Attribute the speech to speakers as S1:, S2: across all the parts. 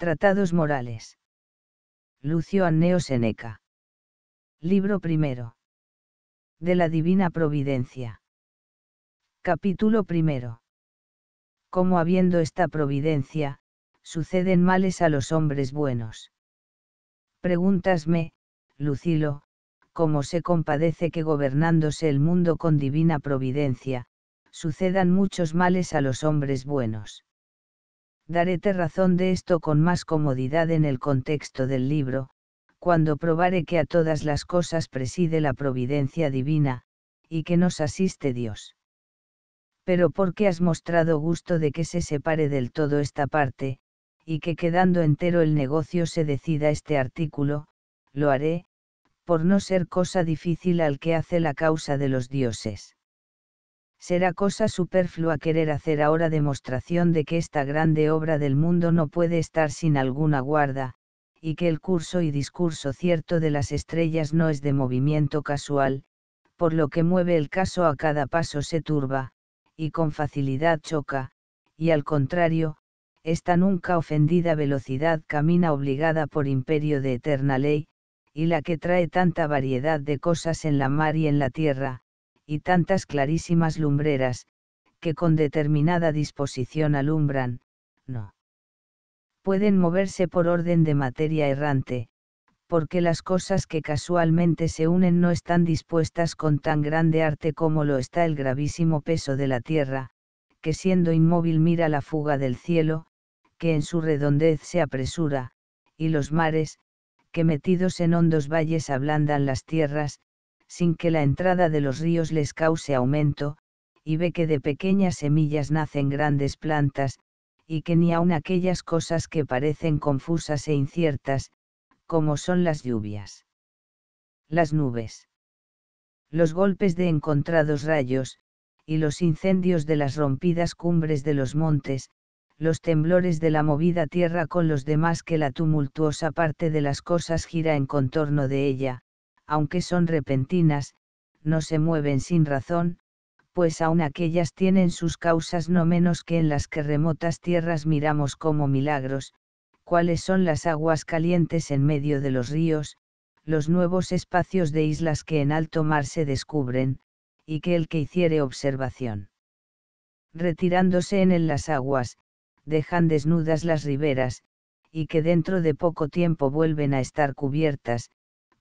S1: Tratados Morales. Lucio Anneo Seneca. Libro primero. De la Divina Providencia. Capítulo primero. Como habiendo esta providencia, suceden males a los hombres buenos. Pregúntasme, Lucilo, cómo se compadece que gobernándose el mundo con divina providencia, sucedan muchos males a los hombres buenos. Daréte razón de esto con más comodidad en el contexto del libro, cuando probare que a todas las cosas preside la providencia divina, y que nos asiste Dios. Pero porque has mostrado gusto de que se separe del todo esta parte, y que quedando entero el negocio se decida este artículo, lo haré, por no ser cosa difícil al que hace la causa de los dioses será cosa superflua querer hacer ahora demostración de que esta grande obra del mundo no puede estar sin alguna guarda, y que el curso y discurso cierto de las estrellas no es de movimiento casual, por lo que mueve el caso a cada paso se turba, y con facilidad choca, y al contrario, esta nunca ofendida velocidad camina obligada por imperio de eterna ley, y la que trae tanta variedad de cosas en la mar y en la tierra, y tantas clarísimas lumbreras, que con determinada disposición alumbran, no. Pueden moverse por orden de materia errante, porque las cosas que casualmente se unen no están dispuestas con tan grande arte como lo está el gravísimo peso de la tierra, que siendo inmóvil mira la fuga del cielo, que en su redondez se apresura, y los mares, que metidos en hondos valles ablandan las tierras, sin que la entrada de los ríos les cause aumento, y ve que de pequeñas semillas nacen grandes plantas, y que ni aun aquellas cosas que parecen confusas e inciertas, como son las lluvias. Las nubes. Los golpes de encontrados rayos, y los incendios de las rompidas cumbres de los montes, los temblores de la movida tierra con los demás que la tumultuosa parte de las cosas gira en contorno de ella, aunque son repentinas, no se mueven sin razón, pues aun aquellas tienen sus causas no menos que en las que remotas tierras miramos como milagros, cuáles son las aguas calientes en medio de los ríos, los nuevos espacios de islas que en alto mar se descubren, y que el que hiciere observación. Retirándose en él las aguas, dejan desnudas las riberas, y que dentro de poco tiempo vuelven a estar cubiertas,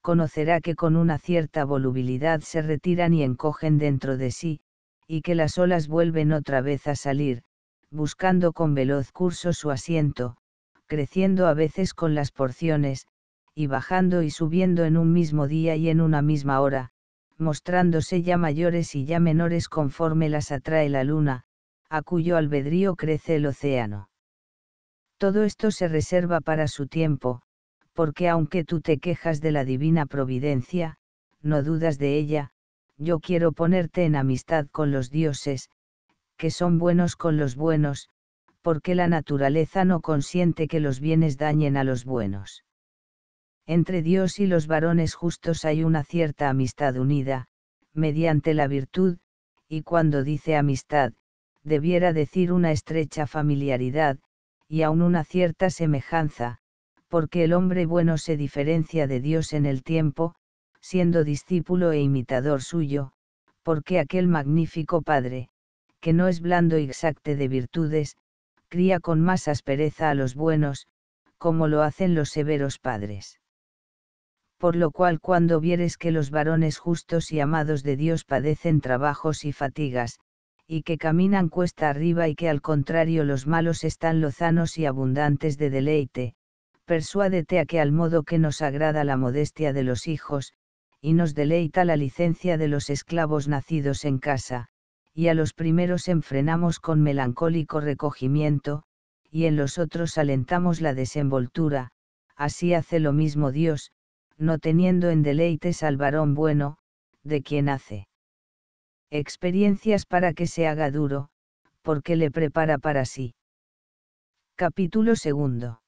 S1: conocerá que con una cierta volubilidad se retiran y encogen dentro de sí, y que las olas vuelven otra vez a salir, buscando con veloz curso su asiento, creciendo a veces con las porciones, y bajando y subiendo en un mismo día y en una misma hora, mostrándose ya mayores y ya menores conforme las atrae la luna, a cuyo albedrío crece el océano. Todo esto se reserva para su tiempo, porque aunque tú te quejas de la divina providencia, no dudas de ella, yo quiero ponerte en amistad con los dioses, que son buenos con los buenos, porque la naturaleza no consiente que los bienes dañen a los buenos. Entre Dios y los varones justos hay una cierta amistad unida, mediante la virtud, y cuando dice amistad, debiera decir una estrecha familiaridad, y aun una cierta semejanza, porque el hombre bueno se diferencia de Dios en el tiempo, siendo discípulo e imitador suyo, porque aquel magnífico Padre, que no es blando y exacte de virtudes, cría con más aspereza a los buenos, como lo hacen los severos padres. Por lo cual cuando vieres que los varones justos y amados de Dios padecen trabajos y fatigas, y que caminan cuesta arriba y que al contrario los malos están lozanos y abundantes de deleite, persuádete a que al modo que nos agrada la modestia de los hijos, y nos deleita la licencia de los esclavos nacidos en casa, y a los primeros enfrenamos con melancólico recogimiento, y en los otros alentamos la desenvoltura, así hace lo mismo Dios, no teniendo en deleites al varón bueno, de quien hace experiencias para que se haga duro, porque le prepara para sí. Capítulo segundo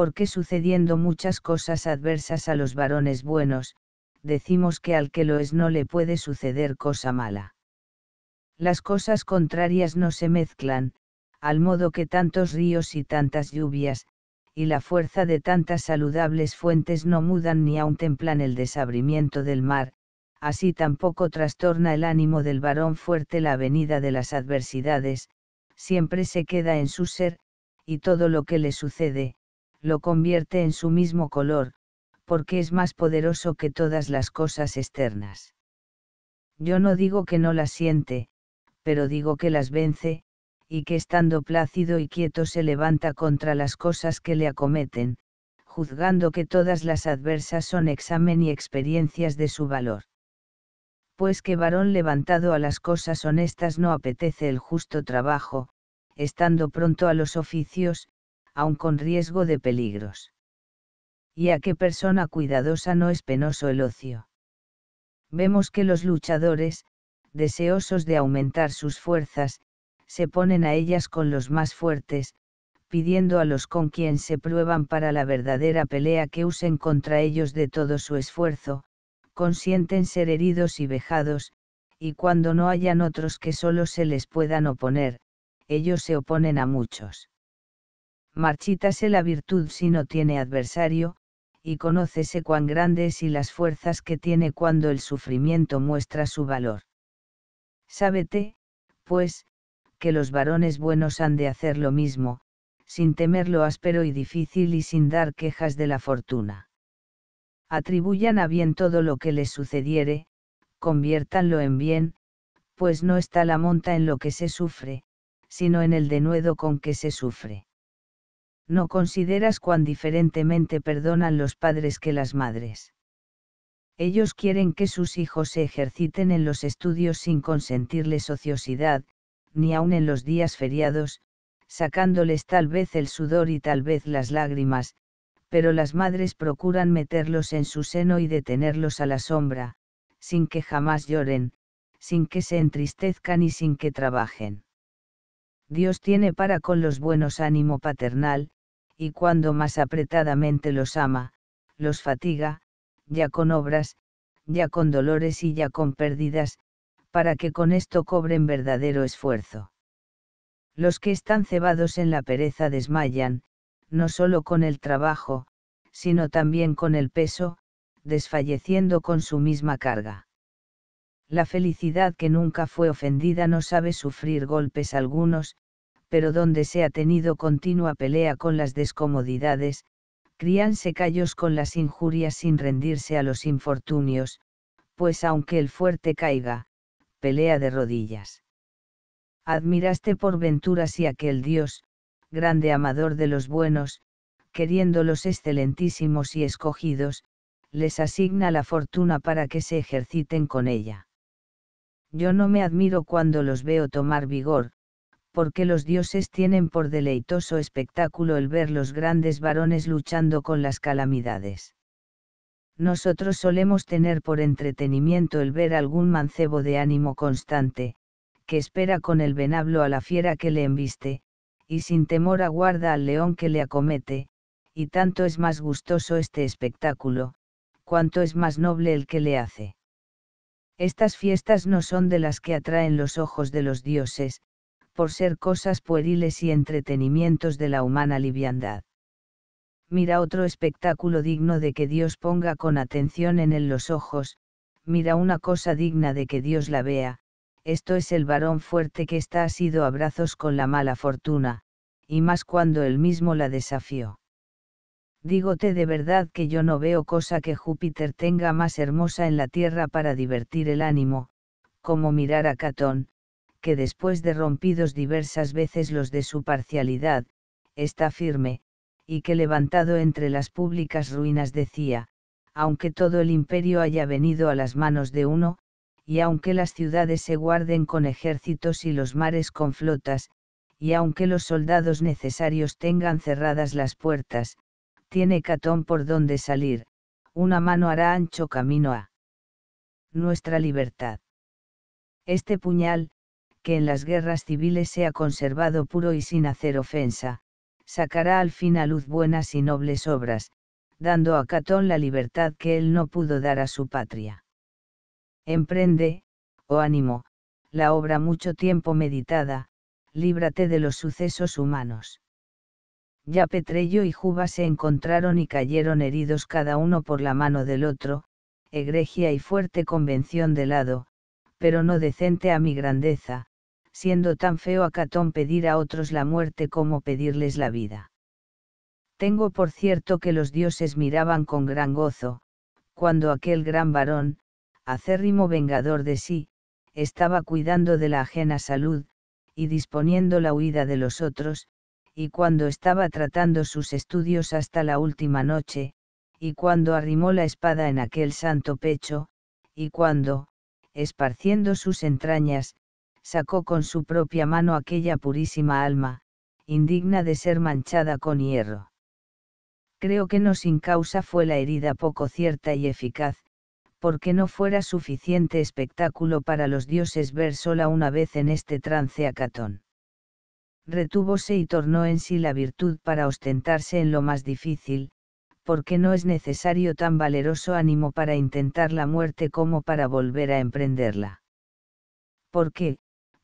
S1: porque sucediendo muchas cosas adversas a los varones buenos, decimos que al que lo es no le puede suceder cosa mala. Las cosas contrarias no se mezclan, al modo que tantos ríos y tantas lluvias, y la fuerza de tantas saludables fuentes no mudan ni aun templan el desabrimiento del mar, así tampoco trastorna el ánimo del varón fuerte la venida de las adversidades, siempre se queda en su ser, y todo lo que le sucede, lo convierte en su mismo color, porque es más poderoso que todas las cosas externas. Yo no digo que no las siente, pero digo que las vence, y que estando plácido y quieto se levanta contra las cosas que le acometen, juzgando que todas las adversas son examen y experiencias de su valor. Pues que varón levantado a las cosas honestas no apetece el justo trabajo, estando pronto a los oficios, aun con riesgo de peligros. Y a qué persona cuidadosa no es penoso el ocio. Vemos que los luchadores, deseosos de aumentar sus fuerzas, se ponen a ellas con los más fuertes, pidiendo a los con quien se prueban para la verdadera pelea que usen contra ellos de todo su esfuerzo, consienten ser heridos y vejados, y cuando no hayan otros que solo se les puedan oponer, ellos se oponen a muchos. Marchítase la virtud si no tiene adversario, y conócese cuán grandes y las fuerzas que tiene cuando el sufrimiento muestra su valor. Sábete, pues, que los varones buenos han de hacer lo mismo, sin temer lo áspero y difícil y sin dar quejas de la fortuna. Atribuyan a bien todo lo que les sucediere, conviértanlo en bien, pues no está la monta en lo que se sufre, sino en el denuedo con que se sufre. No consideras cuán diferentemente perdonan los padres que las madres. Ellos quieren que sus hijos se ejerciten en los estudios sin consentirles ociosidad, ni aun en los días feriados, sacándoles tal vez el sudor y tal vez las lágrimas, pero las madres procuran meterlos en su seno y detenerlos a la sombra, sin que jamás lloren, sin que se entristezcan y sin que trabajen. Dios tiene para con los buenos ánimo paternal, y cuando más apretadamente los ama, los fatiga, ya con obras, ya con dolores y ya con pérdidas, para que con esto cobren verdadero esfuerzo. Los que están cebados en la pereza desmayan, no solo con el trabajo, sino también con el peso, desfalleciendo con su misma carga. La felicidad que nunca fue ofendida no sabe sufrir golpes algunos, pero donde se ha tenido continua pelea con las descomodidades, críanse callos con las injurias sin rendirse a los infortunios, pues aunque el fuerte caiga, pelea de rodillas. Admiraste por ventura si aquel Dios, grande amador de los buenos, queriendo los excelentísimos y escogidos, les asigna la fortuna para que se ejerciten con ella. Yo no me admiro cuando los veo tomar vigor, porque los dioses tienen por deleitoso espectáculo el ver los grandes varones luchando con las calamidades. Nosotros solemos tener por entretenimiento el ver algún mancebo de ánimo constante, que espera con el venablo a la fiera que le embiste, y sin temor aguarda al león que le acomete, y tanto es más gustoso este espectáculo, cuanto es más noble el que le hace. Estas fiestas no son de las que atraen los ojos de los dioses, por ser cosas pueriles y entretenimientos de la humana liviandad mira otro espectáculo digno de que Dios ponga con atención en él los ojos, mira una cosa digna de que Dios la vea, esto es el varón fuerte que está asido a brazos con la mala fortuna, y más cuando él mismo la desafió. Dígote de verdad que yo no veo cosa que Júpiter tenga más hermosa en la tierra para divertir el ánimo, como mirar a Catón, que después de rompidos diversas veces los de su parcialidad, está firme, y que levantado entre las públicas ruinas decía, aunque todo el imperio haya venido a las manos de uno, y aunque las ciudades se guarden con ejércitos y los mares con flotas, y aunque los soldados necesarios tengan cerradas las puertas, tiene Catón por donde salir, una mano hará ancho camino a nuestra libertad. Este puñal, que en las guerras civiles se ha conservado puro y sin hacer ofensa, sacará al fin a luz buenas y nobles obras, dando a Catón la libertad que él no pudo dar a su patria. Emprende, oh ánimo, la obra mucho tiempo meditada, líbrate de los sucesos humanos. Ya Petrello y Juba se encontraron y cayeron heridos cada uno por la mano del otro, egregia y fuerte convención de lado, pero no decente a mi grandeza, siendo tan feo a Catón pedir a otros la muerte como pedirles la vida. Tengo por cierto que los dioses miraban con gran gozo, cuando aquel gran varón, acérrimo vengador de sí, estaba cuidando de la ajena salud, y disponiendo la huida de los otros, y cuando estaba tratando sus estudios hasta la última noche, y cuando arrimó la espada en aquel santo pecho, y cuando, esparciendo sus entrañas, sacó con su propia mano aquella purísima alma, indigna de ser manchada con hierro. Creo que no sin causa fue la herida poco cierta y eficaz, porque no fuera suficiente espectáculo para los dioses ver sola una vez en este trance a Catón. Retúvose y tornó en sí la virtud para ostentarse en lo más difícil, porque no es necesario tan valeroso ánimo para intentar la muerte como para volver a emprenderla. Porque,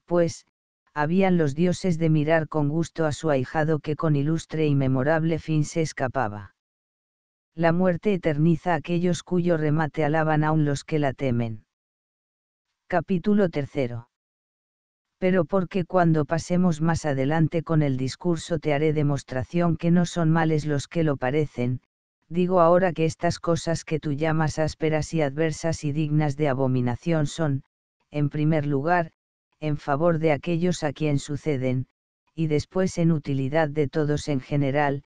S1: pues, habían los dioses de mirar con gusto a su ahijado que con ilustre y memorable fin se escapaba. La muerte eterniza a aquellos cuyo remate alaban aún los que la temen. Capítulo tercero. Pero porque cuando pasemos más adelante con el discurso te haré demostración que no son males los que lo parecen, digo ahora que estas cosas que tú llamas ásperas y adversas y dignas de abominación son, en primer lugar, en favor de aquellos a quien suceden, y después en utilidad de todos en general,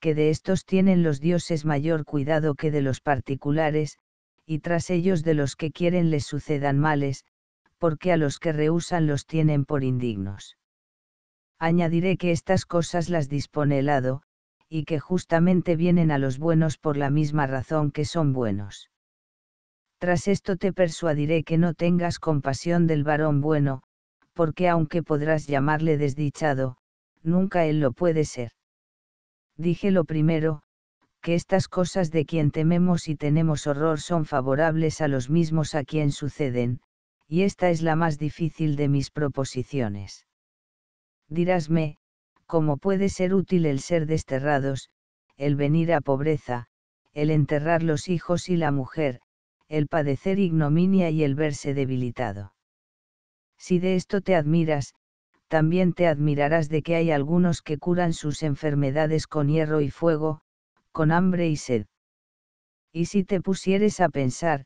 S1: que de estos tienen los dioses mayor cuidado que de los particulares, y tras ellos de los que quieren les sucedan males, porque a los que rehusan los tienen por indignos. Añadiré que estas cosas las dispone el hado, y que justamente vienen a los buenos por la misma razón que son buenos. Tras esto te persuadiré que no tengas compasión del varón bueno, porque aunque podrás llamarle desdichado, nunca él lo puede ser. Dije lo primero, que estas cosas de quien tememos y tenemos horror son favorables a los mismos a quien suceden, y esta es la más difícil de mis proposiciones. Dirásme, ¿cómo puede ser útil el ser desterrados, el venir a pobreza, el enterrar los hijos y la mujer, el padecer ignominia y el verse debilitado? Si de esto te admiras, también te admirarás de que hay algunos que curan sus enfermedades con hierro y fuego, con hambre y sed. Y si te pusieres a pensar,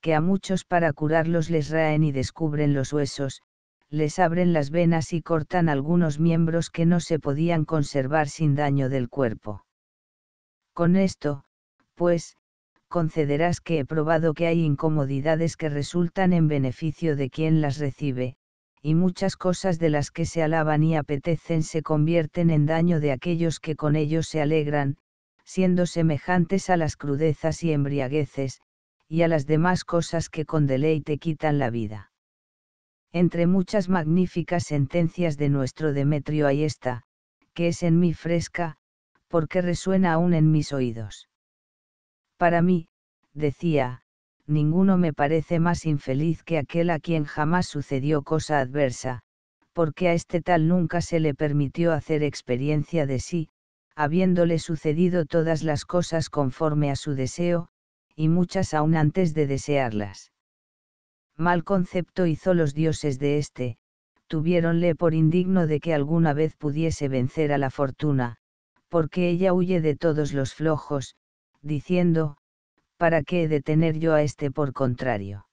S1: que a muchos para curarlos les raen y descubren los huesos, les abren las venas y cortan algunos miembros que no se podían conservar sin daño del cuerpo. Con esto, pues, concederás que he probado que hay incomodidades que resultan en beneficio de quien las recibe, y muchas cosas de las que se alaban y apetecen se convierten en daño de aquellos que con ellos se alegran, siendo semejantes a las crudezas y embriagueces, y a las demás cosas que con deleite quitan la vida. Entre muchas magníficas sentencias de nuestro Demetrio hay esta, que es en mí fresca, porque resuena aún en mis oídos. Para mí, decía, ninguno me parece más infeliz que aquel a quien jamás sucedió cosa adversa, porque a este tal nunca se le permitió hacer experiencia de sí, habiéndole sucedido todas las cosas conforme a su deseo, y muchas aún antes de desearlas. Mal concepto hizo los dioses de éste, tuviéronle por indigno de que alguna vez pudiese vencer a la fortuna, porque ella huye de todos los flojos, diciendo, ¿para qué he de tener yo a este por contrario?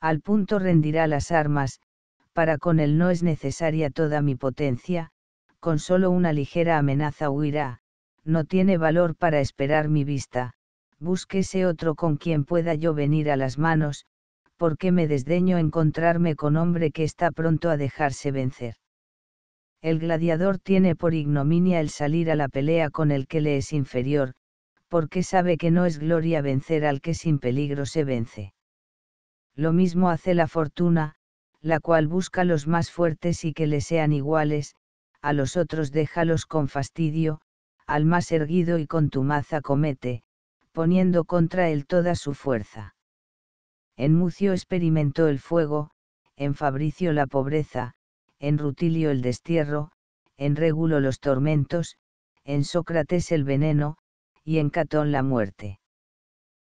S1: Al punto rendirá las armas, para con él no es necesaria toda mi potencia, con solo una ligera amenaza huirá, no tiene valor para esperar mi vista, búsquese otro con quien pueda yo venir a las manos, porque me desdeño encontrarme con hombre que está pronto a dejarse vencer. El gladiador tiene por ignominia el salir a la pelea con el que le es inferior, porque sabe que no es gloria vencer al que sin peligro se vence. Lo mismo hace la fortuna, la cual busca los más fuertes y que le sean iguales, a los otros déjalos con fastidio, al más erguido y contumaz acomete, poniendo contra él toda su fuerza. En Mucio experimentó el fuego, en Fabricio la pobreza, en Rutilio el destierro, en Régulo los tormentos, en Sócrates el veneno, y en Catón la muerte.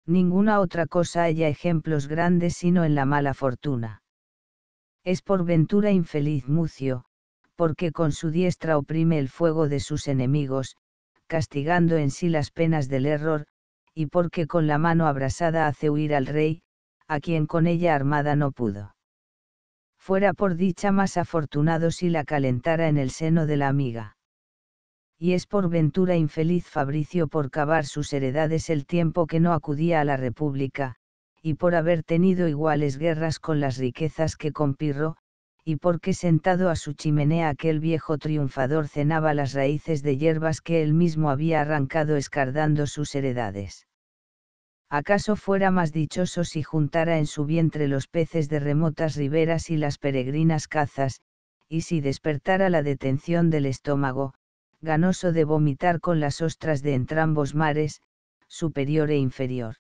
S1: Ninguna otra cosa haya ejemplos grandes sino en la mala fortuna. Es por ventura infeliz Mucio, porque con su diestra oprime el fuego de sus enemigos, castigando en sí las penas del error, y porque con la mano abrasada hace huir al rey, a quien con ella armada no pudo. Fuera por dicha más afortunado si la calentara en el seno de la amiga y es por ventura infeliz Fabricio por cavar sus heredades el tiempo que no acudía a la República, y por haber tenido iguales guerras con las riquezas que con Pirro, y porque sentado a su chimenea aquel viejo triunfador cenaba las raíces de hierbas que él mismo había arrancado escardando sus heredades. ¿Acaso fuera más dichoso si juntara en su vientre los peces de remotas riberas y las peregrinas cazas, y si despertara la detención del estómago, ganoso de vomitar con las ostras de entrambos mares, superior e inferior.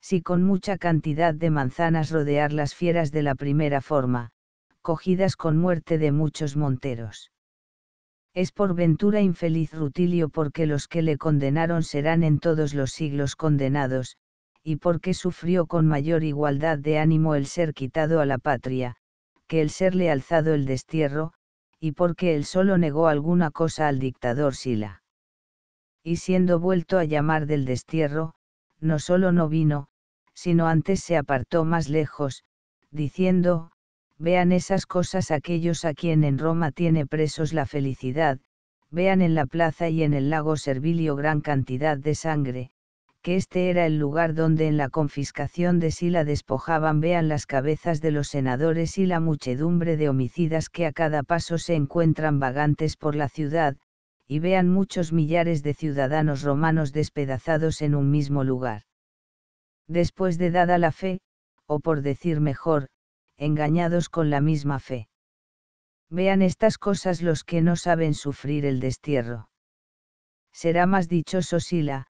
S1: Si con mucha cantidad de manzanas rodear las fieras de la primera forma, cogidas con muerte de muchos monteros. Es por ventura infeliz Rutilio porque los que le condenaron serán en todos los siglos condenados, y porque sufrió con mayor igualdad de ánimo el ser quitado a la patria, que el serle alzado el destierro, y porque él solo negó alguna cosa al dictador Sila. Y siendo vuelto a llamar del destierro, no solo no vino, sino antes se apartó más lejos, diciendo, vean esas cosas aquellos a quien en Roma tiene presos la felicidad, vean en la plaza y en el lago Servilio gran cantidad de sangre, que este era el lugar donde en la confiscación de Sila despojaban vean las cabezas de los senadores y la muchedumbre de homicidas que a cada paso se encuentran vagantes por la ciudad, y vean muchos millares de ciudadanos romanos despedazados en un mismo lugar. Después de dada la fe, o por decir mejor, engañados con la misma fe. Vean estas cosas los que no saben sufrir el destierro. Será más dichoso Sila,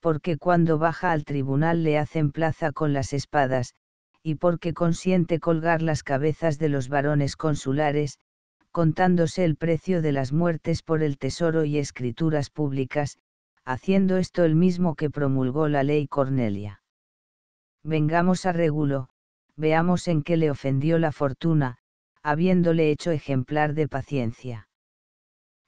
S1: porque cuando baja al tribunal le hacen plaza con las espadas, y porque consiente colgar las cabezas de los varones consulares, contándose el precio de las muertes por el tesoro y escrituras públicas, haciendo esto el mismo que promulgó la ley Cornelia. Vengamos a Regulo, veamos en qué le ofendió la fortuna, habiéndole hecho ejemplar de paciencia.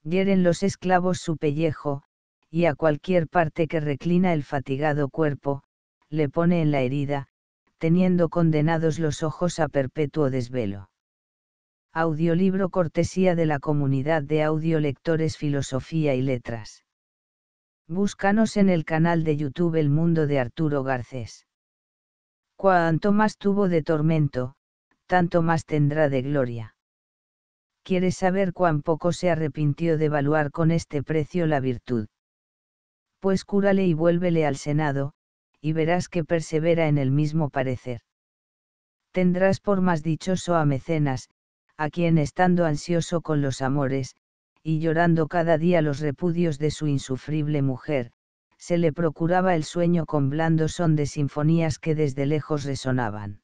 S1: Hieren los esclavos su pellejo, y a cualquier parte que reclina el fatigado cuerpo, le pone en la herida, teniendo condenados los ojos a perpetuo desvelo. Audiolibro cortesía de la comunidad de audiolectores Filosofía y Letras. Búscanos en el canal de YouTube El Mundo de Arturo Garcés. Cuanto más tuvo de tormento, tanto más tendrá de gloria. ¿Quieres saber cuán poco se arrepintió de evaluar con este precio la virtud? Pues cúrale y vuélvele al Senado, y verás que persevera en el mismo parecer. Tendrás por más dichoso a Mecenas, a quien estando ansioso con los amores, y llorando cada día los repudios de su insufrible mujer, se le procuraba el sueño con blando son de sinfonías que desde lejos resonaban.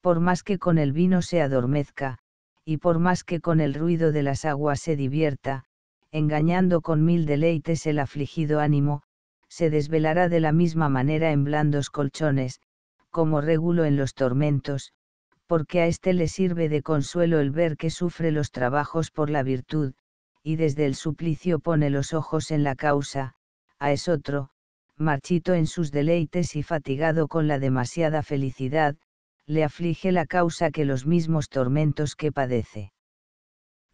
S1: Por más que con el vino se adormezca, y por más que con el ruido de las aguas se divierta, engañando con mil deleites el afligido ánimo, se desvelará de la misma manera en blandos colchones, como régulo en los tormentos, porque a éste le sirve de consuelo el ver que sufre los trabajos por la virtud, y desde el suplicio pone los ojos en la causa, a es otro, marchito en sus deleites y fatigado con la demasiada felicidad, le aflige la causa que los mismos tormentos que padece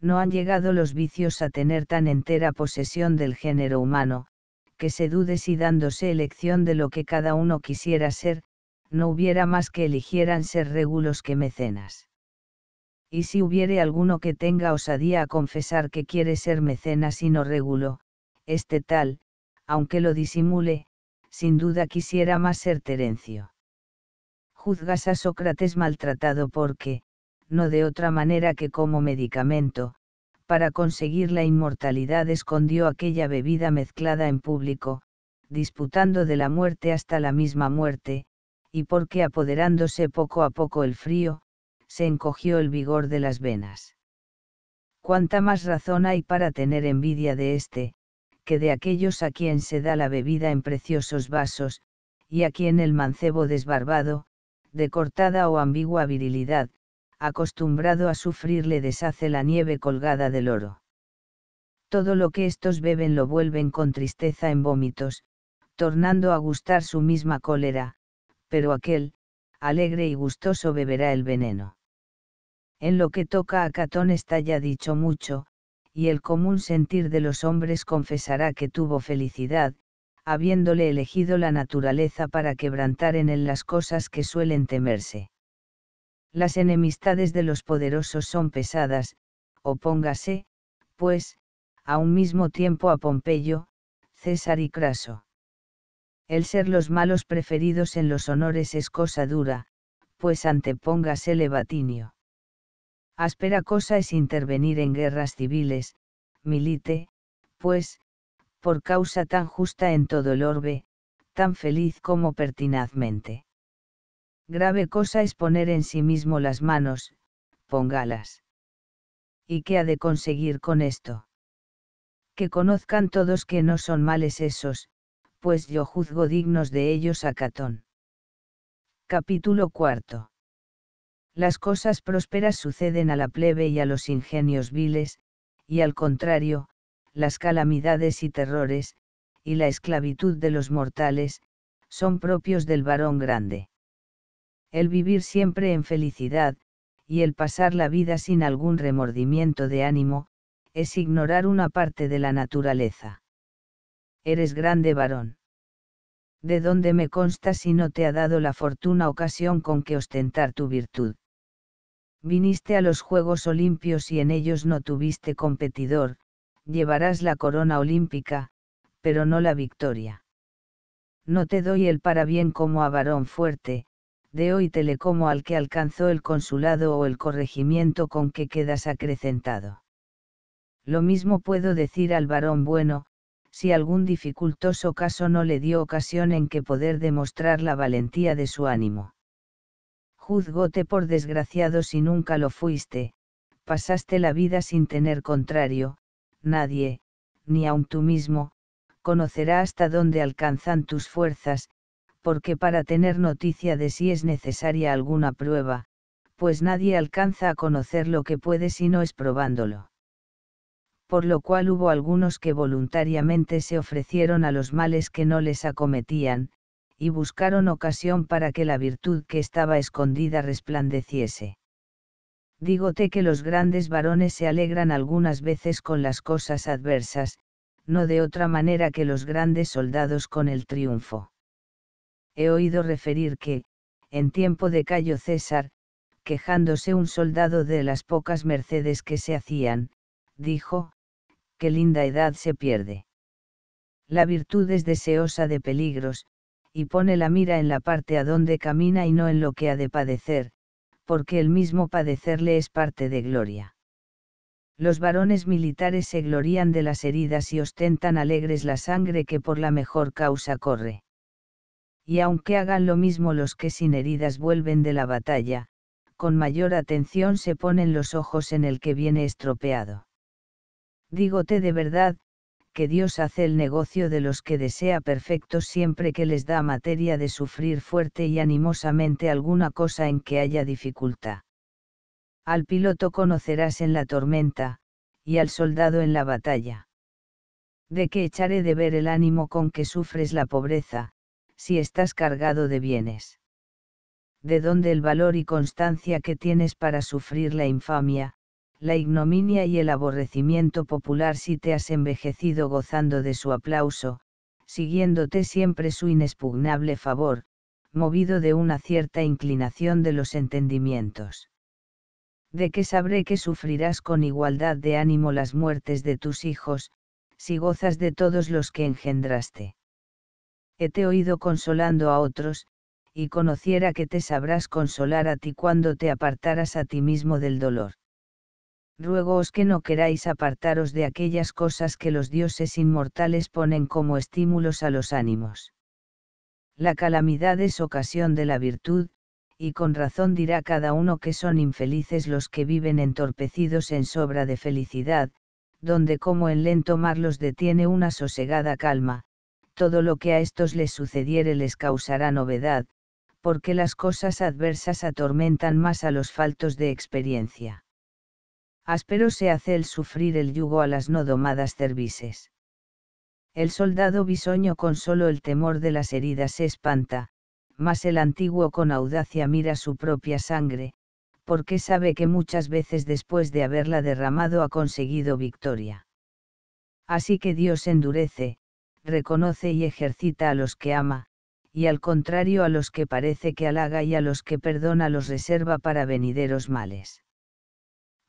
S1: no han llegado los vicios a tener tan entera posesión del género humano, que se dude si dándose elección de lo que cada uno quisiera ser, no hubiera más que eligieran ser régulos que mecenas. Y si hubiere alguno que tenga osadía a confesar que quiere ser mecenas y no régulo, este tal, aunque lo disimule, sin duda quisiera más ser Terencio. Juzgas a Sócrates maltratado porque, no de otra manera que como medicamento, para conseguir la inmortalidad escondió aquella bebida mezclada en público, disputando de la muerte hasta la misma muerte, y porque apoderándose poco a poco el frío, se encogió el vigor de las venas. Cuánta más razón hay para tener envidia de este, que de aquellos a quien se da la bebida en preciosos vasos, y a quien el mancebo desbarbado, de cortada o ambigua virilidad, acostumbrado a sufrir le deshace la nieve colgada del oro. Todo lo que estos beben lo vuelven con tristeza en vómitos, tornando a gustar su misma cólera, pero aquel, alegre y gustoso beberá el veneno. En lo que toca a Catón está ya dicho mucho, y el común sentir de los hombres confesará que tuvo felicidad, habiéndole elegido la naturaleza para quebrantar en él las cosas que suelen temerse. Las enemistades de los poderosos son pesadas, opóngase, pues, a un mismo tiempo a Pompeyo, César y Craso. El ser los malos preferidos en los honores es cosa dura, pues antepóngase Batinio. Áspera cosa es intervenir en guerras civiles, milite, pues, por causa tan justa en todo el orbe, tan feliz como pertinazmente. Grave cosa es poner en sí mismo las manos, póngalas. ¿Y qué ha de conseguir con esto? Que conozcan todos que no son males esos, pues yo juzgo dignos de ellos a Catón. Capítulo cuarto. Las cosas prósperas suceden a la plebe y a los ingenios viles, y al contrario, las calamidades y terrores, y la esclavitud de los mortales, son propios del varón grande. El vivir siempre en felicidad, y el pasar la vida sin algún remordimiento de ánimo, es ignorar una parte de la naturaleza. Eres grande varón. ¿De dónde me consta si no te ha dado la fortuna ocasión con que ostentar tu virtud? viniste a los Juegos Olimpios y en ellos no tuviste competidor, llevarás la corona olímpica, pero no la victoria. No te doy el bien como a varón fuerte, de hoy te le como al que alcanzó el consulado o el corregimiento con que quedas acrecentado. Lo mismo puedo decir al varón bueno, si algún dificultoso caso no le dio ocasión en que poder demostrar la valentía de su ánimo juzgóte por desgraciado si nunca lo fuiste, pasaste la vida sin tener contrario, nadie, ni aun tú mismo, conocerá hasta dónde alcanzan tus fuerzas, porque para tener noticia de si es necesaria alguna prueba, pues nadie alcanza a conocer lo que puede si no es probándolo. Por lo cual hubo algunos que voluntariamente se ofrecieron a los males que no les acometían, y buscaron ocasión para que la virtud que estaba escondida resplandeciese. Dígote que los grandes varones se alegran algunas veces con las cosas adversas, no de otra manera que los grandes soldados con el triunfo. He oído referir que, en tiempo de Cayo César, quejándose un soldado de las pocas mercedes que se hacían, dijo, qué linda edad se pierde. La virtud es deseosa de peligros, y pone la mira en la parte a donde camina y no en lo que ha de padecer, porque el mismo padecerle es parte de gloria. Los varones militares se glorían de las heridas y ostentan alegres la sangre que por la mejor causa corre. Y aunque hagan lo mismo los que sin heridas vuelven de la batalla, con mayor atención se ponen los ojos en el que viene estropeado. Dígote de verdad, que Dios hace el negocio de los que desea perfectos siempre que les da materia de sufrir fuerte y animosamente alguna cosa en que haya dificultad. Al piloto conocerás en la tormenta, y al soldado en la batalla. De qué echaré de ver el ánimo con que sufres la pobreza, si estás cargado de bienes. De dónde el valor y constancia que tienes para sufrir la infamia, la ignominia y el aborrecimiento popular si te has envejecido gozando de su aplauso, siguiéndote siempre su inexpugnable favor, movido de una cierta inclinación de los entendimientos. De que sabré que sufrirás con igualdad de ánimo las muertes de tus hijos, si gozas de todos los que engendraste. He oído consolando a otros, y conociera que te sabrás consolar a ti cuando te apartaras a ti mismo del dolor ruegoos que no queráis apartaros de aquellas cosas que los dioses inmortales ponen como estímulos a los ánimos. La calamidad es ocasión de la virtud, y con razón dirá cada uno que son infelices los que viven entorpecidos en sobra de felicidad, donde como en lento mar los detiene una sosegada calma, todo lo que a estos les sucediere les causará novedad, porque las cosas adversas atormentan más a los faltos de experiencia. Áspero se hace el sufrir el yugo a las no domadas cervices. El soldado bisoño con solo el temor de las heridas se espanta, mas el antiguo con audacia mira su propia sangre, porque sabe que muchas veces después de haberla derramado ha conseguido victoria. Así que Dios endurece, reconoce y ejercita a los que ama, y al contrario a los que parece que halaga y a los que perdona los reserva para venideros males.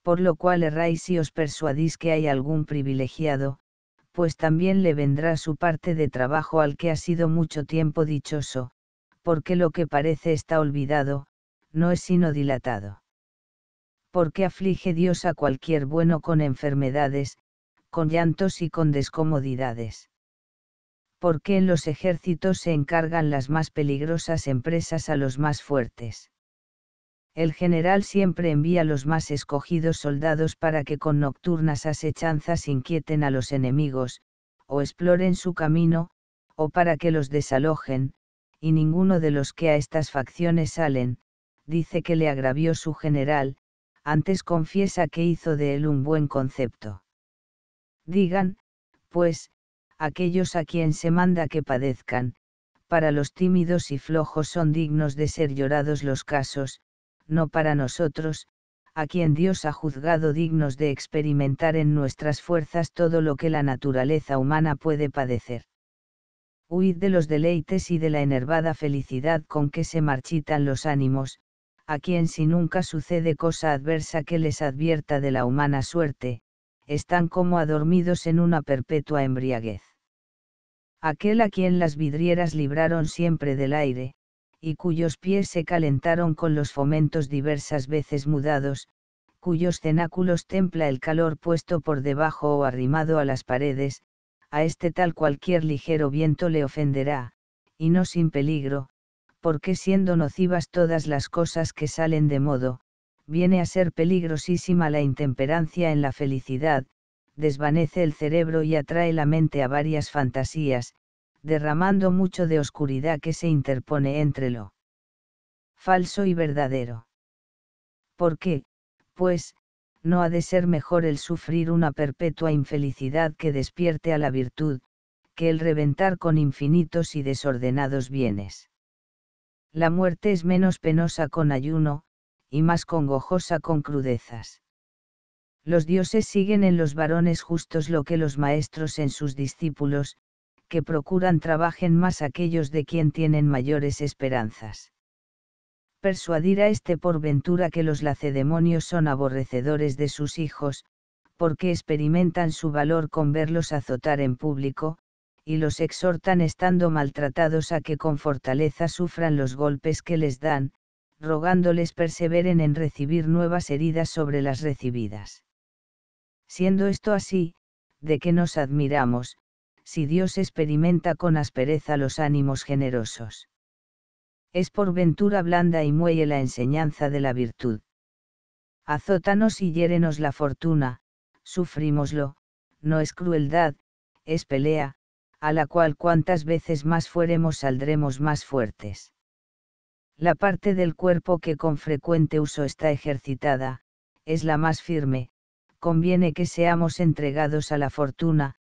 S1: Por lo cual erráis si os persuadís que hay algún privilegiado, pues también le vendrá su parte de trabajo al que ha sido mucho tiempo dichoso, porque lo que parece está olvidado, no es sino dilatado. Porque aflige Dios a cualquier bueno con enfermedades, con llantos y con descomodidades porque en los ejércitos se encargan las más peligrosas empresas a los más fuertes. El general siempre envía los más escogidos soldados para que con nocturnas asechanzas inquieten a los enemigos, o exploren su camino, o para que los desalojen, y ninguno de los que a estas facciones salen, dice que le agravió su general, antes confiesa que hizo de él un buen concepto. Digan, pues, aquellos a quien se manda que padezcan, para los tímidos y flojos son dignos de ser llorados los casos, no para nosotros, a quien Dios ha juzgado dignos de experimentar en nuestras fuerzas todo lo que la naturaleza humana puede padecer. Huid de los deleites y de la enervada felicidad con que se marchitan los ánimos, a quien si nunca sucede cosa adversa que les advierta de la humana suerte, están como adormidos en una perpetua embriaguez aquel a quien las vidrieras libraron siempre del aire, y cuyos pies se calentaron con los fomentos diversas veces mudados, cuyos cenáculos templa el calor puesto por debajo o arrimado a las paredes, a este tal cualquier ligero viento le ofenderá, y no sin peligro, porque siendo nocivas todas las cosas que salen de modo, viene a ser peligrosísima la intemperancia en la felicidad, desvanece el cerebro y atrae la mente a varias fantasías, derramando mucho de oscuridad que se interpone entre lo falso y verdadero. ¿Por qué, pues, no ha de ser mejor el sufrir una perpetua infelicidad que despierte a la virtud, que el reventar con infinitos y desordenados bienes? La muerte es menos penosa con ayuno, y más congojosa con crudezas. Los dioses siguen en los varones justos lo que los maestros en sus discípulos, que procuran trabajen más aquellos de quien tienen mayores esperanzas. Persuadir a este por ventura que los lacedemonios son aborrecedores de sus hijos, porque experimentan su valor con verlos azotar en público, y los exhortan estando maltratados a que con fortaleza sufran los golpes que les dan, rogándoles perseveren en recibir nuevas heridas sobre las recibidas. Siendo esto así, de que nos admiramos, si Dios experimenta con aspereza los ánimos generosos. Es por ventura blanda y muelle la enseñanza de la virtud. Azótanos y hiérenos la fortuna, sufrímoslo, no es crueldad, es pelea, a la cual cuantas veces más fuéremos saldremos más fuertes. La parte del cuerpo que con frecuente uso está ejercitada, es la más firme, conviene que seamos entregados a la fortuna,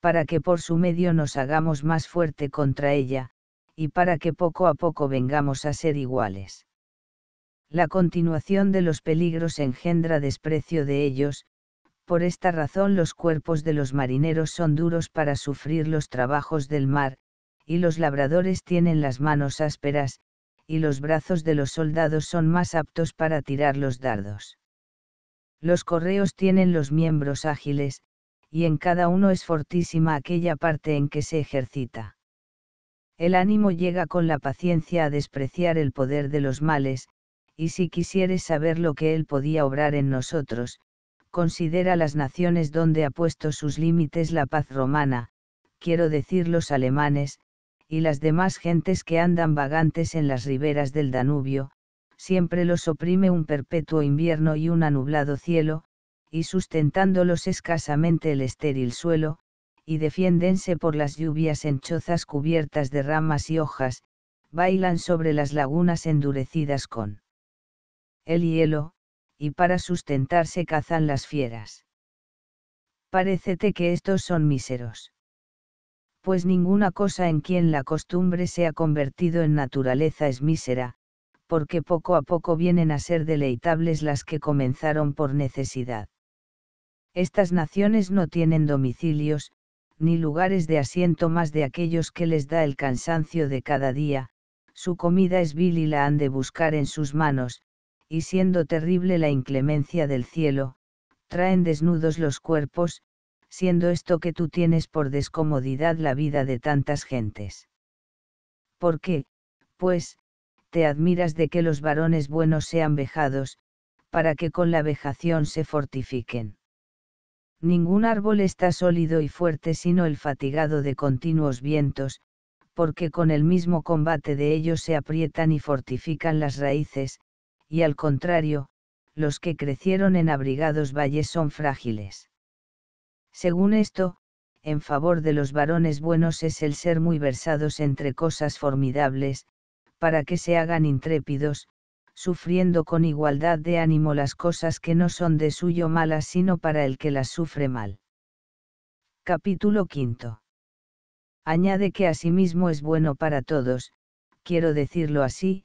S1: para que por su medio nos hagamos más fuerte contra ella, y para que poco a poco vengamos a ser iguales. La continuación de los peligros engendra desprecio de ellos, por esta razón los cuerpos de los marineros son duros para sufrir los trabajos del mar, y los labradores tienen las manos ásperas, y los brazos de los soldados son más aptos para tirar los dardos. Los correos tienen los miembros ágiles, y en cada uno es fortísima aquella parte en que se ejercita. El ánimo llega con la paciencia a despreciar el poder de los males, y si quisieres saber lo que Él podía obrar en nosotros, considera las naciones donde ha puesto sus límites la paz romana, quiero decir los alemanes, y las demás gentes que andan vagantes en las riberas del Danubio, siempre los oprime un perpetuo invierno y un anublado cielo, y sustentándolos escasamente el estéril suelo, y defiéndense por las lluvias en chozas cubiertas de ramas y hojas, bailan sobre las lagunas endurecidas con el hielo, y para sustentarse cazan las fieras. Parécete que estos son míseros. Pues ninguna cosa en quien la costumbre se ha convertido en naturaleza es mísera, porque poco a poco vienen a ser deleitables las que comenzaron por necesidad. Estas naciones no tienen domicilios, ni lugares de asiento más de aquellos que les da el cansancio de cada día, su comida es vil y la han de buscar en sus manos, y siendo terrible la inclemencia del cielo, traen desnudos los cuerpos, siendo esto que tú tienes por descomodidad la vida de tantas gentes. ¿Por qué, pues, te admiras de que los varones buenos sean vejados, para que con la vejación se fortifiquen? Ningún árbol está sólido y fuerte sino el fatigado de continuos vientos, porque con el mismo combate de ellos se aprietan y fortifican las raíces, y al contrario, los que crecieron en abrigados valles son frágiles. Según esto, en favor de los varones buenos es el ser muy versados entre cosas formidables, para que se hagan intrépidos, sufriendo con igualdad de ánimo las cosas que no son de suyo malas sino para el que las sufre mal. Capítulo V. Añade que asimismo es bueno para todos, quiero decirlo así,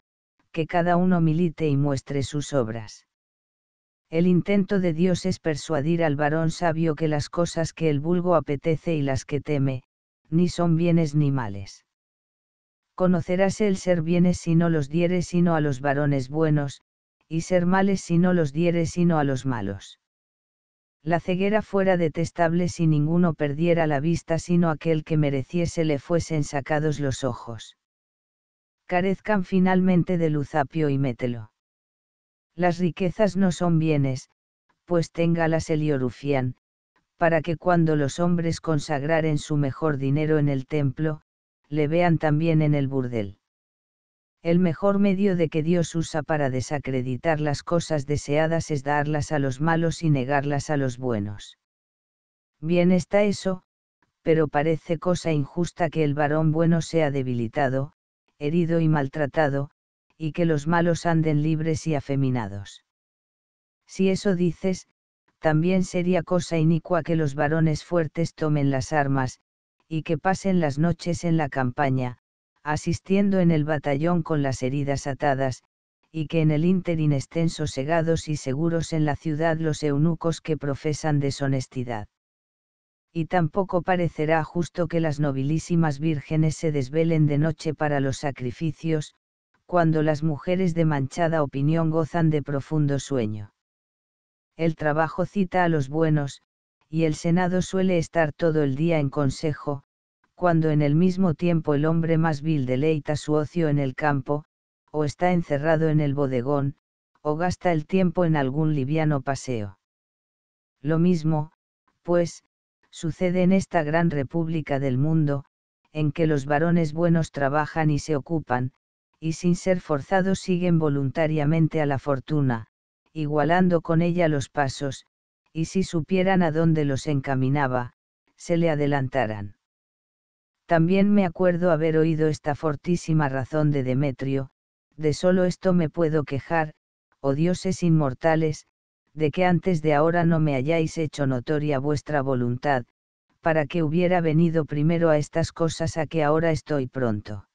S1: que cada uno milite y muestre sus obras. El intento de Dios es persuadir al varón sabio que las cosas que el vulgo apetece y las que teme, ni son bienes ni males conocerás el ser bienes si no los dieres sino a los varones buenos, y ser males si no los dieres sino a los malos. La ceguera fuera detestable si ninguno perdiera la vista sino aquel que mereciese le fuesen sacados los ojos. Carezcan finalmente de luzapio y mételo. Las riquezas no son bienes, pues téngalas el Yorufian, para que cuando los hombres consagraren su mejor dinero en el templo, le vean también en el burdel. El mejor medio de que Dios usa para desacreditar las cosas deseadas es darlas a los malos y negarlas a los buenos. Bien está eso, pero parece cosa injusta que el varón bueno sea debilitado, herido y maltratado, y que los malos anden libres y afeminados. Si eso dices, también sería cosa inicua que los varones fuertes tomen las armas, y que pasen las noches en la campaña, asistiendo en el batallón con las heridas atadas, y que en el ínterin estén sosegados y seguros en la ciudad los eunucos que profesan deshonestidad. Y tampoco parecerá justo que las nobilísimas vírgenes se desvelen de noche para los sacrificios, cuando las mujeres de manchada opinión gozan de profundo sueño. El trabajo cita a los buenos, y el Senado suele estar todo el día en consejo, cuando en el mismo tiempo el hombre más vil deleita su ocio en el campo, o está encerrado en el bodegón, o gasta el tiempo en algún liviano paseo. Lo mismo, pues, sucede en esta gran república del mundo, en que los varones buenos trabajan y se ocupan, y sin ser forzados siguen voluntariamente a la fortuna, igualando con ella los pasos, y si supieran a dónde los encaminaba, se le adelantaran. También me acuerdo haber oído esta fortísima razón de Demetrio, de solo esto me puedo quejar, oh dioses inmortales, de que antes de ahora no me hayáis hecho notoria vuestra voluntad, para que hubiera venido primero a estas cosas a que ahora estoy pronto.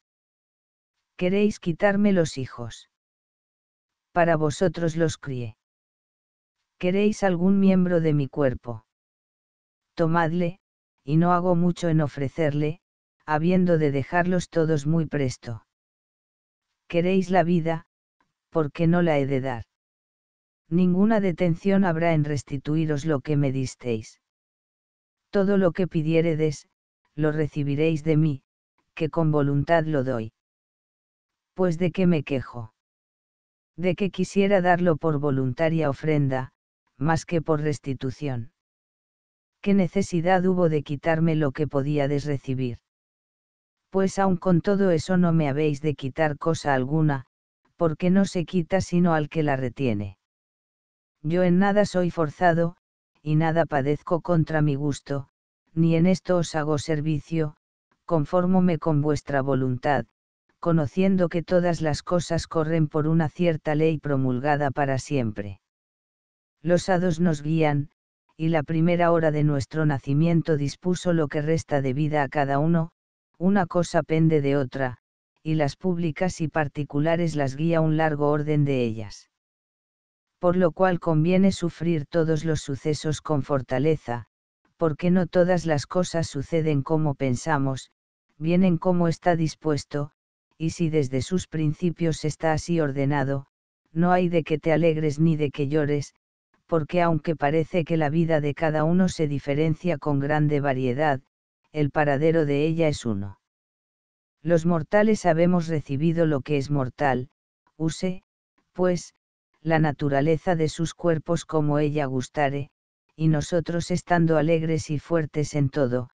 S1: ¿Queréis quitarme los hijos? Para vosotros los crié. ¿Queréis algún miembro de mi cuerpo? Tomadle, y no hago mucho en ofrecerle, habiendo de dejarlos todos muy presto. ¿Queréis la vida? ¿Por qué no la he de dar? Ninguna detención habrá en restituiros lo que me disteis. Todo lo que pidiéredes, lo recibiréis de mí, que con voluntad lo doy. Pues de qué me quejo. De que quisiera darlo por voluntaria ofrenda, más que por restitución. ¿Qué necesidad hubo de quitarme lo que podíades recibir? Pues aun con todo eso no me habéis de quitar cosa alguna, porque no se quita sino al que la retiene. Yo en nada soy forzado, y nada padezco contra mi gusto, ni en esto os hago servicio, confórmome con vuestra voluntad, conociendo que todas las cosas corren por una cierta ley promulgada para siempre. Los hados nos guían, y la primera hora de nuestro nacimiento dispuso lo que resta de vida a cada uno, una cosa pende de otra, y las públicas y particulares las guía un largo orden de ellas. Por lo cual conviene sufrir todos los sucesos con fortaleza, porque no todas las cosas suceden como pensamos, vienen como está dispuesto, y si desde sus principios está así ordenado, no hay de que te alegres ni de que llores, porque aunque parece que la vida de cada uno se diferencia con grande variedad, el paradero de ella es uno. Los mortales habemos recibido lo que es mortal, use, pues, la naturaleza de sus cuerpos como ella gustare, y nosotros estando alegres y fuertes en todo,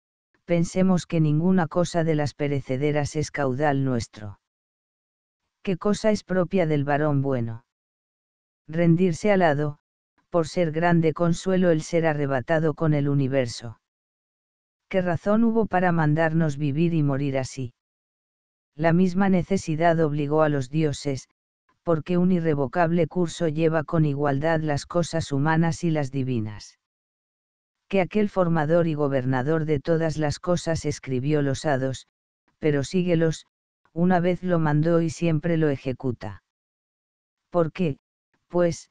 S1: pensemos que ninguna cosa de las perecederas es caudal nuestro. ¿Qué cosa es propia del varón bueno? Rendirse al lado, por ser grande consuelo el ser arrebatado con el universo. ¿Qué razón hubo para mandarnos vivir y morir así? La misma necesidad obligó a los dioses, porque un irrevocable curso lleva con igualdad las cosas humanas y las divinas que aquel formador y gobernador de todas las cosas escribió los hados, pero síguelos, una vez lo mandó y siempre lo ejecuta. ¿Por qué? Pues,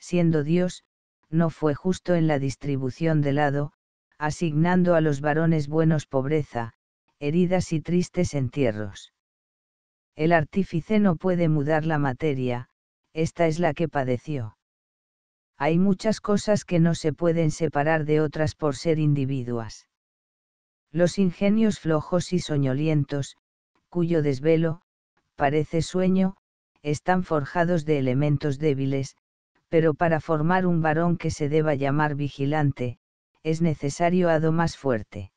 S1: siendo Dios, no fue justo en la distribución del hado, asignando a los varones buenos pobreza, heridas y tristes entierros. El artífice no puede mudar la materia, esta es la que padeció hay muchas cosas que no se pueden separar de otras por ser individuas. Los ingenios flojos y soñolientos, cuyo desvelo, parece sueño, están forjados de elementos débiles, pero para formar un varón que se deba llamar vigilante, es necesario hado más fuerte.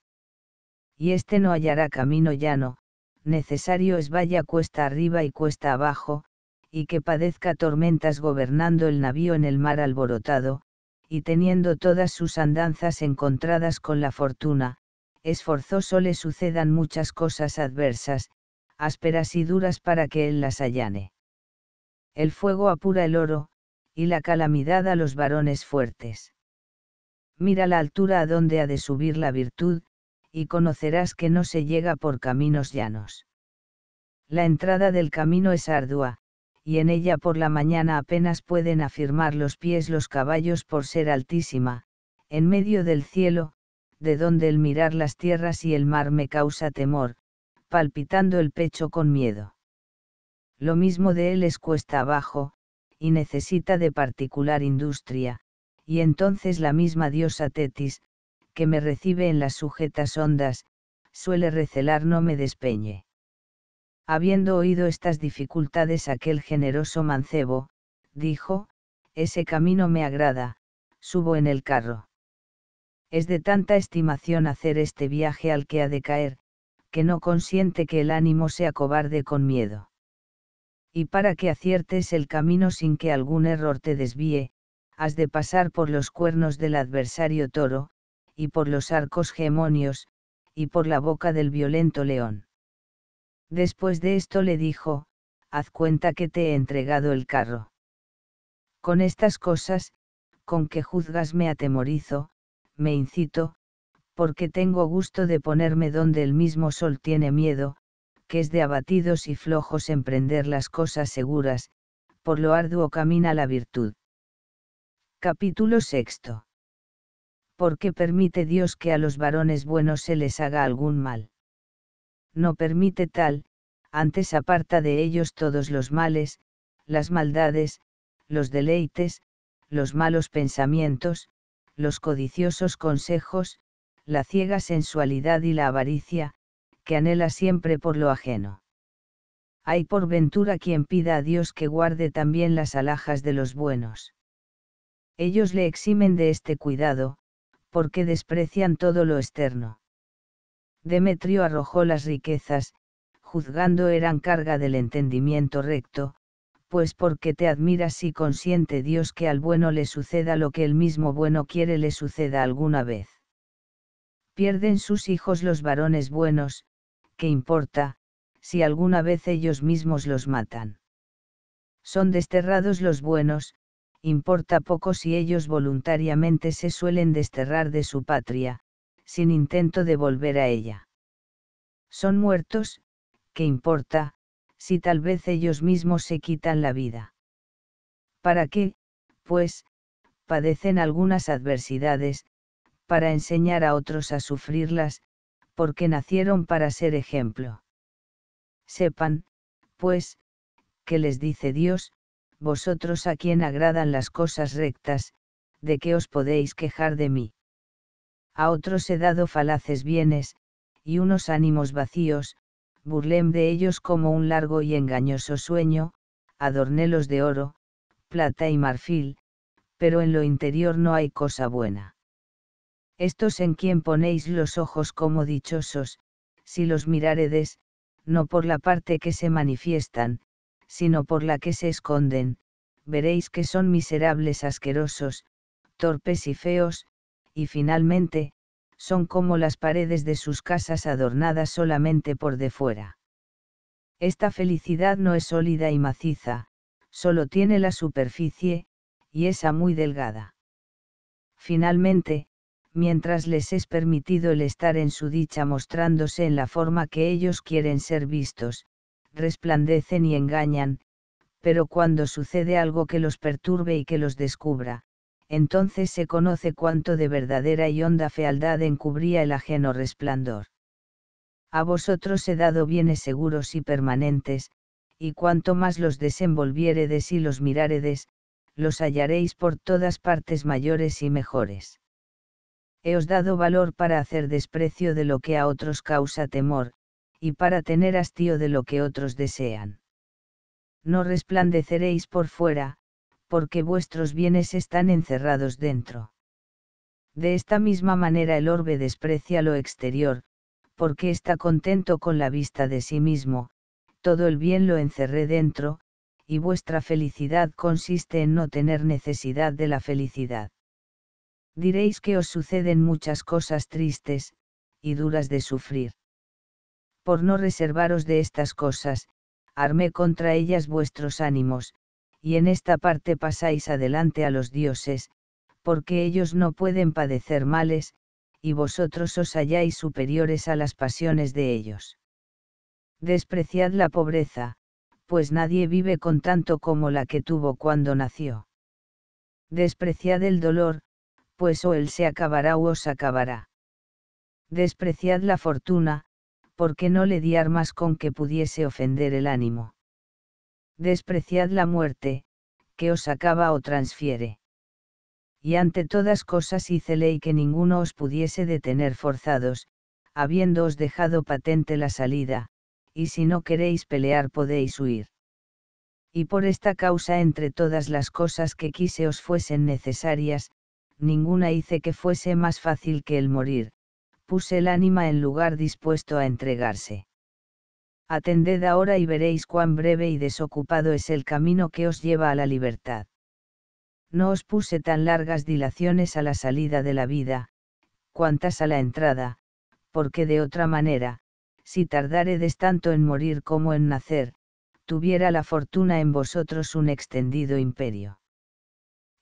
S1: Y este no hallará camino llano, necesario es vaya cuesta arriba y cuesta abajo, y que padezca tormentas gobernando el navío en el mar alborotado, y teniendo todas sus andanzas encontradas con la fortuna, es forzoso le sucedan muchas cosas adversas, ásperas y duras para que él las allane. El fuego apura el oro, y la calamidad a los varones fuertes. Mira la altura a donde ha de subir la virtud, y conocerás que no se llega por caminos llanos. La entrada del camino es ardua, y en ella por la mañana apenas pueden afirmar los pies los caballos por ser altísima, en medio del cielo, de donde el mirar las tierras y el mar me causa temor, palpitando el pecho con miedo. Lo mismo de él es cuesta abajo, y necesita de particular industria, y entonces la misma diosa Tetis, que me recibe en las sujetas ondas, suele recelar no me despeñe. Habiendo oído estas dificultades aquel generoso mancebo, dijo, ese camino me agrada, subo en el carro. Es de tanta estimación hacer este viaje al que ha de caer, que no consiente que el ánimo sea cobarde con miedo. Y para que aciertes el camino sin que algún error te desvíe, has de pasar por los cuernos del adversario toro, y por los arcos gemonios, y por la boca del violento león. Después de esto le dijo, haz cuenta que te he entregado el carro. Con estas cosas, con que juzgas me atemorizo, me incito, porque tengo gusto de ponerme donde el mismo sol tiene miedo, que es de abatidos y flojos emprender las cosas seguras, por lo arduo camina la virtud. Capítulo sexto. qué permite Dios que a los varones buenos se les haga algún mal no permite tal, antes aparta de ellos todos los males, las maldades, los deleites, los malos pensamientos, los codiciosos consejos, la ciega sensualidad y la avaricia, que anhela siempre por lo ajeno. Hay por ventura quien pida a Dios que guarde también las alhajas de los buenos. Ellos le eximen de este cuidado, porque desprecian todo lo externo. Demetrio arrojó las riquezas, juzgando eran carga del entendimiento recto, pues porque te admiras si consiente Dios que al bueno le suceda lo que el mismo bueno quiere le suceda alguna vez. Pierden sus hijos los varones buenos, ¿qué importa, si alguna vez ellos mismos los matan? Son desterrados los buenos, importa poco si ellos voluntariamente se suelen desterrar de su patria, sin intento de volver a ella. Son muertos, ¿qué importa, si tal vez ellos mismos se quitan la vida. ¿Para qué, pues, padecen algunas adversidades, para enseñar a otros a sufrirlas, porque nacieron para ser ejemplo? Sepan, pues, que les dice Dios, vosotros a quien agradan las cosas rectas, de qué os podéis quejar de mí. A otros he dado falaces bienes, y unos ánimos vacíos, burlem de ellos como un largo y engañoso sueño, adornelos de oro, plata y marfil, pero en lo interior no hay cosa buena. Estos en quien ponéis los ojos como dichosos, si los miráredes, no por la parte que se manifiestan, sino por la que se esconden, veréis que son miserables asquerosos, torpes y feos, y finalmente, son como las paredes de sus casas adornadas solamente por de fuera. Esta felicidad no es sólida y maciza, solo tiene la superficie, y esa muy delgada. Finalmente, mientras les es permitido el estar en su dicha mostrándose en la forma que ellos quieren ser vistos, resplandecen y engañan, pero cuando sucede algo que los perturbe y que los descubra, entonces se conoce cuánto de verdadera y honda fealdad encubría el ajeno resplandor. A vosotros he dado bienes seguros y permanentes, y cuanto más los desenvolviéredes y los miráredes, los hallaréis por todas partes mayores y mejores. He os dado valor para hacer desprecio de lo que a otros causa temor, y para tener hastío de lo que otros desean. No resplandeceréis por fuera, porque vuestros bienes están encerrados dentro. De esta misma manera el orbe desprecia lo exterior, porque está contento con la vista de sí mismo, todo el bien lo encerré dentro, y vuestra felicidad consiste en no tener necesidad de la felicidad. Diréis que os suceden muchas cosas tristes, y duras de sufrir. Por no reservaros de estas cosas, armé contra ellas vuestros ánimos, y en esta parte pasáis adelante a los dioses, porque ellos no pueden padecer males, y vosotros os halláis superiores a las pasiones de ellos. Despreciad la pobreza, pues nadie vive con tanto como la que tuvo cuando nació. Despreciad el dolor, pues o él se acabará o os acabará. Despreciad la fortuna, porque no le di armas con que pudiese ofender el ánimo despreciad la muerte, que os acaba o transfiere. Y ante todas cosas hice ley que ninguno os pudiese detener forzados, habiéndoos dejado patente la salida, y si no queréis pelear podéis huir. Y por esta causa entre todas las cosas que quise os fuesen necesarias, ninguna hice que fuese más fácil que el morir, puse el ánima en lugar dispuesto a entregarse. Atended ahora y veréis cuán breve y desocupado es el camino que os lleva a la libertad. No os puse tan largas dilaciones a la salida de la vida, cuantas a la entrada, porque de otra manera, si tardaredes tanto en morir como en nacer, tuviera la fortuna en vosotros un extendido imperio.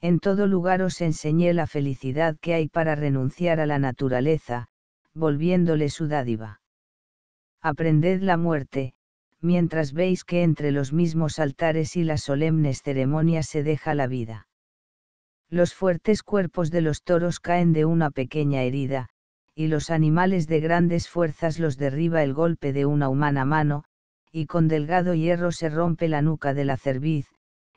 S1: En todo lugar os enseñé la felicidad que hay para renunciar a la naturaleza, volviéndole su dádiva aprended la muerte, mientras veis que entre los mismos altares y las solemnes ceremonias se deja la vida. Los fuertes cuerpos de los toros caen de una pequeña herida, y los animales de grandes fuerzas los derriba el golpe de una humana mano, y con delgado hierro se rompe la nuca de la cerviz,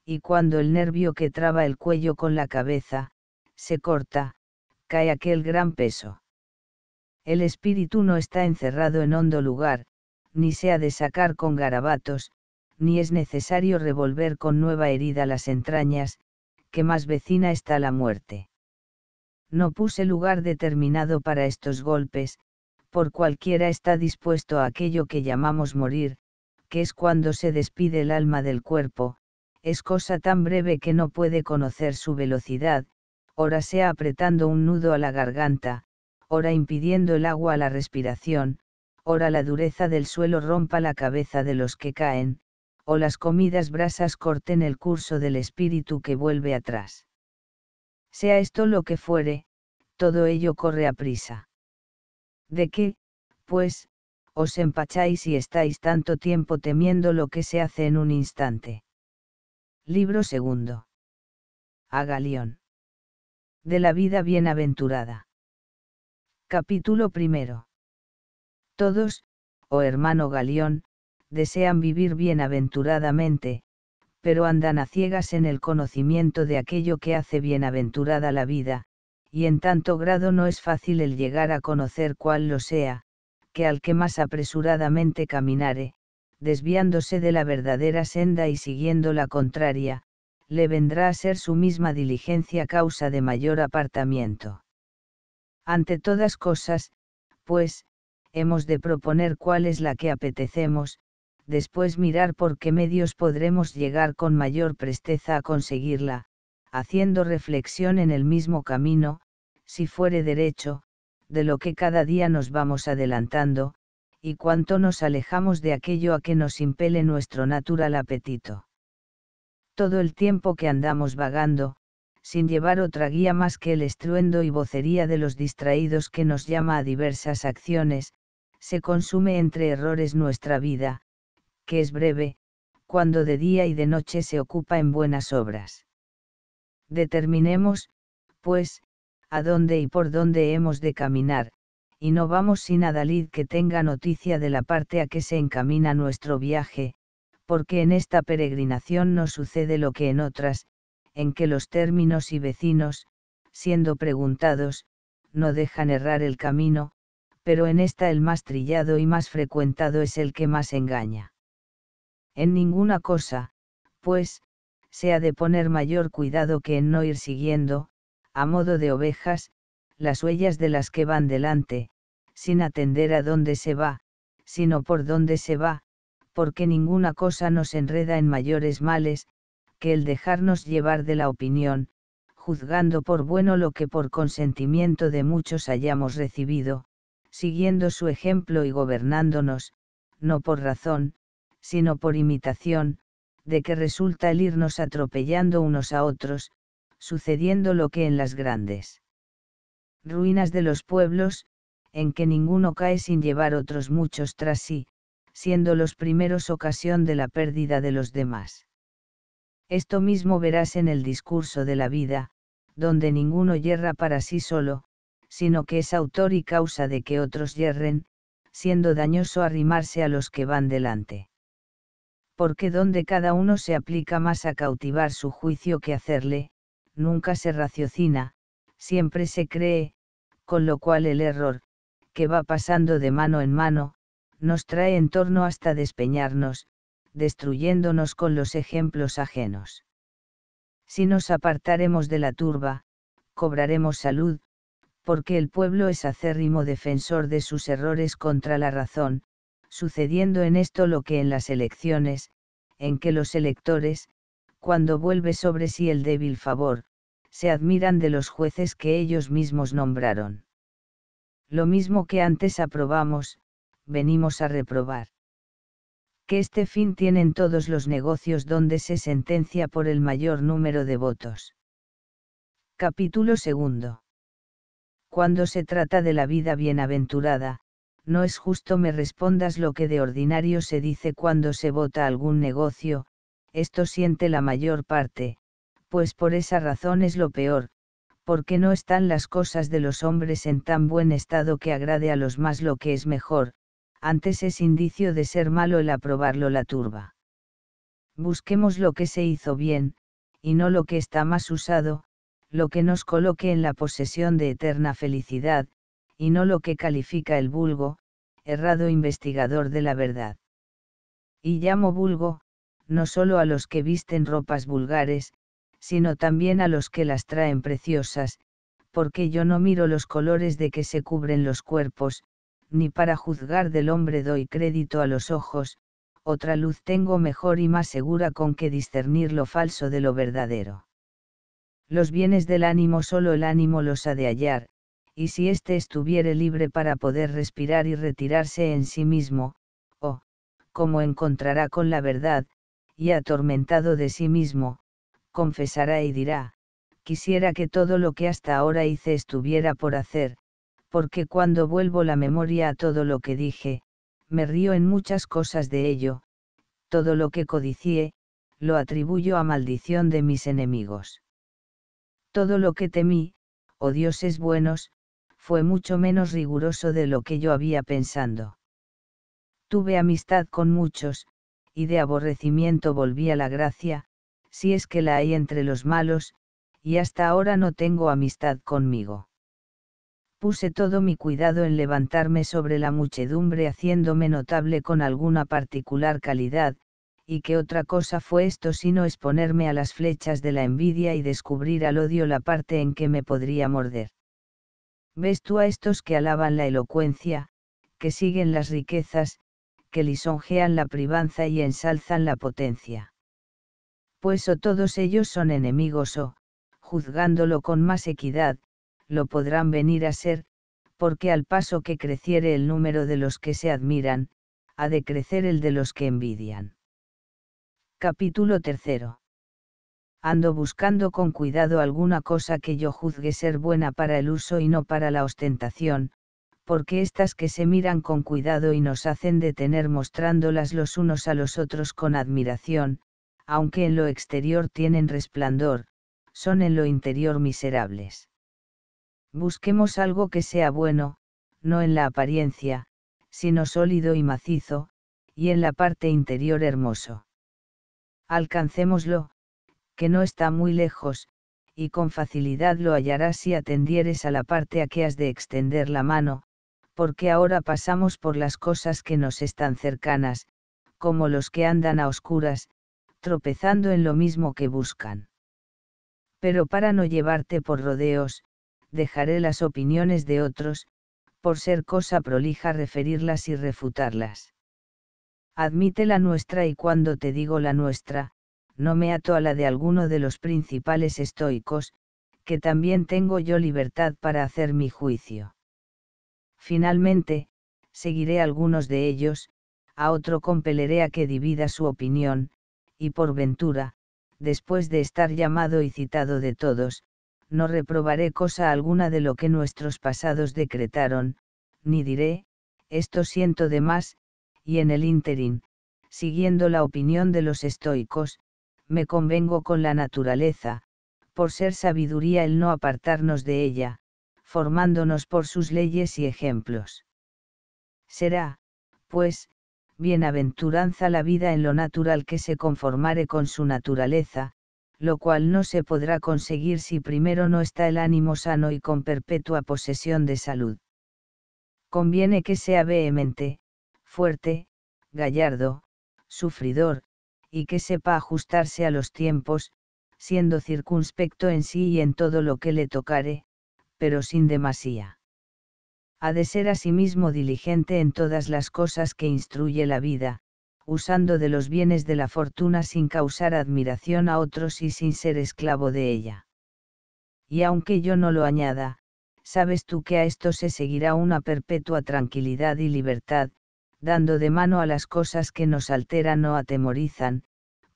S1: y cuando el nervio que traba el cuello con la cabeza, se corta, cae aquel gran peso. El espíritu no está encerrado en hondo lugar, ni se ha de sacar con garabatos, ni es necesario revolver con nueva herida las entrañas, que más vecina está la muerte. No puse lugar determinado para estos golpes, por cualquiera está dispuesto a aquello que llamamos morir, que es cuando se despide el alma del cuerpo, es cosa tan breve que no puede conocer su velocidad, ora sea apretando un nudo a la garganta, ora impidiendo el agua a la respiración, ora la dureza del suelo rompa la cabeza de los que caen, o las comidas brasas corten el curso del espíritu que vuelve atrás. Sea esto lo que fuere, todo ello corre a prisa. ¿De qué, pues, os empacháis y estáis tanto tiempo temiendo lo que se hace en un instante? Libro segundo. A Galión. De la vida bienaventurada. Capítulo primero. Todos, oh hermano Galión, desean vivir bienaventuradamente, pero andan a ciegas en el conocimiento de aquello que hace bienaventurada la vida, y en tanto grado no es fácil el llegar a conocer cuál lo sea, que al que más apresuradamente caminare, desviándose de la verdadera senda y siguiendo la contraria, le vendrá a ser su misma diligencia causa de mayor apartamiento. Ante todas cosas, pues, hemos de proponer cuál es la que apetecemos, después mirar por qué medios podremos llegar con mayor presteza a conseguirla, haciendo reflexión en el mismo camino, si fuere derecho, de lo que cada día nos vamos adelantando, y cuánto nos alejamos de aquello a que nos impele nuestro natural apetito. Todo el tiempo que andamos vagando, sin llevar otra guía más que el estruendo y vocería de los distraídos que nos llama a diversas acciones, se consume entre errores nuestra vida, que es breve, cuando de día y de noche se ocupa en buenas obras. Determinemos, pues, a dónde y por dónde hemos de caminar, y no vamos sin Adalid que tenga noticia de la parte a que se encamina nuestro viaje, porque en esta peregrinación no sucede lo que en otras, en que los términos y vecinos, siendo preguntados, no dejan errar el camino, pero en esta el más trillado y más frecuentado es el que más engaña. En ninguna cosa, pues, se ha de poner mayor cuidado que en no ir siguiendo, a modo de ovejas, las huellas de las que van delante, sin atender a dónde se va, sino por dónde se va, porque ninguna cosa nos enreda en mayores males, que el dejarnos llevar de la opinión, juzgando por bueno lo que por consentimiento de muchos hayamos recibido, siguiendo su ejemplo y gobernándonos, no por razón, sino por imitación, de que resulta el irnos atropellando unos a otros, sucediendo lo que en las grandes ruinas de los pueblos, en que ninguno cae sin llevar otros muchos tras sí, siendo los primeros ocasión de la pérdida de los demás. Esto mismo verás en el discurso de la vida, donde ninguno yerra para sí solo, sino que es autor y causa de que otros yerren, siendo dañoso arrimarse a los que van delante. Porque donde cada uno se aplica más a cautivar su juicio que hacerle, nunca se raciocina, siempre se cree, con lo cual el error, que va pasando de mano en mano, nos trae en torno hasta despeñarnos, destruyéndonos con los ejemplos ajenos. Si nos apartaremos de la turba, cobraremos salud, porque el pueblo es acérrimo defensor de sus errores contra la razón, sucediendo en esto lo que en las elecciones, en que los electores, cuando vuelve sobre sí el débil favor, se admiran de los jueces que ellos mismos nombraron. Lo mismo que antes aprobamos, venimos a reprobar. Que este fin tienen todos los negocios donde se sentencia por el mayor número de votos. Capítulo segundo. Cuando se trata de la vida bienaventurada, no es justo me respondas lo que de ordinario se dice cuando se vota algún negocio, esto siente la mayor parte, pues por esa razón es lo peor, porque no están las cosas de los hombres en tan buen estado que agrade a los más lo que es mejor, antes es indicio de ser malo el aprobarlo la turba. Busquemos lo que se hizo bien, y no lo que está más usado, lo que nos coloque en la posesión de eterna felicidad, y no lo que califica el vulgo, errado investigador de la verdad. Y llamo vulgo, no solo a los que visten ropas vulgares, sino también a los que las traen preciosas, porque yo no miro los colores de que se cubren los cuerpos, ni para juzgar del hombre doy crédito a los ojos, otra luz tengo mejor y más segura con que discernir lo falso de lo verdadero. Los bienes del ánimo solo el ánimo los ha de hallar, y si éste estuviere libre para poder respirar y retirarse en sí mismo, o, como encontrará con la verdad, y atormentado de sí mismo, confesará y dirá, quisiera que todo lo que hasta ahora hice estuviera por hacer, porque cuando vuelvo la memoria a todo lo que dije, me río en muchas cosas de ello, todo lo que codicié, lo atribuyo a maldición de mis enemigos. Todo lo que temí, oh dioses buenos, fue mucho menos riguroso de lo que yo había pensando. Tuve amistad con muchos, y de aborrecimiento volví a la gracia, si es que la hay entre los malos, y hasta ahora no tengo amistad conmigo puse todo mi cuidado en levantarme sobre la muchedumbre haciéndome notable con alguna particular calidad, y que otra cosa fue esto sino exponerme a las flechas de la envidia y descubrir al odio la parte en que me podría morder. ¿Ves tú a estos que alaban la elocuencia, que siguen las riquezas, que lisonjean la privanza y ensalzan la potencia? Pues o todos ellos son enemigos o, juzgándolo con más equidad, lo podrán venir a ser, porque al paso que creciere el número de los que se admiran, ha de crecer el de los que envidian. Capítulo 3. Ando buscando con cuidado alguna cosa que yo juzgue ser buena para el uso y no para la ostentación, porque estas que se miran con cuidado y nos hacen detener mostrándolas los unos a los otros con admiración, aunque en lo exterior tienen resplandor, son en lo interior miserables. Busquemos algo que sea bueno, no en la apariencia, sino sólido y macizo, y en la parte interior hermoso. Alcancémoslo, que no está muy lejos, y con facilidad lo hallarás si atendieres a la parte a que has de extender la mano, porque ahora pasamos por las cosas que nos están cercanas, como los que andan a oscuras, tropezando en lo mismo que buscan. Pero para no llevarte por rodeos, dejaré las opiniones de otros, por ser cosa prolija referirlas y refutarlas. Admite la nuestra y cuando te digo la nuestra, no me ato a la de alguno de los principales estoicos, que también tengo yo libertad para hacer mi juicio. Finalmente, seguiré algunos de ellos, a otro compeleré a que divida su opinión, y por ventura, después de estar llamado y citado de todos, no reprobaré cosa alguna de lo que nuestros pasados decretaron, ni diré, esto siento de más, y en el ínterin, siguiendo la opinión de los estoicos, me convengo con la naturaleza, por ser sabiduría el no apartarnos de ella, formándonos por sus leyes y ejemplos. Será, pues, bienaventuranza la vida en lo natural que se conformare con su naturaleza, lo cual no se podrá conseguir si primero no está el ánimo sano y con perpetua posesión de salud. Conviene que sea vehemente, fuerte, gallardo, sufridor, y que sepa ajustarse a los tiempos, siendo circunspecto en sí y en todo lo que le tocare, pero sin demasía. Ha de ser asimismo diligente en todas las cosas que instruye la vida, usando de los bienes de la fortuna sin causar admiración a otros y sin ser esclavo de ella. Y aunque yo no lo añada, sabes tú que a esto se seguirá una perpetua tranquilidad y libertad, dando de mano a las cosas que nos alteran o atemorizan,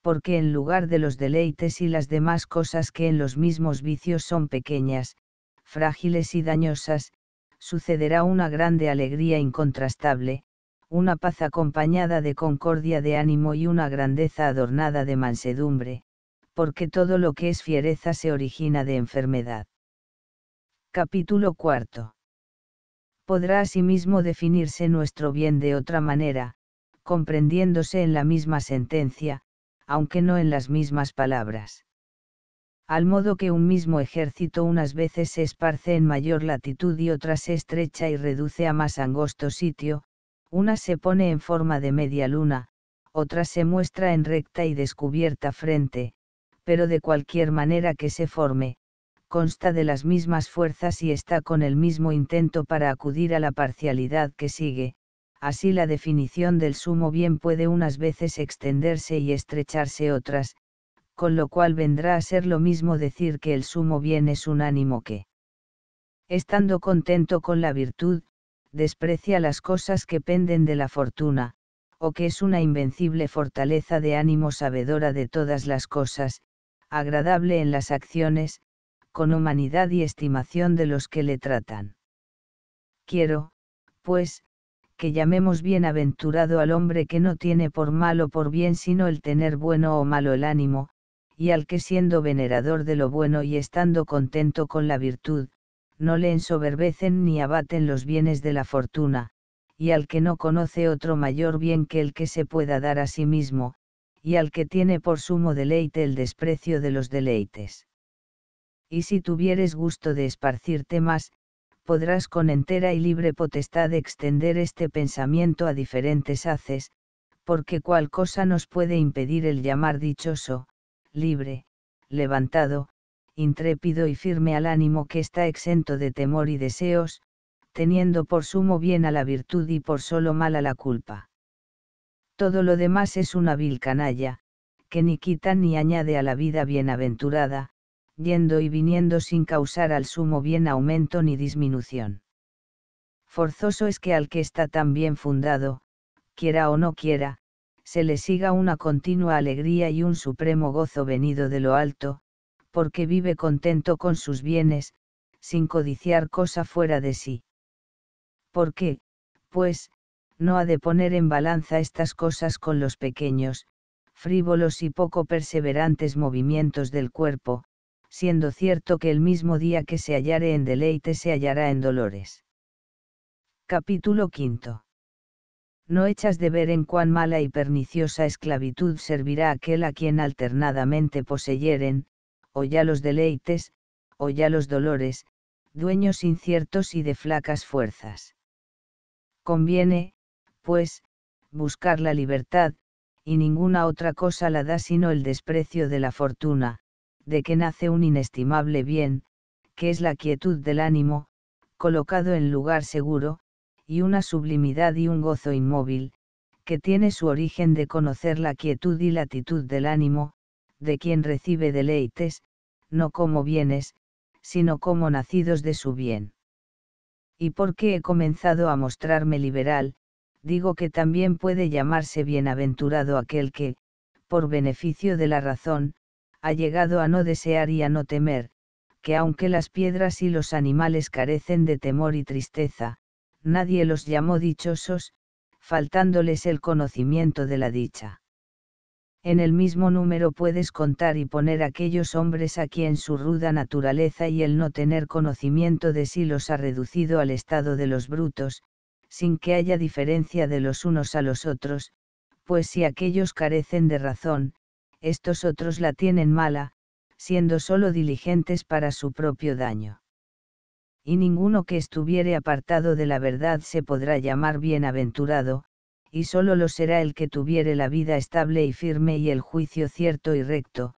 S1: porque en lugar de los deleites y las demás cosas que en los mismos vicios son pequeñas, frágiles y dañosas, sucederá una grande alegría incontrastable, una paz acompañada de concordia de ánimo y una grandeza adornada de mansedumbre, porque todo lo que es fiereza se origina de enfermedad. Capítulo IV. Podrá asimismo definirse nuestro bien de otra manera, comprendiéndose en la misma sentencia, aunque no en las mismas palabras. Al modo que un mismo ejército unas veces se esparce en mayor latitud y otras se estrecha y reduce a más angosto sitio, una se pone en forma de media luna, otra se muestra en recta y descubierta frente, pero de cualquier manera que se forme, consta de las mismas fuerzas y está con el mismo intento para acudir a la parcialidad que sigue, así la definición del sumo bien puede unas veces extenderse y estrecharse otras, con lo cual vendrá a ser lo mismo decir que el sumo bien es un ánimo que, estando contento con la virtud, desprecia las cosas que penden de la fortuna, o que es una invencible fortaleza de ánimo sabedora de todas las cosas, agradable en las acciones, con humanidad y estimación de los que le tratan. Quiero, pues, que llamemos bienaventurado al hombre que no tiene por mal o por bien sino el tener bueno o malo el ánimo, y al que siendo venerador de lo bueno y estando contento con la virtud, no le ensoberbecen ni abaten los bienes de la fortuna, y al que no conoce otro mayor bien que el que se pueda dar a sí mismo, y al que tiene por sumo deleite el desprecio de los deleites. Y si tuvieres gusto de esparcirte más, podrás con entera y libre potestad extender este pensamiento a diferentes haces, porque cual cosa nos puede impedir el llamar dichoso, libre, levantado, intrépido y firme al ánimo que está exento de temor y deseos, teniendo por sumo bien a la virtud y por solo mal a la culpa. Todo lo demás es una vil canalla, que ni quita ni añade a la vida bienaventurada, yendo y viniendo sin causar al sumo bien aumento ni disminución. Forzoso es que al que está tan bien fundado, quiera o no quiera, se le siga una continua alegría y un supremo gozo venido de lo alto, porque vive contento con sus bienes, sin codiciar cosa fuera de sí. ¿Por qué, pues, no ha de poner en balanza estas cosas con los pequeños, frívolos y poco perseverantes movimientos del cuerpo, siendo cierto que el mismo día que se hallare en deleite se hallará en dolores. Capítulo V. No echas de ver en cuán mala y perniciosa esclavitud servirá aquel a quien alternadamente poseyeren, o ya los deleites, o ya los dolores, dueños inciertos y de flacas fuerzas. Conviene, pues, buscar la libertad, y ninguna otra cosa la da sino el desprecio de la fortuna, de que nace un inestimable bien, que es la quietud del ánimo, colocado en lugar seguro, y una sublimidad y un gozo inmóvil, que tiene su origen de conocer la quietud y latitud del ánimo, de quien recibe deleites, no como bienes, sino como nacidos de su bien. Y porque he comenzado a mostrarme liberal, digo que también puede llamarse bienaventurado aquel que, por beneficio de la razón, ha llegado a no desear y a no temer, que aunque las piedras y los animales carecen de temor y tristeza, nadie los llamó dichosos, faltándoles el conocimiento de la dicha. En el mismo número puedes contar y poner aquellos hombres a quien su ruda naturaleza y el no tener conocimiento de sí los ha reducido al estado de los brutos, sin que haya diferencia de los unos a los otros, pues si aquellos carecen de razón, estos otros la tienen mala, siendo solo diligentes para su propio daño. Y ninguno que estuviere apartado de la verdad se podrá llamar bienaventurado, y solo lo será el que tuviere la vida estable y firme y el juicio cierto y recto,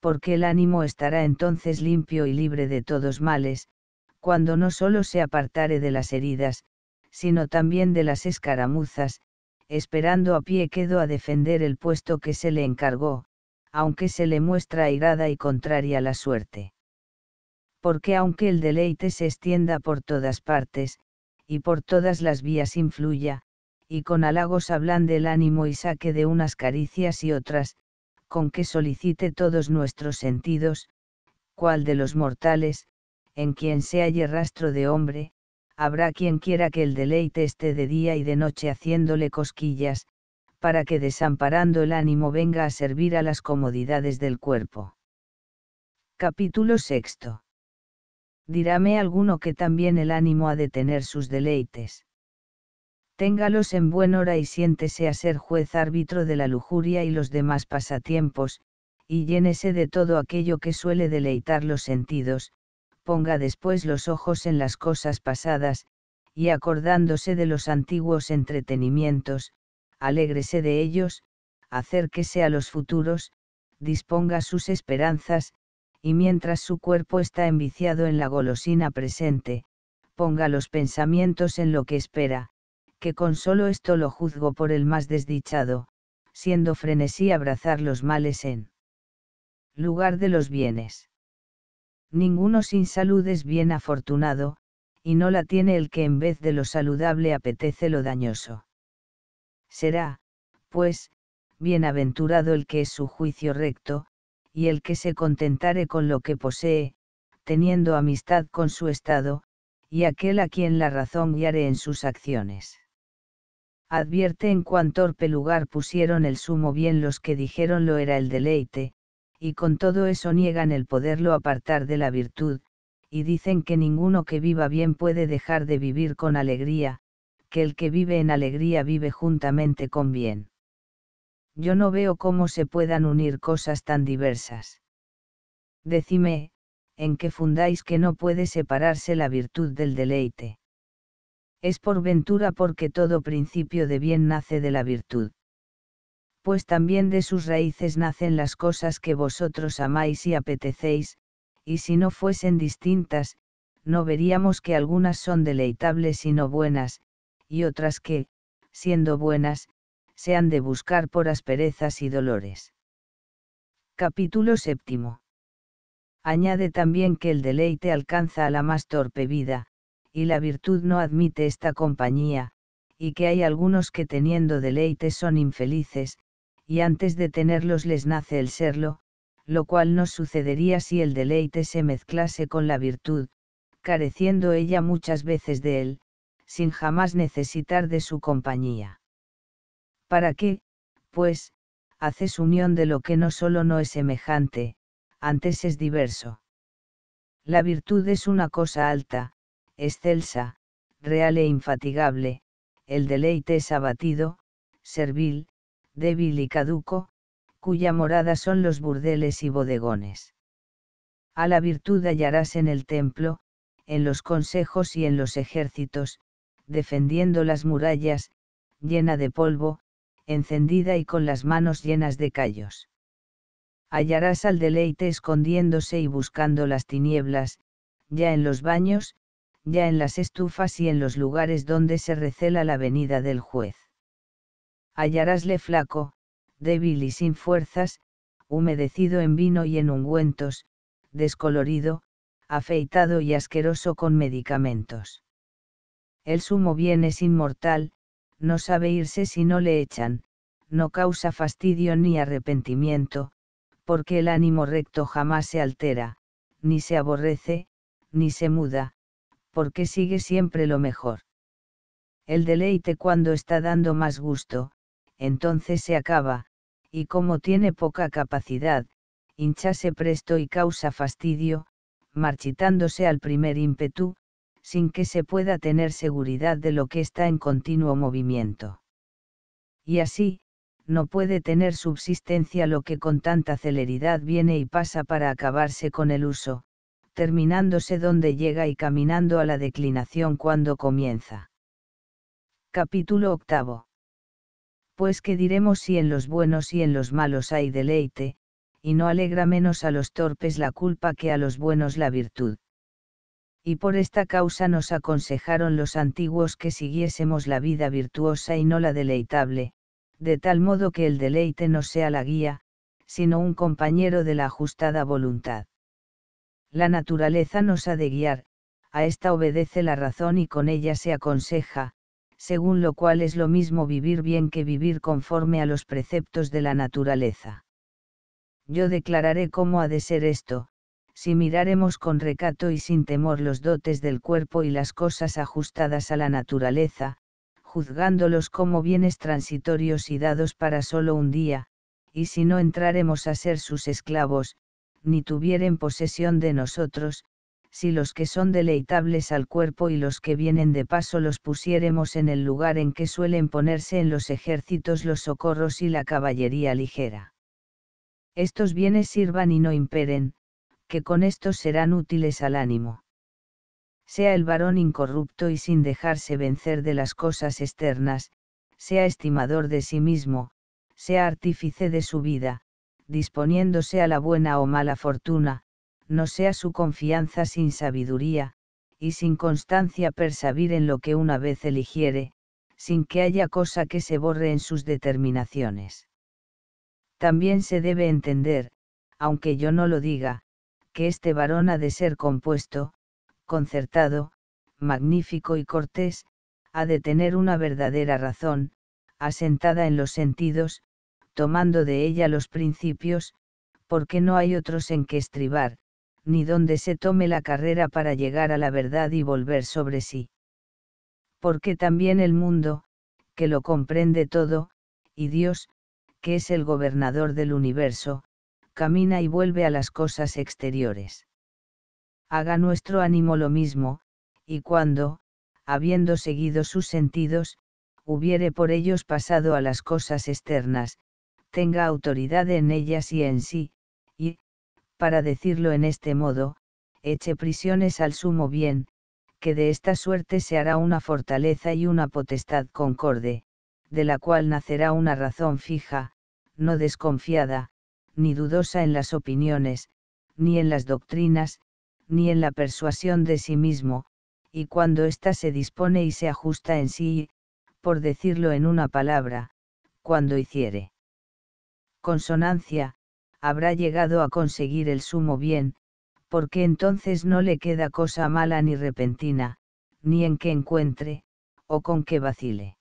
S1: porque el ánimo estará entonces limpio y libre de todos males, cuando no solo se apartare de las heridas, sino también de las escaramuzas, esperando a pie quedo a defender el puesto que se le encargó, aunque se le muestra airada y contraria la suerte. Porque aunque el deleite se extienda por todas partes, y por todas las vías influya, y con halagos ablande el ánimo y saque de unas caricias y otras, con que solicite todos nuestros sentidos, cual de los mortales, en quien se halle rastro de hombre, habrá quien quiera que el deleite esté de día y de noche haciéndole cosquillas, para que desamparando el ánimo venga a servir a las comodidades del cuerpo. Capítulo VI. Diráme alguno que también el ánimo ha de tener sus deleites. Téngalos en buen hora y siéntese a ser juez árbitro de la lujuria y los demás pasatiempos, y llénese de todo aquello que suele deleitar los sentidos, ponga después los ojos en las cosas pasadas, y acordándose de los antiguos entretenimientos, alégrese de ellos, acérquese a los futuros, disponga sus esperanzas, y mientras su cuerpo está enviciado en la golosina presente, ponga los pensamientos en lo que espera, que con solo esto lo juzgo por el más desdichado, siendo frenesí abrazar los males en lugar de los bienes. Ninguno sin salud es bien afortunado, y no la tiene el que en vez de lo saludable apetece lo dañoso. Será, pues, bienaventurado el que es su juicio recto, y el que se contentare con lo que posee, teniendo amistad con su estado, y aquel a quien la razón guiare en sus acciones. Advierte en cuán torpe lugar pusieron el sumo bien los que dijeron lo era el deleite, y con todo eso niegan el poderlo apartar de la virtud, y dicen que ninguno que viva bien puede dejar de vivir con alegría, que el que vive en alegría vive juntamente con bien. Yo no veo cómo se puedan unir cosas tan diversas. Decime, ¿en qué fundáis que no puede separarse la virtud del deleite? Es por ventura porque todo principio de bien nace de la virtud pues también de sus raíces nacen las cosas que vosotros amáis y apetecéis, y si no fuesen distintas, no veríamos que algunas son deleitables y no buenas, y otras que, siendo buenas, se han de buscar por asperezas y dolores. Capítulo séptimo. Añade también que el deleite alcanza a la más torpe vida, y la virtud no admite esta compañía, y que hay algunos que teniendo deleite son infelices, y antes de tenerlos les nace el serlo, lo cual no sucedería si el deleite se mezclase con la virtud, careciendo ella muchas veces de él, sin jamás necesitar de su compañía. ¿Para qué, pues, haces unión de lo que no solo no es semejante, antes es diverso? La virtud es una cosa alta, excelsa, real e infatigable, el deleite es abatido, servil, débil y caduco, cuya morada son los burdeles y bodegones. A la virtud hallarás en el templo, en los consejos y en los ejércitos, defendiendo las murallas, llena de polvo, encendida y con las manos llenas de callos. Hallarás al deleite escondiéndose y buscando las tinieblas, ya en los baños, ya en las estufas y en los lugares donde se recela la venida del juez hallarásle flaco, débil y sin fuerzas, humedecido en vino y en ungüentos, descolorido, afeitado y asqueroso con medicamentos. El sumo bien es inmortal, no sabe irse si no le echan, no causa fastidio ni arrepentimiento, porque el ánimo recto jamás se altera, ni se aborrece, ni se muda, porque sigue siempre lo mejor. El deleite cuando está dando más gusto, entonces se acaba, y como tiene poca capacidad, hinchase presto y causa fastidio, marchitándose al primer ímpetu, sin que se pueda tener seguridad de lo que está en continuo movimiento. Y así, no puede tener subsistencia lo que con tanta celeridad viene y pasa para acabarse con el uso, terminándose donde llega y caminando a la declinación cuando comienza. Capítulo octavo pues que diremos si en los buenos y en los malos hay deleite, y no alegra menos a los torpes la culpa que a los buenos la virtud. Y por esta causa nos aconsejaron los antiguos que siguiésemos la vida virtuosa y no la deleitable, de tal modo que el deleite no sea la guía, sino un compañero de la ajustada voluntad. La naturaleza nos ha de guiar, a esta obedece la razón y con ella se aconseja, según lo cual es lo mismo vivir bien que vivir conforme a los preceptos de la naturaleza. Yo declararé cómo ha de ser esto, si miraremos con recato y sin temor los dotes del cuerpo y las cosas ajustadas a la naturaleza, juzgándolos como bienes transitorios y dados para solo un día, y si no entraremos a ser sus esclavos, ni tuvieren posesión de nosotros, si los que son deleitables al cuerpo y los que vienen de paso los pusiéremos en el lugar en que suelen ponerse en los ejércitos los socorros y la caballería ligera. Estos bienes sirvan y no imperen, que con estos serán útiles al ánimo. Sea el varón incorrupto y sin dejarse vencer de las cosas externas, sea estimador de sí mismo, sea artífice de su vida, disponiéndose a la buena o mala fortuna, no sea su confianza sin sabiduría, y sin constancia persavir en lo que una vez eligiere, sin que haya cosa que se borre en sus determinaciones. También se debe entender, aunque yo no lo diga, que este varón ha de ser compuesto, concertado, magnífico y cortés, ha de tener una verdadera razón, asentada en los sentidos, tomando de ella los principios, porque no hay otros en que estribar, ni donde se tome la carrera para llegar a la verdad y volver sobre sí. Porque también el mundo, que lo comprende todo, y Dios, que es el gobernador del universo, camina y vuelve a las cosas exteriores. Haga nuestro ánimo lo mismo, y cuando, habiendo seguido sus sentidos, hubiere por ellos pasado a las cosas externas, tenga autoridad en ellas y en sí, y, para decirlo en este modo, eche prisiones al sumo bien, que de esta suerte se hará una fortaleza y una potestad concorde, de la cual nacerá una razón fija, no desconfiada, ni dudosa en las opiniones, ni en las doctrinas, ni en la persuasión de sí mismo, y cuando ésta se dispone y se ajusta en sí, por decirlo en una palabra, cuando hiciere consonancia, habrá llegado a conseguir el sumo bien, porque entonces no le queda cosa mala ni repentina, ni en que encuentre, o con que vacile.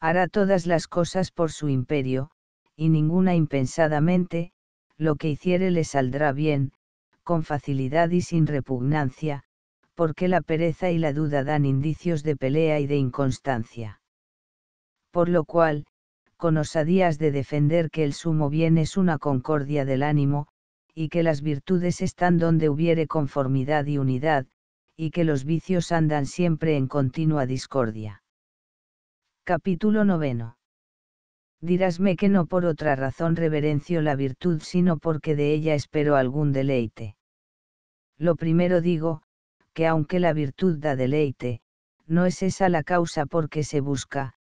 S1: Hará todas las cosas por su imperio, y ninguna impensadamente, lo que hiciere le saldrá bien, con facilidad y sin repugnancia, porque la pereza y la duda dan indicios de pelea y de inconstancia. Por lo cual, con osadías de defender que el sumo bien es una concordia del ánimo, y que las virtudes están donde hubiere conformidad y unidad, y que los vicios andan siempre en continua discordia. Capítulo noveno dirásme que no por otra razón reverencio la virtud sino porque de ella espero algún deleite. Lo primero digo, que aunque la virtud da deleite, no es esa la causa por que se busca,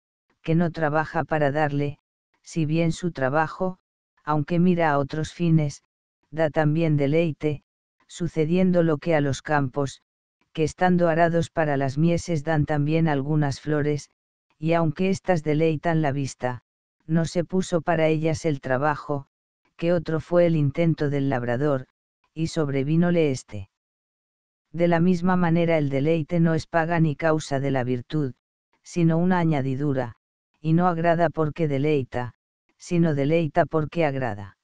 S1: que no trabaja para darle, si bien su trabajo, aunque mira a otros fines, da también deleite, sucediendo lo que a los campos, que estando arados para las mieses dan también algunas flores, y aunque éstas deleitan la vista, no se puso para ellas el trabajo, que otro fue el intento del labrador, y sobrevínole éste. De la misma manera el deleite no es paga ni causa de la virtud, sino una añadidura, y no agrada porque deleita, sino deleita porque agrada.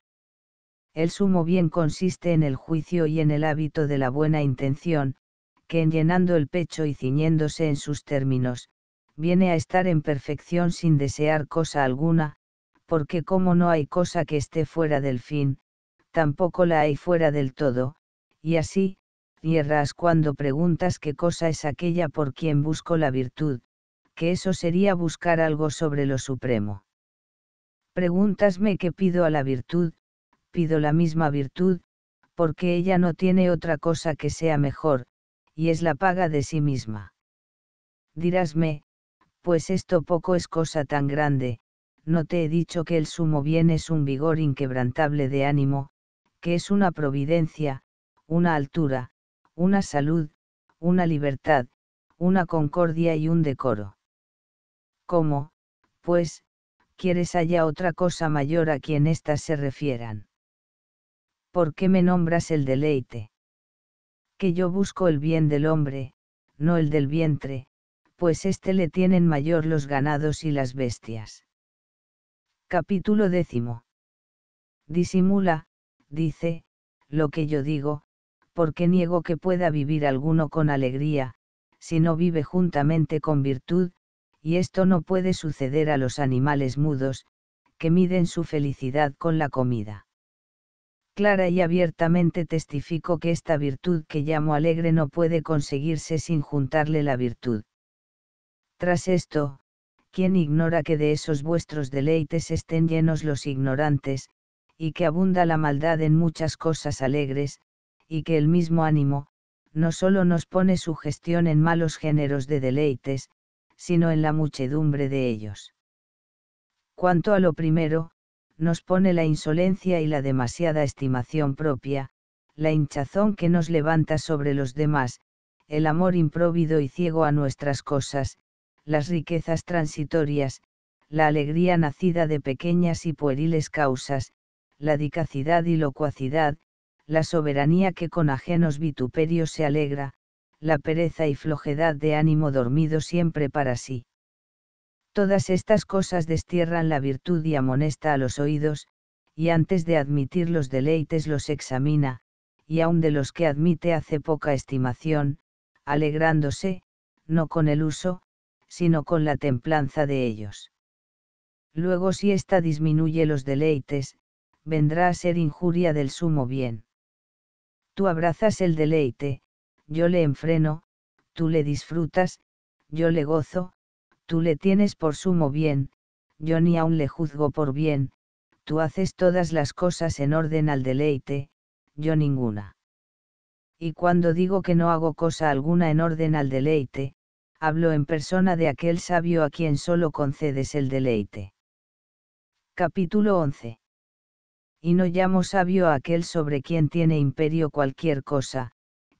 S1: El sumo bien consiste en el juicio y en el hábito de la buena intención, que en llenando el pecho y ciñéndose en sus términos, viene a estar en perfección sin desear cosa alguna, porque como no hay cosa que esté fuera del fin, tampoco la hay fuera del todo, y así, hierras cuando preguntas qué cosa es aquella por quien busco la virtud, que eso sería buscar algo sobre lo supremo. Pregúntasme qué pido a la virtud, pido la misma virtud, porque ella no tiene otra cosa que sea mejor, y es la paga de sí misma. Dirásme, pues esto poco es cosa tan grande, no te he dicho que el sumo bien es un vigor inquebrantable de ánimo, que es una providencia, una altura, una salud, una libertad, una concordia y un decoro. ¿Cómo, pues, quieres haya otra cosa mayor a quien éstas se refieran? ¿Por qué me nombras el deleite? Que yo busco el bien del hombre, no el del vientre, pues éste le tienen mayor los ganados y las bestias. Capítulo décimo. Disimula, dice, lo que yo digo, porque niego que pueda vivir alguno con alegría, si no vive juntamente con virtud, y esto no puede suceder a los animales mudos, que miden su felicidad con la comida. Clara y abiertamente testifico que esta virtud que llamo alegre no puede conseguirse sin juntarle la virtud. Tras esto, ¿quién ignora que de esos vuestros deleites estén llenos los ignorantes, y que abunda la maldad en muchas cosas alegres, y que el mismo ánimo, no solo nos pone su gestión en malos géneros de deleites, sino en la muchedumbre de ellos. Cuanto a lo primero, nos pone la insolencia y la demasiada estimación propia, la hinchazón que nos levanta sobre los demás, el amor impróvido y ciego a nuestras cosas, las riquezas transitorias, la alegría nacida de pequeñas y pueriles causas, la dicacidad y locuacidad, la soberanía que con ajenos vituperios se alegra, la pereza y flojedad de ánimo dormido siempre para sí. Todas estas cosas destierran la virtud y amonesta a los oídos, y antes de admitir los deleites los examina, y aun de los que admite hace poca estimación, alegrándose, no con el uso, sino con la templanza de ellos. Luego si ésta disminuye los deleites, vendrá a ser injuria del sumo bien. Tú abrazas el deleite, yo le enfreno, tú le disfrutas, yo le gozo, tú le tienes por sumo bien, yo ni aun le juzgo por bien, tú haces todas las cosas en orden al deleite, yo ninguna. Y cuando digo que no hago cosa alguna en orden al deleite, hablo en persona de aquel sabio a quien solo concedes el deleite. Capítulo 11. Y no llamo sabio a aquel sobre quien tiene imperio cualquier cosa,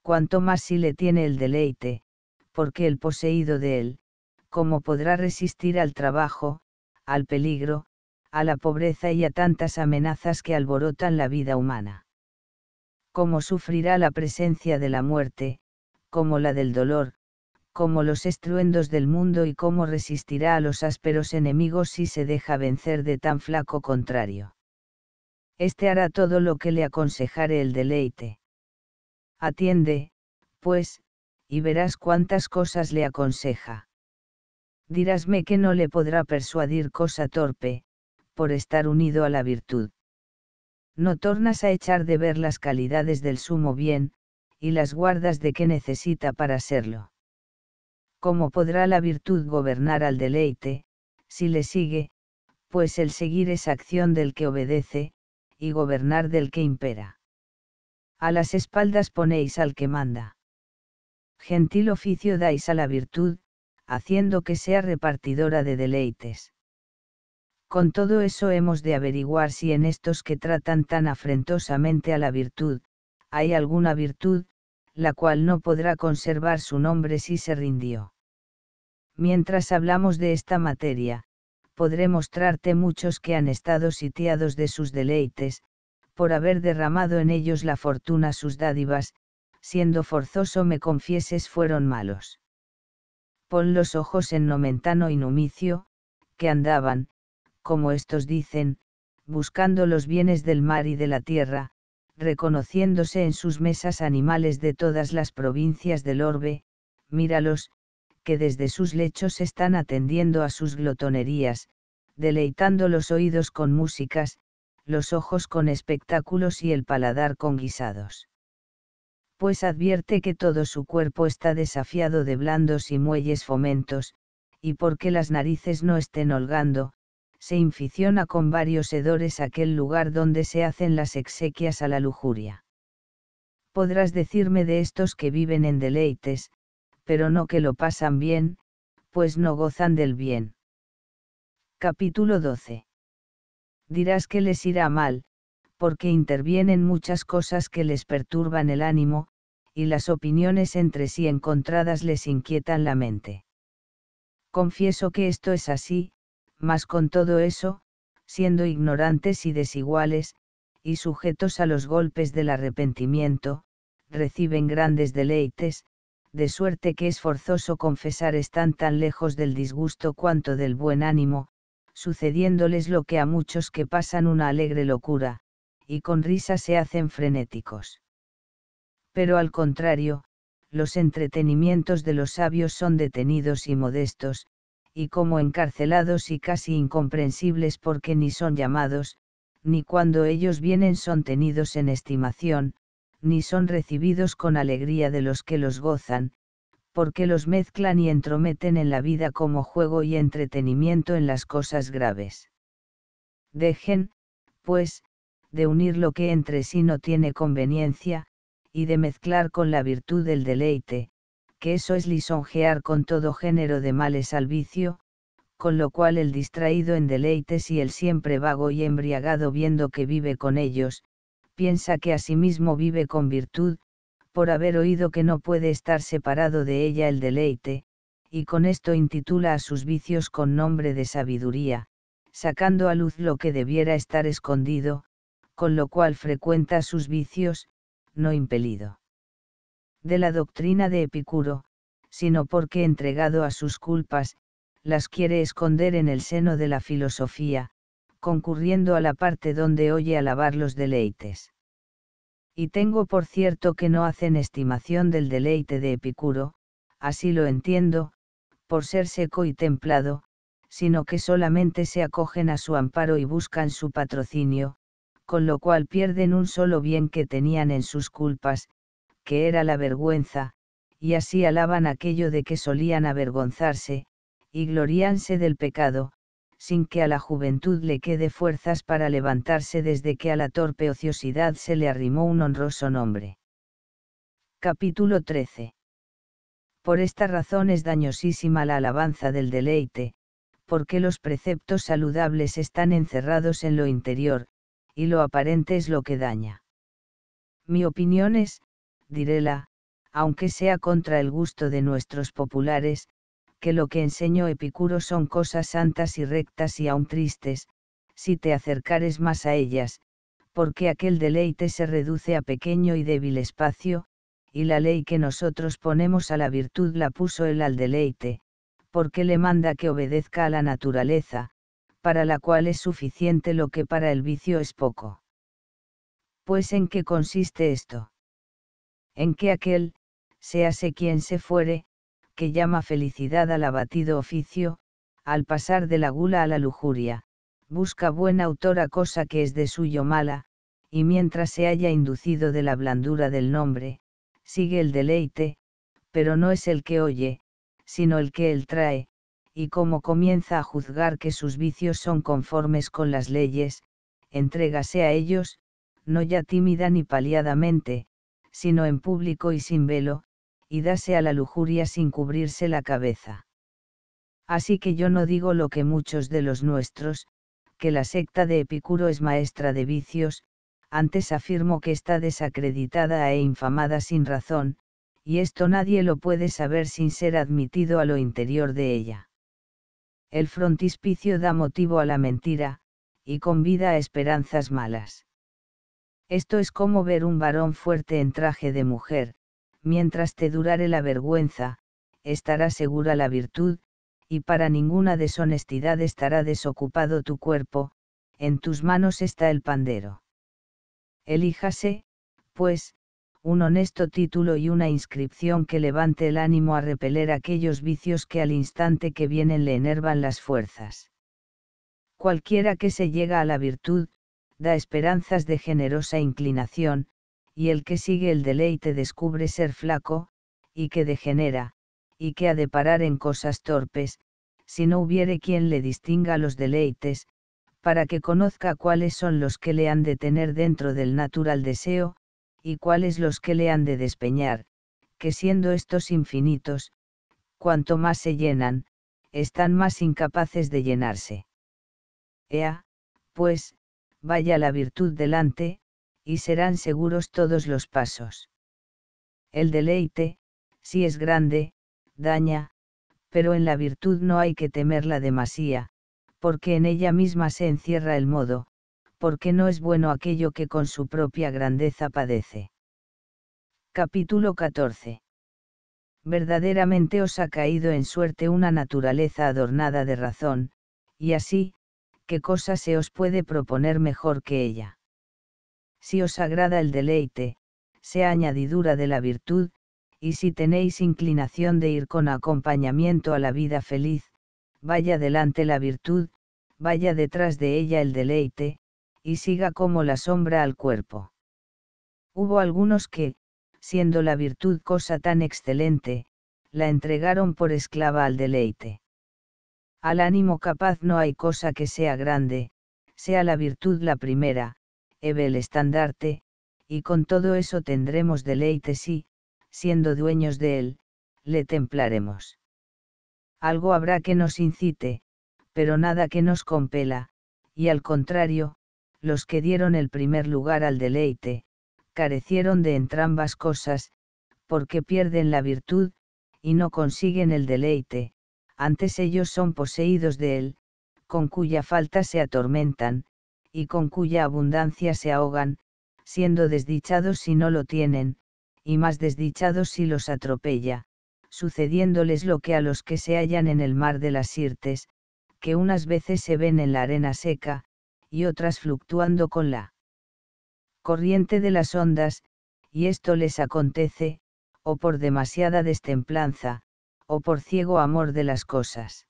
S1: cuanto más si le tiene el deleite, porque el poseído de él, cómo podrá resistir al trabajo, al peligro, a la pobreza y a tantas amenazas que alborotan la vida humana. Cómo sufrirá la presencia de la muerte, como la del dolor, como los estruendos del mundo y cómo resistirá a los ásperos enemigos si se deja vencer de tan flaco contrario. Este hará todo lo que le aconsejare el deleite. Atiende, pues, y verás cuántas cosas le aconseja. Dirásme que no le podrá persuadir cosa torpe, por estar unido a la virtud. No tornas a echar de ver las calidades del sumo bien, y las guardas de que necesita para serlo. ¿Cómo podrá la virtud gobernar al deleite, si le sigue, pues el seguir es acción del que obedece, y gobernar del que impera? A las espaldas ponéis al que manda. Gentil oficio dais a la virtud, haciendo que sea repartidora de deleites. Con todo eso hemos de averiguar si en estos que tratan tan afrentosamente a la virtud, hay alguna virtud, la cual no podrá conservar su nombre si se rindió. Mientras hablamos de esta materia, podré mostrarte muchos que han estado sitiados de sus deleites, por haber derramado en ellos la fortuna sus dádivas, siendo forzoso me confieses fueron malos. Pon los ojos en Nomentano y Numicio, que andaban, como estos dicen, buscando los bienes del mar y de la tierra, reconociéndose en sus mesas animales de todas las provincias del orbe, míralos, que desde sus lechos están atendiendo a sus glotonerías, deleitando los oídos con músicas, los ojos con espectáculos y el paladar con guisados. Pues advierte que todo su cuerpo está desafiado de blandos y muelles fomentos, y porque las narices no estén holgando, se inficiona con varios hedores aquel lugar donde se hacen las exequias a la lujuria. Podrás decirme de estos que viven en deleites, pero no que lo pasan bien, pues no gozan del bien. Capítulo 12. Dirás que les irá mal, porque intervienen muchas cosas que les perturban el ánimo, y las opiniones entre sí encontradas les inquietan la mente. Confieso que esto es así, mas con todo eso, siendo ignorantes y desiguales, y sujetos a los golpes del arrepentimiento, reciben grandes deleites, de suerte que es forzoso confesar están tan lejos del disgusto cuanto del buen ánimo, sucediéndoles lo que a muchos que pasan una alegre locura, y con risa se hacen frenéticos. Pero al contrario, los entretenimientos de los sabios son detenidos y modestos, y como encarcelados y casi incomprensibles porque ni son llamados, ni cuando ellos vienen son tenidos en estimación, ni son recibidos con alegría de los que los gozan, porque los mezclan y entrometen en la vida como juego y entretenimiento en las cosas graves. Dejen, pues, de unir lo que entre sí no tiene conveniencia, y de mezclar con la virtud del deleite, que eso es lisonjear con todo género de males al vicio, con lo cual el distraído en deleites y el siempre vago y embriagado viendo que vive con ellos, piensa que asimismo vive con virtud, por haber oído que no puede estar separado de ella el deleite, y con esto intitula a sus vicios con nombre de sabiduría, sacando a luz lo que debiera estar escondido, con lo cual frecuenta sus vicios, no impelido. De la doctrina de Epicuro, sino porque entregado a sus culpas, las quiere esconder en el seno de la filosofía, concurriendo a la parte donde oye alabar los deleites. Y tengo por cierto que no hacen estimación del deleite de Epicuro, así lo entiendo, por ser seco y templado, sino que solamente se acogen a su amparo y buscan su patrocinio, con lo cual pierden un solo bien que tenían en sus culpas, que era la vergüenza, y así alaban aquello de que solían avergonzarse, y gloríanse del pecado, sin que a la juventud le quede fuerzas para levantarse desde que a la torpe ociosidad se le arrimó un honroso nombre. Capítulo 13. Por esta razón es dañosísima la alabanza del deleite, porque los preceptos saludables están encerrados en lo interior, y lo aparente es lo que daña. Mi opinión es, diréla, aunque sea contra el gusto de nuestros populares, que lo que enseñó Epicuro son cosas santas y rectas y aún tristes, si te acercares más a ellas, porque aquel deleite se reduce a pequeño y débil espacio, y la ley que nosotros ponemos a la virtud la puso él al deleite, porque le manda que obedezca a la naturaleza, para la cual es suficiente lo que para el vicio es poco. Pues en qué consiste esto? En que aquel, séase quien se fuere, que llama felicidad al abatido oficio, al pasar de la gula a la lujuria, busca buena autora cosa que es de suyo mala, y mientras se haya inducido de la blandura del nombre, sigue el deleite, pero no es el que oye, sino el que él trae, y como comienza a juzgar que sus vicios son conformes con las leyes, entrégase a ellos, no ya tímida ni paliadamente, sino en público y sin velo, y dase a la lujuria sin cubrirse la cabeza. Así que yo no digo lo que muchos de los nuestros, que la secta de Epicuro es maestra de vicios, antes afirmo que está desacreditada e infamada sin razón, y esto nadie lo puede saber sin ser admitido a lo interior de ella. El frontispicio da motivo a la mentira, y convida a esperanzas malas. Esto es como ver un varón fuerte en traje de mujer, mientras te durare la vergüenza, estará segura la virtud, y para ninguna deshonestidad estará desocupado tu cuerpo, en tus manos está el pandero. Elíjase, pues, un honesto título y una inscripción que levante el ánimo a repeler aquellos vicios que al instante que vienen le enervan las fuerzas. Cualquiera que se llega a la virtud, da esperanzas de generosa inclinación, y el que sigue el deleite descubre ser flaco, y que degenera, y que ha de parar en cosas torpes, si no hubiere quien le distinga los deleites, para que conozca cuáles son los que le han de tener dentro del natural deseo, y cuáles los que le han de despeñar, que siendo estos infinitos, cuanto más se llenan, están más incapaces de llenarse. Ea, pues, vaya la virtud delante, y serán seguros todos los pasos. El deleite, si es grande, daña, pero en la virtud no hay que temerla demasía, porque en ella misma se encierra el modo, porque no es bueno aquello que con su propia grandeza padece. Capítulo 14. Verdaderamente os ha caído en suerte una naturaleza adornada de razón, y así, ¿qué cosa se os puede proponer mejor que ella? si os agrada el deleite, sea añadidura de la virtud, y si tenéis inclinación de ir con acompañamiento a la vida feliz, vaya delante la virtud, vaya detrás de ella el deleite, y siga como la sombra al cuerpo. Hubo algunos que, siendo la virtud cosa tan excelente, la entregaron por esclava al deleite. Al ánimo capaz no hay cosa que sea grande, sea la virtud la primera, Eve el estandarte, y con todo eso tendremos deleite si, siendo dueños de él, le templaremos. Algo habrá que nos incite, pero nada que nos compela, y al contrario, los que dieron el primer lugar al deleite, carecieron de entrambas cosas, porque pierden la virtud, y no consiguen el deleite, antes ellos son poseídos de él, con cuya falta se atormentan, y con cuya abundancia se ahogan, siendo desdichados si no lo tienen, y más desdichados si los atropella, sucediéndoles lo que a los que se hallan en el mar de las Sirtes, que unas veces se ven en la arena seca, y otras fluctuando con la corriente de las ondas, y esto les acontece, o por demasiada destemplanza, o por ciego amor de las cosas.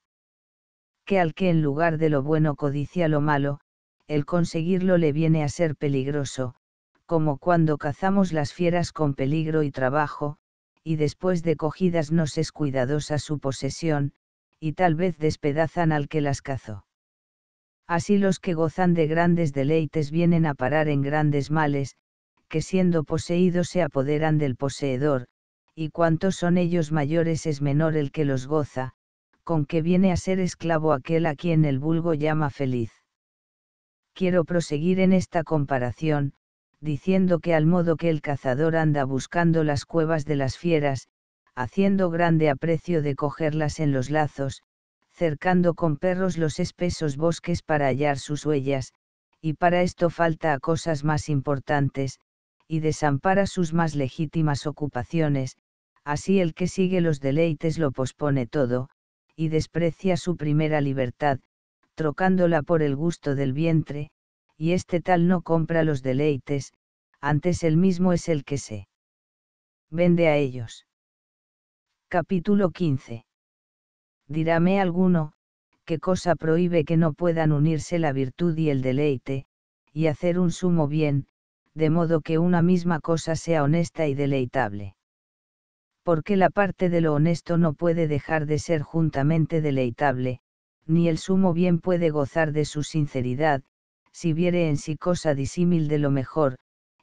S1: Que al que en lugar de lo bueno codicia lo malo, el conseguirlo le viene a ser peligroso, como cuando cazamos las fieras con peligro y trabajo, y después de cogidas nos es cuidadosa su posesión, y tal vez despedazan al que las cazó. Así los que gozan de grandes deleites vienen a parar en grandes males, que siendo poseídos se apoderan del poseedor, y cuantos son ellos mayores es menor el que los goza, con que viene a ser esclavo aquel a quien el vulgo llama feliz. Quiero proseguir en esta comparación, diciendo que al modo que el cazador anda buscando las cuevas de las fieras, haciendo grande aprecio de cogerlas en los lazos, cercando con perros los espesos bosques para hallar sus huellas, y para esto falta a cosas más importantes, y desampara sus más legítimas ocupaciones, así el que sigue los deleites lo pospone todo, y desprecia su primera libertad, trocándola por el gusto del vientre, y este tal no compra los deleites, antes él mismo es el que se vende a ellos. Capítulo 15. Díráme alguno, ¿qué cosa prohíbe que no puedan unirse la virtud y el deleite, y hacer un sumo bien, de modo que una misma cosa sea honesta y deleitable? Porque la parte de lo honesto no puede dejar de ser juntamente deleitable, ni el sumo bien puede gozar de su sinceridad, si viere en sí cosa disímil de lo mejor,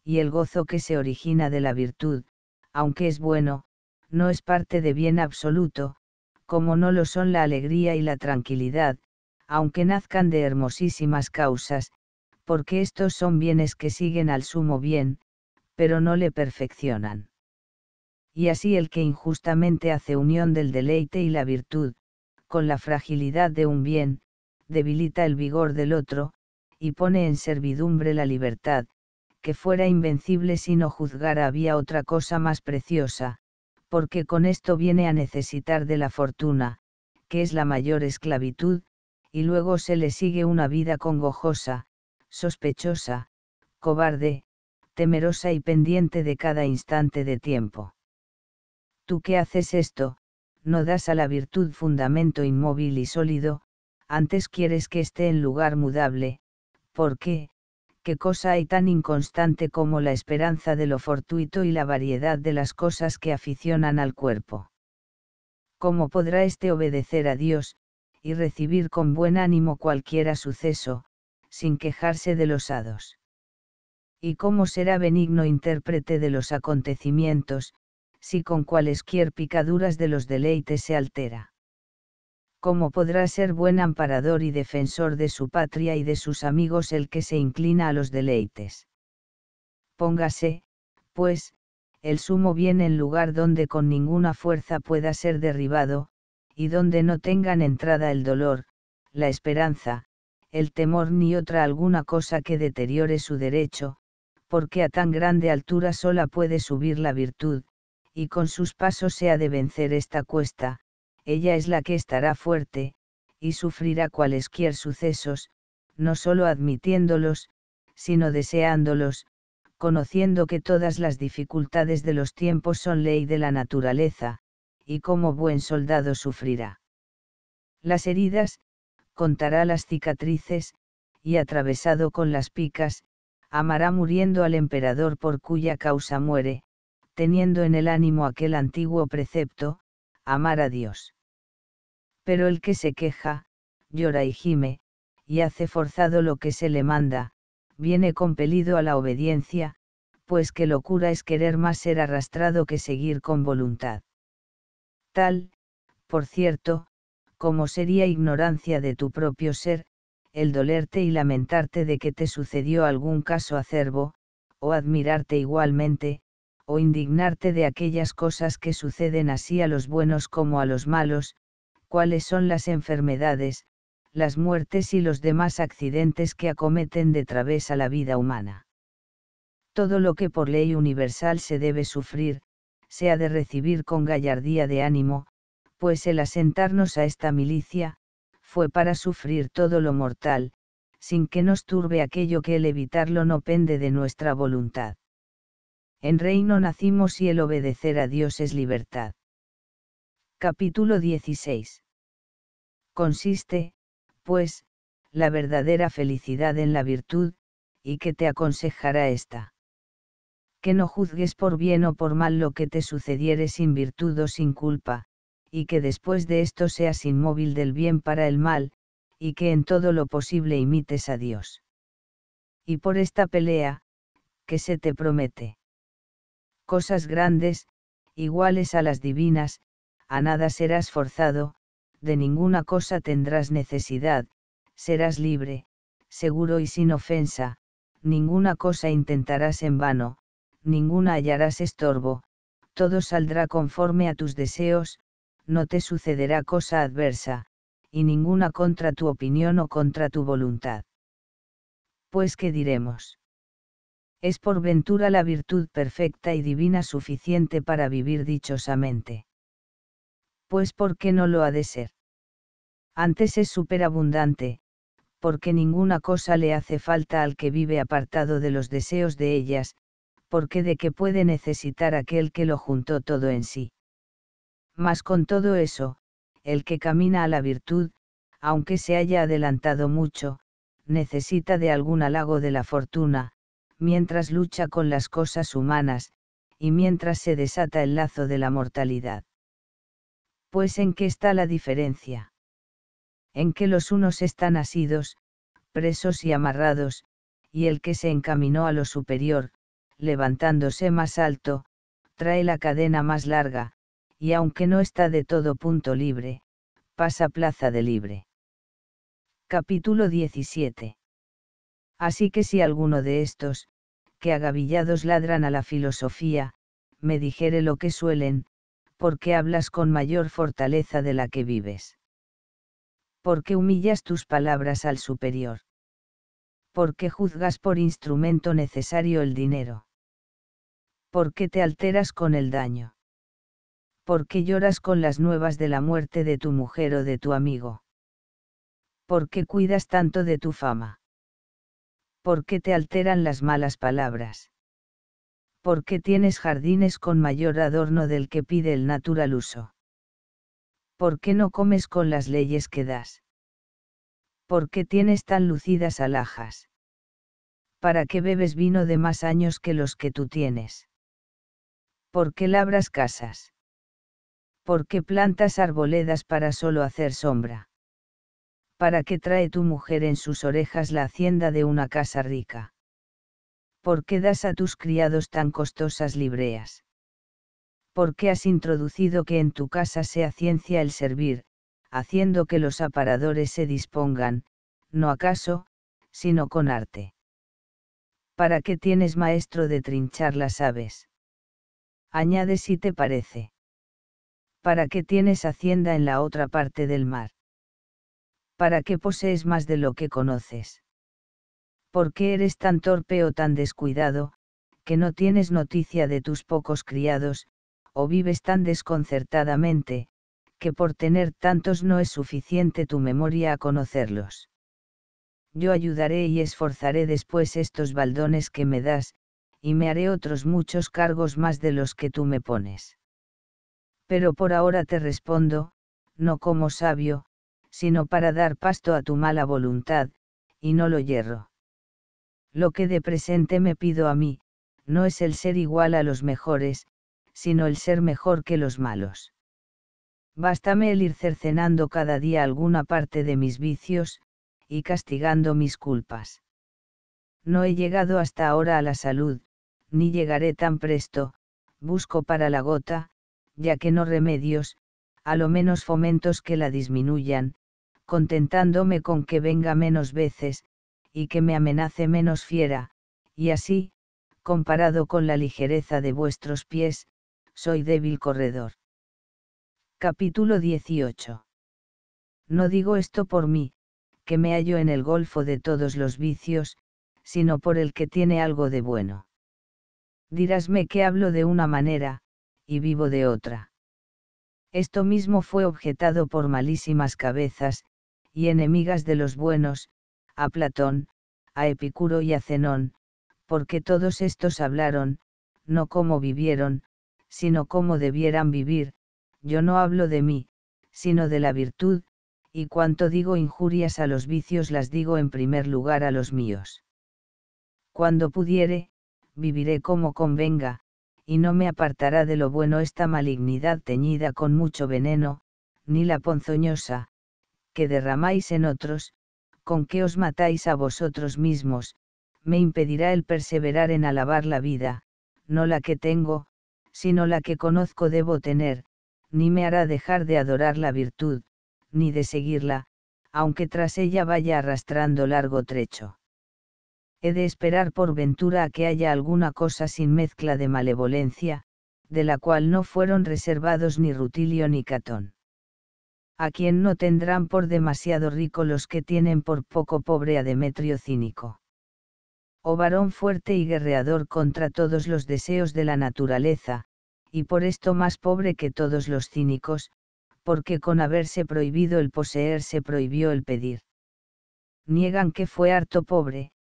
S1: y el gozo que se origina de la virtud, aunque es bueno, no es parte de bien absoluto, como no lo son la alegría y la tranquilidad, aunque nazcan de hermosísimas causas, porque estos son bienes que siguen al sumo bien, pero no le perfeccionan. Y así el que injustamente hace unión del deleite y la virtud, con la fragilidad de un bien, debilita el vigor del otro, y pone en servidumbre la libertad, que fuera invencible si no juzgara había otra cosa más preciosa, porque con esto viene a necesitar de la fortuna, que es la mayor esclavitud, y luego se le sigue una vida congojosa, sospechosa, cobarde, temerosa y pendiente de cada instante de tiempo. Tú que haces esto, no das a la virtud fundamento inmóvil y sólido, antes quieres que esté en lugar mudable, ¿Por qué? ¿Qué cosa hay tan inconstante como la esperanza de lo fortuito y la variedad de las cosas que aficionan al cuerpo? ¿Cómo podrá éste obedecer a Dios, y recibir con buen ánimo cualquiera suceso, sin quejarse de los hados? ¿Y cómo será benigno intérprete de los acontecimientos, si con cualesquier picaduras de los deleites se altera? ¿cómo podrá ser buen amparador y defensor de su patria y de sus amigos el que se inclina a los deleites? Póngase, pues, el sumo bien en lugar donde con ninguna fuerza pueda ser derribado, y donde no tengan entrada el dolor, la esperanza, el temor ni otra alguna cosa que deteriore su derecho, porque a tan grande altura sola puede subir la virtud, y con sus pasos se ha de vencer esta cuesta, ella es la que estará fuerte, y sufrirá cualesquier sucesos, no solo admitiéndolos, sino deseándolos, conociendo que todas las dificultades de los tiempos son ley de la naturaleza, y como buen soldado sufrirá. Las heridas, contará las cicatrices, y atravesado con las picas, amará muriendo al emperador por cuya causa muere, teniendo en el ánimo aquel antiguo precepto, amar a Dios. Pero el que se queja, llora y gime, y hace forzado lo que se le manda, viene compelido a la obediencia, pues que locura es querer más ser arrastrado que seguir con voluntad. Tal, por cierto, como sería ignorancia de tu propio ser, el dolerte y lamentarte de que te sucedió algún caso acerbo, o admirarte igualmente, o indignarte de aquellas cosas que suceden así a los buenos como a los malos, cuáles son las enfermedades, las muertes y los demás accidentes que acometen de través a la vida humana. Todo lo que por ley universal se debe sufrir, se ha de recibir con gallardía de ánimo, pues el asentarnos a esta milicia, fue para sufrir todo lo mortal, sin que nos turbe aquello que el evitarlo no pende de nuestra voluntad. En reino nacimos y el obedecer a Dios es libertad. Capítulo 16. Consiste, pues, la verdadera felicidad en la virtud, y que te aconsejará esta. Que no juzgues por bien o por mal lo que te sucediere sin virtud o sin culpa, y que después de esto seas inmóvil del bien para el mal, y que en todo lo posible imites a Dios. Y por esta pelea, que se te promete. Cosas grandes, iguales a las divinas, a nada serás forzado, de ninguna cosa tendrás necesidad, serás libre, seguro y sin ofensa, ninguna cosa intentarás en vano, ninguna hallarás estorbo, todo saldrá conforme a tus deseos, no te sucederá cosa adversa, y ninguna contra tu opinión o contra tu voluntad. Pues qué diremos. Es por ventura la virtud perfecta y divina suficiente para vivir dichosamente. Pues ¿por qué no lo ha de ser? Antes es superabundante, porque ninguna cosa le hace falta al que vive apartado de los deseos de ellas, porque de qué puede necesitar aquel que lo juntó todo en sí. Mas con todo eso, el que camina a la virtud, aunque se haya adelantado mucho, necesita de algún halago de la fortuna, mientras lucha con las cosas humanas, y mientras se desata el lazo de la mortalidad. Pues en qué está la diferencia? En que los unos están asidos, presos y amarrados, y el que se encaminó a lo superior, levantándose más alto, trae la cadena más larga, y aunque no está de todo punto libre, pasa plaza de libre. Capítulo 17. Así que si alguno de estos, que agavillados ladran a la filosofía, me dijere lo que suelen, porque hablas con mayor fortaleza de la que vives. Porque humillas tus palabras al superior. Porque juzgas por instrumento necesario el dinero. Porque te alteras con el daño. ¿Por qué lloras con las nuevas de la muerte de tu mujer o de tu amigo? ¿Por qué cuidas tanto de tu fama? ¿Por qué te alteran las malas palabras? ¿Por qué tienes jardines con mayor adorno del que pide el natural uso? ¿Por qué no comes con las leyes que das? ¿Por qué tienes tan lucidas alhajas? ¿Para qué bebes vino de más años que los que tú tienes? ¿Por qué labras casas? ¿Por qué plantas arboledas para solo hacer sombra? ¿Para qué trae tu mujer en sus orejas la hacienda de una casa rica? ¿Por qué das a tus criados tan costosas libreas? ¿Por qué has introducido que en tu casa sea ciencia el servir, haciendo que los aparadores se dispongan, no acaso, sino con arte? ¿Para qué tienes maestro de trinchar las aves? Añade si te parece. ¿Para qué tienes hacienda en la otra parte del mar? ¿Para qué posees más de lo que conoces? ¿Por qué eres tan torpe o tan descuidado, que no tienes noticia de tus pocos criados, o vives tan desconcertadamente, que por tener tantos no es suficiente tu memoria a conocerlos? Yo ayudaré y esforzaré después estos baldones que me das, y me haré otros muchos cargos más de los que tú me pones pero por ahora te respondo, no como sabio, sino para dar pasto a tu mala voluntad, y no lo hierro. Lo que de presente me pido a mí, no es el ser igual a los mejores, sino el ser mejor que los malos. Bástame el ir cercenando cada día alguna parte de mis vicios, y castigando mis culpas. No he llegado hasta ahora a la salud, ni llegaré tan presto, busco para la gota, ya que no remedios, a lo menos fomentos que la disminuyan, contentándome con que venga menos veces, y que me amenace menos fiera, y así, comparado con la ligereza de vuestros pies, soy débil corredor. Capítulo 18. No digo esto por mí, que me hallo en el golfo de todos los vicios, sino por el que tiene algo de bueno. Dirásme que hablo de una manera, y vivo de otra. Esto mismo fue objetado por malísimas cabezas, y enemigas de los buenos, a Platón, a Epicuro y a Zenón, porque todos estos hablaron, no cómo vivieron, sino cómo debieran vivir, yo no hablo de mí, sino de la virtud, y cuanto digo injurias a los vicios las digo en primer lugar a los míos. Cuando pudiere, viviré como convenga, y no me apartará de lo bueno esta malignidad teñida con mucho veneno, ni la ponzoñosa, que derramáis en otros, con que os matáis a vosotros mismos, me impedirá el perseverar en alabar la vida, no la que tengo, sino la que conozco debo tener, ni me hará dejar de adorar la virtud, ni de seguirla, aunque tras ella vaya arrastrando largo trecho he de esperar por ventura a que haya alguna cosa sin mezcla de malevolencia, de la cual no fueron reservados ni Rutilio ni Catón. A quien no tendrán por demasiado rico los que tienen por poco pobre a Demetrio cínico. Oh varón fuerte y guerreador contra todos los deseos de la naturaleza, y por esto más pobre que todos los cínicos, porque con haberse prohibido el poseer se prohibió el pedir. Niegan que fue harto pobre,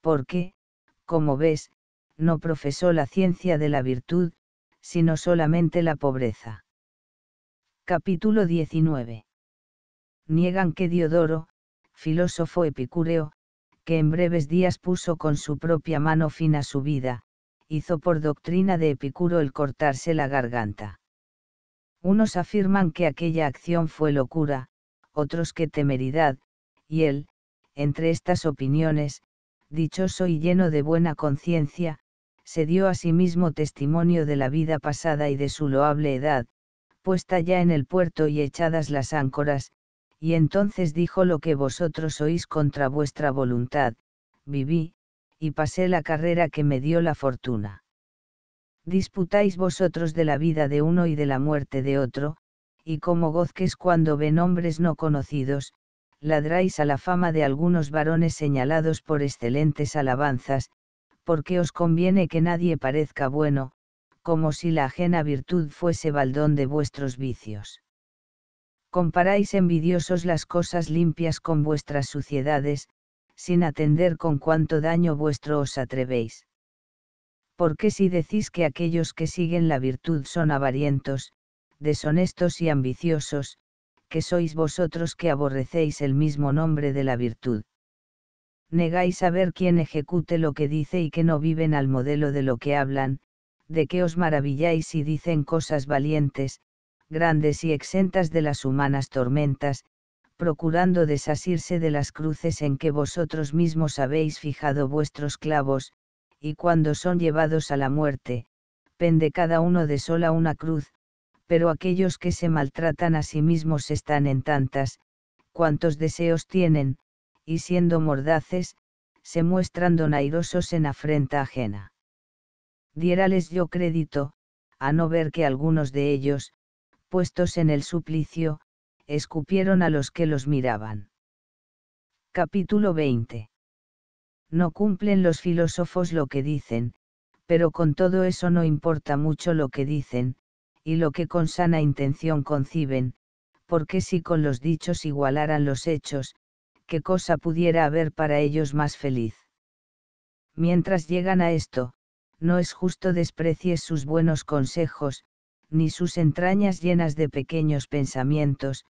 S1: porque, como ves, no profesó la ciencia de la virtud, sino solamente la pobreza. Capítulo 19. Niegan que Diodoro, filósofo epicúreo, que en breves días puso con su propia mano fin a su vida, hizo por doctrina de Epicuro el cortarse la garganta. Unos afirman que aquella acción fue locura, otros que temeridad, y él, entre estas opiniones, dichoso y lleno de buena conciencia, se dio a sí mismo testimonio de la vida pasada y de su loable edad, puesta ya en el puerto y echadas las áncoras, y entonces dijo lo que vosotros oís contra vuestra voluntad, viví, y pasé la carrera que me dio la fortuna. Disputáis vosotros de la vida de uno y de la muerte de otro, y como gozques cuando ven hombres no conocidos, ladráis a la fama de algunos varones señalados por excelentes alabanzas, porque os conviene que nadie parezca bueno, como si la ajena virtud fuese baldón de vuestros vicios. Comparáis envidiosos las cosas limpias con vuestras suciedades, sin atender con cuánto daño vuestro os atrevéis. Porque si decís que aquellos que siguen la virtud son avarientos, deshonestos y ambiciosos, que sois vosotros que aborrecéis el mismo nombre de la virtud. Negáis saber quién ejecute lo que dice y que no viven al modelo de lo que hablan, de que os maravilláis si dicen cosas valientes, grandes y exentas de las humanas tormentas, procurando desasirse de las cruces en que vosotros mismos habéis fijado vuestros clavos, y cuando son llevados a la muerte, pende cada uno de sola una cruz, pero aquellos que se maltratan a sí mismos están en tantas, cuantos deseos tienen, y siendo mordaces, se muestran donairosos en afrenta ajena. Diérales yo crédito, a no ver que algunos de ellos, puestos en el suplicio, escupieron a los que los miraban. Capítulo 20. No cumplen los filósofos lo que dicen, pero con todo eso no importa mucho lo que dicen, y lo que con sana intención conciben, porque si con los dichos igualaran los hechos, qué cosa pudiera haber para ellos más feliz. Mientras llegan a esto, no es justo desprecies sus buenos consejos, ni sus entrañas llenas de pequeños pensamientos,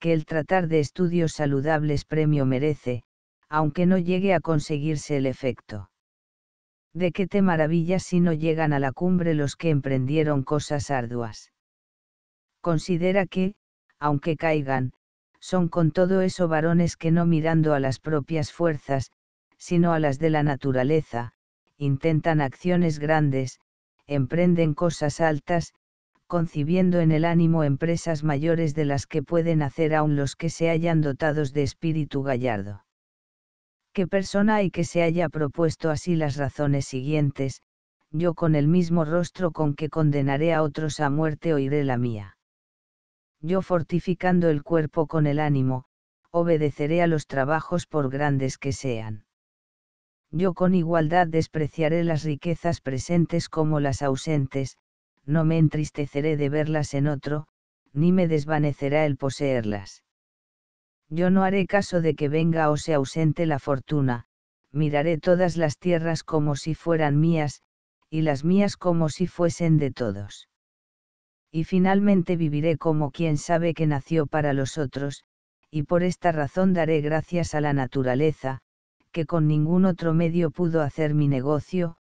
S1: que el tratar de estudios saludables premio merece, aunque no llegue a conseguirse el efecto. ¿De qué te maravillas si no llegan a la cumbre los que emprendieron cosas arduas? Considera que, aunque caigan, son con todo eso varones que no mirando a las propias fuerzas, sino a las de la naturaleza, intentan acciones grandes, emprenden cosas altas, concibiendo en el ánimo empresas mayores de las que pueden hacer aún los que se hayan dotados de espíritu gallardo. ¿Qué persona hay que se haya propuesto así las razones siguientes? yo con el mismo rostro con que condenaré a otros a muerte oiré la mía. Yo fortificando el cuerpo con el ánimo, obedeceré a los trabajos por grandes que sean. Yo con igualdad despreciaré las riquezas presentes como las ausentes, no me entristeceré de verlas en otro, ni me desvanecerá el poseerlas. Yo no haré caso de que venga o se ausente la fortuna, miraré todas las tierras como si fueran mías, y las mías como si fuesen de todos. Y finalmente viviré como quien sabe que nació para los otros, y por esta razón daré gracias a la naturaleza, que con ningún otro medio pudo hacer mi negocio,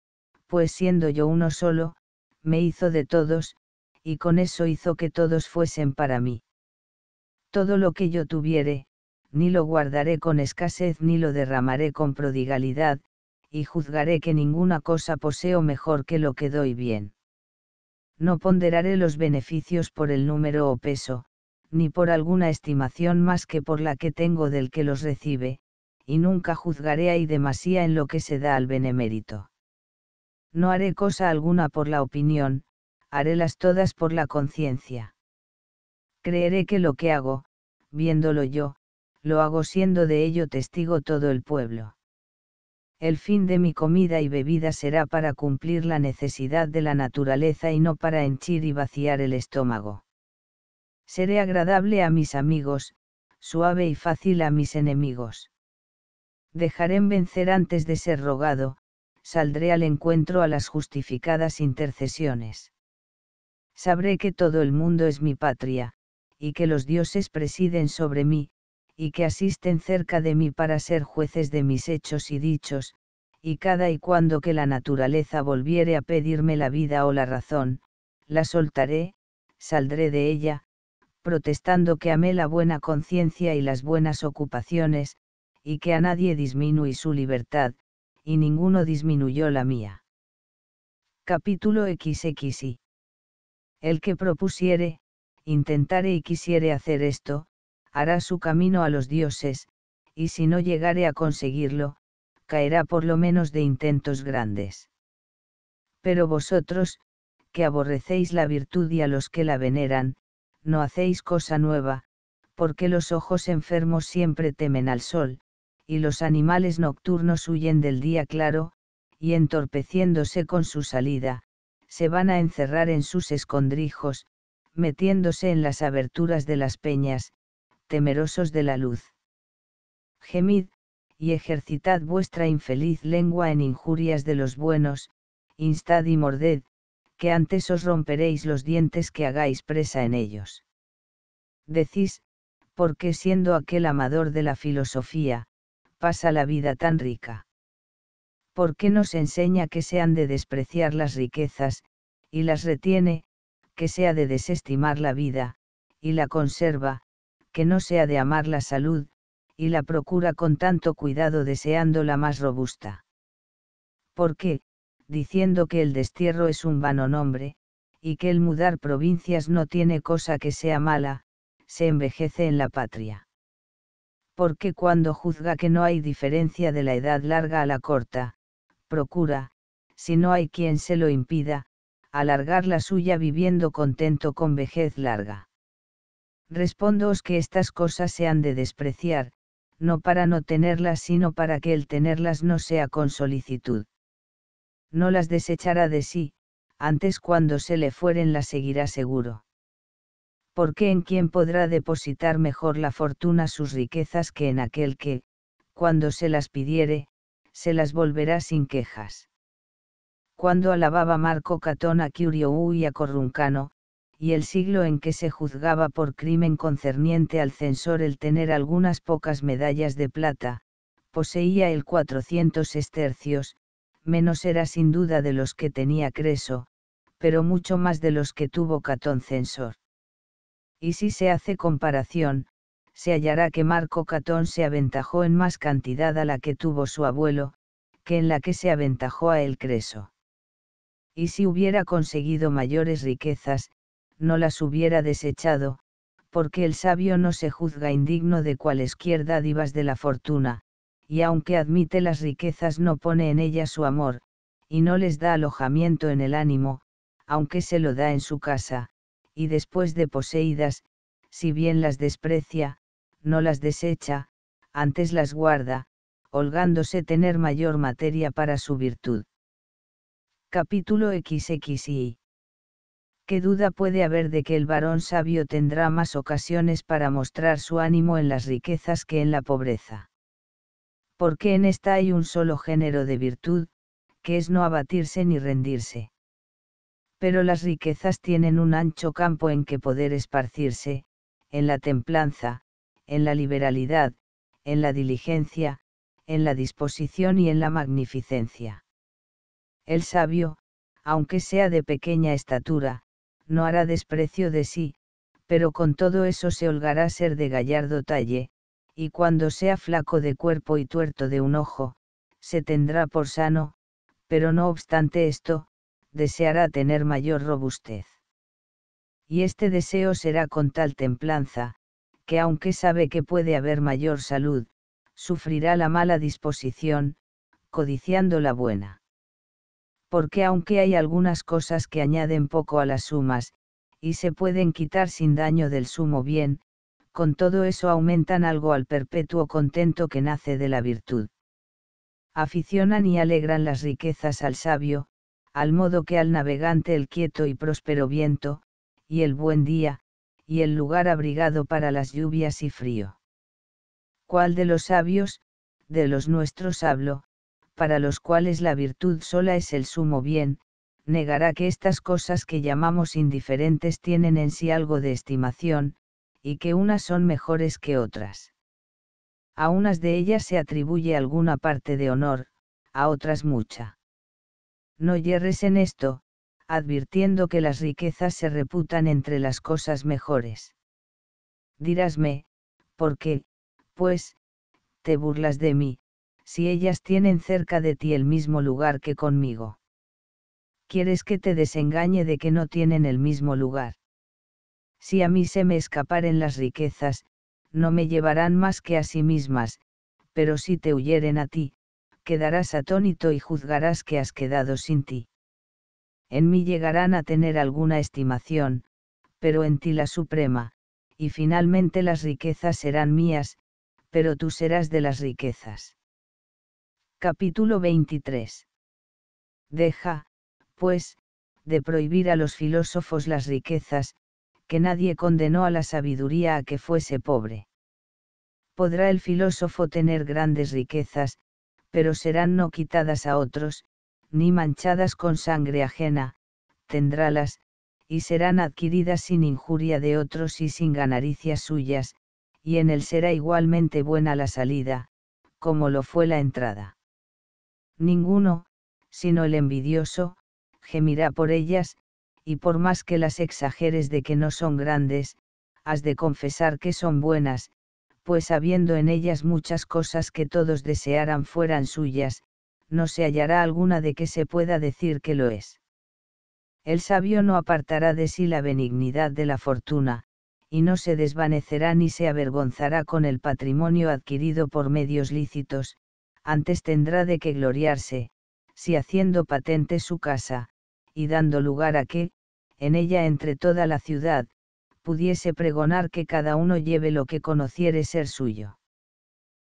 S1: pues siendo yo uno solo, me hizo de todos, y con eso hizo que todos fuesen para mí. Todo lo que yo tuviere, ni lo guardaré con escasez ni lo derramaré con prodigalidad, y juzgaré que ninguna cosa poseo mejor que lo que doy bien. No ponderaré los beneficios por el número o peso, ni por alguna estimación más que por la que tengo del que los recibe, y nunca juzgaré ahí demasía en lo que se da al benemérito. No haré cosa alguna por la opinión, harélas todas por la conciencia. Creeré que lo que hago, viéndolo yo, lo hago siendo de ello testigo todo el pueblo. El fin de mi comida y bebida será para cumplir la necesidad de la naturaleza y no para henchir y vaciar el estómago. Seré agradable a mis amigos, suave y fácil a mis enemigos. Dejaré vencer antes de ser rogado, saldré al encuentro a las justificadas intercesiones. Sabré que todo el mundo es mi patria, y que los dioses presiden sobre mí, y que asisten cerca de mí para ser jueces de mis hechos y dichos, y cada y cuando que la naturaleza volviere a pedirme la vida o la razón, la soltaré, saldré de ella, protestando que amé la buena conciencia y las buenas ocupaciones, y que a nadie disminuí su libertad, y ninguno disminuyó la mía. Capítulo XXI. El que propusiere, intentare y quisiere hacer esto, hará su camino a los dioses, y si no llegare a conseguirlo, caerá por lo menos de intentos grandes. Pero vosotros, que aborrecéis la virtud y a los que la veneran, no hacéis cosa nueva, porque los ojos enfermos siempre temen al sol, y los animales nocturnos huyen del día claro, y entorpeciéndose con su salida, se van a encerrar en sus escondrijos, metiéndose en las aberturas de las peñas, temerosos de la luz. Gemid, y ejercitad vuestra infeliz lengua en injurias de los buenos, instad y morded, que antes os romperéis los dientes que hagáis presa en ellos. Decís, porque siendo aquel amador de la filosofía, pasa la vida tan rica. ¿Por qué nos enseña que se han de despreciar las riquezas, y las retiene, que se ha de desestimar la vida, y la conserva, que no sea de amar la salud, y la procura con tanto cuidado deseando la más robusta. Porque, diciendo que el destierro es un vano nombre, y que el mudar provincias no tiene cosa que sea mala, se envejece en la patria. Porque cuando juzga que no hay diferencia de la edad larga a la corta, procura, si no hay quien se lo impida, alargar la suya viviendo contento con vejez larga. Respóndoos que estas cosas se han de despreciar, no para no tenerlas sino para que el tenerlas no sea con solicitud. No las desechará de sí, antes cuando se le fueren las seguirá seguro. Porque en quién podrá depositar mejor la fortuna sus riquezas que en aquel que, cuando se las pidiere, se las volverá sin quejas. Cuando alababa Marco Catón a Curio y a Corruncano, y el siglo en que se juzgaba por crimen concerniente al censor el tener algunas pocas medallas de plata, poseía el 400 estercios, menos era sin duda de los que tenía Creso, pero mucho más de los que tuvo Catón censor. Y si se hace comparación, se hallará que Marco Catón se aventajó en más cantidad a la que tuvo su abuelo, que en la que se aventajó a él Creso. Y si hubiera conseguido mayores riquezas, no las hubiera desechado, porque el sabio no se juzga indigno de cualesquier dádivas de la fortuna, y aunque admite las riquezas no pone en ellas su amor, y no les da alojamiento en el ánimo, aunque se lo da en su casa, y después de poseídas, si bien las desprecia, no las desecha, antes las guarda, holgándose tener mayor materia para su virtud. Capítulo XXI. ¿Qué duda puede haber de que el varón sabio tendrá más ocasiones para mostrar su ánimo en las riquezas que en la pobreza? Porque en esta hay un solo género de virtud, que es no abatirse ni rendirse. Pero las riquezas tienen un ancho campo en que poder esparcirse, en la templanza, en la liberalidad, en la diligencia, en la disposición y en la magnificencia. El sabio, aunque sea de pequeña estatura, no hará desprecio de sí, pero con todo eso se holgará ser de gallardo talle, y cuando sea flaco de cuerpo y tuerto de un ojo, se tendrá por sano, pero no obstante esto, deseará tener mayor robustez. Y este deseo será con tal templanza, que aunque sabe que puede haber mayor salud, sufrirá la mala disposición, codiciando la buena porque aunque hay algunas cosas que añaden poco a las sumas, y se pueden quitar sin daño del sumo bien, con todo eso aumentan algo al perpetuo contento que nace de la virtud. Aficionan y alegran las riquezas al sabio, al modo que al navegante el quieto y próspero viento, y el buen día, y el lugar abrigado para las lluvias y frío. ¿Cuál de los sabios, de los nuestros hablo, para los cuales la virtud sola es el sumo bien, negará que estas cosas que llamamos indiferentes tienen en sí algo de estimación, y que unas son mejores que otras. A unas de ellas se atribuye alguna parte de honor, a otras mucha. No yerres en esto, advirtiendo que las riquezas se reputan entre las cosas mejores. Dirásme, ¿por qué, pues, te burlas de mí, si ellas tienen cerca de ti el mismo lugar que conmigo. ¿Quieres que te desengañe de que no tienen el mismo lugar? Si a mí se me escaparen las riquezas, no me llevarán más que a sí mismas, pero si te huyeren a ti, quedarás atónito y juzgarás que has quedado sin ti. En mí llegarán a tener alguna estimación, pero en ti la suprema, y finalmente las riquezas serán mías, pero tú serás de las riquezas. Capítulo 23. Deja, pues, de prohibir a los filósofos las riquezas, que nadie condenó a la sabiduría a que fuese pobre. Podrá el filósofo tener grandes riquezas, pero serán no quitadas a otros, ni manchadas con sangre ajena, tendrálas, y serán adquiridas sin injuria de otros y sin ganaricias suyas, y en él será igualmente buena la salida, como lo fue la entrada. Ninguno, sino el envidioso, gemirá por ellas, y por más que las exageres de que no son grandes, has de confesar que son buenas, pues habiendo en ellas muchas cosas que todos desearan fueran suyas, no se hallará alguna de que se pueda decir que lo es. El sabio no apartará de sí la benignidad de la fortuna, y no se desvanecerá ni se avergonzará con el patrimonio adquirido por medios lícitos, antes tendrá de que gloriarse, si haciendo patente su casa, y dando lugar a que, en ella entre toda la ciudad, pudiese pregonar que cada uno lleve lo que conociere ser suyo.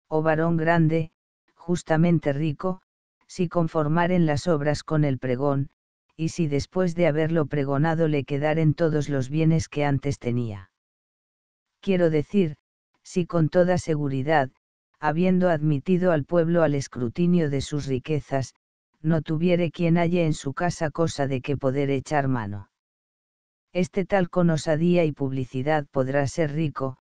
S1: Oh varón grande, justamente rico, si conformaren las obras con el pregón, y si después de haberlo pregonado le quedaren todos los bienes que antes tenía. Quiero decir, si con toda seguridad, habiendo admitido al pueblo al escrutinio de sus riquezas, no tuviere quien halle en su casa cosa de que poder echar mano. Este tal con osadía y publicidad podrá ser rico,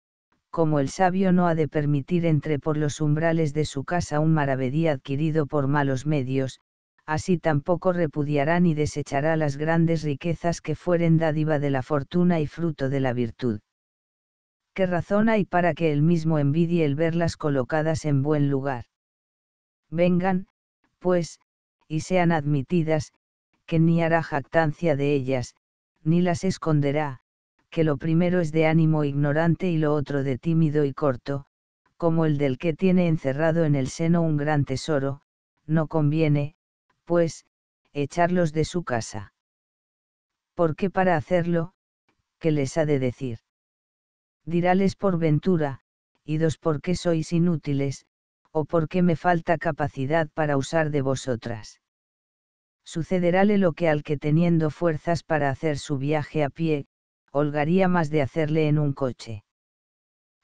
S1: como el sabio no ha de permitir entre por los umbrales de su casa un maravedí adquirido por malos medios, así tampoco repudiará ni desechará las grandes riquezas que fueren dádiva de la fortuna y fruto de la virtud. ¿Qué razón hay para que él mismo envidie el verlas colocadas en buen lugar? Vengan, pues, y sean admitidas, que ni hará jactancia de ellas, ni las esconderá, que lo primero es de ánimo ignorante y lo otro de tímido y corto, como el del que tiene encerrado en el seno un gran tesoro, no conviene, pues, echarlos de su casa. Porque para hacerlo, ¿qué les ha de decir? Diráles por ventura, y dos porque sois inútiles, o porque me falta capacidad para usar de vosotras. Sucederále lo que al que teniendo fuerzas para hacer su viaje a pie, holgaría más de hacerle en un coche.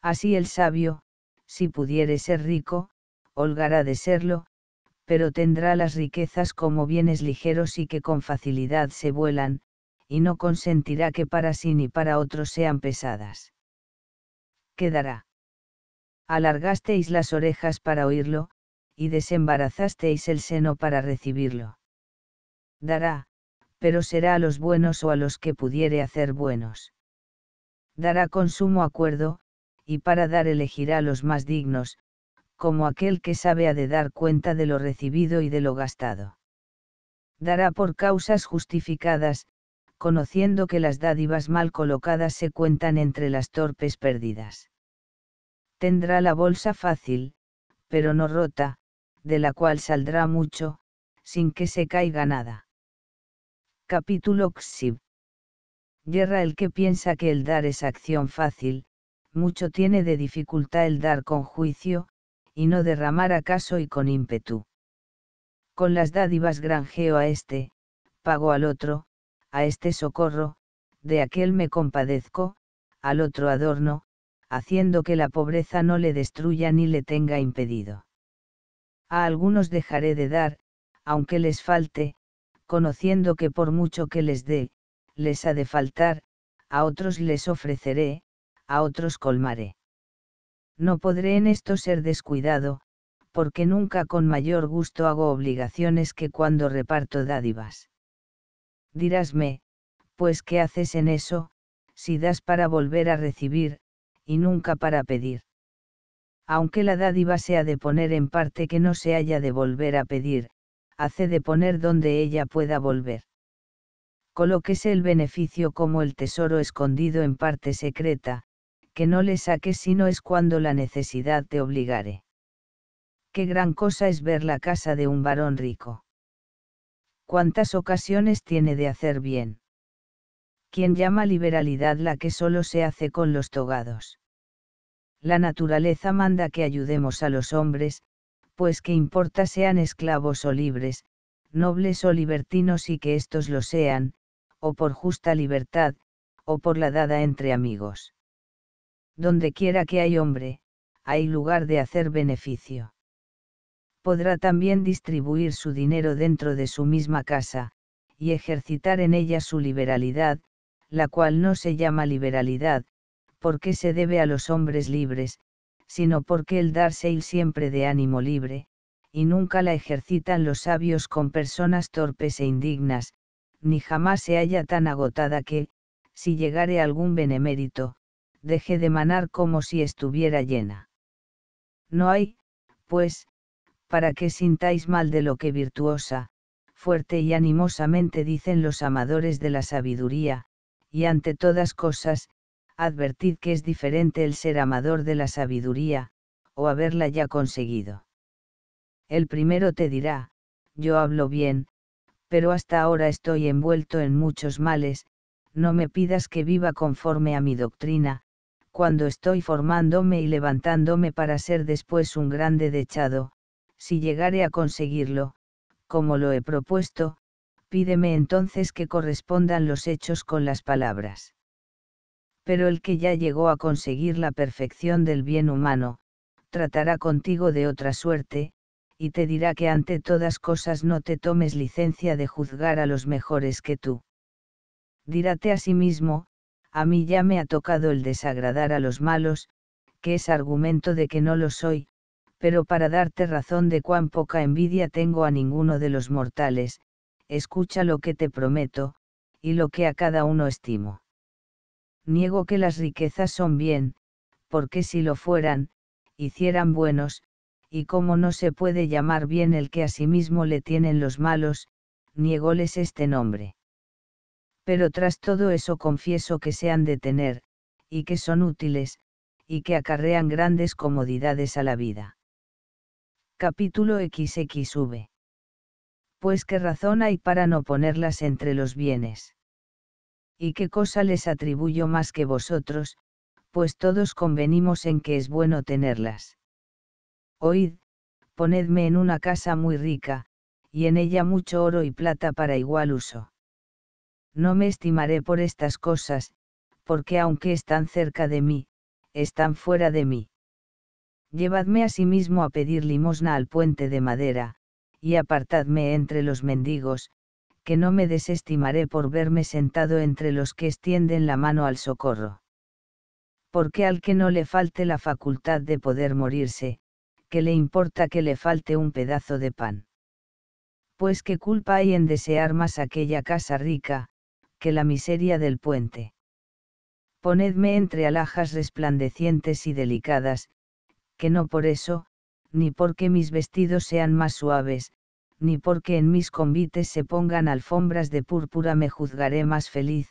S1: Así el sabio, si pudiere ser rico, holgará de serlo, pero tendrá las riquezas como bienes ligeros y que con facilidad se vuelan, y no consentirá que para sí ni para otros sean pesadas. Quedará. Alargasteis las orejas para oírlo, y desembarazasteis el seno para recibirlo. Dará, pero será a los buenos o a los que pudiere hacer buenos. Dará con sumo acuerdo, y para dar elegirá a los más dignos, como aquel que sabe ha de dar cuenta de lo recibido y de lo gastado. Dará por causas justificadas, conociendo que las dádivas mal colocadas se cuentan entre las torpes perdidas. Tendrá la bolsa fácil, pero no rota, de la cual saldrá mucho, sin que se caiga nada. Capítulo Xib. Yerra el que piensa que el dar es acción fácil, mucho tiene de dificultad el dar con juicio, y no derramar acaso y con ímpetu. Con las dádivas granjeo a este, pago al otro, a este socorro, de aquel me compadezco, al otro adorno, haciendo que la pobreza no le destruya ni le tenga impedido. A algunos dejaré de dar, aunque les falte, conociendo que por mucho que les dé, les ha de faltar, a otros les ofreceré, a otros colmaré. No podré en esto ser descuidado, porque nunca con mayor gusto hago obligaciones que cuando reparto dádivas. Dirásme, pues ¿qué haces en eso, si das para volver a recibir, y nunca para pedir? Aunque la dádiva sea de poner en parte que no se haya de volver a pedir, hace de poner donde ella pueda volver. Colóquese el beneficio como el tesoro escondido en parte secreta, que no le saques sino es cuando la necesidad te obligare. Qué gran cosa es ver la casa de un varón rico. Cuántas ocasiones tiene de hacer bien. ¿Quién llama liberalidad la que solo se hace con los togados? La naturaleza manda que ayudemos a los hombres, pues que importa sean esclavos o libres, nobles o libertinos y que éstos lo sean, o por justa libertad, o por la dada entre amigos donde quiera que hay hombre, hay lugar de hacer beneficio. Podrá también distribuir su dinero dentro de su misma casa, y ejercitar en ella su liberalidad, la cual no se llama liberalidad, porque se debe a los hombres libres, sino porque el darse il siempre de ánimo libre, y nunca la ejercitan los sabios con personas torpes e indignas, ni jamás se halla tan agotada que, si llegare algún benemérito, deje de manar como si estuviera llena. No hay, pues, para que sintáis mal de lo que virtuosa, fuerte y animosamente dicen los amadores de la sabiduría, y ante todas cosas, advertid que es diferente el ser amador de la sabiduría, o haberla ya conseguido. El primero te dirá, yo hablo bien, pero hasta ahora estoy envuelto en muchos males, no me pidas que viva conforme a mi doctrina, cuando estoy formándome y levantándome para ser después un grande dechado, si llegare a conseguirlo, como lo he propuesto, pídeme entonces que correspondan los hechos con las palabras. Pero el que ya llegó a conseguir la perfección del bien humano, tratará contigo de otra suerte, y te dirá que ante todas cosas no te tomes licencia de juzgar a los mejores que tú. Díráte a sí mismo, a mí ya me ha tocado el desagradar a los malos, que es argumento de que no lo soy, pero para darte razón de cuán poca envidia tengo a ninguno de los mortales, escucha lo que te prometo, y lo que a cada uno estimo. Niego que las riquezas son bien, porque si lo fueran, hicieran buenos, y como no se puede llamar bien el que a sí mismo le tienen los malos, niególes este nombre pero tras todo eso confieso que se han de tener, y que son útiles, y que acarrean grandes comodidades a la vida. Capítulo XXV. Pues qué razón hay para no ponerlas entre los bienes. ¿Y qué cosa les atribuyo más que vosotros, pues todos convenimos en que es bueno tenerlas? Oíd, ponedme en una casa muy rica, y en ella mucho oro y plata para igual uso. No me estimaré por estas cosas, porque aunque están cerca de mí, están fuera de mí. Llevadme asimismo a pedir limosna al puente de madera, y apartadme entre los mendigos, que no me desestimaré por verme sentado entre los que extienden la mano al socorro. Porque al que no le falte la facultad de poder morirse, que le importa que le falte un pedazo de pan. Pues qué culpa hay en desear más aquella casa rica, que la miseria del puente. Ponedme entre alhajas resplandecientes y delicadas, que no por eso, ni porque mis vestidos sean más suaves, ni porque en mis convites se pongan alfombras de púrpura me juzgaré más feliz,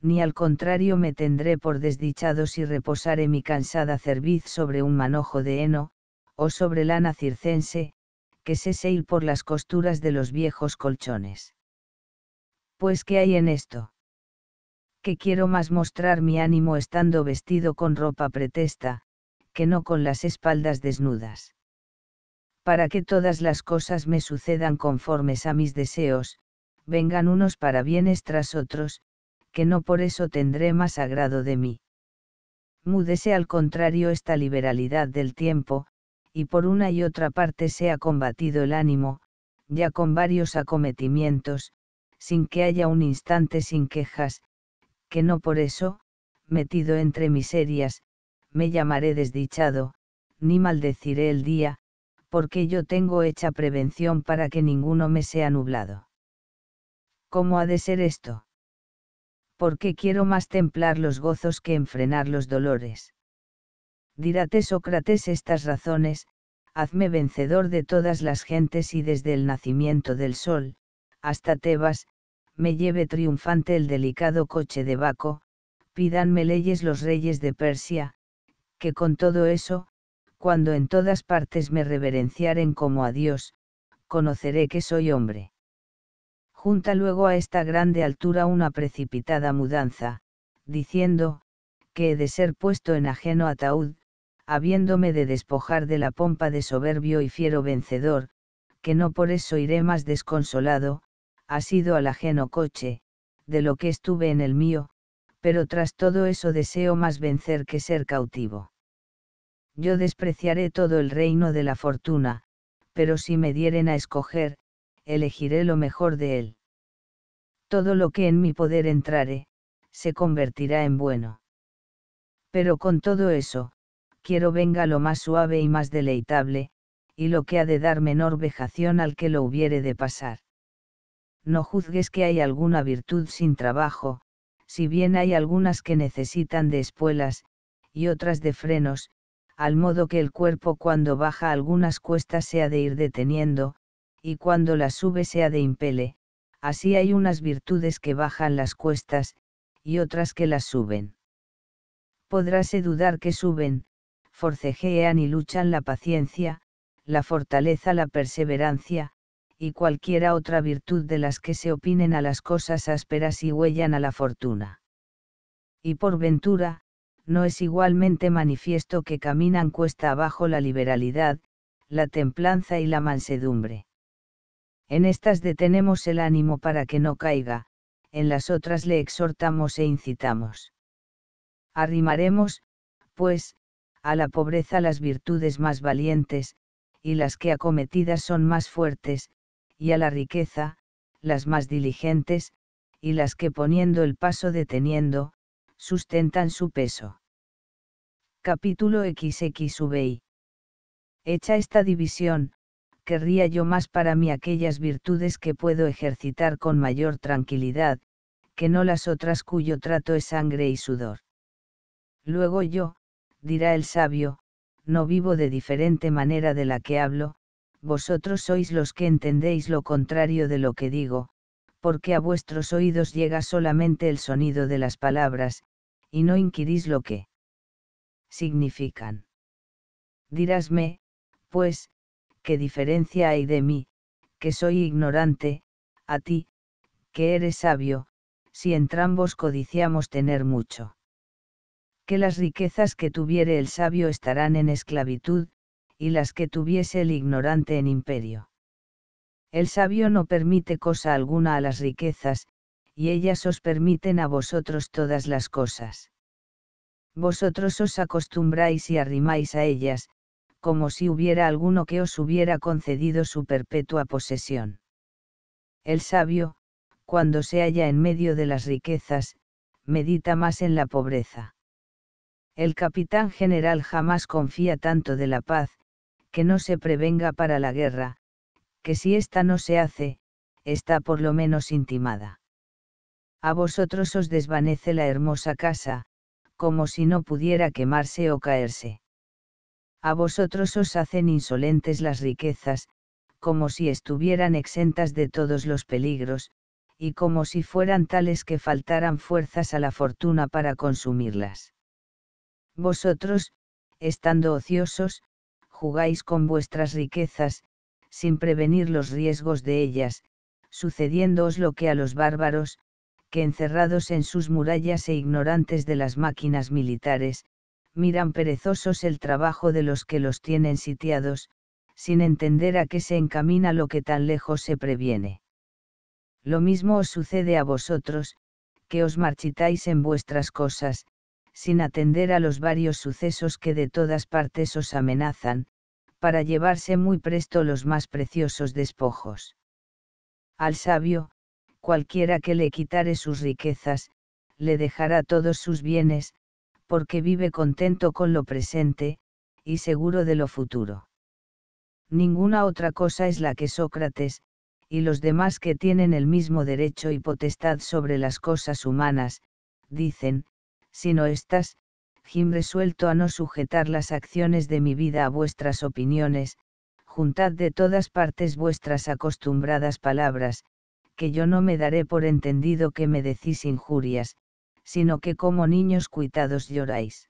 S1: ni al contrario me tendré por desdichado si reposare mi cansada cerviz sobre un manojo de heno, o sobre lana circense, que se seil por las costuras de los viejos colchones. Pues ¿qué hay en esto? Que quiero más mostrar mi ánimo estando vestido con ropa pretesta, que no con las espaldas desnudas. Para que todas las cosas me sucedan conformes a mis deseos, vengan unos para bienes tras otros, que no por eso tendré más agrado de mí. Múdese al contrario esta liberalidad del tiempo, y por una y otra parte sea combatido el ánimo, ya con varios acometimientos, sin que haya un instante sin quejas, que no por eso, metido entre miserias, me llamaré desdichado, ni maldeciré el día, porque yo tengo hecha prevención para que ninguno me sea nublado. ¿Cómo ha de ser esto? Porque quiero más templar los gozos que enfrenar los dolores. Díráte Sócrates estas razones, hazme vencedor de todas las gentes y desde el nacimiento del sol, hasta Tebas, me lleve triunfante el delicado coche de Baco, pídanme leyes los reyes de Persia, que con todo eso, cuando en todas partes me reverenciaren como a Dios, conoceré que soy hombre. Junta luego a esta grande altura una precipitada mudanza, diciendo, que he de ser puesto en ajeno ataúd, habiéndome de despojar de la pompa de soberbio y fiero vencedor, que no por eso iré más desconsolado, ha sido al ajeno coche, de lo que estuve en el mío, pero tras todo eso deseo más vencer que ser cautivo yo despreciaré todo el reino de la fortuna, pero si me dieren a escoger, elegiré lo mejor de él. Todo lo que en mi poder entrare, se convertirá en bueno. Pero con todo eso, quiero venga lo más suave y más deleitable, y lo que ha de dar menor vejación al que lo hubiere de pasar. No juzgues que hay alguna virtud sin trabajo, si bien hay algunas que necesitan de espuelas, y otras de frenos, al modo que el cuerpo cuando baja algunas cuestas se ha de ir deteniendo, y cuando las sube se ha de impele, así hay unas virtudes que bajan las cuestas, y otras que las suben. Podráse dudar que suben, forcejean y luchan la paciencia, la fortaleza, la perseverancia, y cualquiera otra virtud de las que se opinen a las cosas ásperas y huellan a la fortuna. Y por ventura, no es igualmente manifiesto que caminan cuesta abajo la liberalidad, la templanza y la mansedumbre. En estas detenemos el ánimo para que no caiga, en las otras le exhortamos e incitamos. Arrimaremos, pues, a la pobreza las virtudes más valientes, y las que acometidas son más fuertes, y a la riqueza, las más diligentes, y las que poniendo el paso deteniendo, sustentan su peso. Capítulo XXVI. Hecha esta división, querría yo más para mí aquellas virtudes que puedo ejercitar con mayor tranquilidad, que no las otras cuyo trato es sangre y sudor. Luego yo, dirá el sabio, no vivo de diferente manera de la que hablo, vosotros sois los que entendéis lo contrario de lo que digo, porque a vuestros oídos llega solamente el sonido de las palabras, y no inquirís lo que significan. Dirásme, pues, ¿qué diferencia hay de mí, que soy ignorante, a ti, que eres sabio, si entrambos codiciamos tener mucho. Que las riquezas que tuviere el sabio estarán en esclavitud, y las que tuviese el ignorante en imperio. El sabio no permite cosa alguna a las riquezas, y ellas os permiten a vosotros todas las cosas. Vosotros os acostumbráis y arrimáis a ellas, como si hubiera alguno que os hubiera concedido su perpetua posesión. El sabio, cuando se halla en medio de las riquezas, medita más en la pobreza. El capitán general jamás confía tanto de la paz, que no se prevenga para la guerra, que si ésta no se hace, está por lo menos intimada. A vosotros os desvanece la hermosa casa, como si no pudiera quemarse o caerse. A vosotros os hacen insolentes las riquezas, como si estuvieran exentas de todos los peligros, y como si fueran tales que faltaran fuerzas a la fortuna para consumirlas. Vosotros, estando ociosos, jugáis con vuestras riquezas, sin prevenir los riesgos de ellas, sucediéndoos lo que a los bárbaros, que encerrados en sus murallas e ignorantes de las máquinas militares, miran perezosos el trabajo de los que los tienen sitiados, sin entender a qué se encamina lo que tan lejos se previene. Lo mismo os sucede a vosotros, que os marchitáis en vuestras cosas, sin atender a los varios sucesos que de todas partes os amenazan, para llevarse muy presto los más preciosos despojos. Al sabio, cualquiera que le quitare sus riquezas, le dejará todos sus bienes, porque vive contento con lo presente, y seguro de lo futuro. Ninguna otra cosa es la que Sócrates, y los demás que tienen el mismo derecho y potestad sobre las cosas humanas, dicen, sino estas, Jim resuelto a no sujetar las acciones de mi vida a vuestras opiniones, juntad de todas partes vuestras acostumbradas palabras, que yo no me daré por entendido que me decís injurias, sino que como niños cuitados lloráis.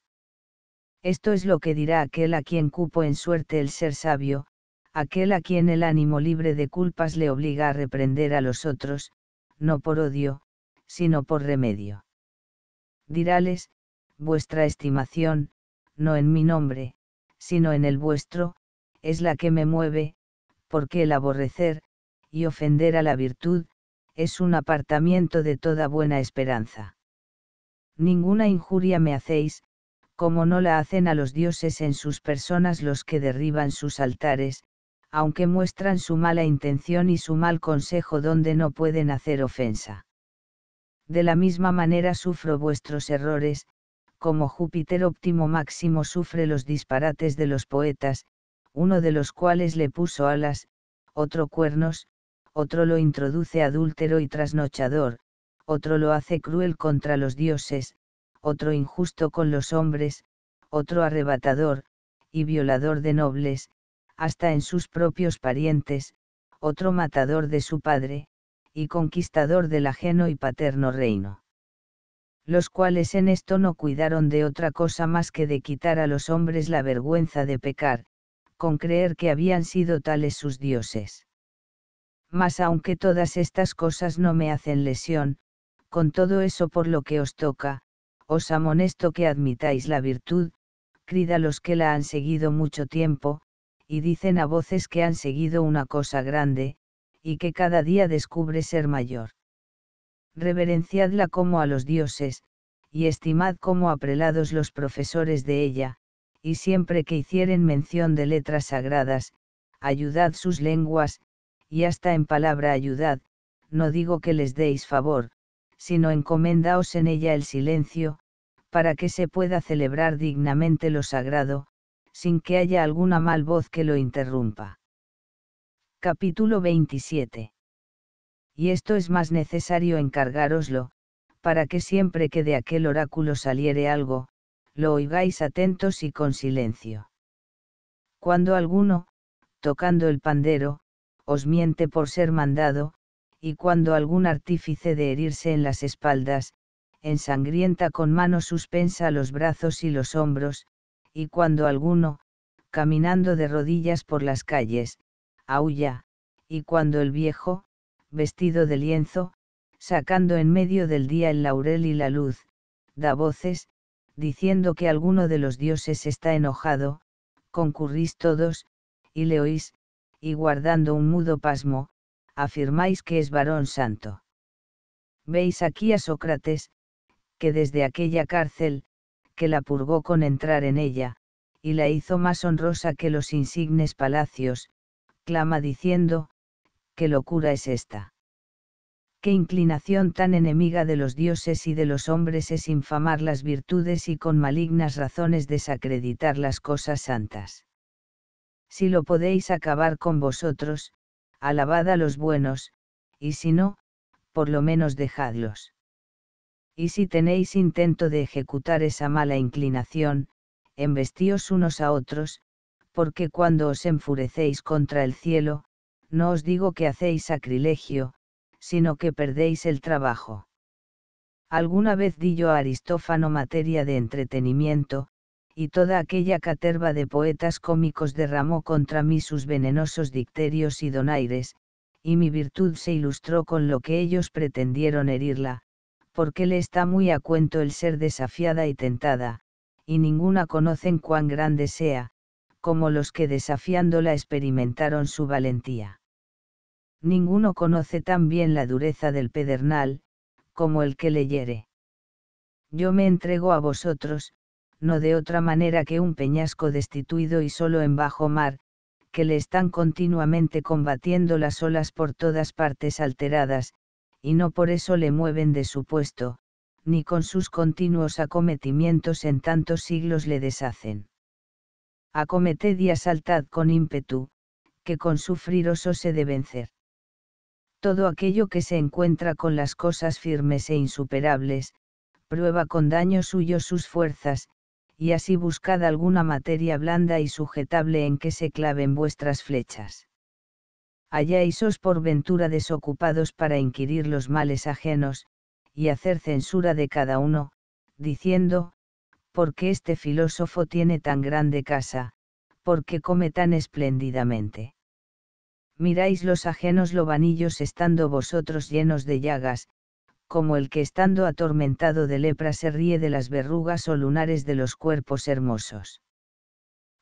S1: Esto es lo que dirá aquel a quien cupo en suerte el ser sabio, aquel a quien el ánimo libre de culpas le obliga a reprender a los otros, no por odio, sino por remedio. Diráles, vuestra estimación, no en mi nombre, sino en el vuestro, es la que me mueve, porque el aborrecer, y ofender a la virtud, es un apartamiento de toda buena esperanza. Ninguna injuria me hacéis, como no la hacen a los dioses en sus personas los que derriban sus altares, aunque muestran su mala intención y su mal consejo donde no pueden hacer ofensa. De la misma manera sufro vuestros errores, como Júpiter óptimo máximo sufre los disparates de los poetas, uno de los cuales le puso alas, otro cuernos, otro lo introduce adúltero y trasnochador, otro lo hace cruel contra los dioses, otro injusto con los hombres, otro arrebatador, y violador de nobles, hasta en sus propios parientes, otro matador de su padre, y conquistador del ajeno y paterno reino los cuales en esto no cuidaron de otra cosa más que de quitar a los hombres la vergüenza de pecar, con creer que habían sido tales sus dioses. Mas aunque todas estas cosas no me hacen lesión, con todo eso por lo que os toca, os amonesto que admitáis la virtud, crida los que la han seguido mucho tiempo, y dicen a voces que han seguido una cosa grande, y que cada día descubre ser mayor. Reverenciadla como a los dioses, y estimad como a prelados los profesores de ella, y siempre que hicieren mención de letras sagradas, ayudad sus lenguas, y hasta en palabra ayudad, no digo que les deis favor, sino encomendaos en ella el silencio, para que se pueda celebrar dignamente lo sagrado, sin que haya alguna mal voz que lo interrumpa. Capítulo 27 y esto es más necesario encargároslo, para que siempre que de aquel oráculo saliere algo, lo oigáis atentos y con silencio. Cuando alguno, tocando el pandero, os miente por ser mandado, y cuando algún artífice de herirse en las espaldas, ensangrienta con mano suspensa los brazos y los hombros, y cuando alguno, caminando de rodillas por las calles, aulla, y cuando el viejo, vestido de lienzo, sacando en medio del día el laurel y la luz, da voces, diciendo que alguno de los dioses está enojado, concurrís todos, y le oís, y guardando un mudo pasmo, afirmáis que es varón santo. Veis aquí a Sócrates, que desde aquella cárcel, que la purgó con entrar en ella, y la hizo más honrosa que los insignes palacios, clama diciendo, ¿qué locura es esta? ¿Qué inclinación tan enemiga de los dioses y de los hombres es infamar las virtudes y con malignas razones desacreditar las cosas santas? Si lo podéis acabar con vosotros, alabad a los buenos, y si no, por lo menos dejadlos. Y si tenéis intento de ejecutar esa mala inclinación, embestíos unos a otros, porque cuando os enfurecéis contra el cielo, no os digo que hacéis sacrilegio, sino que perdéis el trabajo. Alguna vez di yo a Aristófano materia de entretenimiento, y toda aquella caterva de poetas cómicos derramó contra mí sus venenosos dicterios y donaires, y mi virtud se ilustró con lo que ellos pretendieron herirla, porque le está muy a cuento el ser desafiada y tentada, y ninguna conocen cuán grande sea, como los que desafiándola experimentaron su valentía. Ninguno conoce tan bien la dureza del pedernal, como el que le hiere. Yo me entrego a vosotros, no de otra manera que un peñasco destituido y solo en bajo mar, que le están continuamente combatiendo las olas por todas partes alteradas, y no por eso le mueven de su puesto, ni con sus continuos acometimientos en tantos siglos le deshacen. Acometed y asaltad con ímpetu, que con sufrir os se de vencer. Todo aquello que se encuentra con las cosas firmes e insuperables, prueba con daño suyo sus fuerzas, y así buscad alguna materia blanda y sujetable en que se claven vuestras flechas. Halláisos por ventura desocupados para inquirir los males ajenos, y hacer censura de cada uno, diciendo, ¿por qué este filósofo tiene tan grande casa? ¿por qué come tan espléndidamente? Miráis los ajenos lobanillos estando vosotros llenos de llagas, como el que estando atormentado de lepra se ríe de las verrugas o lunares de los cuerpos hermosos.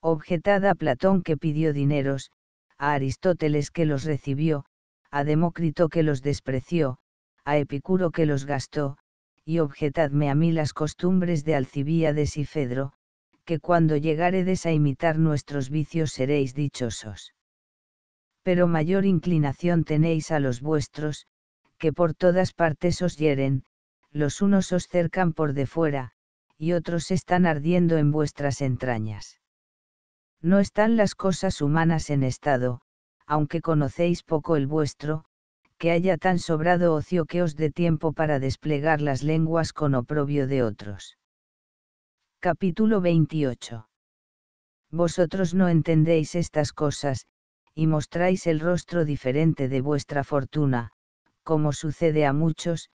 S1: Objetad a Platón que pidió dineros, a Aristóteles que los recibió, a Demócrito que los despreció, a Epicuro que los gastó, y objetadme a mí las costumbres de Alcibíades y Fedro, que cuando llegaredes a imitar nuestros vicios seréis dichosos. Pero mayor inclinación tenéis a los vuestros, que por todas partes os hieren, los unos os cercan por de fuera, y otros están ardiendo en vuestras entrañas. No están las cosas humanas en estado, aunque conocéis poco el vuestro, que haya tan sobrado ocio que os dé tiempo para desplegar las lenguas con oprobio de otros. Capítulo 28. Vosotros no entendéis estas cosas, y mostráis el rostro diferente de vuestra fortuna, como sucede a muchos,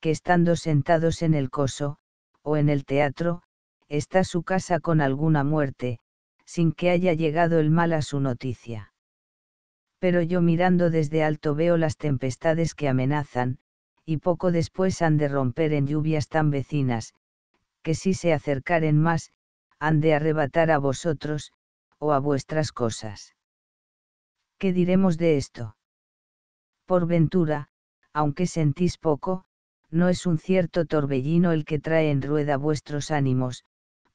S1: que estando sentados en el coso, o en el teatro, está su casa con alguna muerte, sin que haya llegado el mal a su noticia. Pero yo mirando desde alto veo las tempestades que amenazan, y poco después han de romper en lluvias tan vecinas, que si se acercaren más, han de arrebatar a vosotros, o a vuestras cosas. ¿Qué diremos de esto? Por ventura, aunque sentís poco, no es un cierto torbellino el que trae en rueda vuestros ánimos,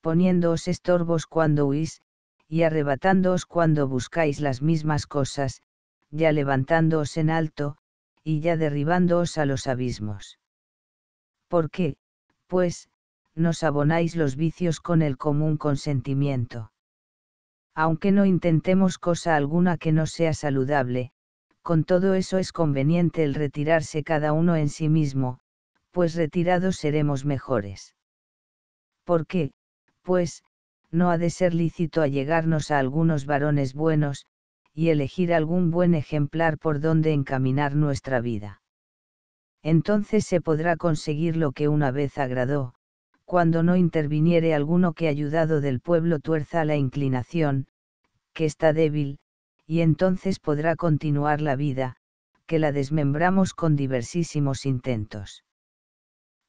S1: poniéndoos estorbos cuando huís, y arrebatándoos cuando buscáis las mismas cosas, ya levantándoos en alto, y ya derribándoos a los abismos. ¿Por qué, pues, nos abonáis los vicios con el común consentimiento? Aunque no intentemos cosa alguna que no sea saludable, con todo eso es conveniente el retirarse cada uno en sí mismo, pues retirados seremos mejores. ¿Por qué? Pues, no ha de ser lícito allegarnos a algunos varones buenos, y elegir algún buen ejemplar por donde encaminar nuestra vida. Entonces se podrá conseguir lo que una vez agradó, cuando no interviniere alguno que ayudado del pueblo tuerza la inclinación, que está débil, y entonces podrá continuar la vida, que la desmembramos con diversísimos intentos.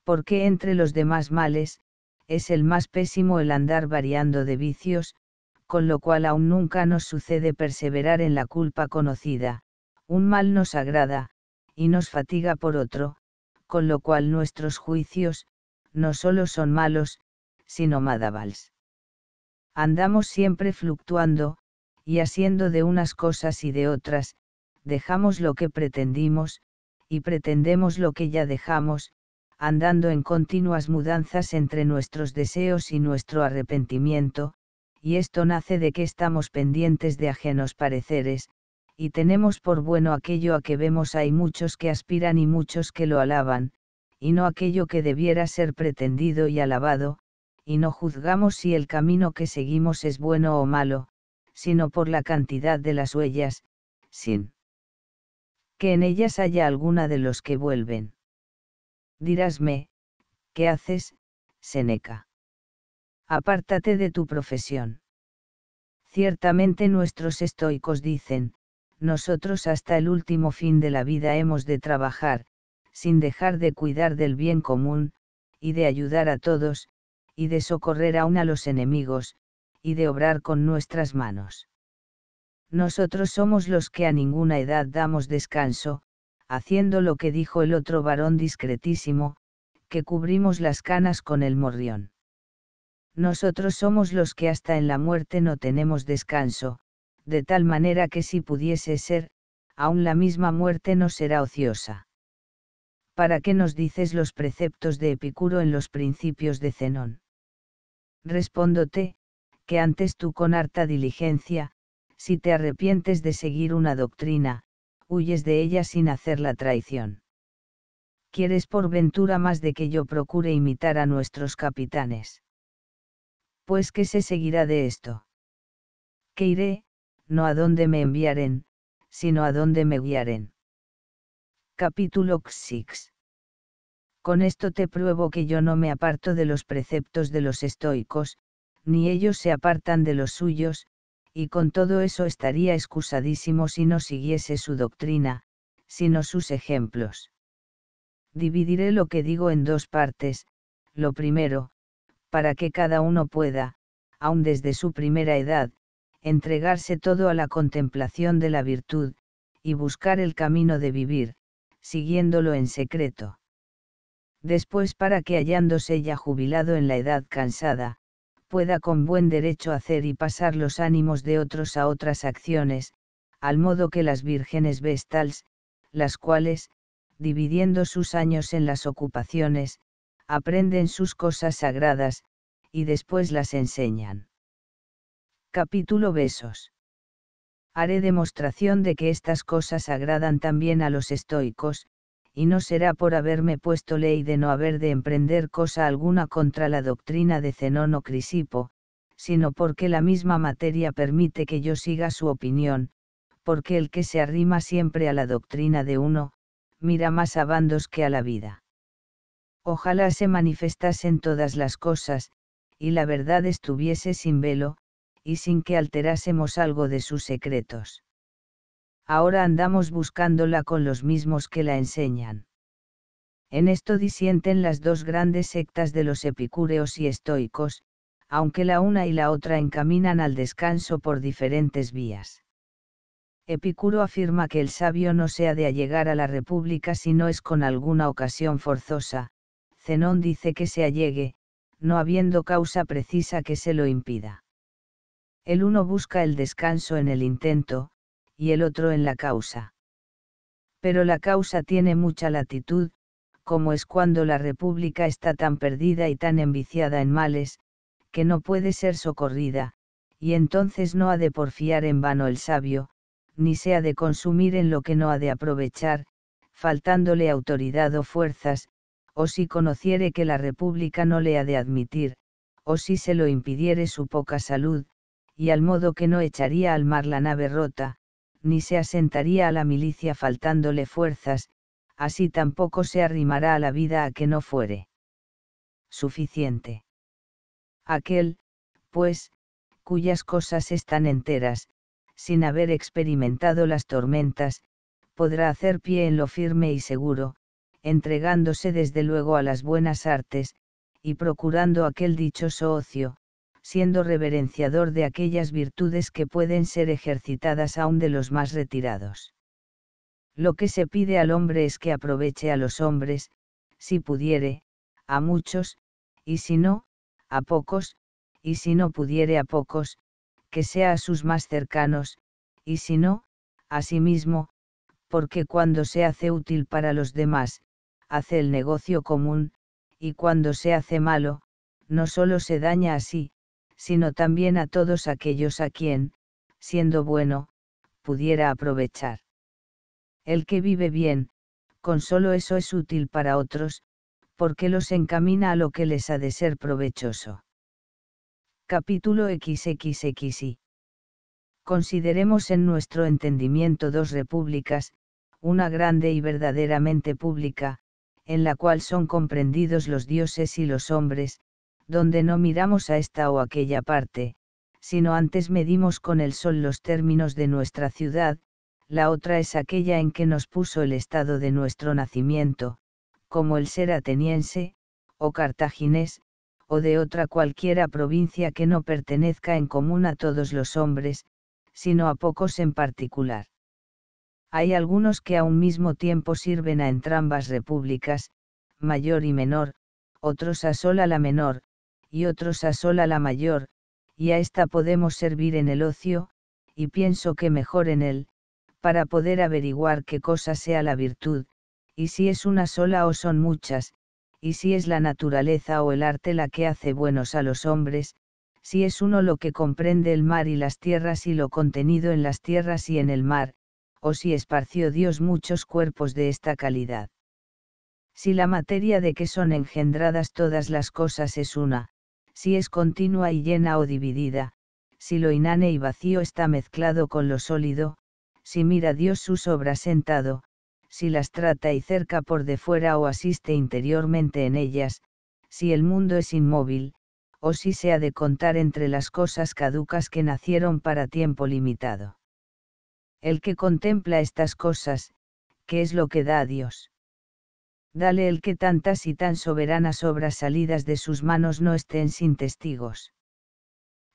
S1: Porque entre los demás males, es el más pésimo el andar variando de vicios, con lo cual aún nunca nos sucede perseverar en la culpa conocida, un mal nos agrada, y nos fatiga por otro, con lo cual nuestros juicios, no solo son malos, sino madavals. Andamos siempre fluctuando, y haciendo de unas cosas y de otras, dejamos lo que pretendimos, y pretendemos lo que ya dejamos, andando en continuas mudanzas entre nuestros deseos y nuestro arrepentimiento, y esto nace de que estamos pendientes de ajenos pareceres, y tenemos por bueno aquello a que vemos hay muchos que aspiran y muchos que lo alaban, y no aquello que debiera ser pretendido y alabado, y no juzgamos si el camino que seguimos es bueno o malo, sino por la cantidad de las huellas, sin que en ellas haya alguna de los que vuelven dirásme, ¿qué haces, Seneca? Apártate de tu profesión. Ciertamente nuestros estoicos dicen, nosotros hasta el último fin de la vida hemos de trabajar, sin dejar de cuidar del bien común, y de ayudar a todos, y de socorrer aún a los enemigos, y de obrar con nuestras manos. Nosotros somos los que a ninguna edad damos descanso, haciendo lo que dijo el otro varón discretísimo, que cubrimos las canas con el morrión. Nosotros somos los que hasta en la muerte no tenemos descanso, de tal manera que si pudiese ser, aún la misma muerte no será ociosa. ¿Para qué nos dices los preceptos de Epicuro en los principios de Zenón? Respóndote, que antes tú con harta diligencia, si te arrepientes de seguir una doctrina, huyes de ella sin hacer la traición. ¿Quieres por ventura más de que yo procure imitar a nuestros capitanes? Pues que se seguirá de esto. Que iré, no a donde me enviaren, sino a donde me guiaren. Capítulo 6. Con esto te pruebo que yo no me aparto de los preceptos de los estoicos, ni ellos se apartan de los suyos, y con todo eso estaría excusadísimo si no siguiese su doctrina, sino sus ejemplos. Dividiré lo que digo en dos partes, lo primero, para que cada uno pueda, aun desde su primera edad, entregarse todo a la contemplación de la virtud, y buscar el camino de vivir, siguiéndolo en secreto. Después para que hallándose ya jubilado en la edad cansada, pueda con buen derecho hacer y pasar los ánimos de otros a otras acciones, al modo que las vírgenes vestals, las cuales, dividiendo sus años en las ocupaciones, aprenden sus cosas sagradas, y después las enseñan. Capítulo Besos. Haré demostración de que estas cosas agradan también a los estoicos, y no será por haberme puesto ley de no haber de emprender cosa alguna contra la doctrina de Zenón o Crisipo, sino porque la misma materia permite que yo siga su opinión, porque el que se arrima siempre a la doctrina de uno, mira más a bandos que a la vida. Ojalá se manifestasen todas las cosas, y la verdad estuviese sin velo, y sin que alterásemos algo de sus secretos ahora andamos buscándola con los mismos que la enseñan. En esto disienten las dos grandes sectas de los epicúreos y estoicos, aunque la una y la otra encaminan al descanso por diferentes vías. Epicuro afirma que el sabio no se ha de allegar a la república si no es con alguna ocasión forzosa, Zenón dice que se allegue, no habiendo causa precisa que se lo impida. El uno busca el descanso en el intento, y el otro en la causa. Pero la causa tiene mucha latitud, como es cuando la República está tan perdida y tan enviciada en males, que no puede ser socorrida, y entonces no ha de porfiar en vano el sabio, ni se ha de consumir en lo que no ha de aprovechar, faltándole autoridad o fuerzas, o si conociere que la República no le ha de admitir, o si se lo impidiere su poca salud, y al modo que no echaría al mar la nave rota, ni se asentaría a la milicia faltándole fuerzas, así tampoco se arrimará a la vida a que no fuere. Suficiente. Aquel, pues, cuyas cosas están enteras, sin haber experimentado las tormentas, podrá hacer pie en lo firme y seguro, entregándose desde luego a las buenas artes, y procurando aquel dichoso ocio, siendo reverenciador de aquellas virtudes que pueden ser ejercitadas aún de los más retirados. Lo que se pide al hombre es que aproveche a los hombres, si pudiere, a muchos, y si no, a pocos, y si no pudiere a pocos, que sea a sus más cercanos, y si no, a sí mismo, porque cuando se hace útil para los demás, hace el negocio común, y cuando se hace malo, no solo se daña a sí, sino también a todos aquellos a quien, siendo bueno, pudiera aprovechar. El que vive bien, con solo eso es útil para otros, porque los encamina a lo que les ha de ser provechoso. Capítulo XXXI. Consideremos en nuestro entendimiento dos repúblicas, una grande y verdaderamente pública, en la cual son comprendidos los dioses y los hombres, donde no miramos a esta o aquella parte, sino antes medimos con el sol los términos de nuestra ciudad, la otra es aquella en que nos puso el estado de nuestro nacimiento, como el ser ateniense, o cartaginés, o de otra cualquiera provincia que no pertenezca en común a todos los hombres, sino a pocos en particular. Hay algunos que a un mismo tiempo sirven a entrambas repúblicas, mayor y menor, otros a sola la menor, y otros a sola la mayor, y a esta podemos servir en el ocio, y pienso que mejor en él, para poder averiguar qué cosa sea la virtud, y si es una sola o son muchas, y si es la naturaleza o el arte la que hace buenos a los hombres, si es uno lo que comprende el mar y las tierras y lo contenido en las tierras y en el mar, o si esparció Dios muchos cuerpos de esta calidad. Si la materia de que son engendradas todas las cosas es una, si es continua y llena o dividida, si lo inane y vacío está mezclado con lo sólido, si mira Dios sus obras sentado, si las trata y cerca por de fuera o asiste interiormente en ellas, si el mundo es inmóvil, o si se ha de contar entre las cosas caducas que nacieron para tiempo limitado. El que contempla estas cosas, ¿qué es lo que da a Dios? Dale el que tantas y tan soberanas obras salidas de sus manos no estén sin testigos.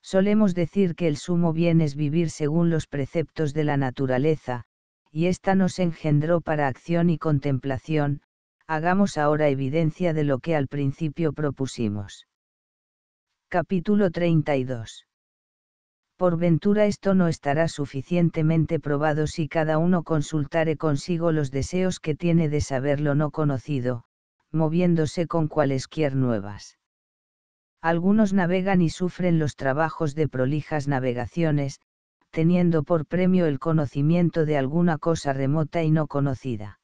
S1: Solemos decir que el sumo bien es vivir según los preceptos de la naturaleza, y ésta nos engendró para acción y contemplación, hagamos ahora evidencia de lo que al principio propusimos. Capítulo 32 por ventura esto no estará suficientemente probado si cada uno consultare consigo los deseos que tiene de saber lo no conocido, moviéndose con cualesquier nuevas. Algunos navegan y sufren los trabajos de prolijas navegaciones, teniendo por premio el conocimiento de alguna cosa remota y no conocida.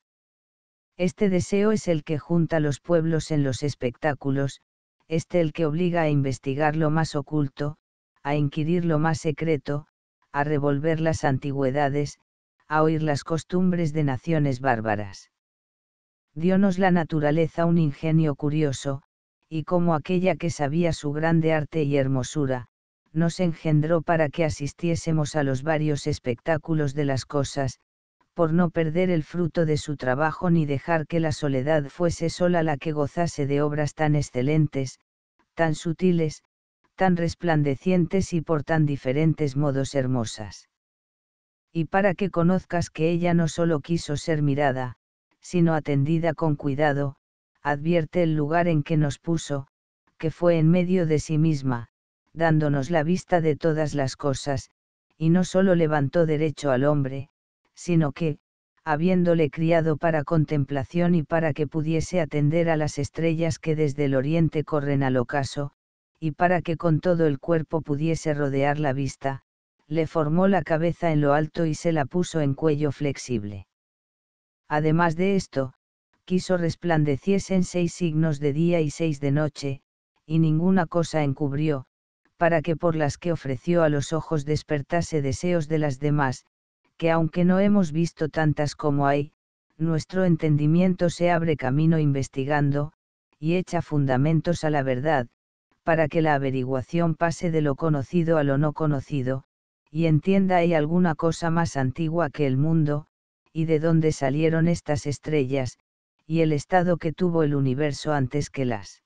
S1: Este deseo es el que junta los pueblos en los espectáculos, este el que obliga a investigar lo más oculto, a inquirir lo más secreto, a revolver las antigüedades, a oír las costumbres de naciones bárbaras. Diónos la naturaleza un ingenio curioso, y como aquella que sabía su grande arte y hermosura, nos engendró para que asistiésemos a los varios espectáculos de las cosas, por no perder el fruto de su trabajo ni dejar que la soledad fuese sola la que gozase de obras tan excelentes, tan sutiles, tan resplandecientes y por tan diferentes modos hermosas. Y para que conozcas que ella no solo quiso ser mirada, sino atendida con cuidado, advierte el lugar en que nos puso, que fue en medio de sí misma, dándonos la vista de todas las cosas, y no solo levantó derecho al hombre, sino que, habiéndole criado para contemplación y para que pudiese atender a las estrellas que desde el oriente corren al ocaso, y para que con todo el cuerpo pudiese rodear la vista, le formó la cabeza en lo alto y se la puso en cuello flexible. Además de esto, quiso resplandeciesen seis signos de día y seis de noche, y ninguna cosa encubrió, para que por las que ofreció a los ojos despertase deseos de las demás, que aunque no hemos visto tantas como hay, nuestro entendimiento se abre camino investigando, y echa fundamentos a la verdad, para que la averiguación pase de lo conocido a lo no conocido, y entienda hay alguna cosa más antigua que el mundo, y de dónde salieron estas estrellas, y el estado que tuvo el universo antes que las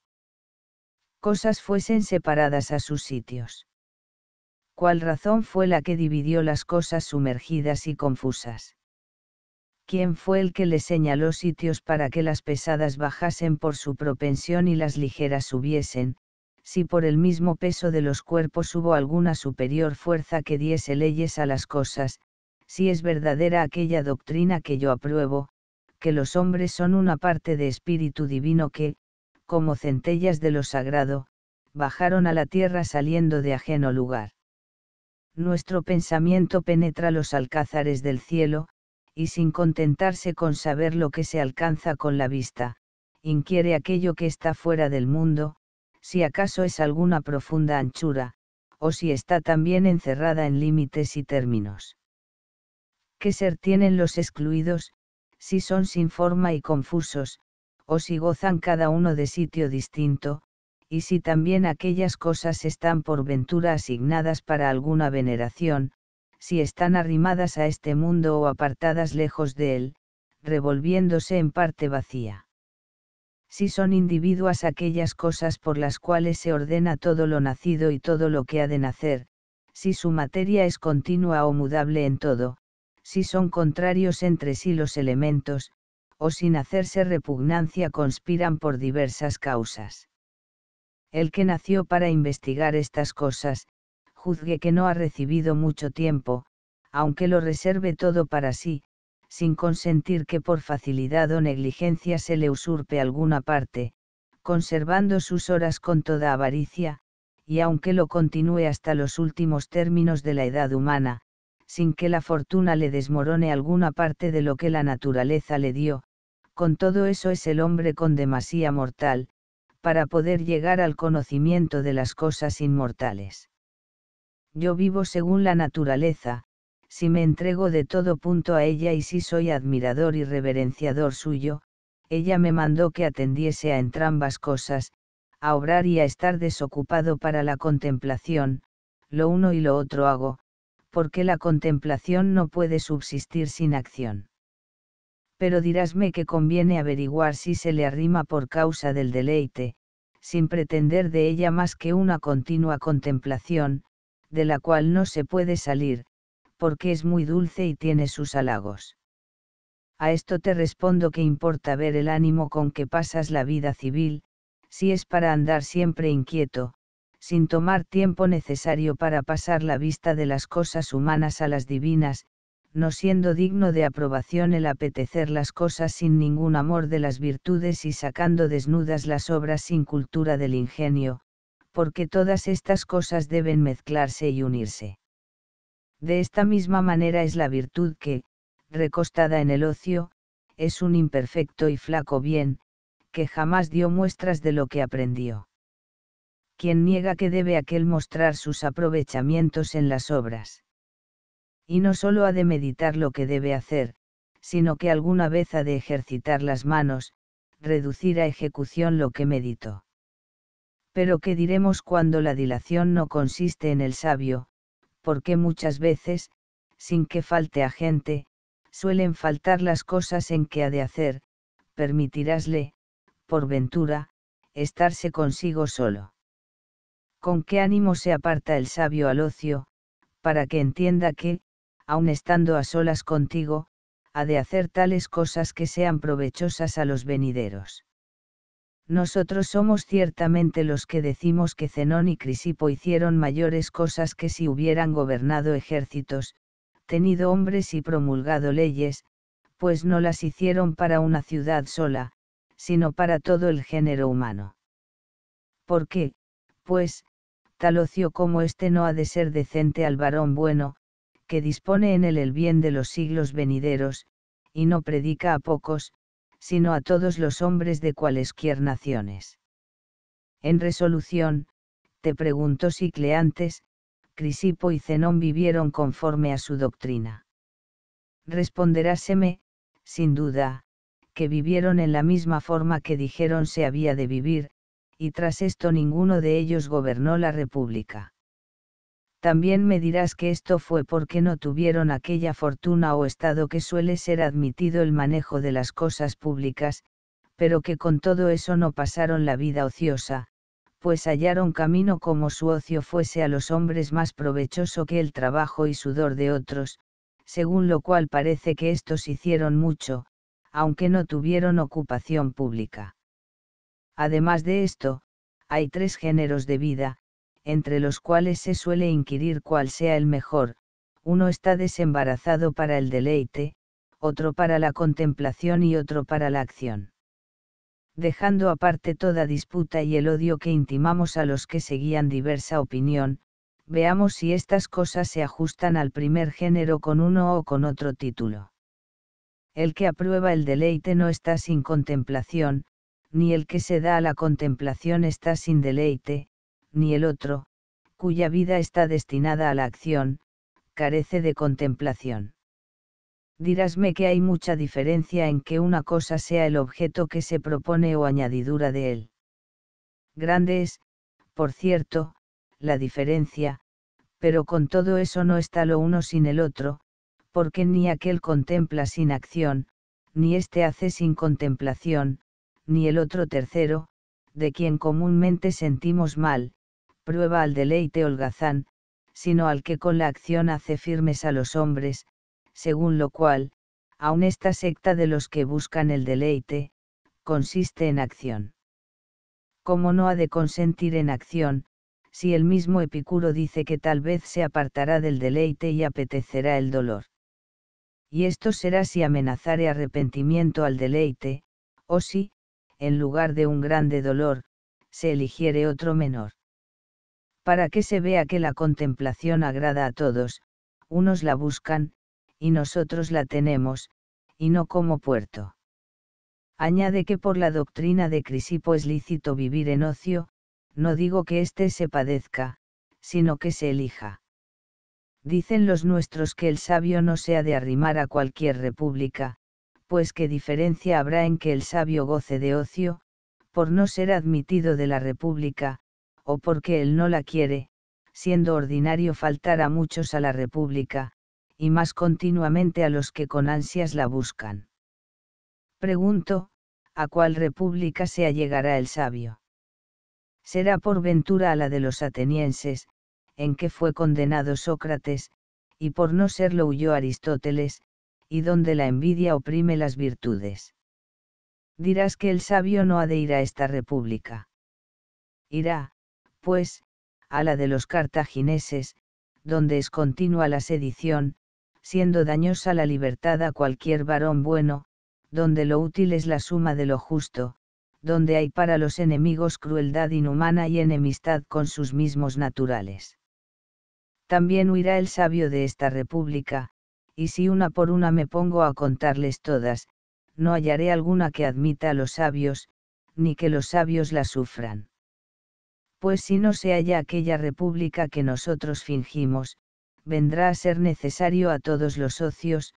S1: cosas fuesen separadas a sus sitios. ¿Cuál razón fue la que dividió las cosas sumergidas y confusas? ¿Quién fue el que le señaló sitios para que las pesadas bajasen por su propensión y las ligeras subiesen, si por el mismo peso de los cuerpos hubo alguna superior fuerza que diese leyes a las cosas, si es verdadera aquella doctrina que yo apruebo, que los hombres son una parte de espíritu divino que, como centellas de lo sagrado, bajaron a la tierra saliendo de ajeno lugar. Nuestro pensamiento penetra los alcázares del cielo, y sin contentarse con saber lo que se alcanza con la vista, inquiere aquello que está fuera del mundo, si acaso es alguna profunda anchura, o si está también encerrada en límites y términos. ¿Qué ser tienen los excluidos, si son sin forma y confusos, o si gozan cada uno de sitio distinto, y si también aquellas cosas están por ventura asignadas para alguna veneración, si están arrimadas a este mundo o apartadas lejos de él, revolviéndose en parte vacía. Si son individuas aquellas cosas por las cuales se ordena todo lo nacido y todo lo que ha de nacer, si su materia es continua o mudable en todo, si son contrarios entre sí los elementos, o sin hacerse repugnancia conspiran por diversas causas. El que nació para investigar estas cosas, juzgue que no ha recibido mucho tiempo, aunque lo reserve todo para sí, sin consentir que por facilidad o negligencia se le usurpe alguna parte, conservando sus horas con toda avaricia, y aunque lo continúe hasta los últimos términos de la edad humana, sin que la fortuna le desmorone alguna parte de lo que la naturaleza le dio, con todo eso es el hombre con demasía mortal, para poder llegar al conocimiento de las cosas inmortales. Yo vivo según la naturaleza, si me entrego de todo punto a ella y si soy admirador y reverenciador suyo, ella me mandó que atendiese a entrambas cosas, a obrar y a estar desocupado para la contemplación, lo uno y lo otro hago, porque la contemplación no puede subsistir sin acción. Pero dirásme que conviene averiguar si se le arrima por causa del deleite, sin pretender de ella más que una continua contemplación, de la cual no se puede salir, porque es muy dulce y tiene sus halagos. A esto te respondo que importa ver el ánimo con que pasas la vida civil, si es para andar siempre inquieto, sin tomar tiempo necesario para pasar la vista de las cosas humanas a las divinas, no siendo digno de aprobación el apetecer las cosas sin ningún amor de las virtudes y sacando desnudas las obras sin cultura del ingenio, porque todas estas cosas deben mezclarse y unirse. De esta misma manera es la virtud que, recostada en el ocio, es un imperfecto y flaco bien, que jamás dio muestras de lo que aprendió. Quien niega que debe aquel mostrar sus aprovechamientos en las obras. Y no solo ha de meditar lo que debe hacer, sino que alguna vez ha de ejercitar las manos, reducir a ejecución lo que meditó. Pero ¿qué diremos cuando la dilación no consiste en el sabio, porque muchas veces, sin que falte a gente, suelen faltar las cosas en que ha de hacer, permitirásle, por ventura, estarse consigo solo. ¿Con qué ánimo se aparta el sabio al ocio, para que entienda que, aun estando a solas contigo, ha de hacer tales cosas que sean provechosas a los venideros? Nosotros somos ciertamente los que decimos que Zenón y Crisipo hicieron mayores cosas que si hubieran gobernado ejércitos, tenido hombres y promulgado leyes, pues no las hicieron para una ciudad sola, sino para todo el género humano. ¿Por qué, pues, tal ocio como este no ha de ser decente al varón bueno, que dispone en él el bien de los siglos venideros, y no predica a pocos, sino a todos los hombres de cualesquier naciones. En resolución, te preguntó si Cleantes, Crisipo y Zenón vivieron conforme a su doctrina. Responderáseme, sin duda, que vivieron en la misma forma que dijeron se había de vivir, y tras esto ninguno de ellos gobernó la república. También me dirás que esto fue porque no tuvieron aquella fortuna o estado que suele ser admitido el manejo de las cosas públicas, pero que con todo eso no pasaron la vida ociosa, pues hallaron camino como su ocio fuese a los hombres más provechoso que el trabajo y sudor de otros, según lo cual parece que éstos hicieron mucho, aunque no tuvieron ocupación pública. Además de esto, hay tres géneros de vida, entre los cuales se suele inquirir cuál sea el mejor, uno está desembarazado para el deleite, otro para la contemplación y otro para la acción. Dejando aparte toda disputa y el odio que intimamos a los que seguían diversa opinión, veamos si estas cosas se ajustan al primer género con uno o con otro título. El que aprueba el deleite no está sin contemplación, ni el que se da a la contemplación está sin deleite, ni el otro, cuya vida está destinada a la acción, carece de contemplación. Dirásme que hay mucha diferencia en que una cosa sea el objeto que se propone o añadidura de él. Grande es, por cierto, la diferencia, pero con todo eso no está lo uno sin el otro, porque ni aquel contempla sin acción, ni éste hace sin contemplación, ni el otro tercero, de quien comúnmente sentimos mal, prueba al deleite holgazán, sino al que con la acción hace firmes a los hombres, según lo cual, aun esta secta de los que buscan el deleite, consiste en acción. ¿Cómo no ha de consentir en acción, si el mismo Epicuro dice que tal vez se apartará del deleite y apetecerá el dolor? Y esto será si amenazare arrepentimiento al deleite, o si, en lugar de un grande dolor, se eligiere otro menor para que se vea que la contemplación agrada a todos, unos la buscan, y nosotros la tenemos, y no como puerto. Añade que por la doctrina de Crisipo es lícito vivir en ocio, no digo que éste se padezca, sino que se elija. Dicen los nuestros que el sabio no se ha de arrimar a cualquier república, pues qué diferencia habrá en que el sabio goce de ocio, por no ser admitido de la república, o porque él no la quiere, siendo ordinario faltar a muchos a la República, y más continuamente a los que con ansias la buscan. Pregunto, ¿a cuál república se allegará el sabio? Será por ventura a la de los atenienses, en que fue condenado Sócrates, y por no serlo huyó Aristóteles, y donde la envidia oprime las virtudes. Dirás que el sabio no ha de ir a esta república. Irá, pues, a la de los cartagineses, donde es continua la sedición, siendo dañosa la libertad a cualquier varón bueno, donde lo útil es la suma de lo justo, donde hay para los enemigos crueldad inhumana y enemistad con sus mismos naturales. También huirá el sabio de esta república, y si una por una me pongo a contarles todas, no hallaré alguna que admita a los sabios, ni que los sabios la sufran pues si no se halla aquella república que nosotros fingimos, vendrá a ser necesario a todos los socios,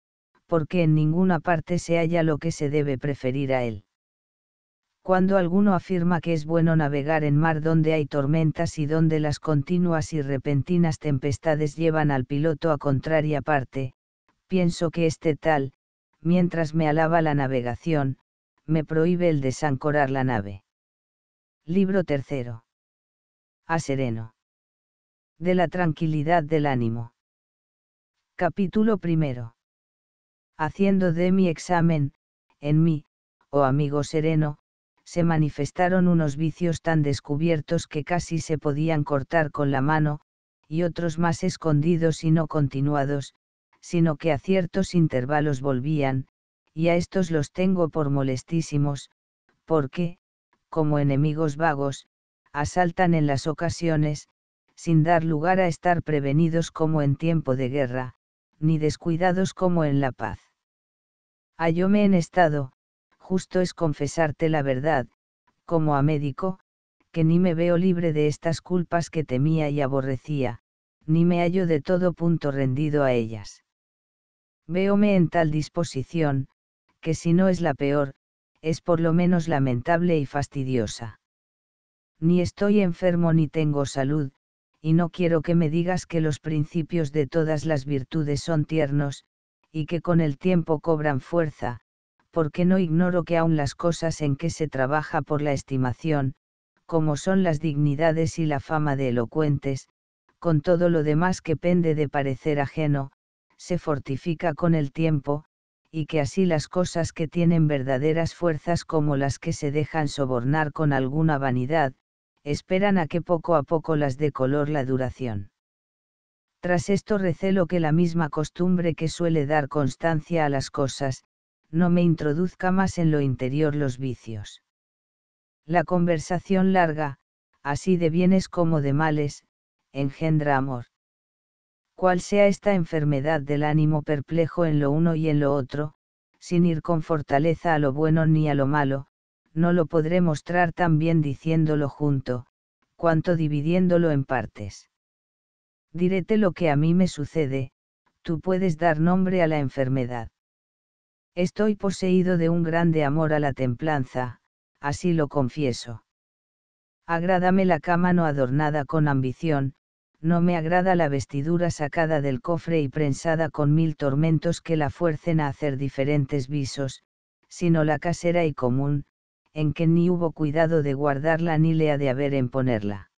S1: porque en ninguna parte se halla lo que se debe preferir a él. Cuando alguno afirma que es bueno navegar en mar donde hay tormentas y donde las continuas y repentinas tempestades llevan al piloto a contraria parte, pienso que este tal, mientras me alaba la navegación, me prohíbe el desancorar la nave. Libro tercero a sereno. De la tranquilidad del ánimo. Capítulo primero. Haciendo de mi examen, en mí, oh amigo sereno, se manifestaron unos vicios tan descubiertos que casi se podían cortar con la mano, y otros más escondidos y no continuados, sino que a ciertos intervalos volvían, y a estos los tengo por molestísimos, porque, como enemigos vagos, asaltan en las ocasiones, sin dar lugar a estar prevenidos como en tiempo de guerra, ni descuidados como en la paz. Hallóme en estado, justo es confesarte la verdad, como a médico, que ni me veo libre de estas culpas que temía y aborrecía, ni me hallo de todo punto rendido a ellas. Véome en tal disposición, que si no es la peor, es por lo menos lamentable y fastidiosa ni estoy enfermo ni tengo salud, y no quiero que me digas que los principios de todas las virtudes son tiernos, y que con el tiempo cobran fuerza, porque no ignoro que aun las cosas en que se trabaja por la estimación, como son las dignidades y la fama de elocuentes, con todo lo demás que pende de parecer ajeno, se fortifica con el tiempo, y que así las cosas que tienen verdaderas fuerzas como las que se dejan sobornar con alguna vanidad, esperan a que poco a poco las dé color la duración. Tras esto recelo que la misma costumbre que suele dar constancia a las cosas, no me introduzca más en lo interior los vicios. La conversación larga, así de bienes como de males, engendra amor. Cual sea esta enfermedad del ánimo perplejo en lo uno y en lo otro, sin ir con fortaleza a lo bueno ni a lo malo, no lo podré mostrar tan bien diciéndolo junto, cuanto dividiéndolo en partes. Diréte lo que a mí me sucede, tú puedes dar nombre a la enfermedad. Estoy poseído de un grande amor a la templanza, así lo confieso. Agrádame la cama no adornada con ambición, no me agrada la vestidura sacada del cofre y prensada con mil tormentos que la fuercen a hacer diferentes visos, sino la casera y común, en que ni hubo cuidado de guardarla ni le ha de haber en ponerla.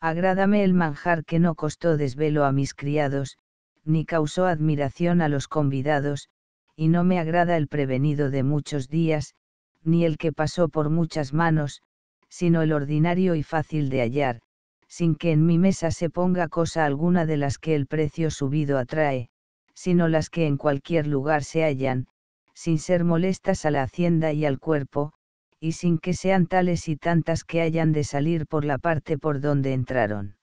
S1: Agrádame el manjar que no costó desvelo a mis criados, ni causó admiración a los convidados, y no me agrada el prevenido de muchos días, ni el que pasó por muchas manos, sino el ordinario y fácil de hallar, sin que en mi mesa se ponga cosa alguna de las que el precio subido atrae, sino las que en cualquier lugar se hallan, sin ser molestas a la hacienda y al cuerpo, y sin que sean tales y tantas que hayan de salir por la parte por donde entraron.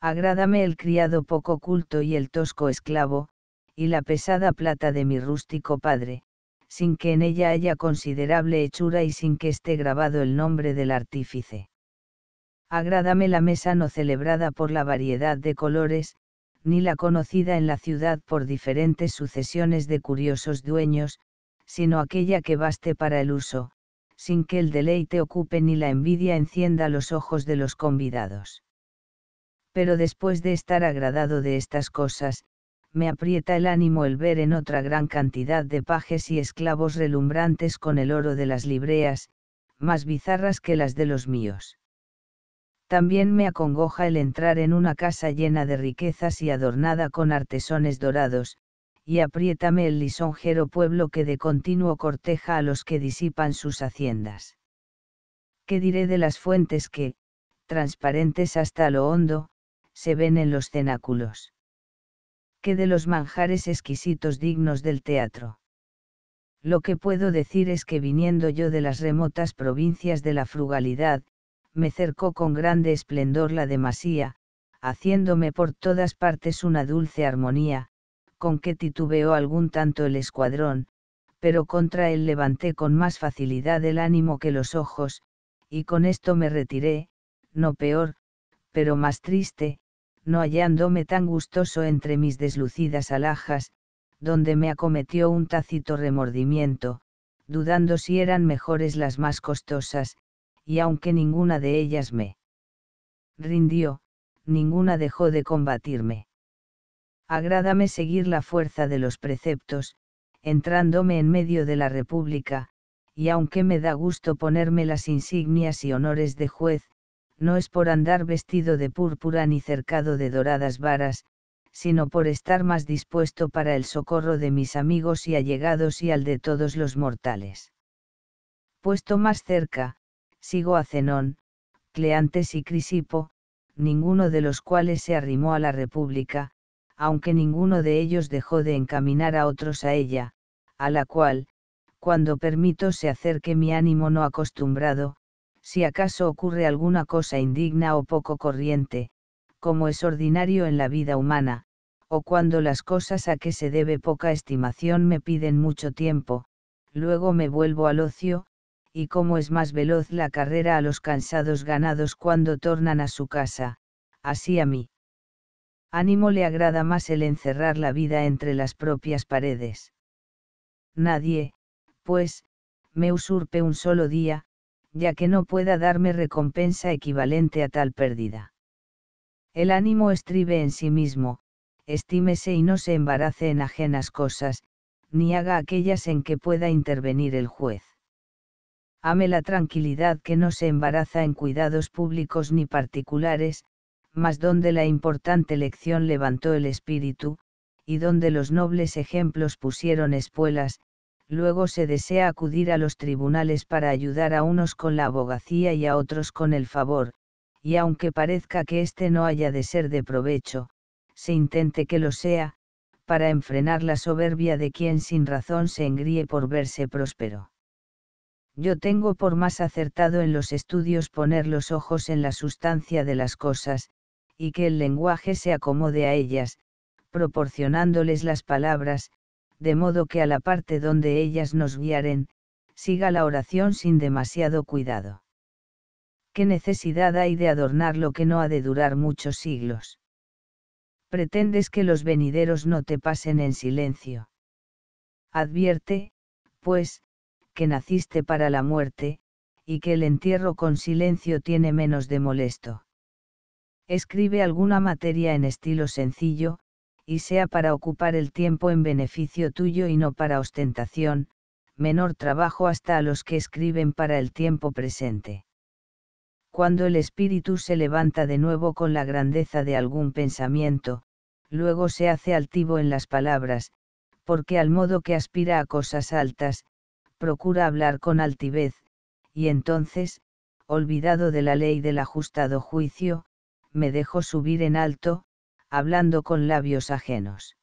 S1: Agrádame el criado poco culto y el tosco esclavo, y la pesada plata de mi rústico padre, sin que en ella haya considerable hechura y sin que esté grabado el nombre del artífice. Agrádame la mesa no celebrada por la variedad de colores, ni la conocida en la ciudad por diferentes sucesiones de curiosos dueños, sino aquella que baste para el uso, sin que el deleite ocupe ni la envidia encienda los ojos de los convidados. Pero después de estar agradado de estas cosas, me aprieta el ánimo el ver en otra gran cantidad de pajes y esclavos relumbrantes con el oro de las libreas, más bizarras que las de los míos. También me acongoja el entrar en una casa llena de riquezas y adornada con artesones dorados, y apriétame el lisonjero pueblo que de continuo corteja a los que disipan sus haciendas. ¿Qué diré de las fuentes que, transparentes hasta lo hondo, se ven en los cenáculos? ¿Qué de los manjares exquisitos dignos del teatro? Lo que puedo decir es que viniendo yo de las remotas provincias de la frugalidad, me cercó con grande esplendor la demasía, haciéndome por todas partes una dulce armonía, con que titubeó algún tanto el escuadrón, pero contra él levanté con más facilidad el ánimo que los ojos, y con esto me retiré, no peor, pero más triste, no hallándome tan gustoso entre mis deslucidas alhajas, donde me acometió un tácito remordimiento, dudando si eran mejores las más costosas, y aunque ninguna de ellas me rindió, ninguna dejó de combatirme agrádame seguir la fuerza de los preceptos, entrándome en medio de la República, y aunque me da gusto ponerme las insignias y honores de juez, no es por andar vestido de púrpura ni cercado de doradas varas, sino por estar más dispuesto para el socorro de mis amigos y allegados y al de todos los mortales. Puesto más cerca, sigo a Zenón, Cleantes y Crisipo, ninguno de los cuales se arrimó a la República, aunque ninguno de ellos dejó de encaminar a otros a ella, a la cual, cuando permito se acerque mi ánimo no acostumbrado, si acaso ocurre alguna cosa indigna o poco corriente, como es ordinario en la vida humana, o cuando las cosas a que se debe poca estimación me piden mucho tiempo, luego me vuelvo al ocio, y como es más veloz la carrera a los cansados ganados cuando tornan a su casa, así a mí. Ánimo le agrada más el encerrar la vida entre las propias paredes. Nadie, pues, me usurpe un solo día, ya que no pueda darme recompensa equivalente a tal pérdida. El ánimo estribe en sí mismo, estímese y no se embarace en ajenas cosas, ni haga aquellas en que pueda intervenir el juez. Ame la tranquilidad que no se embaraza en cuidados públicos ni particulares, mas donde la importante lección levantó el espíritu, y donde los nobles ejemplos pusieron espuelas, luego se desea acudir a los tribunales para ayudar a unos con la abogacía y a otros con el favor, y aunque parezca que éste no haya de ser de provecho, se intente que lo sea, para enfrenar la soberbia de quien sin razón se engríe por verse próspero. Yo tengo por más acertado en los estudios poner los ojos en la sustancia de las cosas, y que el lenguaje se acomode a ellas, proporcionándoles las palabras, de modo que a la parte donde ellas nos guiaren, siga la oración sin demasiado cuidado. ¿Qué necesidad hay de adornar lo que no ha de durar muchos siglos? Pretendes que los venideros no te pasen en silencio. Advierte, pues, que naciste para la muerte, y que el entierro con silencio tiene menos de molesto. Escribe alguna materia en estilo sencillo, y sea para ocupar el tiempo en beneficio tuyo y no para ostentación, menor trabajo hasta a los que escriben para el tiempo presente. Cuando el espíritu se levanta de nuevo con la grandeza de algún pensamiento, luego se hace altivo en las palabras, porque al modo que aspira a cosas altas, procura hablar con altivez, y entonces, olvidado de la ley del ajustado juicio, me dejo subir en alto, hablando con labios ajenos.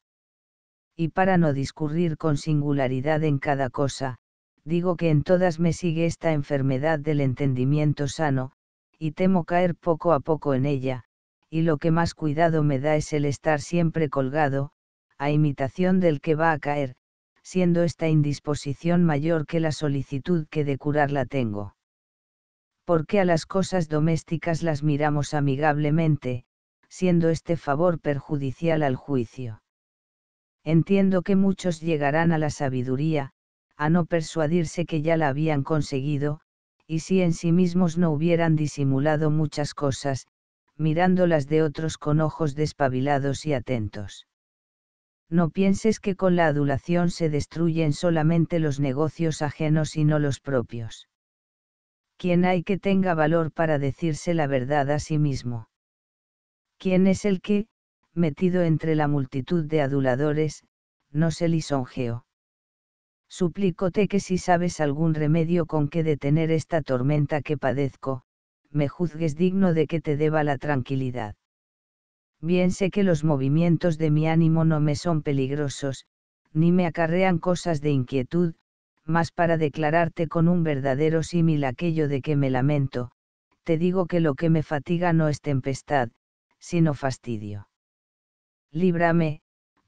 S1: Y para no discurrir con singularidad en cada cosa, digo que en todas me sigue esta enfermedad del entendimiento sano, y temo caer poco a poco en ella, y lo que más cuidado me da es el estar siempre colgado, a imitación del que va a caer, siendo esta indisposición mayor que la solicitud que de curarla tengo. Porque a las cosas domésticas las miramos amigablemente, siendo este favor perjudicial al juicio. Entiendo que muchos llegarán a la sabiduría, a no persuadirse que ya la habían conseguido, y si en sí mismos no hubieran disimulado muchas cosas, mirándolas de otros con ojos despabilados y atentos no pienses que con la adulación se destruyen solamente los negocios ajenos y no los propios. ¿Quién hay que tenga valor para decirse la verdad a sí mismo? ¿Quién es el que, metido entre la multitud de aduladores, no se lisonjeó? Suplícote que si sabes algún remedio con que detener esta tormenta que padezco, me juzgues digno de que te deba la tranquilidad bien sé que los movimientos de mi ánimo no me son peligrosos, ni me acarrean cosas de inquietud, mas para declararte con un verdadero símil aquello de que me lamento, te digo que lo que me fatiga no es tempestad, sino fastidio. Líbrame,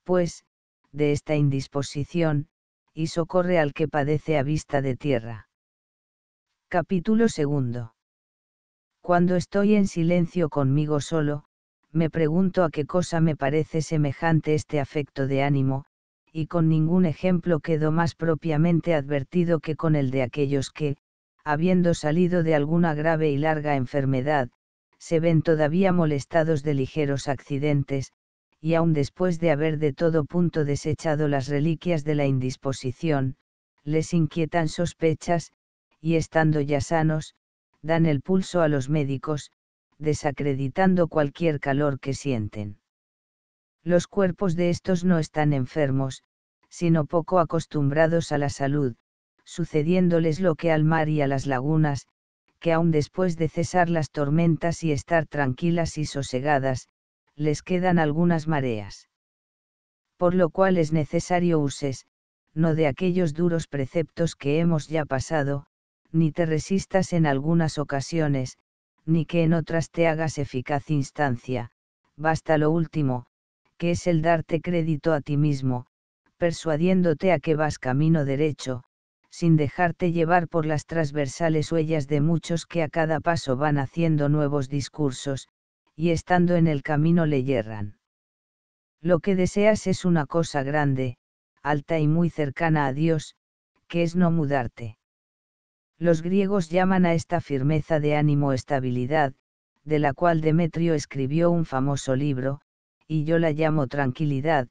S1: pues, de esta indisposición, y socorre al que padece a vista de tierra. Capítulo segundo. Cuando estoy en silencio conmigo solo, me pregunto a qué cosa me parece semejante este afecto de ánimo, y con ningún ejemplo quedo más propiamente advertido que con el de aquellos que, habiendo salido de alguna grave y larga enfermedad, se ven todavía molestados de ligeros accidentes, y aun después de haber de todo punto desechado las reliquias de la indisposición, les inquietan sospechas, y estando ya sanos, dan el pulso a los médicos, desacreditando cualquier calor que sienten. Los cuerpos de estos no están enfermos, sino poco acostumbrados a la salud, sucediéndoles lo que al mar y a las lagunas, que aun después de cesar las tormentas y estar tranquilas y sosegadas, les quedan algunas mareas. Por lo cual es necesario uses, no de aquellos duros preceptos que hemos ya pasado, ni te resistas en algunas ocasiones, ni que en otras te hagas eficaz instancia, basta lo último, que es el darte crédito a ti mismo, persuadiéndote a que vas camino derecho, sin dejarte llevar por las transversales huellas de muchos que a cada paso van haciendo nuevos discursos, y estando en el camino le yerran. Lo que deseas es una cosa grande, alta y muy cercana a Dios, que es no mudarte. Los griegos llaman a esta firmeza de ánimo estabilidad, de la cual Demetrio escribió un famoso libro, y yo la llamo tranquilidad,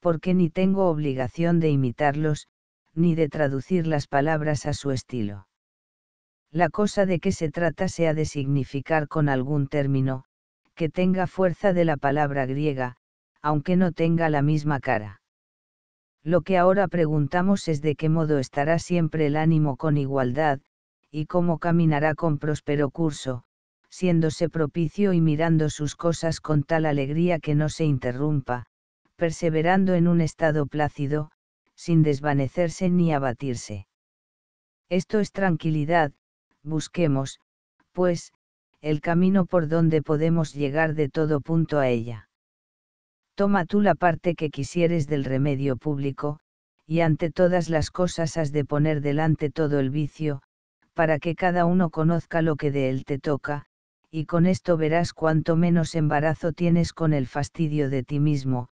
S1: porque ni tengo obligación de imitarlos, ni de traducir las palabras a su estilo. La cosa de que se trata se ha de significar con algún término, que tenga fuerza de la palabra griega, aunque no tenga la misma cara. Lo que ahora preguntamos es de qué modo estará siempre el ánimo con igualdad, y cómo caminará con próspero curso, siéndose propicio y mirando sus cosas con tal alegría que no se interrumpa, perseverando en un estado plácido, sin desvanecerse ni abatirse. Esto es tranquilidad, busquemos, pues, el camino por donde podemos llegar de todo punto a ella. Toma tú la parte que quisieres del remedio público, y ante todas las cosas has de poner delante todo el vicio, para que cada uno conozca lo que de él te toca, y con esto verás cuánto menos embarazo tienes con el fastidio de ti mismo,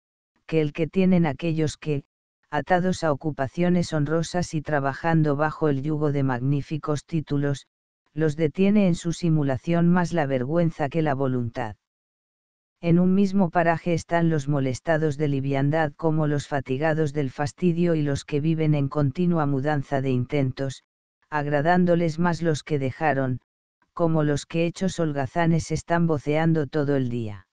S1: que el que tienen aquellos que, atados a ocupaciones honrosas y trabajando bajo el yugo de magníficos títulos, los detiene en su simulación más la vergüenza que la voluntad. En un mismo paraje están los molestados de liviandad como los fatigados del fastidio y los que viven en continua mudanza de intentos, agradándoles más los que dejaron, como los que hechos holgazanes están voceando todo el día.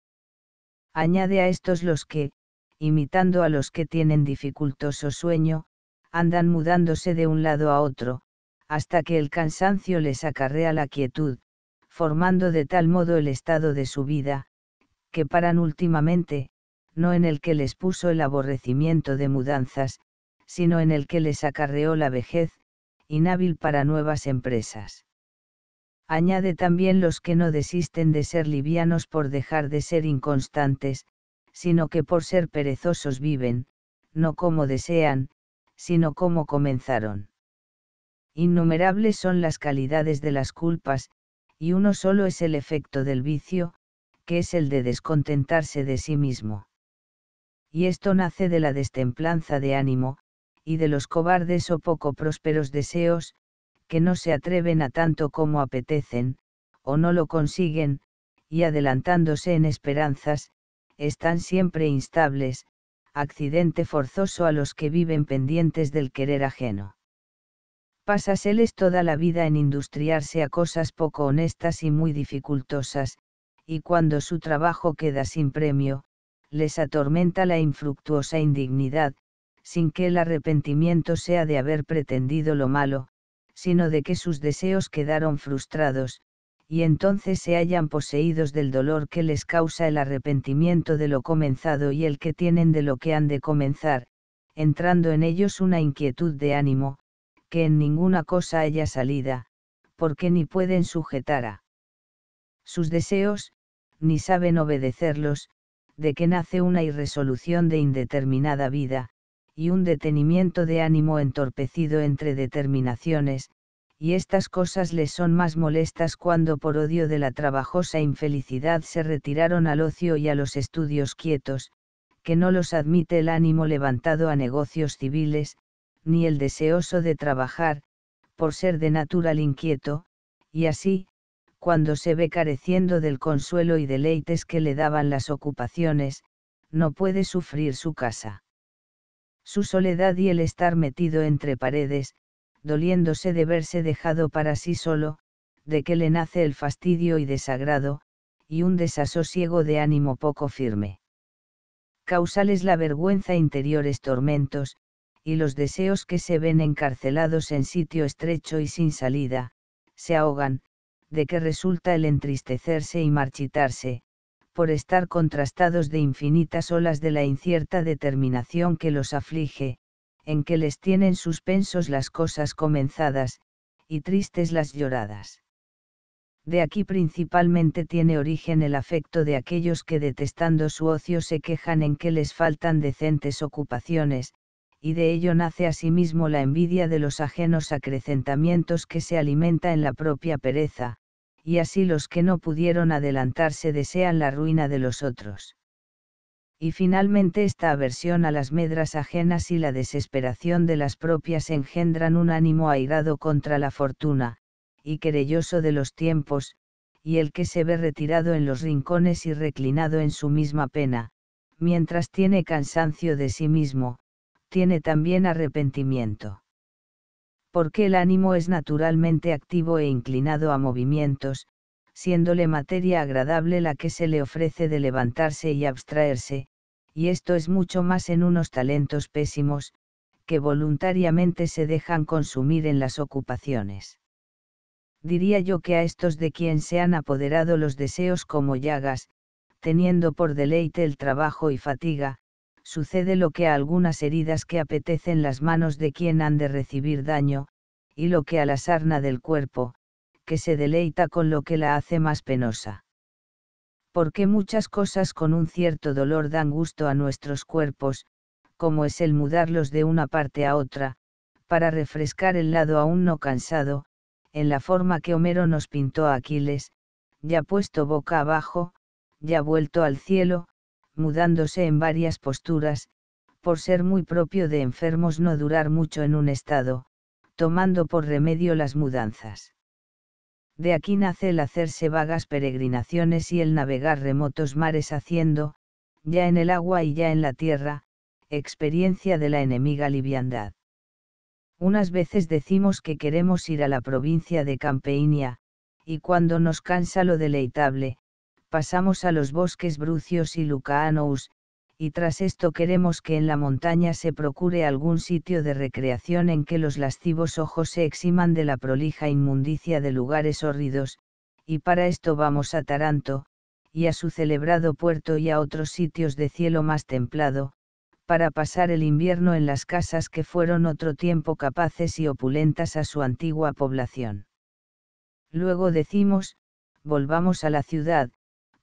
S1: Añade a estos los que, imitando a los que tienen dificultoso sueño, andan mudándose de un lado a otro, hasta que el cansancio les acarrea la quietud, formando de tal modo el estado de su vida, que paran últimamente, no en el que les puso el aborrecimiento de mudanzas, sino en el que les acarreó la vejez, inhábil para nuevas empresas. Añade también los que no desisten de ser livianos por dejar de ser inconstantes, sino que por ser perezosos viven, no como desean, sino como comenzaron. Innumerables son las calidades de las culpas, y uno solo es el efecto del vicio, que es el de descontentarse de sí mismo. Y esto nace de la destemplanza de ánimo, y de los cobardes o poco prósperos deseos, que no se atreven a tanto como apetecen, o no lo consiguen, y adelantándose en esperanzas, están siempre instables, accidente forzoso a los que viven pendientes del querer ajeno. Pásaseles toda la vida en industriarse a cosas poco honestas y muy dificultosas, y cuando su trabajo queda sin premio, les atormenta la infructuosa indignidad, sin que el arrepentimiento sea de haber pretendido lo malo, sino de que sus deseos quedaron frustrados, y entonces se hallan poseídos del dolor que les causa el arrepentimiento de lo comenzado y el que tienen de lo que han de comenzar, entrando en ellos una inquietud de ánimo, que en ninguna cosa haya salida, porque ni pueden sujetar a sus deseos, ni saben obedecerlos, de que nace una irresolución de indeterminada vida, y un detenimiento de ánimo entorpecido entre determinaciones, y estas cosas les son más molestas cuando por odio de la trabajosa infelicidad se retiraron al ocio y a los estudios quietos, que no los admite el ánimo levantado a negocios civiles, ni el deseoso de trabajar, por ser de natural inquieto, y así, cuando se ve careciendo del consuelo y deleites que le daban las ocupaciones, no puede sufrir su casa. Su soledad y el estar metido entre paredes, doliéndose de verse dejado para sí solo, de que le nace el fastidio y desagrado, y un desasosiego de ánimo poco firme. Causales la vergüenza interiores tormentos, y los deseos que se ven encarcelados en sitio estrecho y sin salida, se ahogan, de que resulta el entristecerse y marchitarse, por estar contrastados de infinitas olas de la incierta determinación que los aflige, en que les tienen suspensos las cosas comenzadas, y tristes las lloradas. De aquí principalmente tiene origen el afecto de aquellos que detestando su ocio se quejan en que les faltan decentes ocupaciones, y de ello nace asimismo la envidia de los ajenos acrecentamientos que se alimenta en la propia pereza, y así los que no pudieron adelantarse desean la ruina de los otros y finalmente esta aversión a las medras ajenas y la desesperación de las propias engendran un ánimo airado contra la fortuna, y querelloso de los tiempos, y el que se ve retirado en los rincones y reclinado en su misma pena, mientras tiene cansancio de sí mismo, tiene también arrepentimiento. Porque el ánimo es naturalmente activo e inclinado a movimientos, siéndole materia agradable la que se le ofrece de levantarse y abstraerse, y esto es mucho más en unos talentos pésimos, que voluntariamente se dejan consumir en las ocupaciones. Diría yo que a estos de quien se han apoderado los deseos como llagas, teniendo por deleite el trabajo y fatiga, sucede lo que a algunas heridas que apetecen las manos de quien han de recibir daño, y lo que a la sarna del cuerpo, que se deleita con lo que la hace más penosa. Porque muchas cosas con un cierto dolor dan gusto a nuestros cuerpos, como es el mudarlos de una parte a otra, para refrescar el lado aún no cansado, en la forma que Homero nos pintó a Aquiles, ya puesto boca abajo, ya vuelto al cielo, mudándose en varias posturas, por ser muy propio de enfermos no durar mucho en un estado, tomando por remedio las mudanzas. De aquí nace el hacerse vagas peregrinaciones y el navegar remotos mares haciendo, ya en el agua y ya en la tierra, experiencia de la enemiga liviandad. Unas veces decimos que queremos ir a la provincia de Campeinia, y cuando nos cansa lo deleitable, pasamos a los bosques brucios y lucaanous, y tras esto queremos que en la montaña se procure algún sitio de recreación en que los lascivos ojos se eximan de la prolija inmundicia de lugares hórridos, y para esto vamos a Taranto, y a su celebrado puerto y a otros sitios de cielo más templado, para pasar el invierno en las casas que fueron otro tiempo capaces y opulentas a su antigua población. Luego decimos, volvamos a la ciudad,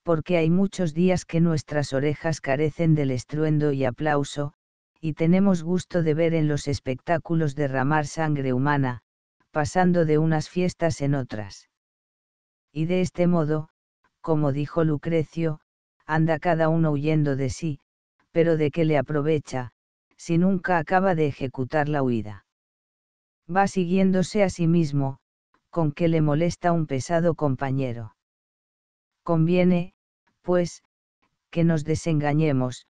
S1: porque hay muchos días que nuestras orejas carecen del estruendo y aplauso, y tenemos gusto de ver en los espectáculos derramar sangre humana, pasando de unas fiestas en otras. Y de este modo, como dijo Lucrecio, anda cada uno huyendo de sí, pero de qué le aprovecha, si nunca acaba de ejecutar la huida. Va siguiéndose a sí mismo, con que le molesta un pesado compañero. Conviene, pues, que nos desengañemos,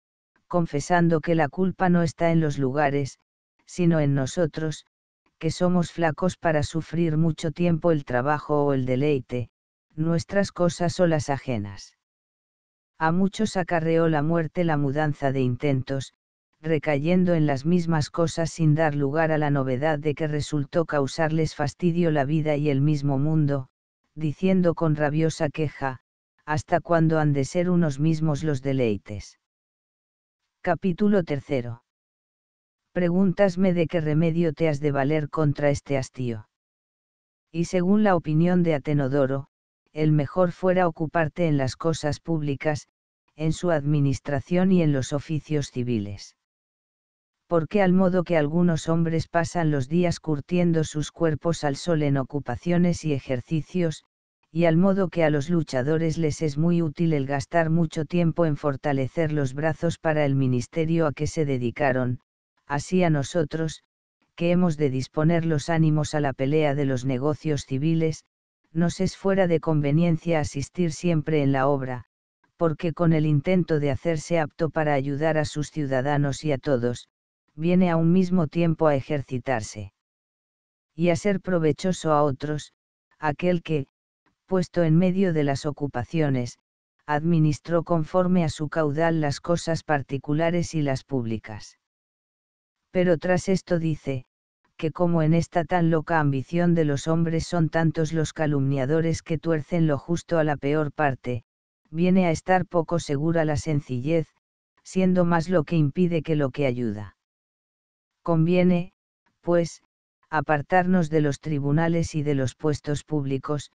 S1: confesando que la culpa no está en los lugares, sino en nosotros, que somos flacos para sufrir mucho tiempo el trabajo o el deleite, nuestras cosas o las ajenas. A muchos acarreó la muerte la mudanza de intentos, recayendo en las mismas cosas sin dar lugar a la novedad de que resultó causarles fastidio la vida y el mismo mundo, diciendo con rabiosa queja, ¿hasta cuándo han de ser unos mismos los deleites? Capítulo tercero. Pregúntasme de qué remedio te has de valer contra este hastío. Y según la opinión de Atenodoro, el mejor fuera ocuparte en las cosas públicas, en su administración y en los oficios civiles. Porque al modo que algunos hombres pasan los días curtiendo sus cuerpos al sol en ocupaciones y ejercicios, y al modo que a los luchadores les es muy útil el gastar mucho tiempo en fortalecer los brazos para el ministerio a que se dedicaron, así a nosotros, que hemos de disponer los ánimos a la pelea de los negocios civiles, nos es fuera de conveniencia asistir siempre en la obra, porque con el intento de hacerse apto para ayudar a sus ciudadanos y a todos, viene a un mismo tiempo a ejercitarse. Y a ser provechoso a otros, aquel que, puesto en medio de las ocupaciones, administró conforme a su caudal las cosas particulares y las públicas. Pero tras esto dice, que como en esta tan loca ambición de los hombres son tantos los calumniadores que tuercen lo justo a la peor parte, viene a estar poco segura la sencillez, siendo más lo que impide que lo que ayuda. Conviene, pues, apartarnos de los tribunales y de los puestos públicos,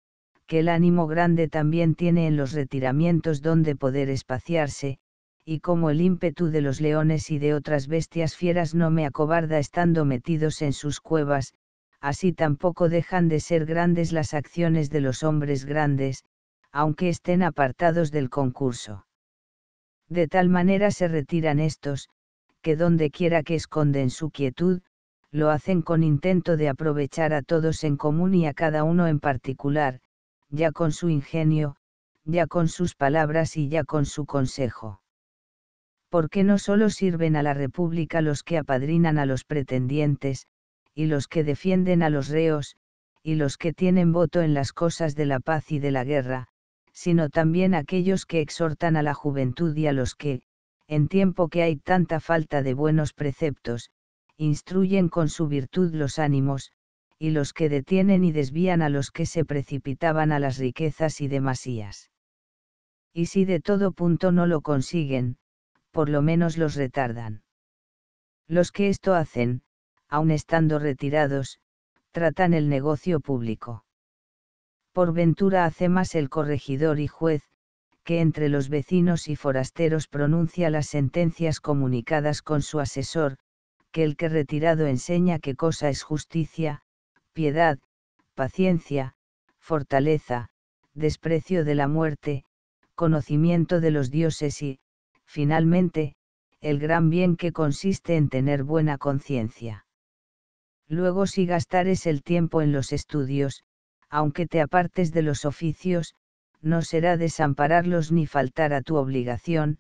S1: que el ánimo grande también tiene en los retiramientos donde poder espaciarse, y como el ímpetu de los leones y de otras bestias fieras no me acobarda estando metidos en sus cuevas, así tampoco dejan de ser grandes las acciones de los hombres grandes, aunque estén apartados del concurso. De tal manera se retiran estos, que donde quiera que esconden su quietud, lo hacen con intento de aprovechar a todos en común y a cada uno en particular, ya con su ingenio, ya con sus palabras y ya con su consejo. Porque no solo sirven a la República los que apadrinan a los pretendientes, y los que defienden a los reos, y los que tienen voto en las cosas de la paz y de la guerra, sino también aquellos que exhortan a la juventud y a los que, en tiempo que hay tanta falta de buenos preceptos, instruyen con su virtud los ánimos, y los que detienen y desvían a los que se precipitaban a las riquezas y demasías. Y si de todo punto no lo consiguen, por lo menos los retardan. Los que esto hacen, aun estando retirados, tratan el negocio público. Por ventura hace más el corregidor y juez, que entre los vecinos y forasteros pronuncia las sentencias comunicadas con su asesor, que el que retirado enseña qué cosa es justicia, piedad, paciencia, fortaleza, desprecio de la muerte, conocimiento de los dioses y, finalmente, el gran bien que consiste en tener buena conciencia. Luego si gastares el tiempo en los estudios, aunque te apartes de los oficios, no será desampararlos ni faltar a tu obligación,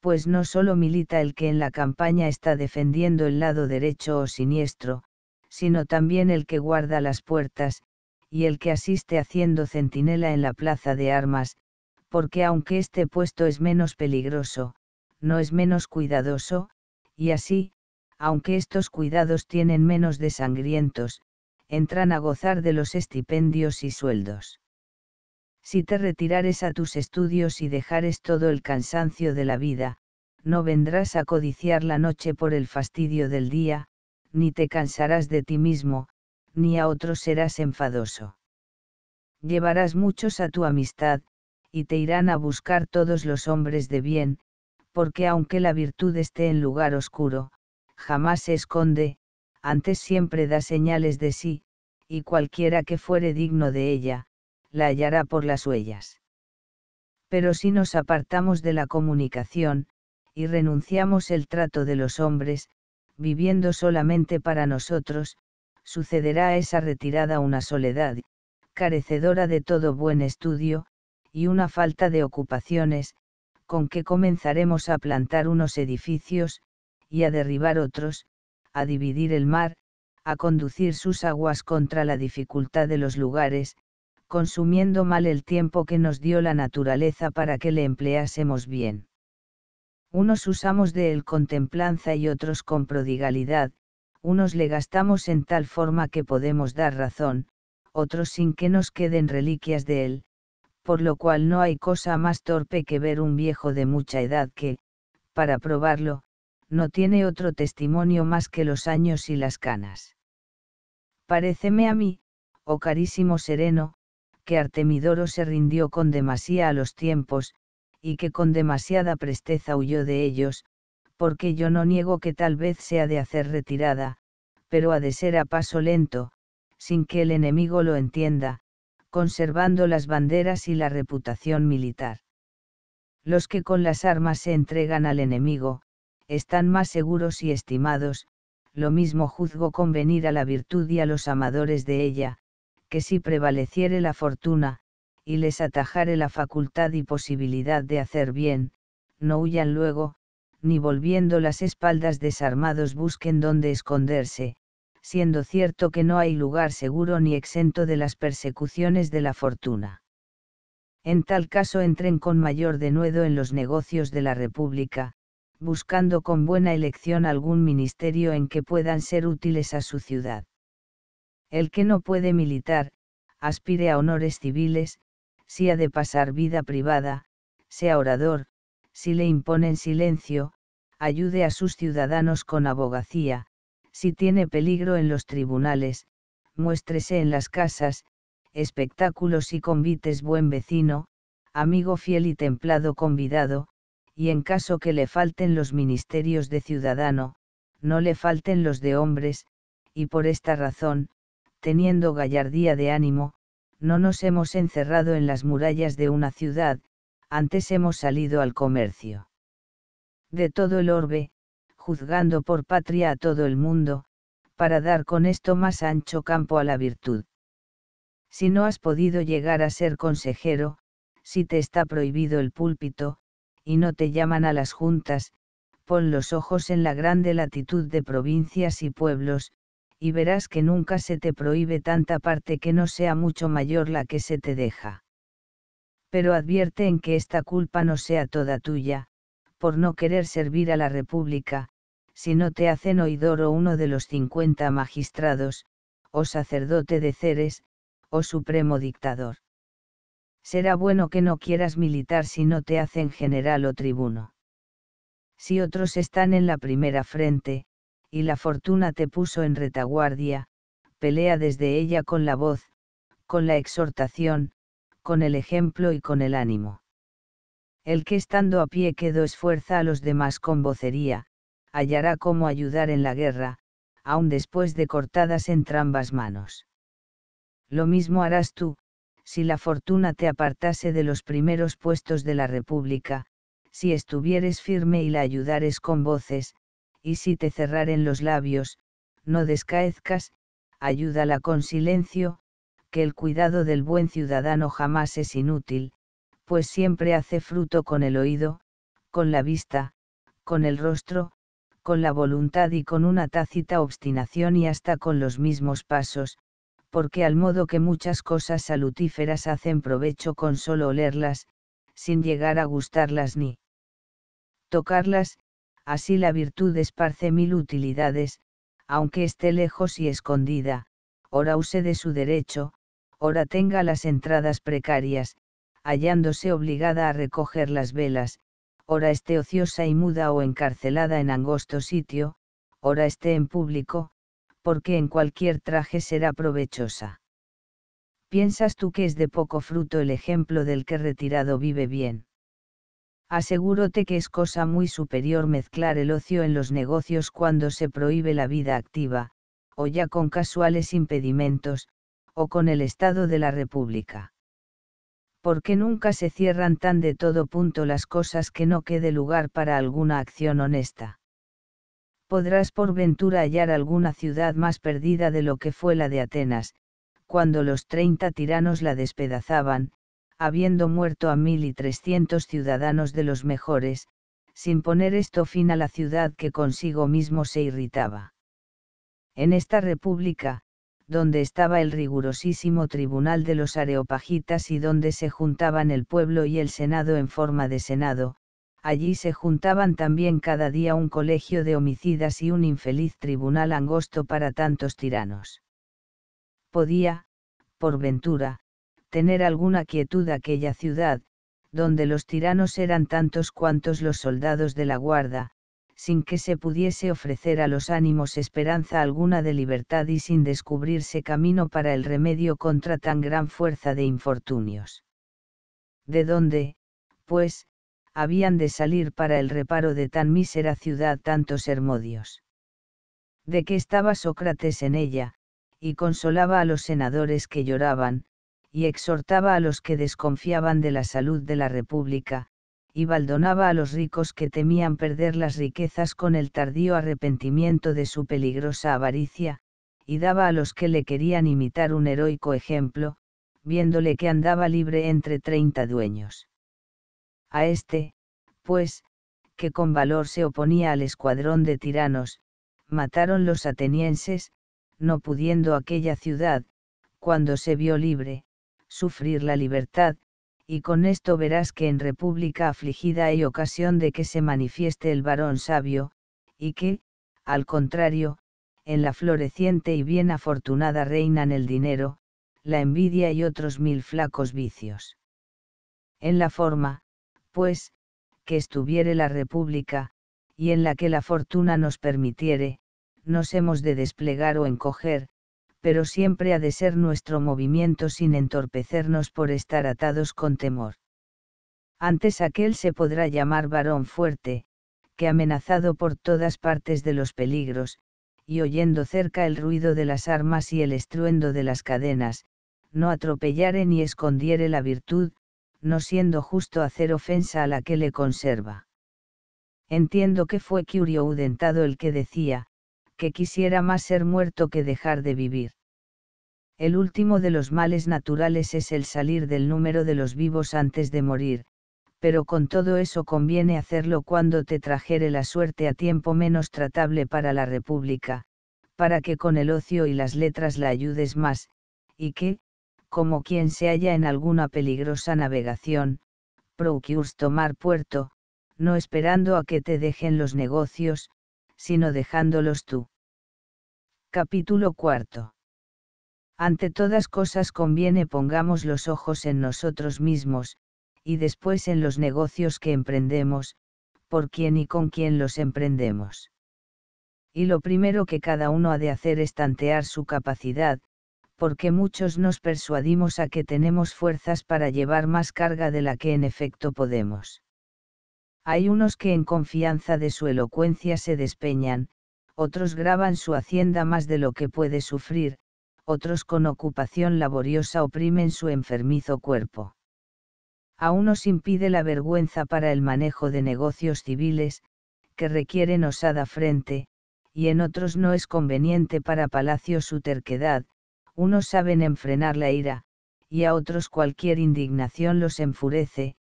S1: pues no solo milita el que en la campaña está defendiendo el lado derecho o siniestro, sino también el que guarda las puertas, y el que asiste haciendo centinela en la plaza de armas, porque aunque este puesto es menos peligroso, no es menos cuidadoso, y así, aunque estos cuidados tienen menos de sangrientos, entran a gozar de los estipendios y sueldos. Si te retirares a tus estudios y dejares todo el cansancio de la vida, no vendrás a codiciar la noche por el fastidio del día, ni te cansarás de ti mismo, ni a otros serás enfadoso. Llevarás muchos a tu amistad, y te irán a buscar todos los hombres de bien, porque aunque la virtud esté en lugar oscuro, jamás se esconde, antes siempre da señales de sí, y cualquiera que fuere digno de ella, la hallará por las huellas. Pero si nos apartamos de la comunicación, y renunciamos el trato de los hombres, viviendo solamente para nosotros, sucederá a esa retirada una soledad, carecedora de todo buen estudio, y una falta de ocupaciones, con que comenzaremos a plantar unos edificios, y a derribar otros, a dividir el mar, a conducir sus aguas contra la dificultad de los lugares, consumiendo mal el tiempo que nos dio la naturaleza para que le empleásemos bien. Unos usamos de él con templanza y otros con prodigalidad, unos le gastamos en tal forma que podemos dar razón, otros sin que nos queden reliquias de él, por lo cual no hay cosa más torpe que ver un viejo de mucha edad que, para probarlo, no tiene otro testimonio más que los años y las canas. Paréceme a mí, oh carísimo sereno, que Artemidoro se rindió con demasía a los tiempos, y que con demasiada presteza huyó de ellos, porque yo no niego que tal vez sea de hacer retirada, pero ha de ser a paso lento, sin que el enemigo lo entienda, conservando las banderas y la reputación militar. Los que con las armas se entregan al enemigo, están más seguros y estimados, lo mismo juzgo convenir a la virtud y a los amadores de ella, que si prevaleciere la fortuna, y les atajare la facultad y posibilidad de hacer bien, no huyan luego, ni volviendo las espaldas desarmados busquen dónde esconderse, siendo cierto que no hay lugar seguro ni exento de las persecuciones de la fortuna. En tal caso entren con mayor denuedo en los negocios de la República, buscando con buena elección algún ministerio en que puedan ser útiles a su ciudad. El que no puede militar, aspire a honores civiles, si ha de pasar vida privada, sea orador, si le imponen silencio, ayude a sus ciudadanos con abogacía, si tiene peligro en los tribunales, muéstrese en las casas, espectáculos y convites buen vecino, amigo fiel y templado convidado, y en caso que le falten los ministerios de ciudadano, no le falten los de hombres, y por esta razón, teniendo gallardía de ánimo, no nos hemos encerrado en las murallas de una ciudad, antes hemos salido al comercio. De todo el orbe, juzgando por patria a todo el mundo, para dar con esto más ancho campo a la virtud. Si no has podido llegar a ser consejero, si te está prohibido el púlpito, y no te llaman a las juntas, pon los ojos en la grande latitud de provincias y pueblos, y verás que nunca se te prohíbe tanta parte que no sea mucho mayor la que se te deja. Pero advierte en que esta culpa no sea toda tuya, por no querer servir a la República, si no te hacen oidor o uno de los cincuenta magistrados, o sacerdote de Ceres, o supremo dictador. Será bueno que no quieras militar si no te hacen general o tribuno. Si otros están en la primera frente, y la fortuna te puso en retaguardia, pelea desde ella con la voz, con la exhortación, con el ejemplo y con el ánimo. El que estando a pie quedó esfuerza a los demás con vocería, hallará cómo ayudar en la guerra, aun después de cortadas entrambas manos. Lo mismo harás tú, si la fortuna te apartase de los primeros puestos de la República, si estuvieres firme y la ayudares con voces, y si te cerraren los labios, no descaezcas, ayúdala con silencio, que el cuidado del buen ciudadano jamás es inútil, pues siempre hace fruto con el oído, con la vista, con el rostro, con la voluntad y con una tácita obstinación y hasta con los mismos pasos, porque al modo que muchas cosas salutíferas hacen provecho con solo olerlas, sin llegar a gustarlas ni tocarlas, así la virtud esparce mil utilidades, aunque esté lejos y escondida, ora use de su derecho, ora tenga las entradas precarias, hallándose obligada a recoger las velas, ora esté ociosa y muda o encarcelada en angosto sitio, ora esté en público, porque en cualquier traje será provechosa. ¿Piensas tú que es de poco fruto el ejemplo del que retirado vive bien? Asegúrote que es cosa muy superior mezclar el ocio en los negocios cuando se prohíbe la vida activa, o ya con casuales impedimentos, o con el estado de la República. Porque nunca se cierran tan de todo punto las cosas que no quede lugar para alguna acción honesta. Podrás por ventura hallar alguna ciudad más perdida de lo que fue la de Atenas, cuando los treinta tiranos la despedazaban, habiendo muerto a mil y trescientos ciudadanos de los mejores, sin poner esto fin a la ciudad que consigo mismo se irritaba. En esta república, donde estaba el rigurosísimo tribunal de los areopagitas y donde se juntaban el pueblo y el senado en forma de senado, allí se juntaban también cada día un colegio de homicidas y un infeliz tribunal angosto para tantos tiranos. Podía, por ventura, tener alguna quietud aquella ciudad, donde los tiranos eran tantos cuantos los soldados de la guarda, sin que se pudiese ofrecer a los ánimos esperanza alguna de libertad y sin descubrirse camino para el remedio contra tan gran fuerza de infortunios. ¿De dónde, pues, habían de salir para el reparo de tan mísera ciudad tantos hermodios? De que estaba Sócrates en ella, y consolaba a los senadores que lloraban, y exhortaba a los que desconfiaban de la salud de la República, y baldonaba a los ricos que temían perder las riquezas con el tardío arrepentimiento de su peligrosa avaricia, y daba a los que le querían imitar un heroico ejemplo, viéndole que andaba libre entre treinta dueños. A este, pues, que con valor se oponía al escuadrón de tiranos, mataron los atenienses, no pudiendo aquella ciudad, cuando se vio libre, sufrir la libertad, y con esto verás que en república afligida hay ocasión de que se manifieste el varón sabio, y que, al contrario, en la floreciente y bien afortunada reinan el dinero, la envidia y otros mil flacos vicios. En la forma, pues, que estuviere la república, y en la que la fortuna nos permitiere, nos hemos de desplegar o encoger, pero siempre ha de ser nuestro movimiento sin entorpecernos por estar atados con temor. Antes aquel se podrá llamar varón fuerte, que amenazado por todas partes de los peligros, y oyendo cerca el ruido de las armas y el estruendo de las cadenas, no atropellare ni escondiere la virtud, no siendo justo hacer ofensa a la que le conserva. Entiendo que fue Curio Udentado el que decía, que quisiera más ser muerto que dejar de vivir. El último de los males naturales es el salir del número de los vivos antes de morir, pero con todo eso conviene hacerlo cuando te trajere la suerte a tiempo menos tratable para la República, para que con el ocio y las letras la ayudes más, y que, como quien se halla en alguna peligrosa navegación, procures tomar puerto, no esperando a que te dejen los negocios, sino dejándolos tú. Capítulo cuarto. Ante todas cosas conviene pongamos los ojos en nosotros mismos, y después en los negocios que emprendemos, por quién y con quién los emprendemos. Y lo primero que cada uno ha de hacer es tantear su capacidad, porque muchos nos persuadimos a que tenemos fuerzas para llevar más carga de la que en efecto podemos. Hay unos que en confianza de su elocuencia se despeñan, otros graban su hacienda más de lo que puede sufrir, otros con ocupación laboriosa oprimen su enfermizo cuerpo. A unos impide la vergüenza para el manejo de negocios civiles, que requieren osada frente, y en otros no es conveniente para palacio su terquedad, unos saben enfrenar la ira, y a otros cualquier indignación los enfurece,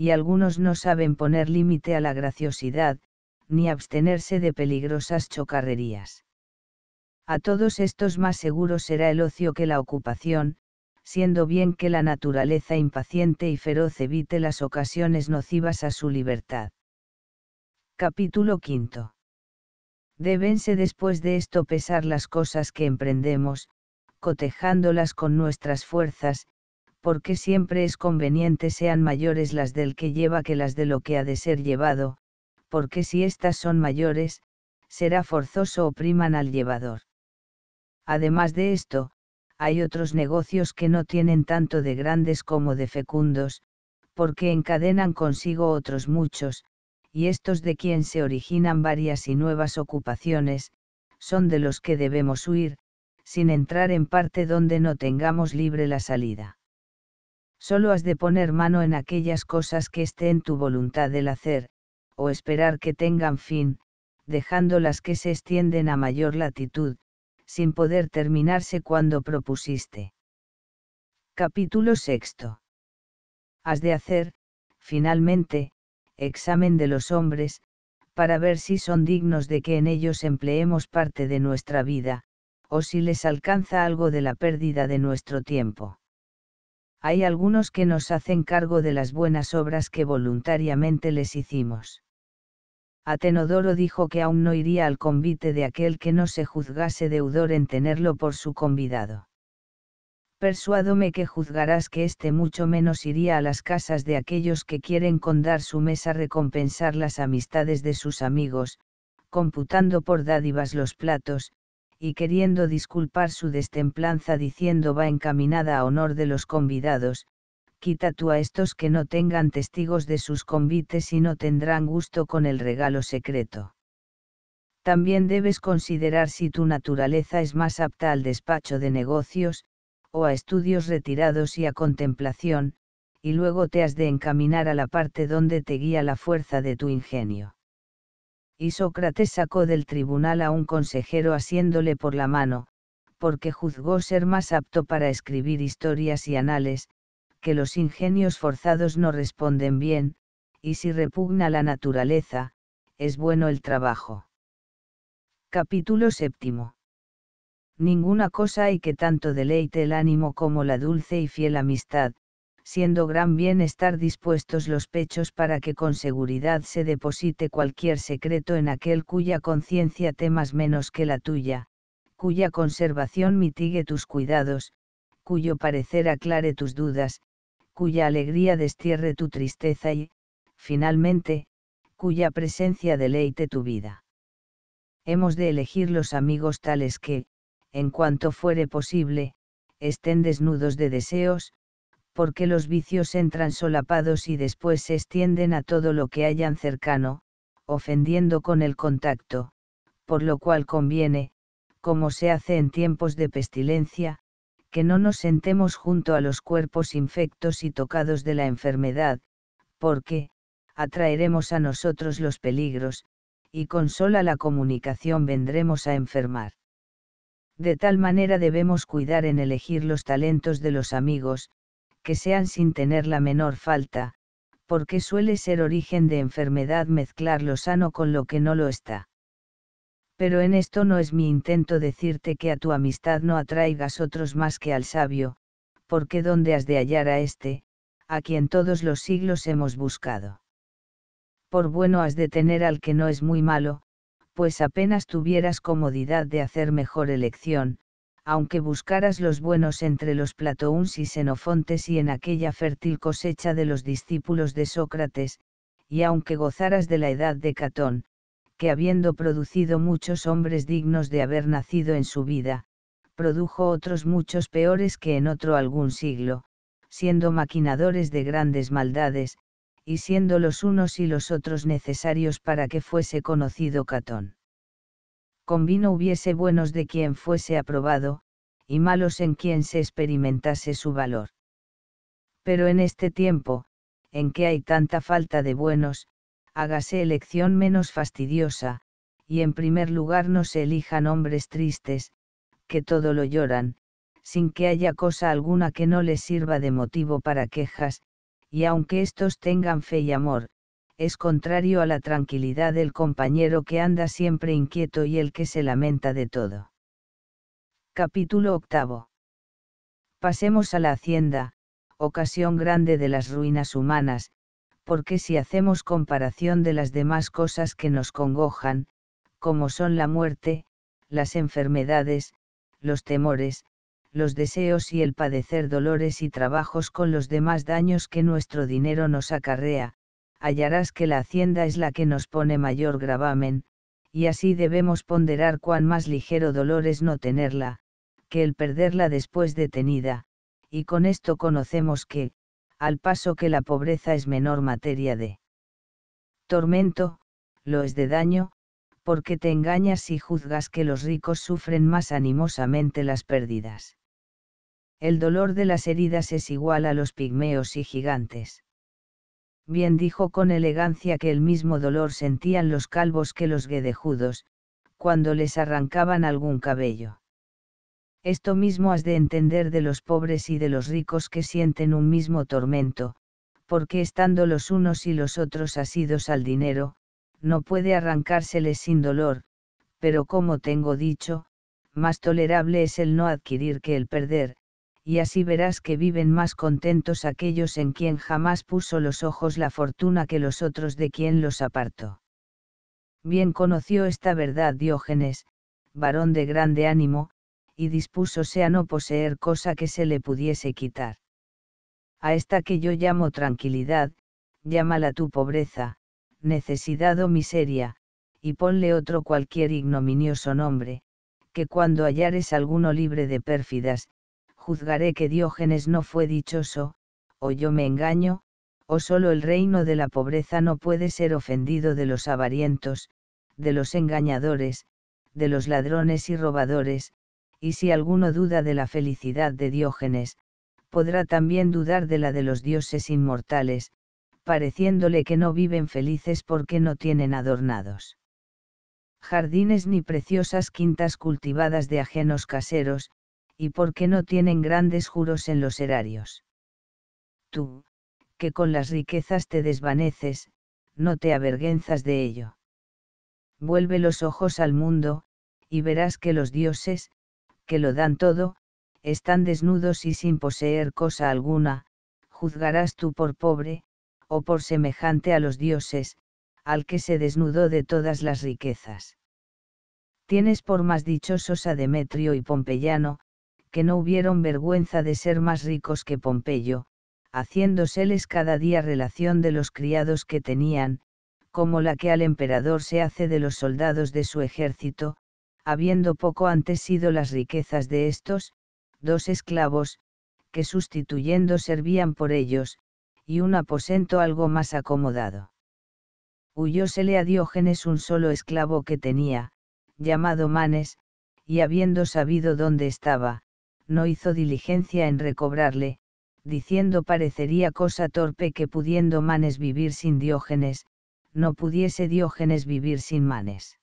S1: y algunos no saben poner límite a la graciosidad, ni abstenerse de peligrosas chocarrerías. A todos estos más seguro será el ocio que la ocupación, siendo bien que la naturaleza impaciente y feroz evite las ocasiones nocivas a su libertad. Capítulo V. Débense después de esto pesar las cosas que emprendemos, cotejándolas con nuestras fuerzas, porque siempre es conveniente sean mayores las del que lleva que las de lo que ha de ser llevado, porque si éstas son mayores, será forzoso opriman al llevador. Además de esto, hay otros negocios que no tienen tanto de grandes como de fecundos, porque encadenan consigo otros muchos, y estos de quien se originan varias y nuevas ocupaciones, son de los que debemos huir, sin entrar en parte donde no tengamos libre la salida. Solo has de poner mano en aquellas cosas que esté en tu voluntad del hacer, o esperar que tengan fin, dejando las que se extienden a mayor latitud, sin poder terminarse cuando propusiste. Capítulo sexto. Has de hacer, finalmente, examen de los hombres, para ver si son dignos de que en ellos empleemos parte de nuestra vida, o si les alcanza algo de la pérdida de nuestro tiempo. Hay algunos que nos hacen cargo de las buenas obras que voluntariamente les hicimos. Atenodoro dijo que aún no iría al convite de aquel que no se juzgase deudor en tenerlo por su convidado. Persuádome que juzgarás que éste mucho menos iría a las casas de aquellos que quieren con dar su mesa recompensar las amistades de sus amigos, computando por dádivas los platos, y queriendo disculpar su destemplanza diciendo va encaminada a honor de los convidados, quita tú a estos que no tengan testigos de sus convites y no tendrán gusto con el regalo secreto. También debes considerar si tu naturaleza es más apta al despacho de negocios, o a estudios retirados y a contemplación, y luego te has de encaminar a la parte donde te guía la fuerza de tu ingenio y Sócrates sacó del tribunal a un consejero asiéndole por la mano, porque juzgó ser más apto para escribir historias y anales, que los ingenios forzados no responden bien, y si repugna la naturaleza, es bueno el trabajo. Capítulo séptimo. Ninguna cosa hay que tanto deleite el ánimo como la dulce y fiel amistad, siendo gran bien estar dispuestos los pechos para que con seguridad se deposite cualquier secreto en aquel cuya conciencia temas menos que la tuya, cuya conservación mitigue tus cuidados, cuyo parecer aclare tus dudas, cuya alegría destierre tu tristeza y, finalmente, cuya presencia deleite tu vida. Hemos de elegir los amigos tales que, en cuanto fuere posible, estén desnudos de deseos, porque los vicios entran solapados y después se extienden a todo lo que hayan cercano, ofendiendo con el contacto, por lo cual conviene, como se hace en tiempos de pestilencia, que no nos sentemos junto a los cuerpos infectos y tocados de la enfermedad, porque, atraeremos a nosotros los peligros, y con sola la comunicación vendremos a enfermar. De tal manera debemos cuidar en elegir los talentos de los amigos, que sean sin tener la menor falta, porque suele ser origen de enfermedad mezclar lo sano con lo que no lo está. Pero en esto no es mi intento decirte que a tu amistad no atraigas otros más que al sabio, porque donde has de hallar a éste, a quien todos los siglos hemos buscado. Por bueno has de tener al que no es muy malo, pues apenas tuvieras comodidad de hacer mejor elección, aunque buscaras los buenos entre los Platouns y Xenofontes y en aquella fértil cosecha de los discípulos de Sócrates, y aunque gozaras de la edad de Catón, que habiendo producido muchos hombres dignos de haber nacido en su vida, produjo otros muchos peores que en otro algún siglo, siendo maquinadores de grandes maldades, y siendo los unos y los otros necesarios para que fuese conocido Catón. Convino hubiese buenos de quien fuese aprobado, y malos en quien se experimentase su valor. Pero en este tiempo, en que hay tanta falta de buenos, hágase elección menos fastidiosa, y en primer lugar no se elijan hombres tristes, que todo lo lloran, sin que haya cosa alguna que no les sirva de motivo para quejas, y aunque éstos tengan fe y amor, es contrario a la tranquilidad del compañero que anda siempre inquieto y el que se lamenta de todo. Capítulo octavo. Pasemos a la hacienda, ocasión grande de las ruinas humanas, porque si hacemos comparación de las demás cosas que nos congojan, como son la muerte, las enfermedades, los temores, los deseos y el padecer dolores y trabajos con los demás daños que nuestro dinero nos acarrea, hallarás que la hacienda es la que nos pone mayor gravamen, y así debemos ponderar cuán más ligero dolor es no tenerla, que el perderla después de tenida, y con esto conocemos que, al paso que la pobreza es menor materia de tormento, lo es de daño, porque te engañas si juzgas que los ricos sufren más animosamente las pérdidas. El dolor de las heridas es igual a los pigmeos y gigantes. Bien dijo con elegancia que el mismo dolor sentían los calvos que los guedejudos, cuando les arrancaban algún cabello. Esto mismo has de entender de los pobres y de los ricos que sienten un mismo tormento, porque estando los unos y los otros asidos al dinero, no puede arrancárseles sin dolor, pero como tengo dicho, más tolerable es el no adquirir que el perder, y así verás que viven más contentos aquellos en quien jamás puso los ojos la fortuna que los otros de quien los apartó. Bien conoció esta verdad Diógenes, varón de grande ánimo, y dispúsose a no poseer cosa que se le pudiese quitar. A esta que yo llamo tranquilidad, llámala tu pobreza, necesidad o miseria, y ponle otro cualquier ignominioso nombre, que cuando hallares alguno libre de pérfidas, juzgaré que Diógenes no fue dichoso, o yo me engaño, o solo el reino de la pobreza no puede ser ofendido de los avarientos, de los engañadores, de los ladrones y robadores, y si alguno duda de la felicidad de Diógenes, podrá también dudar de la de los dioses inmortales, pareciéndole que no viven felices porque no tienen adornados. Jardines ni preciosas quintas cultivadas de ajenos caseros, y porque no tienen grandes juros en los erarios. Tú, que con las riquezas te desvaneces, no te avergüenzas de ello. Vuelve los ojos al mundo, y verás que los dioses, que lo dan todo, están desnudos y sin poseer cosa alguna, juzgarás tú por pobre, o por semejante a los dioses, al que se desnudó de todas las riquezas. Tienes por más dichosos a Demetrio y Pompeyano, que no hubieron vergüenza de ser más ricos que Pompeyo, haciéndoseles cada día relación de los criados que tenían, como la que al emperador se hace de los soldados de su ejército, habiendo poco antes sido las riquezas de estos, dos esclavos, que sustituyendo servían por ellos, y un aposento algo más acomodado. Huyósele a Diógenes un solo esclavo que tenía, llamado Manes, y habiendo sabido dónde estaba, no hizo diligencia en recobrarle, diciendo parecería cosa torpe que pudiendo Manes vivir sin Diógenes, no pudiese Diógenes vivir sin Manes.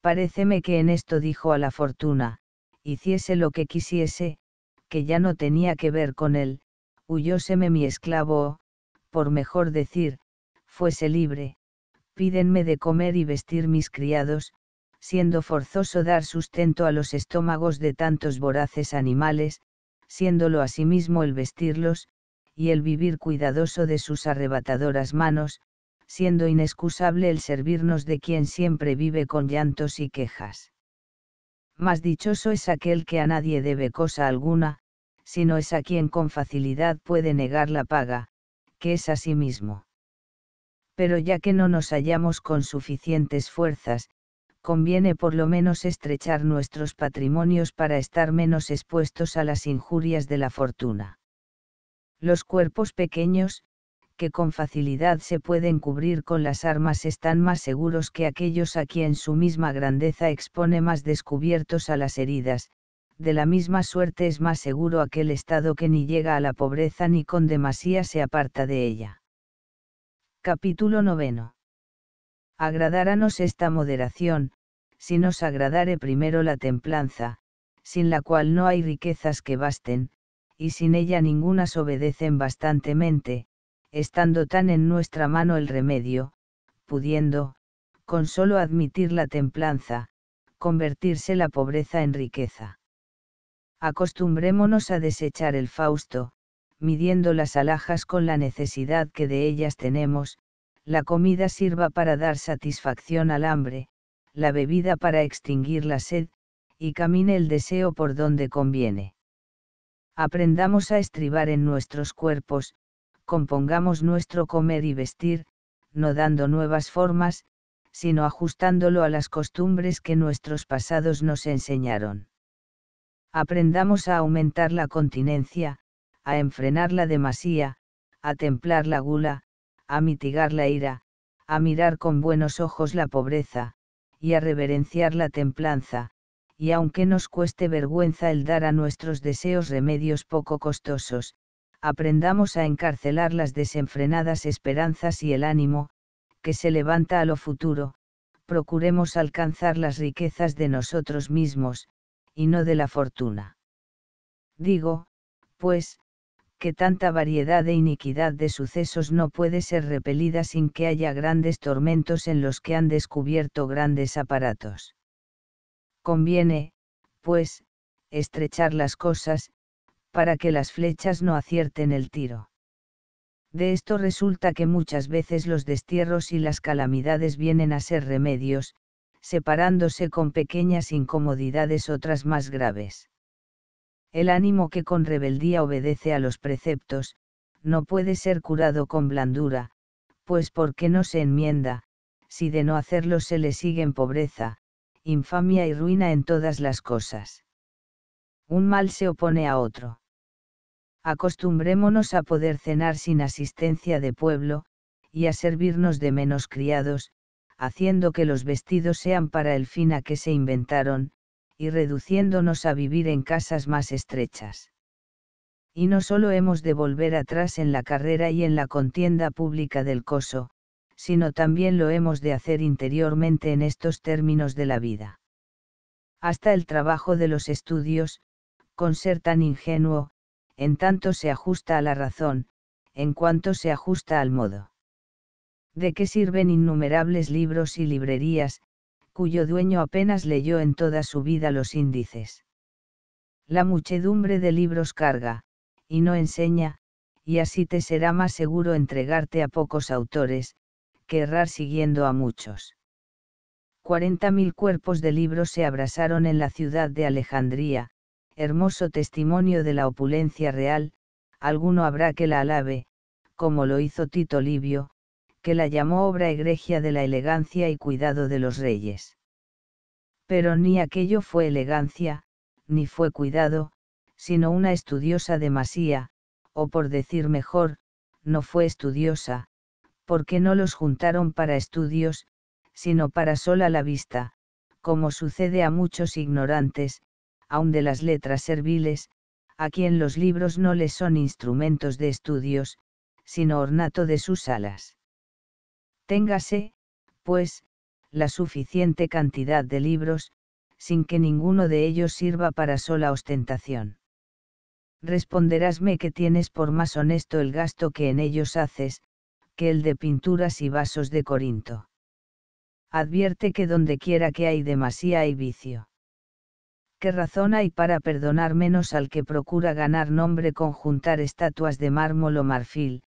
S1: Paréceme que en esto dijo a la fortuna, hiciese lo que quisiese, que ya no tenía que ver con él, huyóseme mi esclavo o, por mejor decir, fuese libre, pídenme de comer y vestir mis criados, siendo forzoso dar sustento a los estómagos de tantos voraces animales, siéndolo asimismo el vestirlos, y el vivir cuidadoso de sus arrebatadoras manos, siendo inexcusable el servirnos de quien siempre vive con llantos y quejas. Más dichoso es aquel que a nadie debe cosa alguna, sino es a quien con facilidad puede negar la paga, que es a sí mismo. Pero ya que no nos hallamos con suficientes fuerzas, conviene por lo menos estrechar nuestros patrimonios para estar menos expuestos a las injurias de la fortuna. Los cuerpos pequeños, que con facilidad se pueden cubrir con las armas están más seguros que aquellos a quien su misma grandeza expone más descubiertos a las heridas, de la misma suerte es más seguro aquel estado que ni llega a la pobreza ni con demasía se aparta de ella. Capítulo noveno. Agradarános esta moderación, si nos agradare primero la templanza, sin la cual no hay riquezas que basten, y sin ella ningunas obedecen bastantemente, estando tan en nuestra mano el remedio, pudiendo, con solo admitir la templanza, convertirse la pobreza en riqueza. Acostumbrémonos a desechar el Fausto, midiendo las alhajas con la necesidad que de ellas tenemos, la comida sirva para dar satisfacción al hambre, la bebida para extinguir la sed, y camine el deseo por donde conviene. Aprendamos a estribar en nuestros cuerpos, compongamos nuestro comer y vestir, no dando nuevas formas, sino ajustándolo a las costumbres que nuestros pasados nos enseñaron. Aprendamos a aumentar la continencia, a enfrenar la demasía, a templar la gula, a mitigar la ira, a mirar con buenos ojos la pobreza, y a reverenciar la templanza, y aunque nos cueste vergüenza el dar a nuestros deseos remedios poco costosos, aprendamos a encarcelar las desenfrenadas esperanzas y el ánimo, que se levanta a lo futuro, procuremos alcanzar las riquezas de nosotros mismos, y no de la fortuna. Digo, pues, que tanta variedad de iniquidad de sucesos no puede ser repelida sin que haya grandes tormentos en los que han descubierto grandes aparatos. Conviene, pues, estrechar las cosas, para que las flechas no acierten el tiro. De esto resulta que muchas veces los destierros y las calamidades vienen a ser remedios, separándose con pequeñas incomodidades otras más graves. El ánimo que con rebeldía obedece a los preceptos, no puede ser curado con blandura, pues porque no se enmienda, si de no hacerlo se le sigue en pobreza, infamia y ruina en todas las cosas. Un mal se opone a otro acostumbrémonos a poder cenar sin asistencia de pueblo, y a servirnos de menos criados, haciendo que los vestidos sean para el fin a que se inventaron, y reduciéndonos a vivir en casas más estrechas. Y no solo hemos de volver atrás en la carrera y en la contienda pública del coso, sino también lo hemos de hacer interiormente en estos términos de la vida. Hasta el trabajo de los estudios, con ser tan ingenuo, en tanto se ajusta a la razón, en cuanto se ajusta al modo. ¿De qué sirven innumerables libros y librerías, cuyo dueño apenas leyó en toda su vida los índices? La muchedumbre de libros carga, y no enseña, y así te será más seguro entregarte a pocos autores, que errar siguiendo a muchos. Cuarenta mil cuerpos de libros se abrasaron en la ciudad de Alejandría, hermoso testimonio de la opulencia real, alguno habrá que la alabe, como lo hizo Tito Livio, que la llamó obra egregia de la elegancia y cuidado de los reyes. Pero ni aquello fue elegancia, ni fue cuidado, sino una estudiosa demasía, o por decir mejor, no fue estudiosa, porque no los juntaron para estudios, sino para sola la vista, como sucede a muchos ignorantes, aun de las letras serviles, a quien los libros no les son instrumentos de estudios, sino ornato de sus alas. Téngase, pues, la suficiente cantidad de libros, sin que ninguno de ellos sirva para sola ostentación. Responderásme que tienes por más honesto el gasto que en ellos haces, que el de pinturas y vasos de Corinto. Advierte que donde quiera que hay demasía hay vicio. ¿Qué razón hay para perdonar menos al que procura ganar nombre con juntar estatuas de mármol o marfil,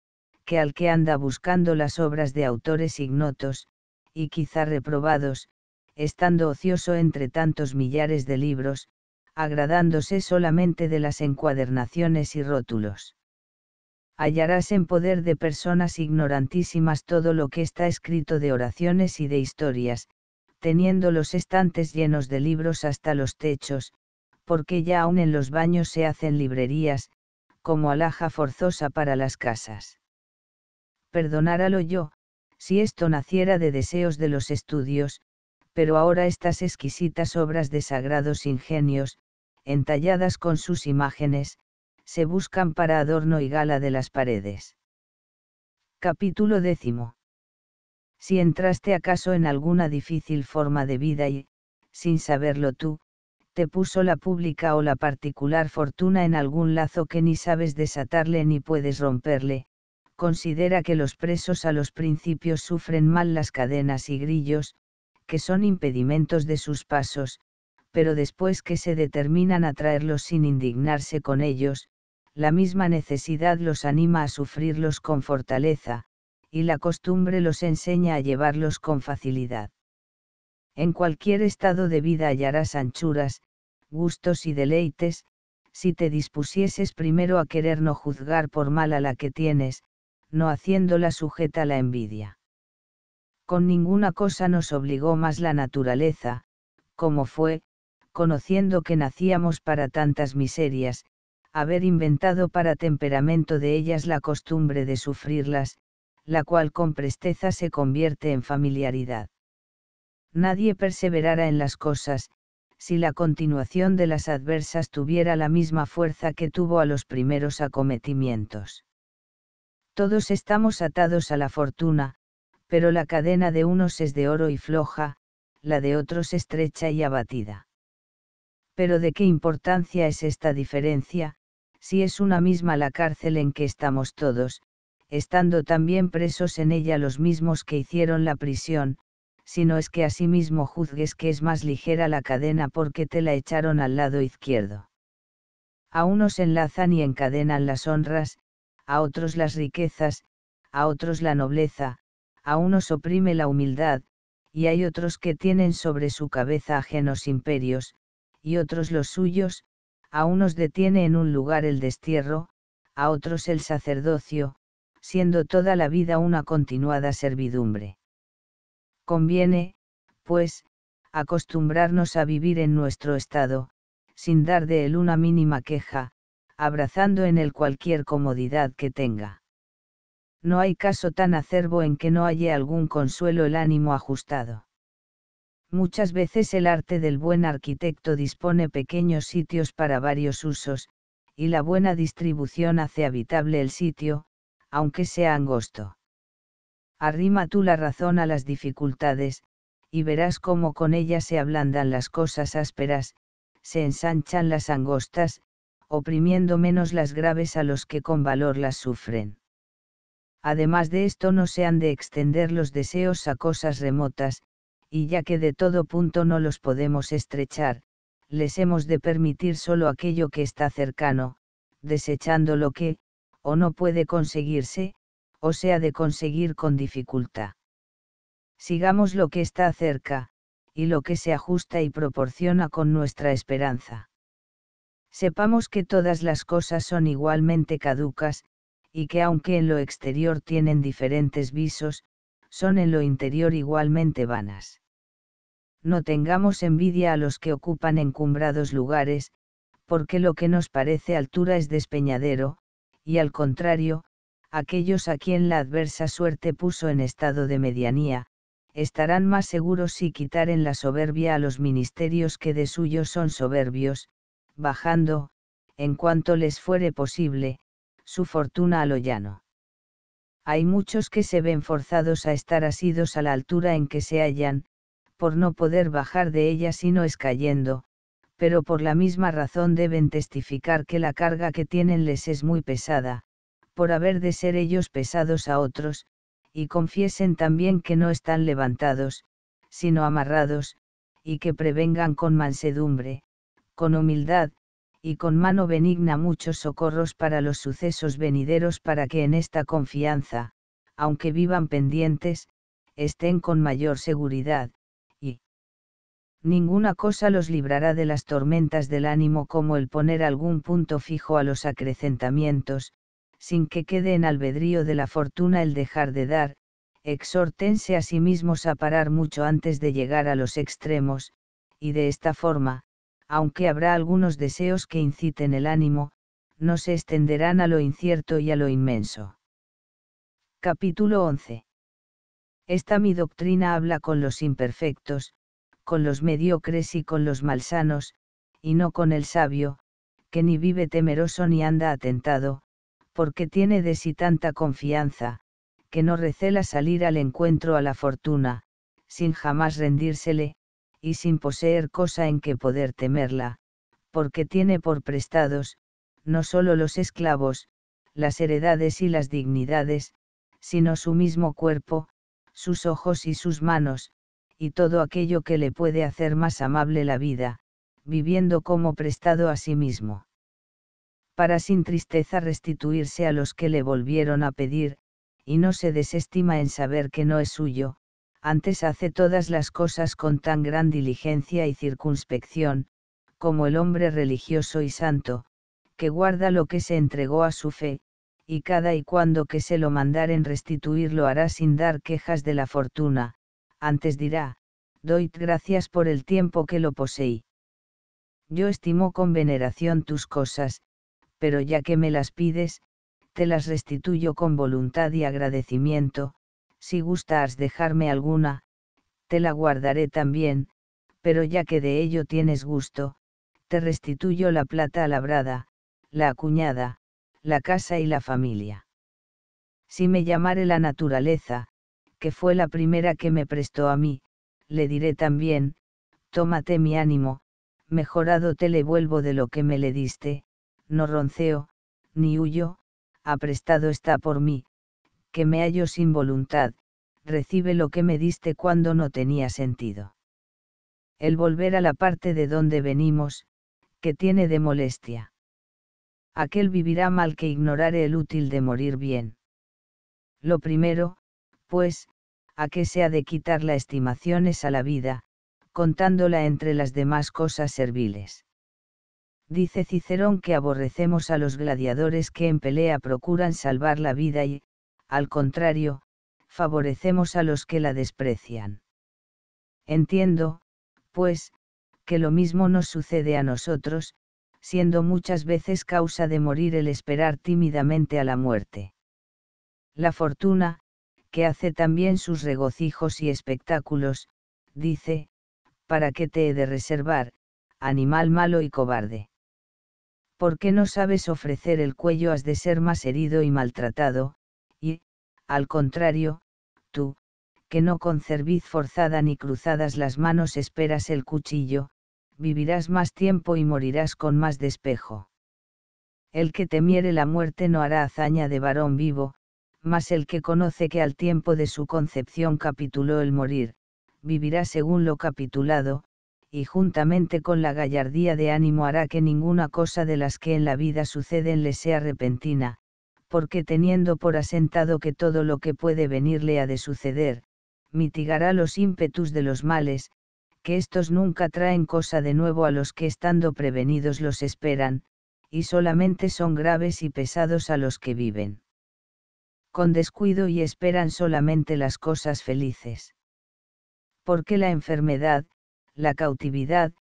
S1: que al que anda buscando las obras de autores ignotos, y quizá reprobados, estando ocioso entre tantos millares de libros, agradándose solamente de las encuadernaciones y rótulos. Hallarás en poder de personas ignorantísimas todo lo que está escrito de oraciones y de historias, teniendo los estantes llenos de libros hasta los techos, porque ya aún en los baños se hacen librerías, como alhaja forzosa para las casas. Perdonáralo yo, si esto naciera de deseos de los estudios, pero ahora estas exquisitas obras de sagrados ingenios, entalladas con sus imágenes, se buscan para adorno y gala de las paredes. Capítulo décimo. Si entraste acaso en alguna difícil forma de vida y, sin saberlo tú, te puso la pública o la particular fortuna en algún lazo que ni sabes desatarle ni puedes romperle, considera que los presos a los principios sufren mal las cadenas y grillos, que son impedimentos de sus pasos, pero después que se determinan a traerlos sin indignarse con ellos, la misma necesidad los anima a sufrirlos con fortaleza, y la costumbre los enseña a llevarlos con facilidad. En cualquier estado de vida hallarás anchuras, gustos y deleites, si te dispusieses primero a querer no juzgar por mal a la que tienes, no haciéndola sujeta a la envidia con ninguna cosa nos obligó más la naturaleza, como fue, conociendo que nacíamos para tantas miserias, haber inventado para temperamento de ellas la costumbre de sufrirlas, la cual con presteza se convierte en familiaridad. Nadie perseverara en las cosas, si la continuación de las adversas tuviera la misma fuerza que tuvo a los primeros acometimientos. Todos estamos atados a la fortuna, pero la cadena de unos es de oro y floja, la de otros estrecha y abatida. Pero ¿de qué importancia es esta diferencia, si es una misma la cárcel en que estamos todos, estando también presos en ella los mismos que hicieron la prisión, si no es que asimismo juzgues que es más ligera la cadena porque te la echaron al lado izquierdo. A unos enlazan y encadenan las honras, a otros las riquezas, a otros la nobleza, a unos oprime la humildad, y hay otros que tienen sobre su cabeza ajenos imperios, y otros los suyos, a unos detiene en un lugar el destierro, a otros el sacerdocio, siendo toda la vida una continuada servidumbre. Conviene, pues, acostumbrarnos a vivir en nuestro estado, sin dar de él una mínima queja, abrazando en él cualquier comodidad que tenga no hay caso tan acerbo en que no halle algún consuelo el ánimo ajustado. Muchas veces el arte del buen arquitecto dispone pequeños sitios para varios usos, y la buena distribución hace habitable el sitio, aunque sea angosto. Arrima tú la razón a las dificultades, y verás cómo con ellas se ablandan las cosas ásperas, se ensanchan las angostas, oprimiendo menos las graves a los que con valor las sufren. Además de esto no se han de extender los deseos a cosas remotas, y ya que de todo punto no los podemos estrechar, les hemos de permitir solo aquello que está cercano, desechando lo que, o no puede conseguirse, o sea de conseguir con dificultad. Sigamos lo que está cerca, y lo que se ajusta y proporciona con nuestra esperanza. Sepamos que todas las cosas son igualmente caducas, y que aunque en lo exterior tienen diferentes visos, son en lo interior igualmente vanas. No tengamos envidia a los que ocupan encumbrados lugares, porque lo que nos parece altura es despeñadero, y al contrario, aquellos a quien la adversa suerte puso en estado de medianía, estarán más seguros si quitaren la soberbia a los ministerios que de suyo son soberbios, bajando, en cuanto les fuere posible, su fortuna a lo llano. Hay muchos que se ven forzados a estar asidos a la altura en que se hallan, por no poder bajar de ella si no es cayendo, pero por la misma razón deben testificar que la carga que tienen les es muy pesada, por haber de ser ellos pesados a otros, y confiesen también que no están levantados, sino amarrados, y que prevengan con mansedumbre, con humildad, y con mano benigna muchos socorros para los sucesos venideros para que en esta confianza, aunque vivan pendientes, estén con mayor seguridad, y ninguna cosa los librará de las tormentas del ánimo como el poner algún punto fijo a los acrecentamientos, sin que quede en albedrío de la fortuna el dejar de dar, exhórtense a sí mismos a parar mucho antes de llegar a los extremos, y de esta forma, aunque habrá algunos deseos que inciten el ánimo, no se extenderán a lo incierto y a lo inmenso. Capítulo 11. Esta mi doctrina habla con los imperfectos, con los mediocres y con los malsanos, y no con el sabio, que ni vive temeroso ni anda atentado, porque tiene de sí tanta confianza, que no recela salir al encuentro a la fortuna, sin jamás rendírsele, y sin poseer cosa en que poder temerla, porque tiene por prestados, no solo los esclavos, las heredades y las dignidades, sino su mismo cuerpo, sus ojos y sus manos, y todo aquello que le puede hacer más amable la vida, viviendo como prestado a sí mismo. Para sin tristeza restituirse a los que le volvieron a pedir, y no se desestima en saber que no es suyo, antes hace todas las cosas con tan gran diligencia y circunspección, como el hombre religioso y santo, que guarda lo que se entregó a su fe, y cada y cuando que se lo mandaren restituir lo hará sin dar quejas de la fortuna, antes dirá, doy gracias por el tiempo que lo poseí. Yo estimo con veneración tus cosas, pero ya que me las pides, te las restituyo con voluntad y agradecimiento, si gustas dejarme alguna, te la guardaré también, pero ya que de ello tienes gusto, te restituyo la plata labrada, la acuñada, la casa y la familia. Si me llamare la naturaleza, que fue la primera que me prestó a mí, le diré también, tómate mi ánimo, mejorado te le vuelvo de lo que me le diste, no ronceo, ni huyo, aprestado está por mí, que me hallo sin voluntad, recibe lo que me diste cuando no tenía sentido. El volver a la parte de donde venimos, que tiene de molestia. Aquel vivirá mal que ignorare el útil de morir bien. Lo primero, pues, a que se ha de quitar la estimación es a la vida, contándola entre las demás cosas serviles. Dice Cicerón que aborrecemos a los gladiadores que en pelea procuran salvar la vida y, al contrario, favorecemos a los que la desprecian. Entiendo, pues, que lo mismo nos sucede a nosotros, siendo muchas veces causa de morir el esperar tímidamente a la muerte. La fortuna, que hace también sus regocijos y espectáculos, dice, ¿para qué te he de reservar, animal malo y cobarde? ¿por qué no sabes ofrecer el cuello has de ser más herido y maltratado, al contrario, tú, que no con cerviz forzada ni cruzadas las manos esperas el cuchillo, vivirás más tiempo y morirás con más despejo. El que temiere la muerte no hará hazaña de varón vivo, mas el que conoce que al tiempo de su concepción capituló el morir, vivirá según lo capitulado, y juntamente con la gallardía de ánimo hará que ninguna cosa de las que en la vida suceden le sea repentina, porque teniendo por asentado que todo lo que puede venirle ha de suceder, mitigará los ímpetus de los males, que éstos nunca traen cosa de nuevo a los que estando prevenidos los esperan, y solamente son graves y pesados a los que viven. Con descuido y esperan solamente las cosas felices. Porque la enfermedad, la cautividad,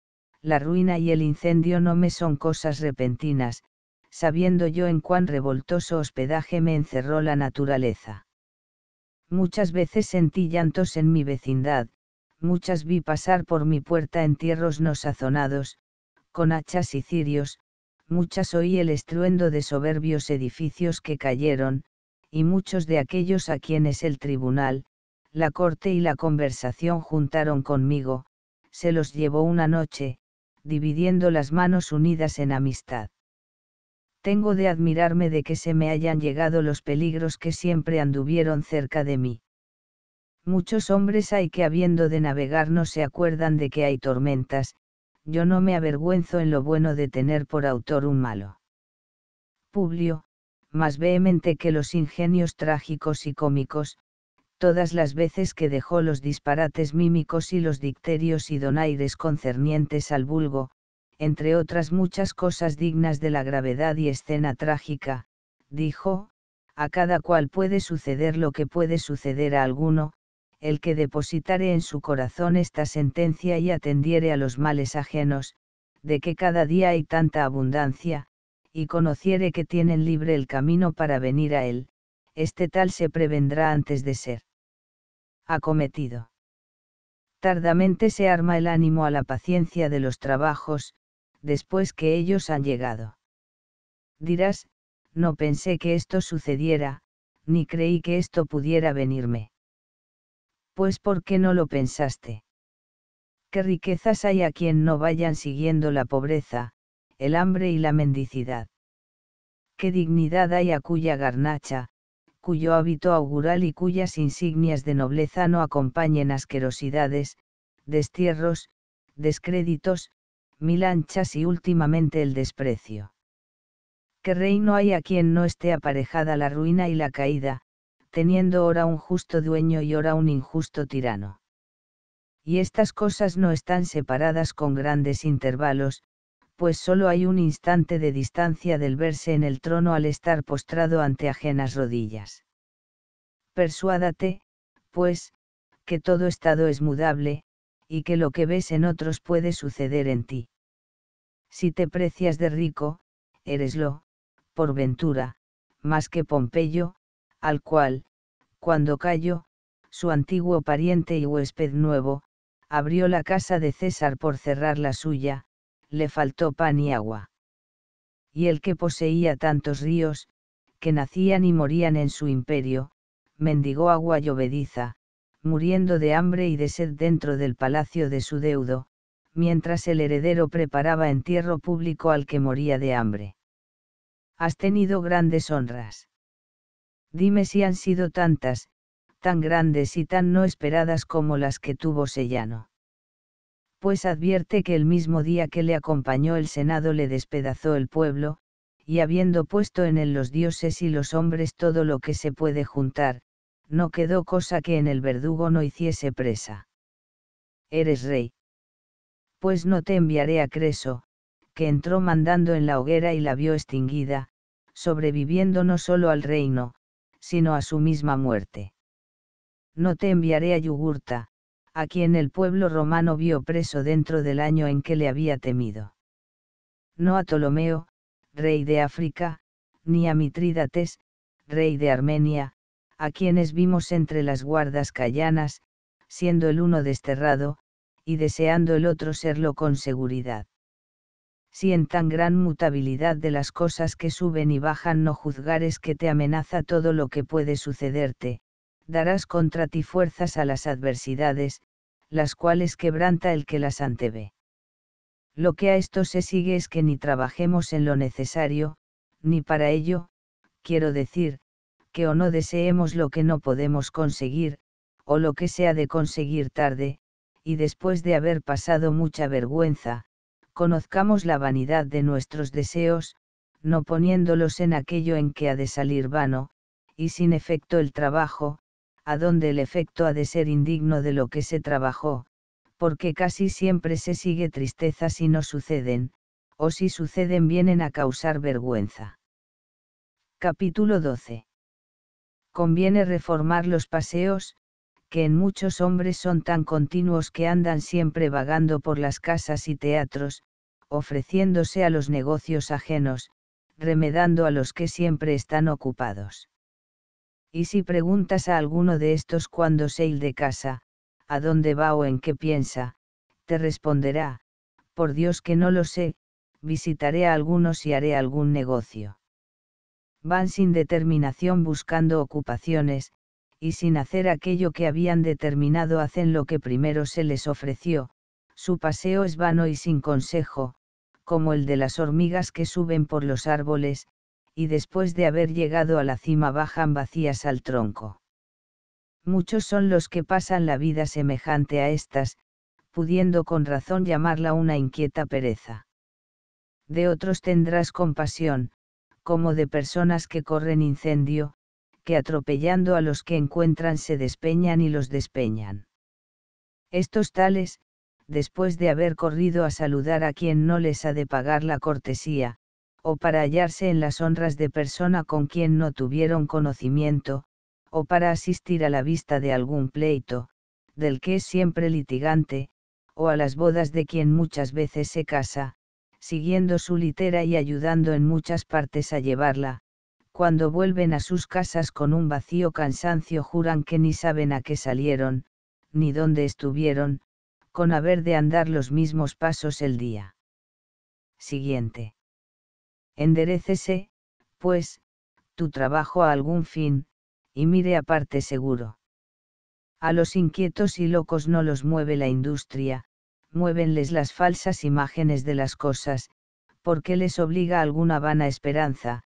S1: la ruina y el incendio no me son cosas repentinas, sabiendo yo en cuán revoltoso hospedaje me encerró la naturaleza. Muchas veces sentí llantos en mi vecindad, muchas vi pasar por mi puerta entierros no sazonados, con hachas y cirios, muchas oí el estruendo de soberbios edificios que cayeron, y muchos de aquellos a quienes el tribunal, la corte y la conversación juntaron conmigo, se los llevó una noche, dividiendo las manos unidas en amistad. Tengo de admirarme de que se me hayan llegado los peligros que siempre anduvieron cerca de mí. Muchos hombres hay que habiendo de navegar no se acuerdan de que hay tormentas, yo no me avergüenzo en lo bueno de tener por autor un malo. Publio, más vehemente que los ingenios trágicos y cómicos, todas las veces que dejó los disparates mímicos y los dicterios y donaires concernientes al vulgo, entre otras muchas cosas dignas de la gravedad y escena trágica, dijo, a cada cual puede suceder lo que puede suceder a alguno, el que depositare en su corazón esta sentencia y atendiere a los males ajenos, de que cada día hay tanta abundancia, y conociere que tienen libre el camino para venir a él, este tal se prevendrá antes de ser acometido. Tardamente se arma el ánimo a la paciencia de los trabajos, después que ellos han llegado. Dirás, no pensé que esto sucediera, ni creí que esto pudiera venirme. Pues ¿por qué no lo pensaste? ¿Qué riquezas hay a quien no vayan siguiendo la pobreza, el hambre y la mendicidad? ¿Qué dignidad hay a cuya garnacha, cuyo hábito augural y cuyas insignias de nobleza no acompañen asquerosidades, destierros, descréditos, mil anchas y últimamente el desprecio? ¿Qué reino hay a quien no esté aparejada la ruina y la caída, teniendo ora un justo dueño y ora un injusto tirano. Y estas cosas no están separadas con grandes intervalos, pues solo hay un instante de distancia del verse en el trono al estar postrado ante ajenas rodillas. Persuádate, pues, que todo estado es mudable, y que lo que ves en otros puede suceder en ti. Si te precias de rico, ereslo, por ventura, más que Pompeyo, al cual, cuando Cayo, su antiguo pariente y huésped nuevo, abrió la casa de César por cerrar la suya, le faltó pan y agua. Y el que poseía tantos ríos, que nacían y morían en su imperio, mendigó agua llovediza, muriendo de hambre y de sed dentro del palacio de su deudo, mientras el heredero preparaba entierro público al que moría de hambre. Has tenido grandes honras. Dime si han sido tantas, tan grandes y tan no esperadas como las que tuvo Sellano. Pues advierte que el mismo día que le acompañó el Senado le despedazó el pueblo, y habiendo puesto en él los dioses y los hombres todo lo que se puede juntar, no quedó cosa que en el verdugo no hiciese presa. Eres rey. Pues no te enviaré a Creso, que entró mandando en la hoguera y la vio extinguida, sobreviviendo no solo al reino, sino a su misma muerte. No te enviaré a Yugurta, a quien el pueblo romano vio preso dentro del año en que le había temido. No a Ptolomeo, rey de África, ni a Mitrídates, rey de Armenia, a quienes vimos entre las guardas callanas, siendo el uno desterrado, y deseando el otro serlo con seguridad si en tan gran mutabilidad de las cosas que suben y bajan no juzgares que te amenaza todo lo que puede sucederte, darás contra ti fuerzas a las adversidades, las cuales quebranta el que las anteve. Lo que a esto se sigue es que ni trabajemos en lo necesario, ni para ello, quiero decir, que o no deseemos lo que no podemos conseguir, o lo que se ha de conseguir tarde, y después de haber pasado mucha vergüenza, conozcamos la vanidad de nuestros deseos, no poniéndolos en aquello en que ha de salir vano, y sin efecto el trabajo, a donde el efecto ha de ser indigno de lo que se trabajó, porque casi siempre se sigue tristeza si no suceden, o si suceden vienen a causar vergüenza. Capítulo 12. Conviene reformar los paseos, que en muchos hombres son tan continuos que andan siempre vagando por las casas y teatros, ofreciéndose a los negocios ajenos, remedando a los que siempre están ocupados. Y si preguntas a alguno de estos cuando se ir de casa, a dónde va o en qué piensa, te responderá, por Dios que no lo sé, visitaré a algunos y haré algún negocio. Van sin determinación buscando ocupaciones, y sin hacer aquello que habían determinado hacen lo que primero se les ofreció, su paseo es vano y sin consejo, como el de las hormigas que suben por los árboles, y después de haber llegado a la cima bajan vacías al tronco. Muchos son los que pasan la vida semejante a estas, pudiendo con razón llamarla una inquieta pereza. De otros tendrás compasión, como de personas que corren incendio, que atropellando a los que encuentran se despeñan y los despeñan. Estos tales, después de haber corrido a saludar a quien no les ha de pagar la cortesía, o para hallarse en las honras de persona con quien no tuvieron conocimiento, o para asistir a la vista de algún pleito, del que es siempre litigante, o a las bodas de quien muchas veces se casa, siguiendo su litera y ayudando en muchas partes a llevarla, cuando vuelven a sus casas con un vacío cansancio juran que ni saben a qué salieron, ni dónde estuvieron, con haber de andar los mismos pasos el día siguiente enderécese, pues, tu trabajo a algún fin, y mire aparte seguro. A los inquietos y locos no los mueve la industria, muévenles las falsas imágenes de las cosas, porque les obliga alguna vana esperanza,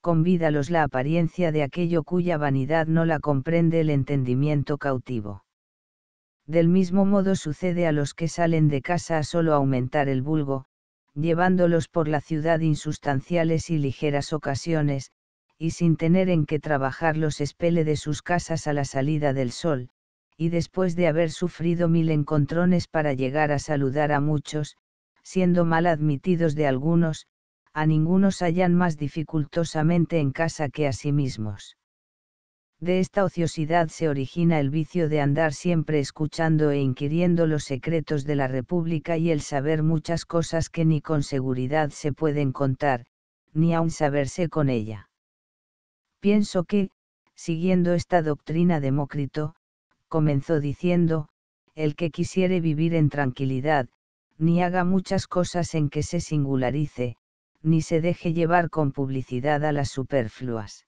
S1: convídalos la apariencia de aquello cuya vanidad no la comprende el entendimiento cautivo. Del mismo modo sucede a los que salen de casa a solo aumentar el vulgo, llevándolos por la ciudad insustanciales y ligeras ocasiones, y sin tener en qué trabajar los espele de sus casas a la salida del sol, y después de haber sufrido mil encontrones para llegar a saludar a muchos, siendo mal admitidos de algunos, a ningunos hallan más dificultosamente en casa que a sí mismos. De esta ociosidad se origina el vicio de andar siempre escuchando e inquiriendo los secretos de la República y el saber muchas cosas que ni con seguridad se pueden contar, ni aun saberse con ella. Pienso que, siguiendo esta doctrina Demócrito, comenzó diciendo, el que quisiere vivir en tranquilidad, ni haga muchas cosas en que se singularice, ni se deje llevar con publicidad a las superfluas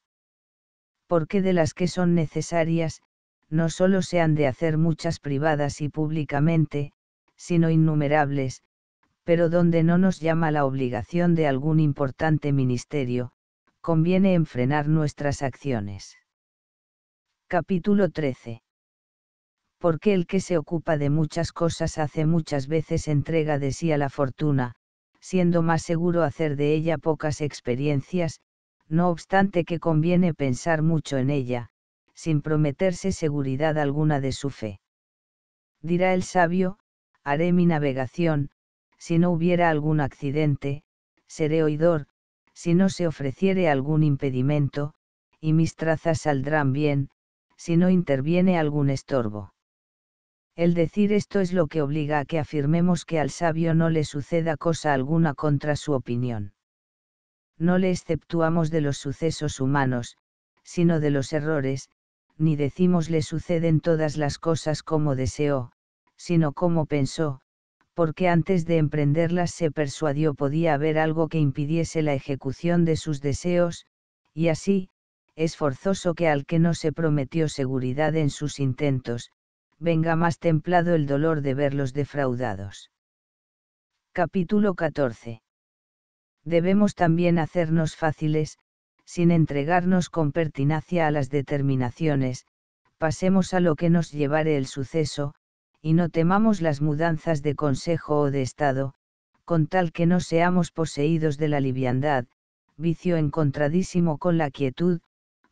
S1: porque de las que son necesarias, no solo se han de hacer muchas privadas y públicamente, sino innumerables, pero donde no nos llama la obligación de algún importante ministerio, conviene enfrenar nuestras acciones. Capítulo 13. Porque el que se ocupa de muchas cosas hace muchas veces entrega de sí a la fortuna, siendo más seguro hacer de ella pocas experiencias, no obstante que conviene pensar mucho en ella, sin prometerse seguridad alguna de su fe. Dirá el sabio, haré mi navegación, si no hubiera algún accidente, seré oidor, si no se ofreciere algún impedimento, y mis trazas saldrán bien, si no interviene algún estorbo. El decir esto es lo que obliga a que afirmemos que al sabio no le suceda cosa alguna contra su opinión. No le exceptuamos de los sucesos humanos, sino de los errores, ni decimos le suceden todas las cosas como deseó, sino como pensó, porque antes de emprenderlas se persuadió podía haber algo que impidiese la ejecución de sus deseos, y así, es forzoso que al que no se prometió seguridad en sus intentos, venga más templado el dolor de verlos defraudados. Capítulo 14 debemos también hacernos fáciles, sin entregarnos con pertinacia a las determinaciones, pasemos a lo que nos llevare el suceso, y no temamos las mudanzas de consejo o de estado, con tal que no seamos poseídos de la liviandad, vicio encontradísimo con la quietud,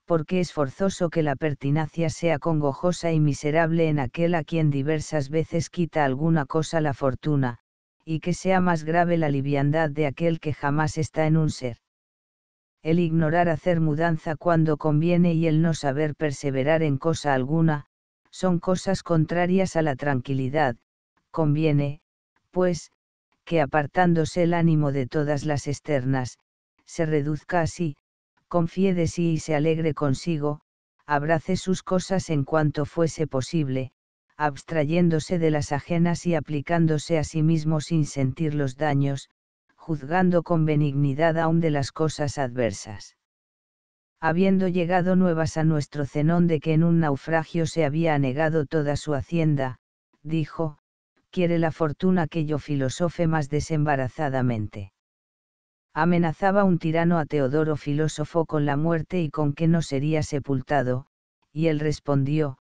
S1: porque es forzoso que la pertinacia sea congojosa y miserable en aquel a quien diversas veces quita alguna cosa la fortuna, y que sea más grave la liviandad de aquel que jamás está en un ser. El ignorar hacer mudanza cuando conviene y el no saber perseverar en cosa alguna, son cosas contrarias a la tranquilidad, conviene, pues, que apartándose el ánimo de todas las externas, se reduzca así, confíe de sí y se alegre consigo, abrace sus cosas en cuanto fuese posible, abstrayéndose de las ajenas y aplicándose a sí mismo sin sentir los daños, juzgando con benignidad aún de las cosas adversas. Habiendo llegado nuevas a nuestro cenón de que en un naufragio se había anegado toda su hacienda, dijo, quiere la fortuna que yo filosofe más desembarazadamente. Amenazaba un tirano a Teodoro filósofo con la muerte y con que no sería sepultado, y él respondió,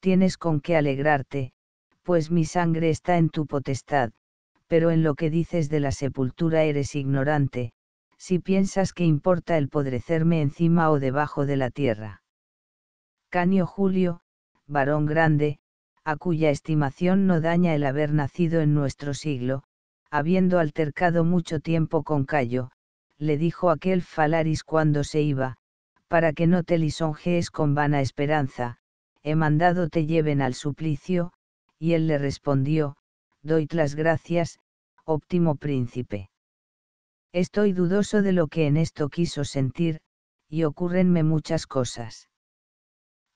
S1: tienes con qué alegrarte, pues mi sangre está en tu potestad, pero en lo que dices de la sepultura eres ignorante, si piensas que importa el podrecerme encima o debajo de la tierra. Canio Julio, varón grande, a cuya estimación no daña el haber nacido en nuestro siglo, habiendo altercado mucho tiempo con Cayo, le dijo aquel Falaris cuando se iba, para que no te lisonjees con vana esperanza, he mandado te lleven al suplicio, y él le respondió, doy las gracias, óptimo príncipe. Estoy dudoso de lo que en esto quiso sentir, y ocurrenme muchas cosas.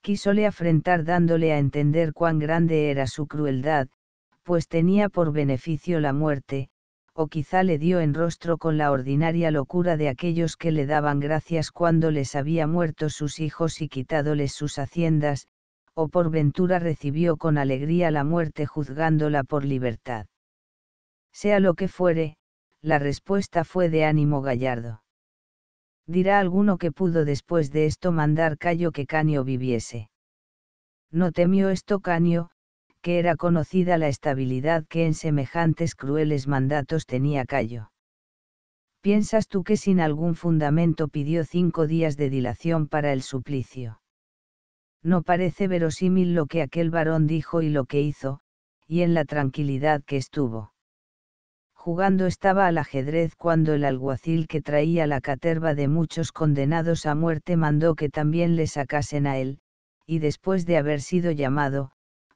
S1: Quísole afrentar dándole a entender cuán grande era su crueldad, pues tenía por beneficio la muerte, o quizá le dio en rostro con la ordinaria locura de aquellos que le daban gracias cuando les había muerto sus hijos y quitádoles sus haciendas, o por ventura recibió con alegría la muerte juzgándola por libertad. Sea lo que fuere, la respuesta fue de ánimo gallardo. Dirá alguno que pudo después de esto mandar Cayo que Canio viviese. No temió esto Canio, que era conocida la estabilidad que en semejantes crueles mandatos tenía Cayo. ¿Piensas tú que sin algún fundamento pidió cinco días de dilación para el suplicio? No parece verosímil lo que aquel varón dijo y lo que hizo, y en la tranquilidad que estuvo jugando estaba al ajedrez cuando el alguacil que traía la caterva de muchos condenados a muerte mandó que también le sacasen a él, y después de haber sido llamado,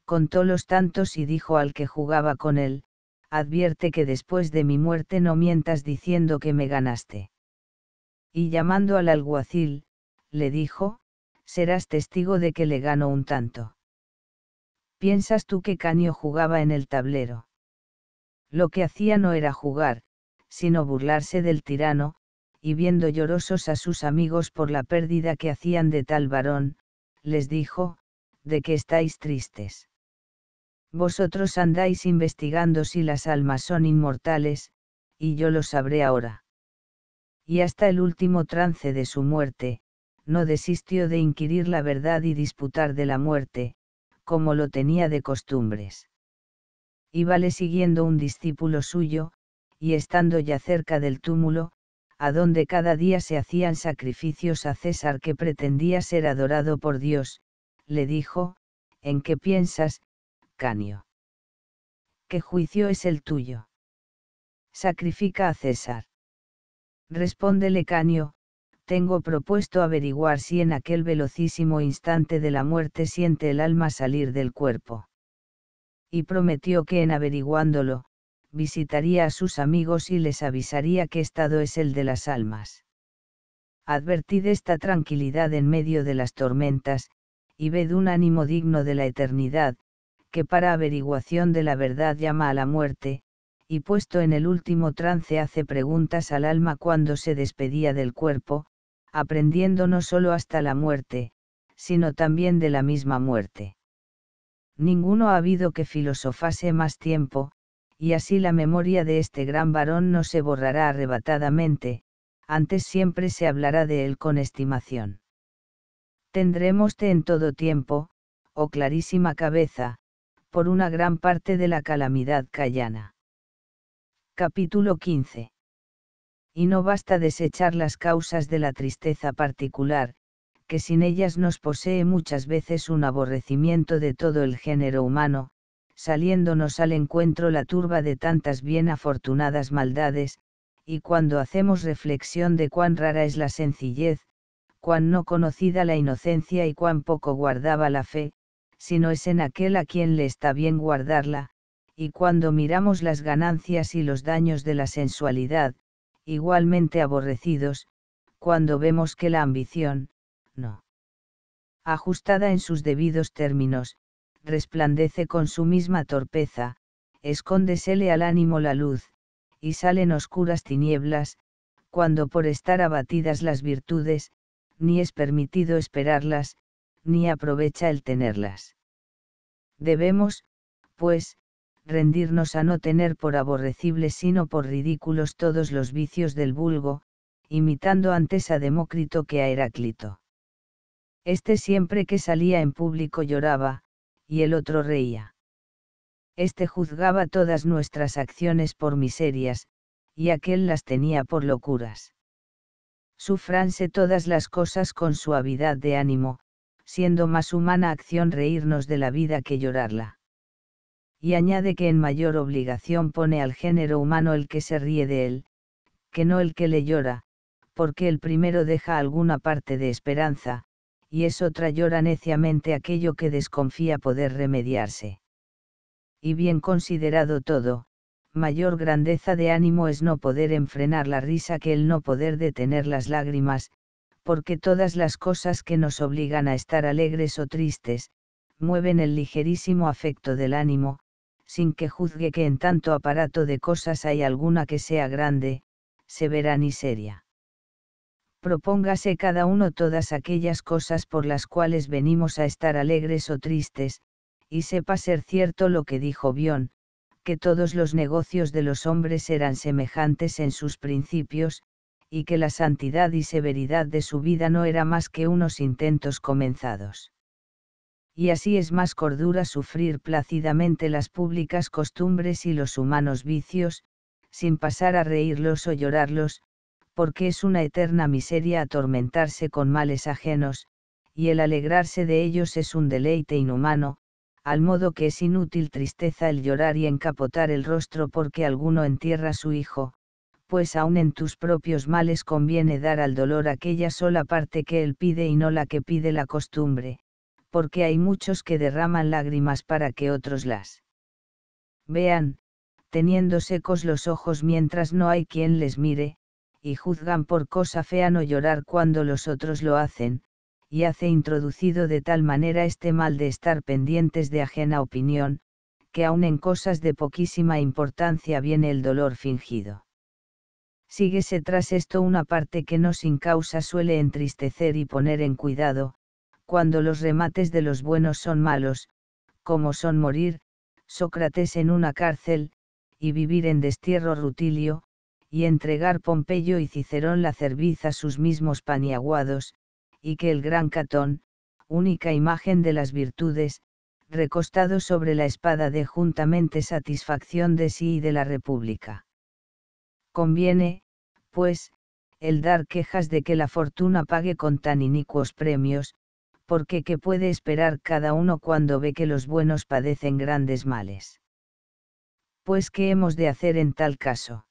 S1: contó los tantos y dijo al que jugaba con él, advierte que después de mi muerte no mientas diciendo que me ganaste. Y llamando al alguacil, le dijo, serás testigo de que le gano un tanto. ¿Piensas tú que Canio jugaba en el tablero? Lo que hacía no era jugar, sino burlarse del tirano, y viendo llorosos a sus amigos por la pérdida que hacían de tal varón, les dijo, ¿de qué estáis tristes? Vosotros andáis investigando si las almas son inmortales, y yo lo sabré ahora. Y hasta el último trance de su muerte, no desistió de inquirir la verdad y disputar de la muerte, como lo tenía de costumbres íbale siguiendo un discípulo suyo, y estando ya cerca del túmulo, a donde cada día se hacían sacrificios a César que pretendía ser adorado por Dios, le dijo, ¿en qué piensas, Canio? ¿Qué juicio es el tuyo? Sacrifica a César. Respóndele Canio, tengo propuesto averiguar si en aquel velocísimo instante de la muerte siente el alma salir del cuerpo y prometió que en averiguándolo, visitaría a sus amigos y les avisaría qué estado es el de las almas. Advertid esta tranquilidad en medio de las tormentas, y ved un ánimo digno de la eternidad, que para averiguación de la verdad llama a la muerte, y puesto en el último trance hace preguntas al alma cuando se despedía del cuerpo, aprendiendo no solo hasta la muerte, sino también de la misma muerte ninguno ha habido que filosofase más tiempo, y así la memoria de este gran varón no se borrará arrebatadamente, antes siempre se hablará de él con estimación. Tendrémoste en todo tiempo, oh clarísima cabeza, por una gran parte de la calamidad cayana. Capítulo 15. Y no basta desechar las causas de la tristeza particular, que sin ellas nos posee muchas veces un aborrecimiento de todo el género humano, saliéndonos al encuentro la turba de tantas bien afortunadas maldades, y cuando hacemos reflexión de cuán rara es la sencillez, cuán no conocida la inocencia y cuán poco guardaba la fe, sino es en aquel a quien le está bien guardarla, y cuando miramos las ganancias y los daños de la sensualidad, igualmente aborrecidos, cuando vemos que la ambición, no. Ajustada en sus debidos términos, resplandece con su misma torpeza, escóndesele al ánimo la luz, y salen oscuras tinieblas, cuando por estar abatidas las virtudes, ni es permitido esperarlas, ni aprovecha el tenerlas. Debemos, pues, rendirnos a no tener por aborrecibles sino por ridículos todos los vicios del vulgo, imitando antes a Demócrito que a Heráclito. Este siempre que salía en público lloraba, y el otro reía. Este juzgaba todas nuestras acciones por miserias, y aquel las tenía por locuras. Sufranse todas las cosas con suavidad de ánimo, siendo más humana acción reírnos de la vida que llorarla. Y añade que en mayor obligación pone al género humano el que se ríe de él, que no el que le llora, porque el primero deja alguna parte de esperanza, y es otra llora neciamente aquello que desconfía poder remediarse. Y bien considerado todo, mayor grandeza de ánimo es no poder enfrenar la risa que el no poder detener las lágrimas, porque todas las cosas que nos obligan a estar alegres o tristes, mueven el ligerísimo afecto del ánimo, sin que juzgue que en tanto aparato de cosas hay alguna que sea grande, severa ni seria. Propóngase cada uno todas aquellas cosas por las cuales venimos a estar alegres o tristes, y sepa ser cierto lo que dijo Bion, que todos los negocios de los hombres eran semejantes en sus principios, y que la santidad y severidad de su vida no era más que unos intentos comenzados. Y así es más cordura sufrir plácidamente las públicas costumbres y los humanos vicios, sin pasar a reírlos o llorarlos, porque es una eterna miseria atormentarse con males ajenos, y el alegrarse de ellos es un deleite inhumano, al modo que es inútil tristeza el llorar y encapotar el rostro porque alguno entierra su hijo, pues aun en tus propios males conviene dar al dolor aquella sola parte que él pide y no la que pide la costumbre, porque hay muchos que derraman lágrimas para que otros las vean, teniendo secos los ojos mientras no hay quien les mire, y juzgan por cosa fea no llorar cuando los otros lo hacen, y hace introducido de tal manera este mal de estar pendientes de ajena opinión, que aun en cosas de poquísima importancia viene el dolor fingido. Síguese tras esto una parte que no sin causa suele entristecer y poner en cuidado, cuando los remates de los buenos son malos, como son morir, Sócrates en una cárcel, y vivir en destierro rutilio, y entregar Pompeyo y Cicerón la cerviz a sus mismos paniaguados, y que el gran Catón, única imagen de las virtudes, recostado sobre la espada de juntamente satisfacción de sí y de la República. Conviene, pues, el dar quejas de que la fortuna pague con tan inicuos premios, porque ¿qué puede esperar cada uno cuando ve que los buenos padecen grandes males? Pues ¿qué hemos de hacer en tal caso?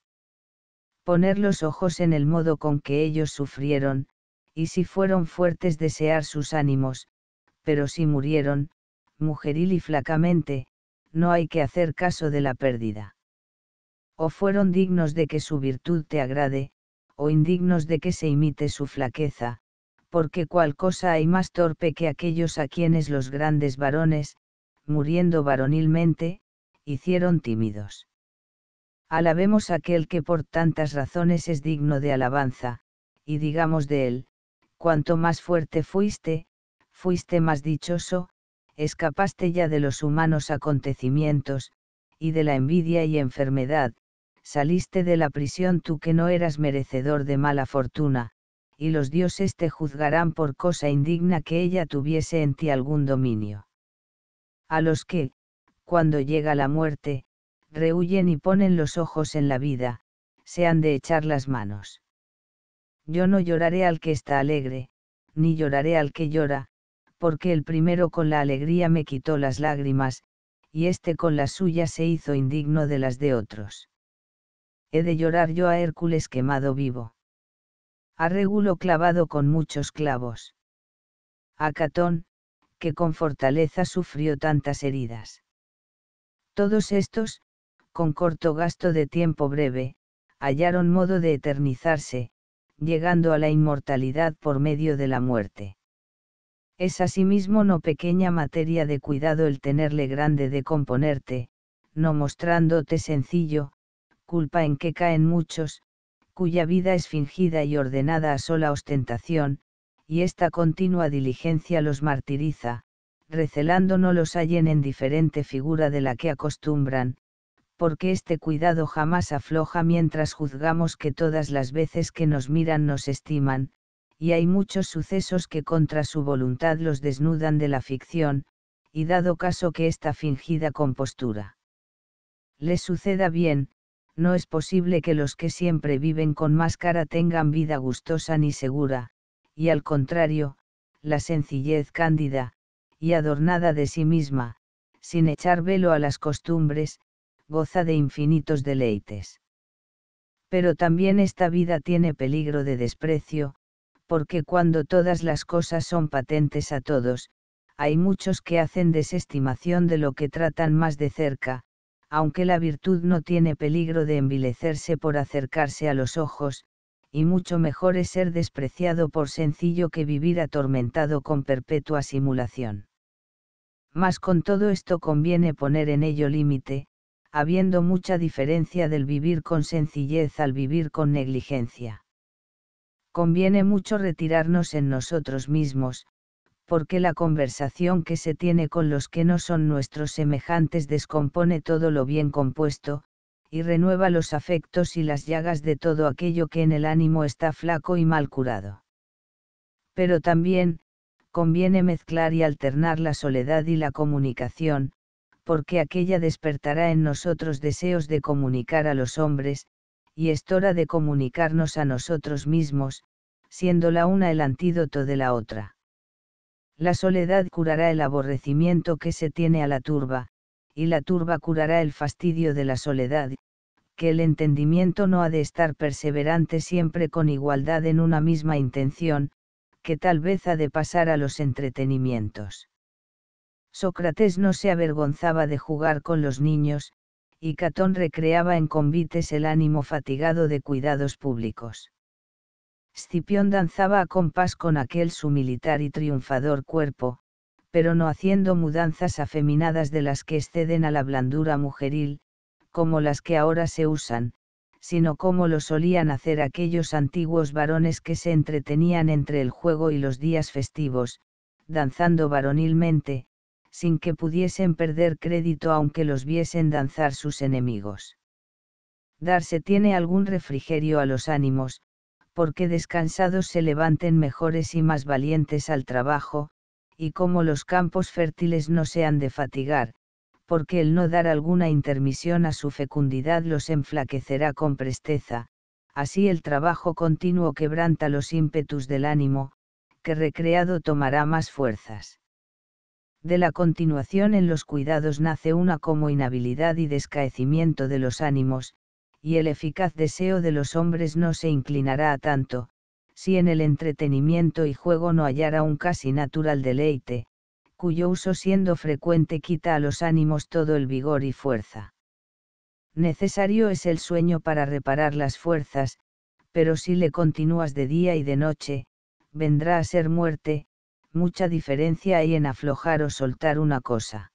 S1: Poner los ojos en el modo con que ellos sufrieron, y si fueron fuertes desear sus ánimos, pero si murieron, mujeril y flacamente, no hay que hacer caso de la pérdida o fueron dignos de que su virtud te agrade, o indignos de que se imite su flaqueza, porque cual cosa hay más torpe que aquellos a quienes los grandes varones, muriendo varonilmente, hicieron tímidos. Alabemos aquel que por tantas razones es digno de alabanza, y digamos de él, cuanto más fuerte fuiste, fuiste más dichoso, escapaste ya de los humanos acontecimientos, y de la envidia y enfermedad, saliste de la prisión tú que no eras merecedor de mala fortuna, y los dioses te juzgarán por cosa indigna que ella tuviese en ti algún dominio. A los que, cuando llega la muerte, rehuyen y ponen los ojos en la vida, se han de echar las manos. Yo no lloraré al que está alegre, ni lloraré al que llora, porque el primero con la alegría me quitó las lágrimas, y éste con las suyas se hizo indigno de las de otros he de llorar yo a Hércules quemado vivo. A Régulo clavado con muchos clavos. A Catón, que con fortaleza sufrió tantas heridas. Todos estos, con corto gasto de tiempo breve, hallaron modo de eternizarse, llegando a la inmortalidad por medio de la muerte. Es asimismo no pequeña materia de cuidado el tenerle grande de componerte, no mostrándote sencillo, culpa en que caen muchos, cuya vida es fingida y ordenada a sola ostentación, y esta continua diligencia los martiriza, recelando no los hallen en diferente figura de la que acostumbran, porque este cuidado jamás afloja mientras juzgamos que todas las veces que nos miran nos estiman, y hay muchos sucesos que contra su voluntad los desnudan de la ficción, y dado caso que esta fingida compostura les suceda bien, no es posible que los que siempre viven con máscara tengan vida gustosa ni segura, y al contrario, la sencillez cándida, y adornada de sí misma, sin echar velo a las costumbres, goza de infinitos deleites. Pero también esta vida tiene peligro de desprecio, porque cuando todas las cosas son patentes a todos, hay muchos que hacen desestimación de lo que tratan más de cerca, aunque la virtud no tiene peligro de envilecerse por acercarse a los ojos, y mucho mejor es ser despreciado por sencillo que vivir atormentado con perpetua simulación. Mas con todo esto conviene poner en ello límite, habiendo mucha diferencia del vivir con sencillez al vivir con negligencia. Conviene mucho retirarnos en nosotros mismos, porque la conversación que se tiene con los que no son nuestros semejantes descompone todo lo bien compuesto, y renueva los afectos y las llagas de todo aquello que en el ánimo está flaco y mal curado. Pero también, conviene mezclar y alternar la soledad y la comunicación, porque aquella despertará en nosotros deseos de comunicar a los hombres, y es hora de comunicarnos a nosotros mismos, siendo la una el antídoto de la otra. La soledad curará el aborrecimiento que se tiene a la turba, y la turba curará el fastidio de la soledad, que el entendimiento no ha de estar perseverante siempre con igualdad en una misma intención, que tal vez ha de pasar a los entretenimientos. Sócrates no se avergonzaba de jugar con los niños, y Catón recreaba en convites el ánimo fatigado de cuidados públicos. Scipión danzaba a compás con aquel su militar y triunfador cuerpo, pero no haciendo mudanzas afeminadas de las que exceden a la blandura mujeril, como las que ahora se usan, sino como lo solían hacer aquellos antiguos varones que se entretenían entre el juego y los días festivos, danzando varonilmente, sin que pudiesen perder crédito aunque los viesen danzar sus enemigos. Darse tiene algún refrigerio a los ánimos, porque descansados se levanten mejores y más valientes al trabajo, y como los campos fértiles no se han de fatigar, porque el no dar alguna intermisión a su fecundidad los enflaquecerá con presteza, así el trabajo continuo quebranta los ímpetus del ánimo, que recreado tomará más fuerzas. De la continuación en los cuidados nace una como inhabilidad y descaecimiento de los ánimos, y el eficaz deseo de los hombres no se inclinará a tanto, si en el entretenimiento y juego no hallara un casi natural deleite, cuyo uso siendo frecuente quita a los ánimos todo el vigor y fuerza. Necesario es el sueño para reparar las fuerzas, pero si le continúas de día y de noche, vendrá a ser muerte, mucha diferencia hay en aflojar o soltar una cosa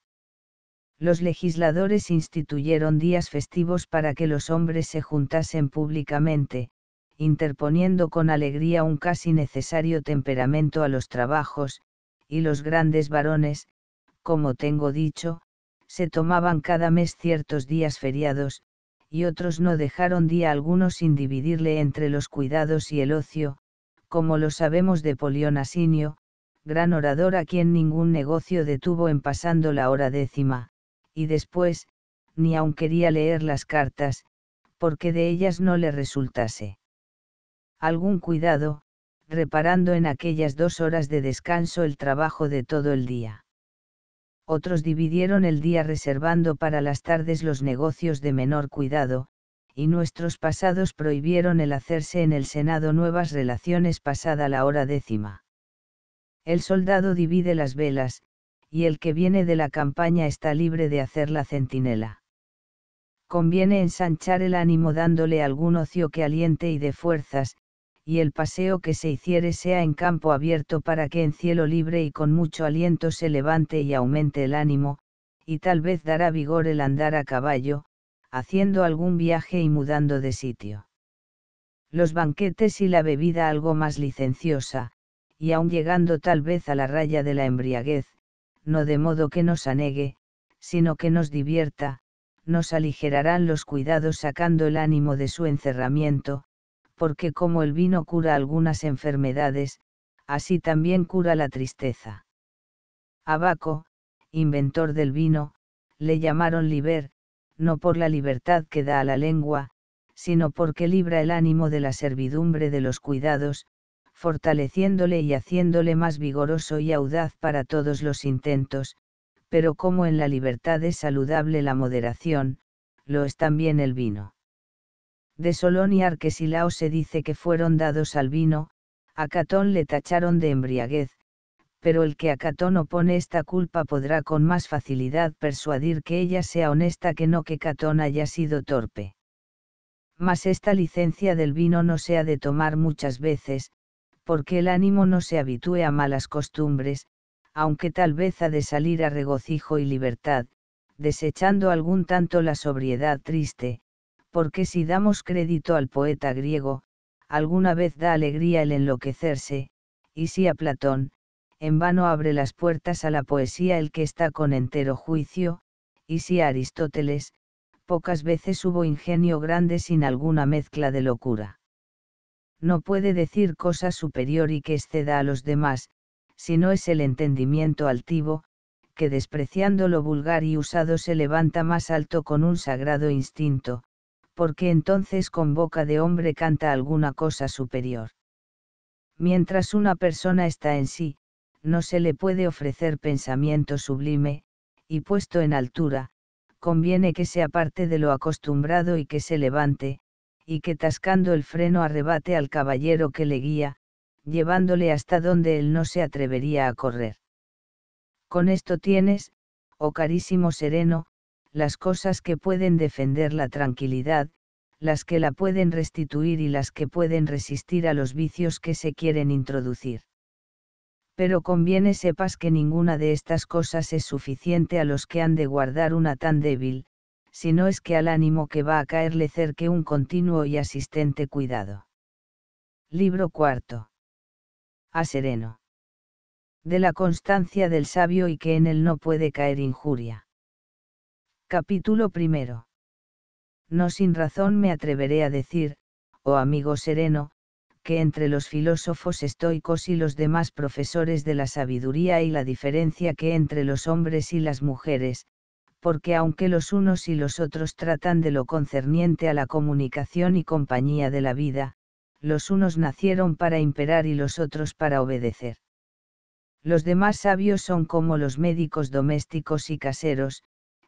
S1: los legisladores instituyeron días festivos para que los hombres se juntasen públicamente, interponiendo con alegría un casi necesario temperamento a los trabajos, y los grandes varones, como tengo dicho, se tomaban cada mes ciertos días feriados, y otros no dejaron día alguno sin dividirle entre los cuidados y el ocio, como lo sabemos de Polión Asinio, gran orador a quien ningún negocio detuvo en pasando la hora décima, y después, ni aun quería leer las cartas, porque de ellas no le resultase. Algún cuidado, reparando en aquellas dos horas de descanso el trabajo de todo el día. Otros dividieron el día reservando para las tardes los negocios de menor cuidado, y nuestros pasados prohibieron el hacerse en el Senado nuevas relaciones pasada la hora décima. El soldado divide las velas, y el que viene de la campaña está libre de hacer la centinela. Conviene ensanchar el ánimo dándole algún ocio que aliente y de fuerzas, y el paseo que se hiciere sea en campo abierto para que en cielo libre y con mucho aliento se levante y aumente el ánimo, y tal vez dará vigor el andar a caballo, haciendo algún viaje y mudando de sitio. Los banquetes y la bebida algo más licenciosa, y aun llegando tal vez a la raya de la embriaguez, no de modo que nos anegue, sino que nos divierta, nos aligerarán los cuidados sacando el ánimo de su encerramiento, porque como el vino cura algunas enfermedades, así también cura la tristeza. Abaco, inventor del vino, le llamaron liber, no por la libertad que da a la lengua, sino porque libra el ánimo de la servidumbre de los cuidados, fortaleciéndole y haciéndole más vigoroso y audaz para todos los intentos, pero como en la libertad es saludable la moderación, lo es también el vino. De Solón y Arquesilao se dice que fueron dados al vino, a Catón le tacharon de embriaguez, pero el que a Catón opone esta culpa podrá con más facilidad persuadir que ella sea honesta que no que Catón haya sido torpe. Mas esta licencia del vino no se ha de tomar muchas veces, porque el ánimo no se habitúe a malas costumbres, aunque tal vez ha de salir a regocijo y libertad, desechando algún tanto la sobriedad triste, porque si damos crédito al poeta griego, alguna vez da alegría el enloquecerse, y si a Platón, en vano abre las puertas a la poesía el que está con entero juicio, y si a Aristóteles, pocas veces hubo ingenio grande sin alguna mezcla de locura no puede decir cosa superior y que exceda a los demás, sino es el entendimiento altivo, que despreciando lo vulgar y usado se levanta más alto con un sagrado instinto, porque entonces con boca de hombre canta alguna cosa superior. Mientras una persona está en sí, no se le puede ofrecer pensamiento sublime, y puesto en altura, conviene que se aparte de lo acostumbrado y que se levante, y que tascando el freno arrebate al caballero que le guía, llevándole hasta donde él no se atrevería a correr. Con esto tienes, oh carísimo sereno, las cosas que pueden defender la tranquilidad, las que la pueden restituir y las que pueden resistir a los vicios que se quieren introducir. Pero conviene sepas que ninguna de estas cosas es suficiente a los que han de guardar una tan débil, si no es que al ánimo que va a caer le cerque un continuo y asistente cuidado. Libro cuarto. A sereno. De la constancia del sabio y que en él no puede caer injuria. Capítulo primero. No sin razón me atreveré a decir, oh amigo sereno, que entre los filósofos estoicos y los demás profesores de la sabiduría y la diferencia que entre los hombres y las mujeres, porque aunque los unos y los otros tratan de lo concerniente a la comunicación y compañía de la vida, los unos nacieron para imperar y los otros para obedecer. Los demás sabios son como los médicos domésticos y caseros,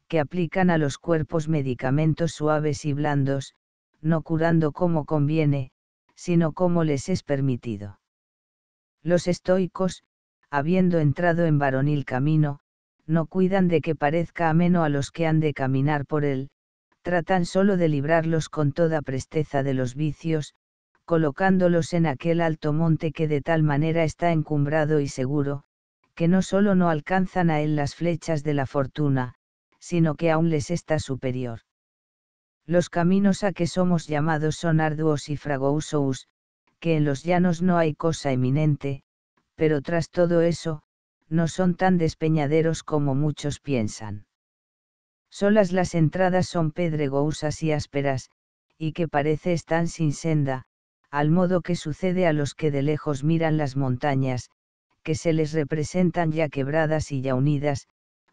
S1: que aplican a los cuerpos medicamentos suaves y blandos, no curando como conviene, sino como les es permitido. Los estoicos, habiendo entrado en varonil camino, no cuidan de que parezca ameno a los que han de caminar por él, tratan solo de librarlos con toda presteza de los vicios, colocándolos en aquel alto monte que de tal manera está encumbrado y seguro, que no solo no alcanzan a él las flechas de la fortuna, sino que aún les está superior. Los caminos a que somos llamados son arduos y fragousos, que en los llanos no hay cosa eminente, pero tras todo eso, no son tan despeñaderos como muchos piensan. Solas las entradas son pedregosas y ásperas, y que parece están sin senda, al modo que sucede a los que de lejos miran las montañas, que se les representan ya quebradas y ya unidas,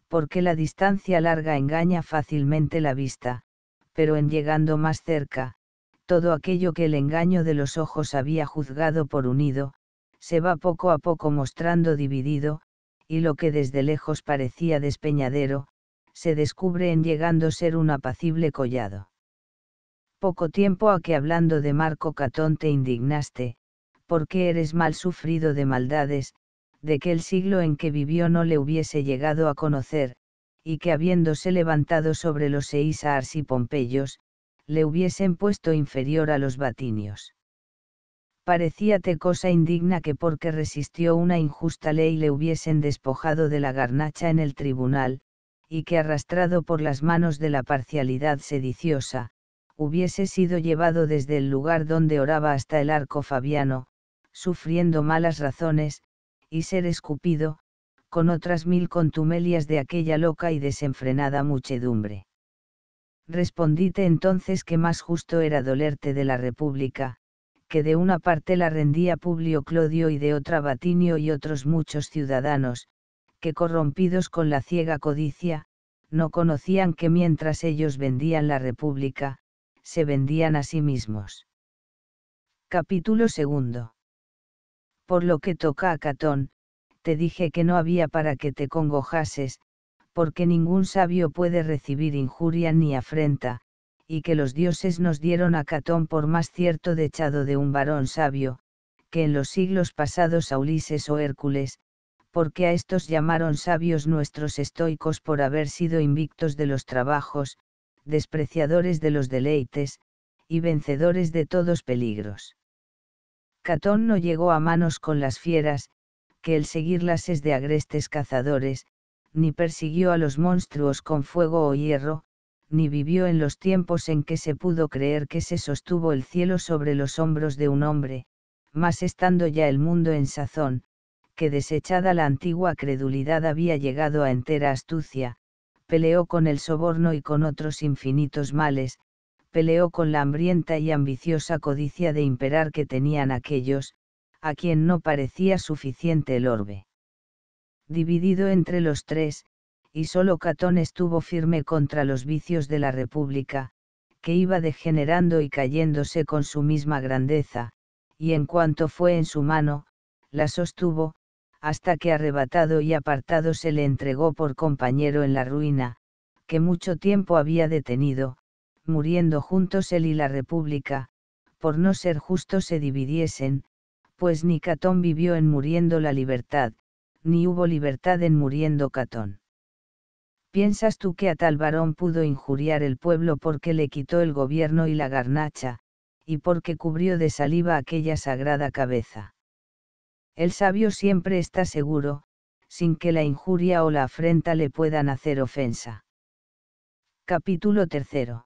S1: porque la distancia larga engaña fácilmente la vista, pero en llegando más cerca, todo aquello que el engaño de los ojos había juzgado por unido, se va poco a poco mostrando dividido, y lo que desde lejos parecía despeñadero, se descubre en llegando ser un apacible collado. Poco tiempo a que hablando de Marco Catón te indignaste, porque eres mal sufrido de maldades, de que el siglo en que vivió no le hubiese llegado a conocer, y que habiéndose levantado sobre los Eisars y Pompeyos, le hubiesen puesto inferior a los batinios parecíate cosa indigna que porque resistió una injusta ley le hubiesen despojado de la garnacha en el tribunal, y que arrastrado por las manos de la parcialidad sediciosa, hubiese sido llevado desde el lugar donde oraba hasta el arco fabiano, sufriendo malas razones, y ser escupido, con otras mil contumelias de aquella loca y desenfrenada muchedumbre. Respondite entonces que más justo era dolerte de la República, que de una parte la rendía Publio Clodio y de otra Batinio y otros muchos ciudadanos, que corrompidos con la ciega codicia, no conocían que mientras ellos vendían la República, se vendían a sí mismos. Capítulo segundo. Por lo que toca a Catón, te dije que no había para que te congojases, porque ningún sabio puede recibir injuria ni afrenta, y que los dioses nos dieron a Catón por más cierto dechado de un varón sabio, que en los siglos pasados a Ulises o Hércules, porque a estos llamaron sabios nuestros estoicos por haber sido invictos de los trabajos, despreciadores de los deleites, y vencedores de todos peligros. Catón no llegó a manos con las fieras, que el seguirlas es de agrestes cazadores, ni persiguió a los monstruos con fuego o hierro, ni vivió en los tiempos en que se pudo creer que se sostuvo el cielo sobre los hombros de un hombre, mas estando ya el mundo en sazón, que desechada la antigua credulidad había llegado a entera astucia, peleó con el soborno y con otros infinitos males, peleó con la hambrienta y ambiciosa codicia de imperar que tenían aquellos, a quien no parecía suficiente el orbe. Dividido entre los tres, y solo Catón estuvo firme contra los vicios de la República, que iba degenerando y cayéndose con su misma grandeza, y en cuanto fue en su mano, la sostuvo, hasta que arrebatado y apartado se le entregó por compañero en la ruina, que mucho tiempo había detenido, muriendo juntos él y la República, por no ser justo se dividiesen, pues ni Catón vivió en muriendo la libertad, ni hubo libertad en muriendo Catón. ¿Piensas tú que a tal varón pudo injuriar el pueblo porque le quitó el gobierno y la garnacha, y porque cubrió de saliva aquella sagrada cabeza? El sabio siempre está seguro, sin que la injuria o la afrenta le puedan hacer ofensa. Capítulo tercero.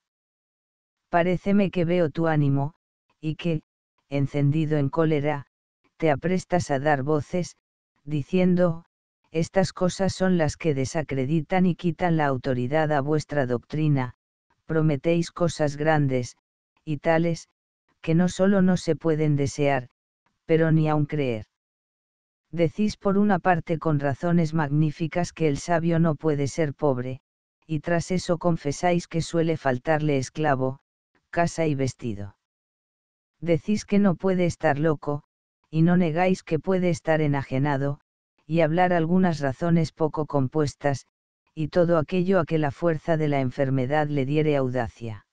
S1: Paréceme que veo tu ánimo, y que, encendido en cólera, te aprestas a dar voces, diciendo, estas cosas son las que desacreditan y quitan la autoridad a vuestra doctrina, prometéis cosas grandes, y tales, que no solo no se pueden desear, pero ni aun creer. Decís por una parte con razones magníficas que el sabio no puede ser pobre, y tras eso confesáis que suele faltarle esclavo, casa y vestido. Decís que no puede estar loco, y no negáis que puede estar enajenado, y hablar algunas razones poco compuestas, y todo aquello a que la fuerza de la enfermedad le diere audacia.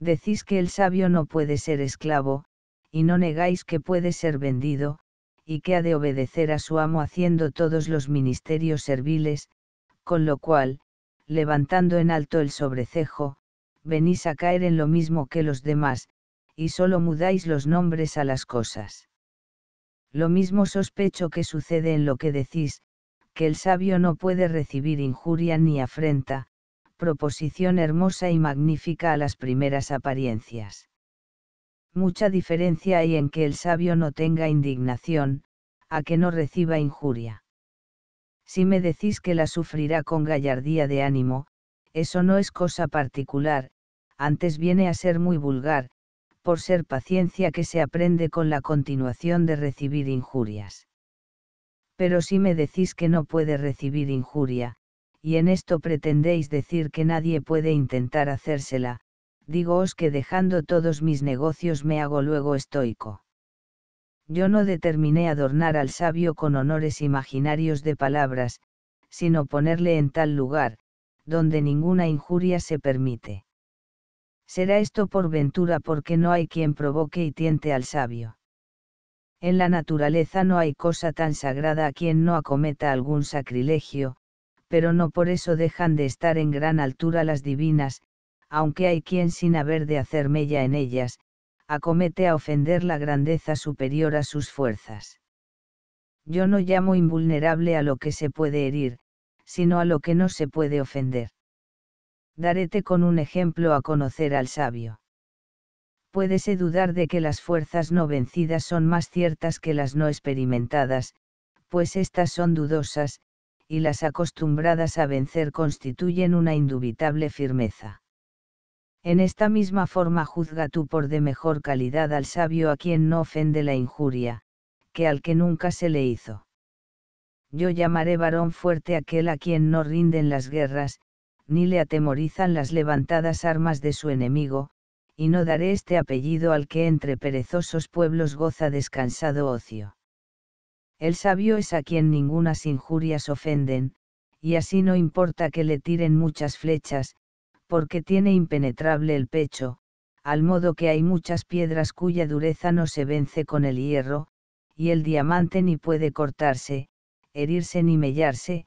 S1: Decís que el sabio no puede ser esclavo, y no negáis que puede ser vendido, y que ha de obedecer a su amo haciendo todos los ministerios serviles, con lo cual, levantando en alto el sobrecejo, venís a caer en lo mismo que los demás, y solo mudáis los nombres a las cosas. Lo mismo sospecho que sucede en lo que decís, que el sabio no puede recibir injuria ni afrenta, proposición hermosa y magnífica a las primeras apariencias. Mucha diferencia hay en que el sabio no tenga indignación, a que no reciba injuria. Si me decís que la sufrirá con gallardía de ánimo, eso no es cosa particular, antes viene a ser muy vulgar, por ser paciencia que se aprende con la continuación de recibir injurias. Pero si me decís que no puede recibir injuria, y en esto pretendéis decir que nadie puede intentar hacérsela, digoos que dejando todos mis negocios me hago luego estoico. Yo no determiné adornar al sabio con honores imaginarios de palabras, sino ponerle en tal lugar, donde ninguna injuria se permite. Será esto por ventura porque no hay quien provoque y tiente al sabio. En la naturaleza no hay cosa tan sagrada a quien no acometa algún sacrilegio, pero no por eso dejan de estar en gran altura las divinas, aunque hay quien sin haber de hacer mella en ellas, acomete a ofender la grandeza superior a sus fuerzas. Yo no llamo invulnerable a lo que se puede herir, sino a lo que no se puede ofender daréte con un ejemplo a conocer al sabio. Puédese dudar de que las fuerzas no vencidas son más ciertas que las no experimentadas, pues éstas son dudosas, y las acostumbradas a vencer constituyen una indubitable firmeza. En esta misma forma juzga tú por de mejor calidad al sabio a quien no ofende la injuria, que al que nunca se le hizo. Yo llamaré varón fuerte aquel a quien no rinden las guerras, ni le atemorizan las levantadas armas de su enemigo, y no daré este apellido al que entre perezosos pueblos goza descansado ocio. El sabio es a quien ningunas injurias ofenden, y así no importa que le tiren muchas flechas, porque tiene impenetrable el pecho, al modo que hay muchas piedras cuya dureza no se vence con el hierro, y el diamante ni puede cortarse, herirse ni mellarse,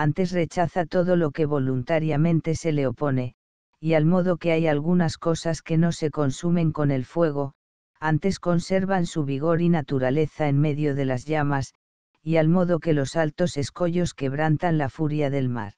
S1: antes rechaza todo lo que voluntariamente se le opone, y al modo que hay algunas cosas que no se consumen con el fuego, antes conservan su vigor y naturaleza en medio de las llamas, y al modo que los altos escollos quebrantan la furia del mar.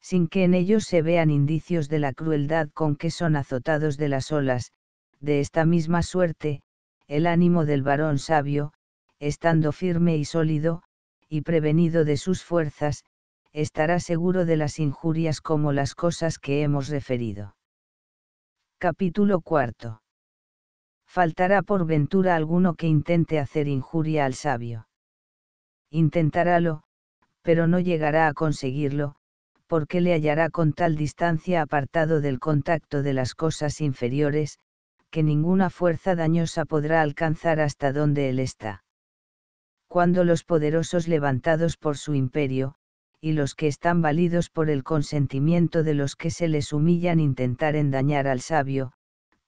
S1: Sin que en ellos se vean indicios de la crueldad con que son azotados de las olas, de esta misma suerte, el ánimo del varón sabio, estando firme y sólido, y prevenido de sus fuerzas, estará seguro de las injurias como las cosas que hemos referido. Capítulo cuarto. Faltará por ventura alguno que intente hacer injuria al sabio. Intentarálo, pero no llegará a conseguirlo, porque le hallará con tal distancia apartado del contacto de las cosas inferiores, que ninguna fuerza dañosa podrá alcanzar hasta donde él está cuando los poderosos levantados por su imperio, y los que están validos por el consentimiento de los que se les humillan intentaren dañar al sabio,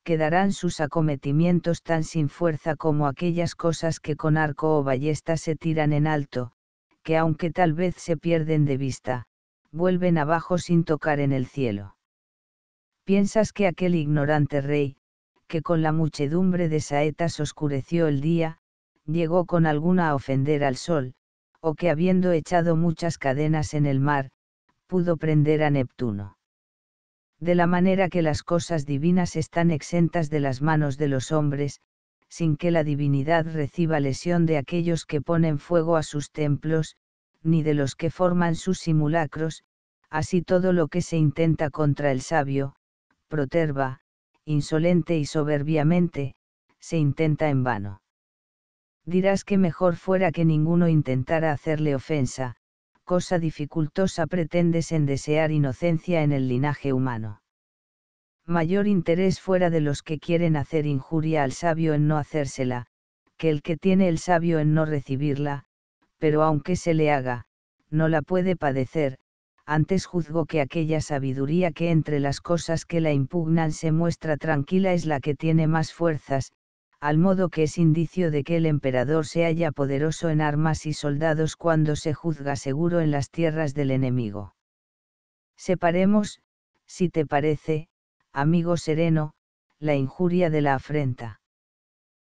S1: quedarán sus acometimientos tan sin fuerza como aquellas cosas que con arco o ballesta se tiran en alto, que aunque tal vez se pierden de vista, vuelven abajo sin tocar en el cielo. Piensas que aquel ignorante rey, que con la muchedumbre de saetas oscureció el día, llegó con alguna a ofender al sol, o que habiendo echado muchas cadenas en el mar, pudo prender a Neptuno. De la manera que las cosas divinas están exentas de las manos de los hombres, sin que la divinidad reciba lesión de aquellos que ponen fuego a sus templos, ni de los que forman sus simulacros, así todo lo que se intenta contra el sabio, proterva, insolente y soberbiamente, se intenta en vano dirás que mejor fuera que ninguno intentara hacerle ofensa, cosa dificultosa pretendes en desear inocencia en el linaje humano. Mayor interés fuera de los que quieren hacer injuria al sabio en no hacérsela, que el que tiene el sabio en no recibirla, pero aunque se le haga, no la puede padecer, antes juzgo que aquella sabiduría que entre las cosas que la impugnan se muestra tranquila es la que tiene más fuerzas, al modo que es indicio de que el emperador se halla poderoso en armas y soldados cuando se juzga seguro en las tierras del enemigo. Separemos, si te parece, amigo sereno, la injuria de la afrenta.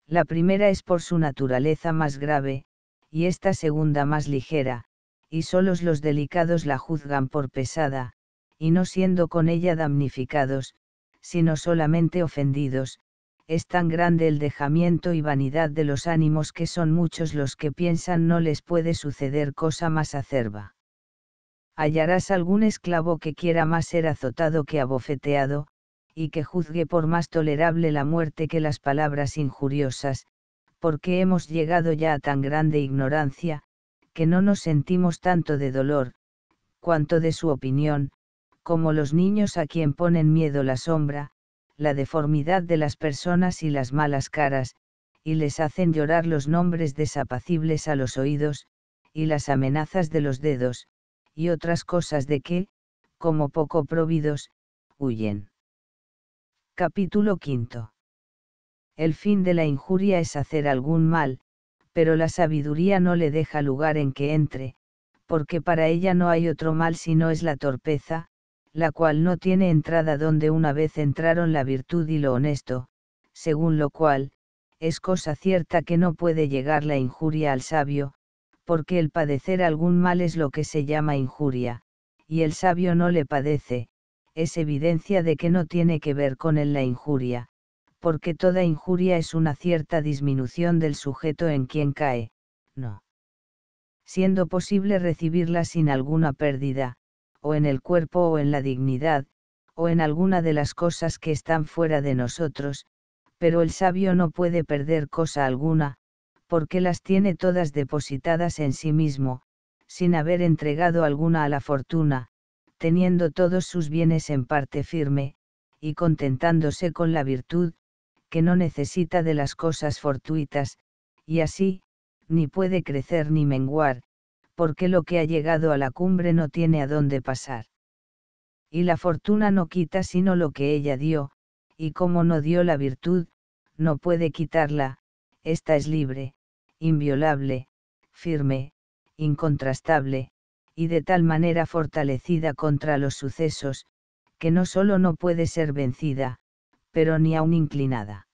S1: La primera es por su naturaleza más grave, y esta segunda más ligera, y solos los delicados la juzgan por pesada, y no siendo con ella damnificados, sino solamente ofendidos, es tan grande el dejamiento y vanidad de los ánimos que son muchos los que piensan no les puede suceder cosa más acerba. Hallarás algún esclavo que quiera más ser azotado que abofeteado, y que juzgue por más tolerable la muerte que las palabras injuriosas, porque hemos llegado ya a tan grande ignorancia, que no nos sentimos tanto de dolor, cuanto de su opinión, como los niños a quien ponen miedo la sombra, la deformidad de las personas y las malas caras, y les hacen llorar los nombres desapacibles a los oídos, y las amenazas de los dedos, y otras cosas de que, como poco providos, huyen. Capítulo V. El fin de la injuria es hacer algún mal, pero la sabiduría no le deja lugar en que entre, porque para ella no hay otro mal si no es la torpeza, la cual no tiene entrada donde una vez entraron la virtud y lo honesto, según lo cual, es cosa cierta que no puede llegar la injuria al sabio, porque el padecer algún mal es lo que se llama injuria, y el sabio no le padece, es evidencia de que no tiene que ver con él la injuria, porque toda injuria es una cierta disminución del sujeto en quien cae, no. siendo posible recibirla sin alguna pérdida, o en el cuerpo o en la dignidad, o en alguna de las cosas que están fuera de nosotros, pero el sabio no puede perder cosa alguna, porque las tiene todas depositadas en sí mismo, sin haber entregado alguna a la fortuna, teniendo todos sus bienes en parte firme, y contentándose con la virtud, que no necesita de las cosas fortuitas, y así, ni puede crecer ni menguar, porque lo que ha llegado a la cumbre no tiene a dónde pasar. Y la fortuna no quita sino lo que ella dio, y como no dio la virtud, no puede quitarla, esta es libre, inviolable, firme, incontrastable, y de tal manera fortalecida contra los sucesos, que no solo no puede ser vencida, pero ni aún inclinada.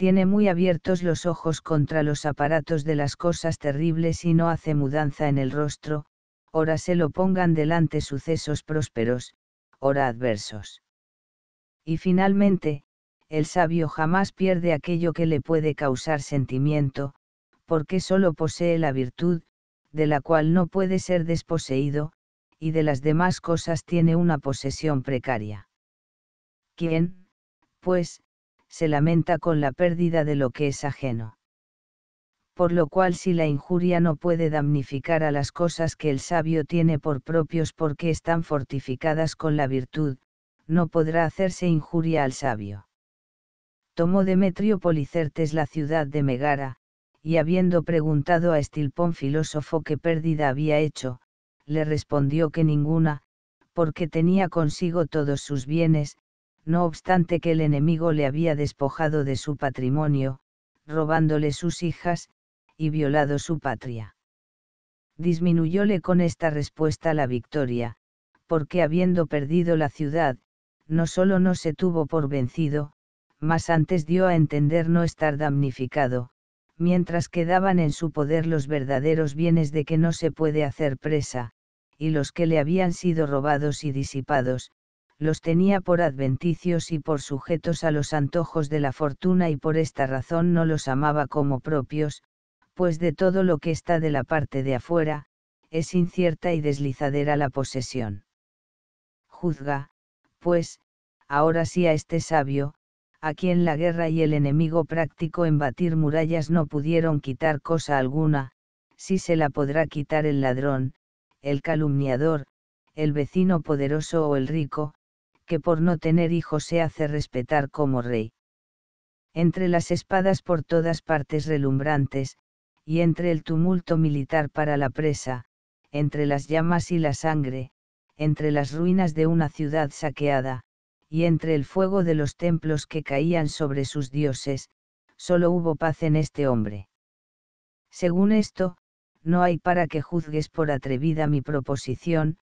S1: Tiene muy abiertos los ojos contra los aparatos de las cosas terribles y no hace mudanza en el rostro, ora se lo pongan delante sucesos prósperos, ora adversos. Y finalmente, el sabio jamás pierde aquello que le puede causar sentimiento, porque solo posee la virtud, de la cual no puede ser desposeído, y de las demás cosas tiene una posesión precaria. ¿Quién, pues, se lamenta con la pérdida de lo que es ajeno? por lo cual si la injuria no puede damnificar a las cosas que el sabio tiene por propios porque están fortificadas con la virtud, no podrá hacerse injuria al sabio. Tomó Demetrio Policertes la ciudad de Megara, y habiendo preguntado a Estilpón filósofo qué pérdida había hecho, le respondió que ninguna, porque tenía consigo todos sus bienes, no obstante que el enemigo le había despojado de su patrimonio, robándole sus hijas, y violado su patria. Disminuyóle con esta respuesta la victoria, porque habiendo perdido la ciudad, no solo no se tuvo por vencido, mas antes dio a entender no estar damnificado, mientras quedaban en su poder los verdaderos bienes de que no se puede hacer presa, y los que le habían sido robados y disipados, los tenía por adventicios y por sujetos a los antojos de la fortuna y por esta razón no los amaba como propios, pues de todo lo que está de la parte de afuera, es incierta y deslizadera la posesión. Juzga, pues, ahora sí a este sabio, a quien la guerra y el enemigo práctico en batir murallas no pudieron quitar cosa alguna, si se la podrá quitar el ladrón, el calumniador, el vecino poderoso o el rico, que por no tener hijos se hace respetar como rey. Entre las espadas por todas partes relumbrantes, y entre el tumulto militar para la presa, entre las llamas y la sangre, entre las ruinas de una ciudad saqueada, y entre el fuego de los templos que caían sobre sus dioses, solo hubo paz en este hombre. Según esto, no hay para que juzgues por atrevida mi proposición,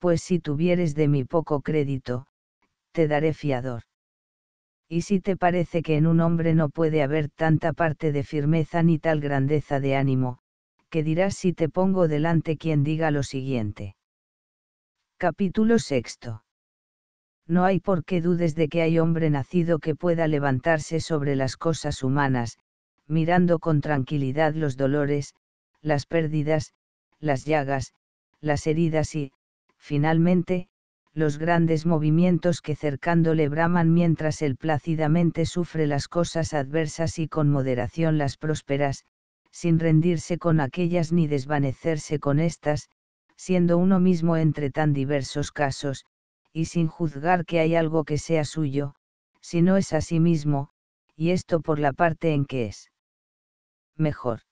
S1: pues si tuvieres de mi poco crédito, te daré fiador. Y si te parece que en un hombre no puede haber tanta parte de firmeza ni tal grandeza de ánimo, ¿qué dirás si te pongo delante quien diga lo siguiente? Capítulo sexto. No hay por qué dudes de que hay hombre nacido que pueda levantarse sobre las cosas humanas, mirando con tranquilidad los dolores, las pérdidas, las llagas, las heridas y, finalmente, los grandes movimientos que cercándole braman mientras él plácidamente sufre las cosas adversas y con moderación las prósperas, sin rendirse con aquellas ni desvanecerse con estas, siendo uno mismo entre tan diversos casos, y sin juzgar que hay algo que sea suyo, si no es a sí mismo, y esto por la parte en que es mejor.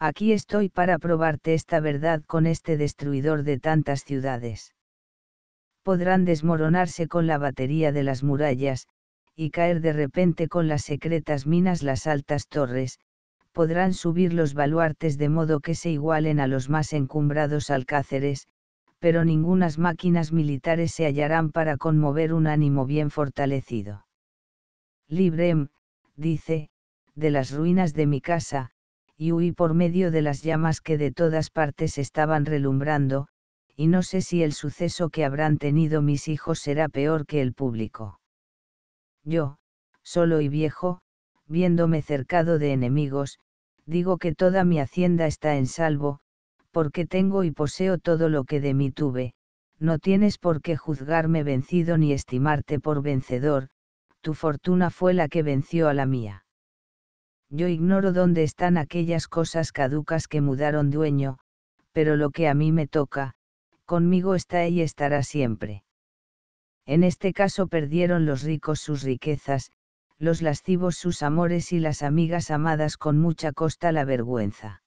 S1: Aquí estoy para probarte esta verdad con este destruidor de tantas ciudades podrán desmoronarse con la batería de las murallas, y caer de repente con las secretas minas las altas torres, podrán subir los baluartes de modo que se igualen a los más encumbrados alcáceres, pero ningunas máquinas militares se hallarán para conmover un ánimo bien fortalecido. Librem, dice, de las ruinas de mi casa, y huí por medio de las llamas que de todas partes estaban relumbrando, y no sé si el suceso que habrán tenido mis hijos será peor que el público. Yo, solo y viejo, viéndome cercado de enemigos, digo que toda mi hacienda está en salvo, porque tengo y poseo todo lo que de mí tuve, no tienes por qué juzgarme vencido ni estimarte por vencedor, tu fortuna fue la que venció a la mía. Yo ignoro dónde están aquellas cosas caducas que mudaron dueño, pero lo que a mí me toca, conmigo está y estará siempre. En este caso perdieron los ricos sus riquezas, los lascivos sus amores y las amigas amadas con mucha costa la vergüenza.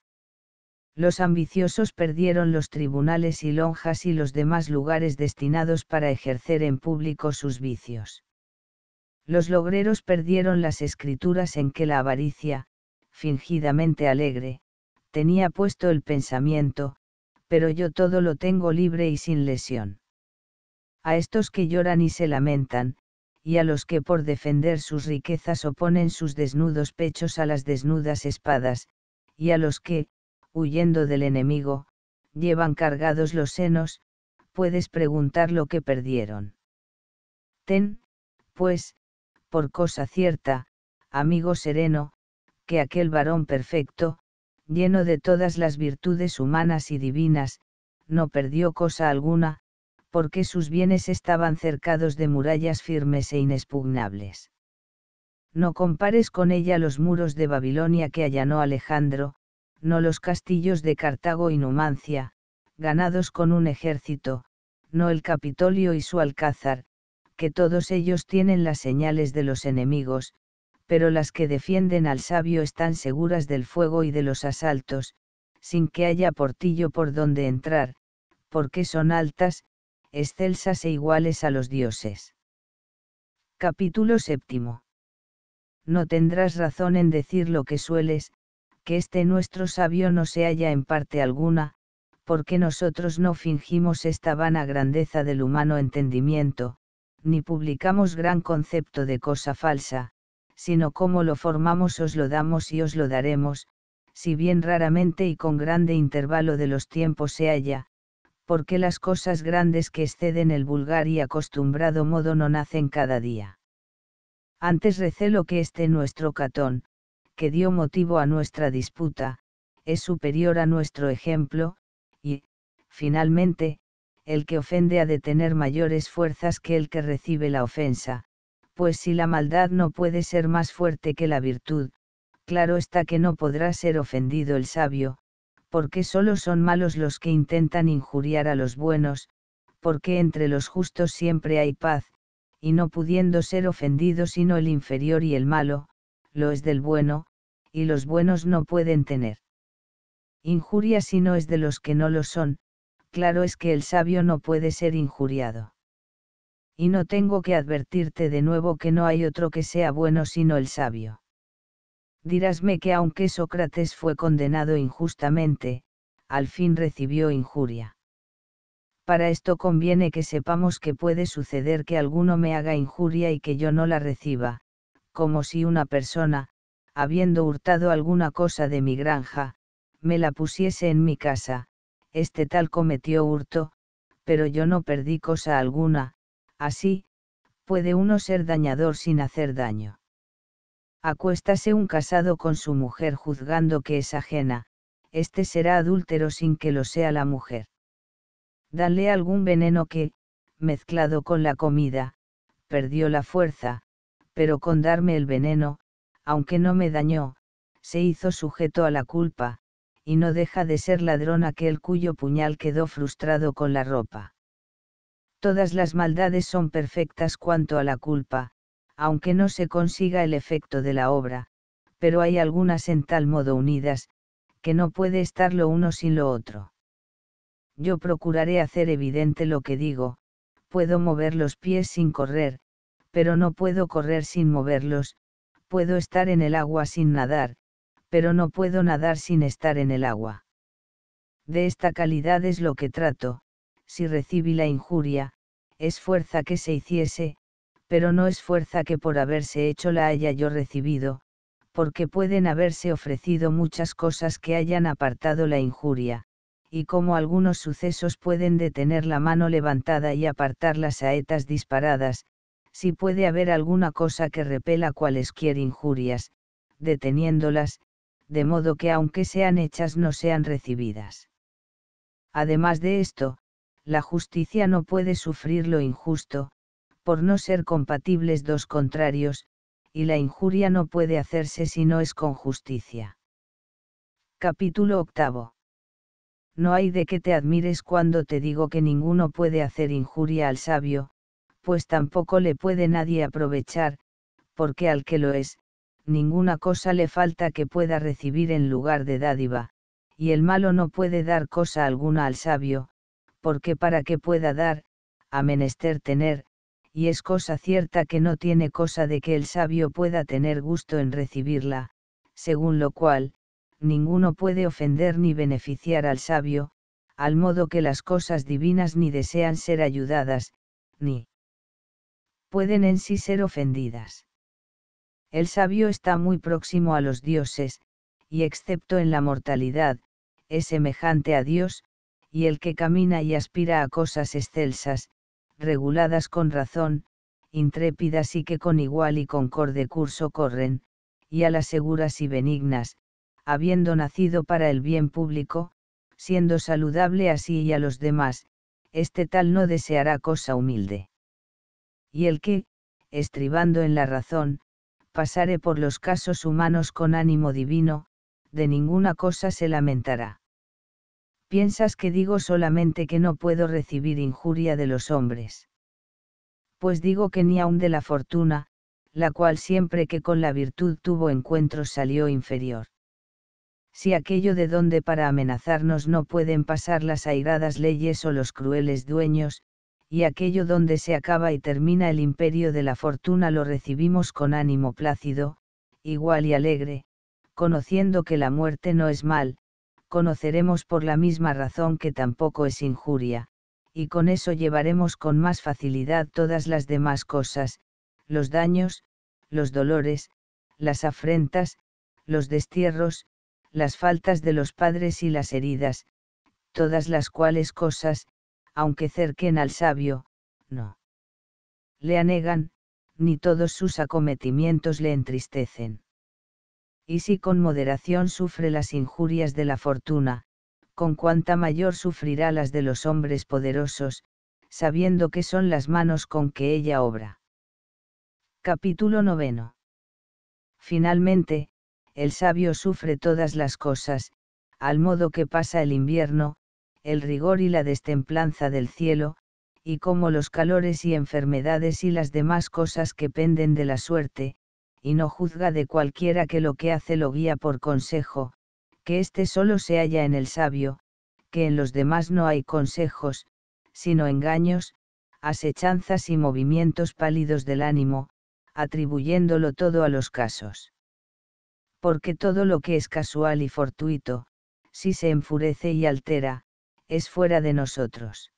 S1: Los ambiciosos perdieron los tribunales y lonjas y los demás lugares destinados para ejercer en público sus vicios. Los logreros perdieron las escrituras en que la avaricia, fingidamente alegre, tenía puesto el pensamiento, pero yo todo lo tengo libre y sin lesión. A estos que lloran y se lamentan, y a los que por defender sus riquezas oponen sus desnudos pechos a las desnudas espadas, y a los que, huyendo del enemigo, llevan cargados los senos, puedes preguntar lo que perdieron. Ten, pues, por cosa cierta, amigo sereno, que aquel varón perfecto, lleno de todas las virtudes humanas y divinas, no perdió cosa alguna, porque sus bienes estaban cercados de murallas firmes e inexpugnables. No compares con ella los muros de Babilonia que allanó Alejandro, no los castillos de Cartago y Numancia, ganados con un ejército, no el Capitolio y su alcázar, que todos ellos tienen las señales de los enemigos, pero las que defienden al sabio están seguras del fuego y de los asaltos, sin que haya portillo por donde entrar, porque son altas, excelsas e iguales a los dioses. Capítulo séptimo. No tendrás razón en decir lo que sueles, que este nuestro sabio no se halla en parte alguna, porque nosotros no fingimos esta vana grandeza del humano entendimiento, ni publicamos gran concepto de cosa falsa, sino como lo formamos os lo damos y os lo daremos, si bien raramente y con grande intervalo de los tiempos se halla, porque las cosas grandes que exceden el vulgar y acostumbrado modo no nacen cada día. Antes recelo que este nuestro Catón, que dio motivo a nuestra disputa, es superior a nuestro ejemplo, y, finalmente, el que ofende ha de tener mayores fuerzas que el que recibe la ofensa, pues si la maldad no puede ser más fuerte que la virtud, claro está que no podrá ser ofendido el sabio, porque solo son malos los que intentan injuriar a los buenos, porque entre los justos siempre hay paz, y no pudiendo ser ofendido sino el inferior y el malo, lo es del bueno, y los buenos no pueden tener. Injuria si no es de los que no lo son, claro es que el sabio no puede ser injuriado. Y no tengo que advertirte de nuevo que no hay otro que sea bueno sino el sabio dirásme que aunque Sócrates fue condenado injustamente, al fin recibió injuria. Para esto conviene que sepamos que puede suceder que alguno me haga injuria y que yo no la reciba, como si una persona, habiendo hurtado alguna cosa de mi granja, me la pusiese en mi casa, este tal cometió hurto, pero yo no perdí cosa alguna, así, puede uno ser dañador sin hacer daño. Acuéstase un casado con su mujer juzgando que es ajena, este será adúltero sin que lo sea la mujer. Danle algún veneno que, mezclado con la comida, perdió la fuerza, pero con darme el veneno, aunque no me dañó, se hizo sujeto a la culpa, y no deja de ser ladrón aquel cuyo puñal quedó frustrado con la ropa. Todas las maldades son perfectas cuanto a la culpa, aunque no se consiga el efecto de la obra, pero hay algunas en tal modo unidas, que no puede estar lo uno sin lo otro. Yo procuraré hacer evidente lo que digo, puedo mover los pies sin correr, pero no puedo correr sin moverlos, puedo estar en el agua sin nadar, pero no puedo nadar sin estar en el agua. De esta calidad es lo que trato, si recibí la injuria, es fuerza que se hiciese, pero no es fuerza que por haberse hecho la haya yo recibido, porque pueden haberse ofrecido muchas cosas que hayan apartado la injuria, y como algunos sucesos pueden detener la mano levantada y apartar las saetas disparadas, si puede haber alguna cosa que repela cualesquier injurias, deteniéndolas, de modo que aunque sean hechas no sean recibidas. Además de esto, la justicia no puede sufrir lo injusto, por no ser compatibles dos contrarios, y la injuria no puede hacerse si no es con justicia. Capítulo octavo. No hay de que te admires cuando te digo que ninguno puede hacer injuria al sabio, pues tampoco le puede nadie aprovechar, porque al que lo es, ninguna cosa le falta que pueda recibir en lugar de dádiva, y el malo no puede dar cosa alguna al sabio, porque para que pueda dar, a menester tener, y es cosa cierta que no tiene cosa de que el sabio pueda tener gusto en recibirla, según lo cual, ninguno puede ofender ni beneficiar al sabio, al modo que las cosas divinas ni desean ser ayudadas, ni pueden en sí ser ofendidas. El sabio está muy próximo a los dioses, y excepto en la mortalidad, es semejante a Dios, y el que camina y aspira a cosas excelsas, reguladas con razón, intrépidas y que con igual y concorde curso corren, y a las seguras y benignas, habiendo nacido para el bien público, siendo saludable así y a los demás, este tal no deseará cosa humilde. Y el que, estribando en la razón, pasare por los casos humanos con ánimo divino, de ninguna cosa se lamentará. Piensas que digo solamente que no puedo recibir injuria de los hombres. Pues digo que ni aun de la fortuna, la cual siempre que con la virtud tuvo encuentros salió inferior. Si aquello de donde para amenazarnos no pueden pasar las airadas leyes o los crueles dueños, y aquello donde se acaba y termina el imperio de la fortuna lo recibimos con ánimo plácido, igual y alegre, conociendo que la muerte no es mal, conoceremos por la misma razón que tampoco es injuria, y con eso llevaremos con más facilidad todas las demás cosas, los daños, los dolores, las afrentas, los destierros, las faltas de los padres y las heridas, todas las cuales cosas, aunque cerquen al sabio, no le anegan, ni todos sus acometimientos le entristecen y si con moderación sufre las injurias de la fortuna, con cuánta mayor sufrirá las de los hombres poderosos, sabiendo que son las manos con que ella obra. Capítulo noveno. Finalmente, el sabio sufre todas las cosas, al modo que pasa el invierno, el rigor y la destemplanza del cielo, y como los calores y enfermedades y las demás cosas que penden de la suerte, y no juzga de cualquiera que lo que hace lo guía por consejo, que éste solo se halla en el sabio, que en los demás no hay consejos, sino engaños, asechanzas y movimientos pálidos del ánimo, atribuyéndolo todo a los casos. Porque todo lo que es casual y fortuito, si se enfurece y altera, es fuera de nosotros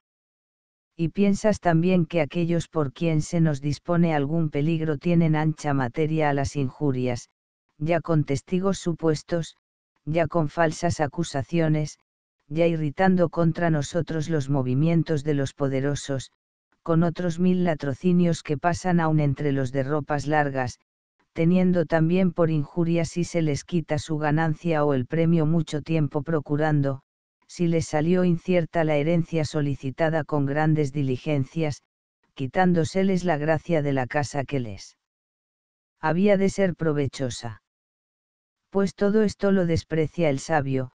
S1: y piensas también que aquellos por quien se nos dispone algún peligro tienen ancha materia a las injurias, ya con testigos supuestos, ya con falsas acusaciones, ya irritando contra nosotros los movimientos de los poderosos, con otros mil latrocinios que pasan aún entre los de ropas largas, teniendo también por injuria si se les quita su ganancia o el premio mucho tiempo procurando, si les salió incierta la herencia solicitada con grandes diligencias, quitándoseles la gracia de la casa que les había de ser provechosa. Pues todo esto lo desprecia el sabio,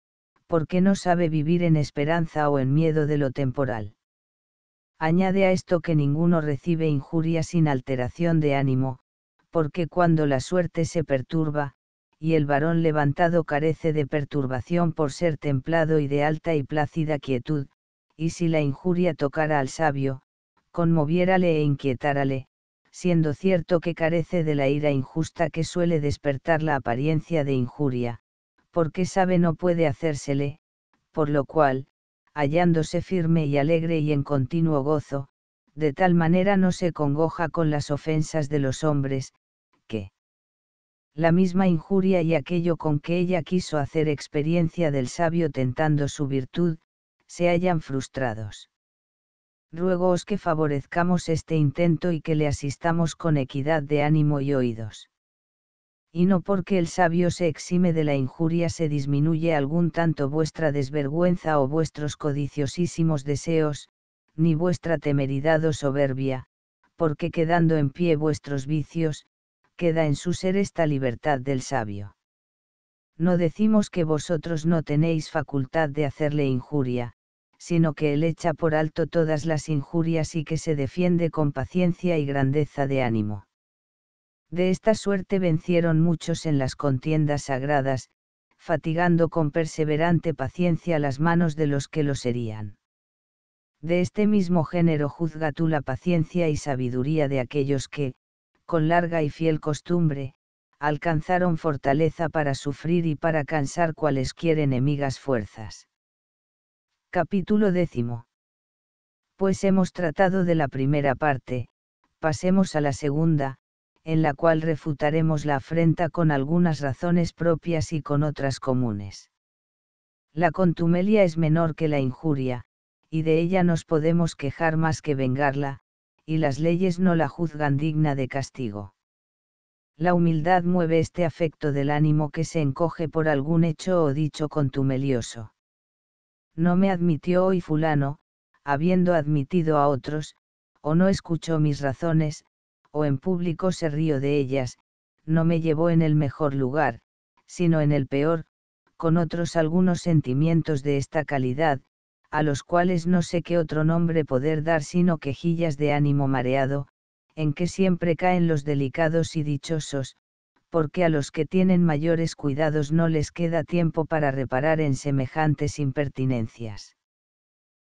S1: porque no sabe vivir en esperanza o en miedo de lo temporal. Añade a esto que ninguno recibe injuria sin alteración de ánimo, porque cuando la suerte se perturba, y el varón levantado carece de perturbación por ser templado y de alta y plácida quietud, y si la injuria tocara al sabio, conmoviérale e inquietárale, siendo cierto que carece de la ira injusta que suele despertar la apariencia de injuria, porque sabe no puede hacérsele, por lo cual, hallándose firme y alegre y en continuo gozo, de tal manera no se congoja con las ofensas de los hombres, que, la misma injuria y aquello con que ella quiso hacer experiencia del sabio tentando su virtud, se hallan frustrados. Ruegoos que favorezcamos este intento y que le asistamos con equidad de ánimo y oídos. Y no porque el sabio se exime de la injuria se disminuye algún tanto vuestra desvergüenza o vuestros codiciosísimos deseos, ni vuestra temeridad o soberbia, porque quedando en pie vuestros vicios, queda en su ser esta libertad del sabio. No decimos que vosotros no tenéis facultad de hacerle injuria, sino que él echa por alto todas las injurias y que se defiende con paciencia y grandeza de ánimo. De esta suerte vencieron muchos en las contiendas sagradas, fatigando con perseverante paciencia las manos de los que los herían. De este mismo género juzga tú la paciencia y sabiduría de aquellos que, con larga y fiel costumbre, alcanzaron fortaleza para sufrir y para cansar cualesquier enemigas fuerzas. Capítulo décimo. Pues hemos tratado de la primera parte, pasemos a la segunda, en la cual refutaremos la afrenta con algunas razones propias y con otras comunes. La contumelia es menor que la injuria, y de ella nos podemos quejar más que vengarla, y las leyes no la juzgan digna de castigo. La humildad mueve este afecto del ánimo que se encoge por algún hecho o dicho contumelioso. No me admitió hoy fulano, habiendo admitido a otros, o no escuchó mis razones, o en público se río de ellas, no me llevó en el mejor lugar, sino en el peor, con otros algunos sentimientos de esta calidad, a los cuales no sé qué otro nombre poder dar sino quejillas de ánimo mareado, en que siempre caen los delicados y dichosos, porque a los que tienen mayores cuidados no les queda tiempo para reparar en semejantes impertinencias.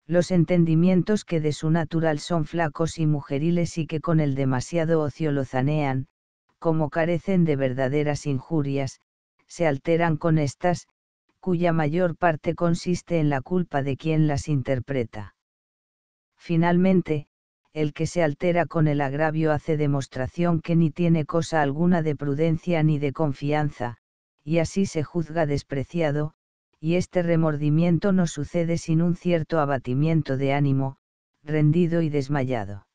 S1: Los entendimientos que de su natural son flacos y mujeriles y que con el demasiado ocio lo zanean, como carecen de verdaderas injurias, se alteran con estas, cuya mayor parte consiste en la culpa de quien las interpreta. Finalmente, el que se altera con el agravio hace demostración que ni tiene cosa alguna de prudencia ni de confianza, y así se juzga despreciado, y este remordimiento no sucede sin un cierto abatimiento de ánimo, rendido y desmayado.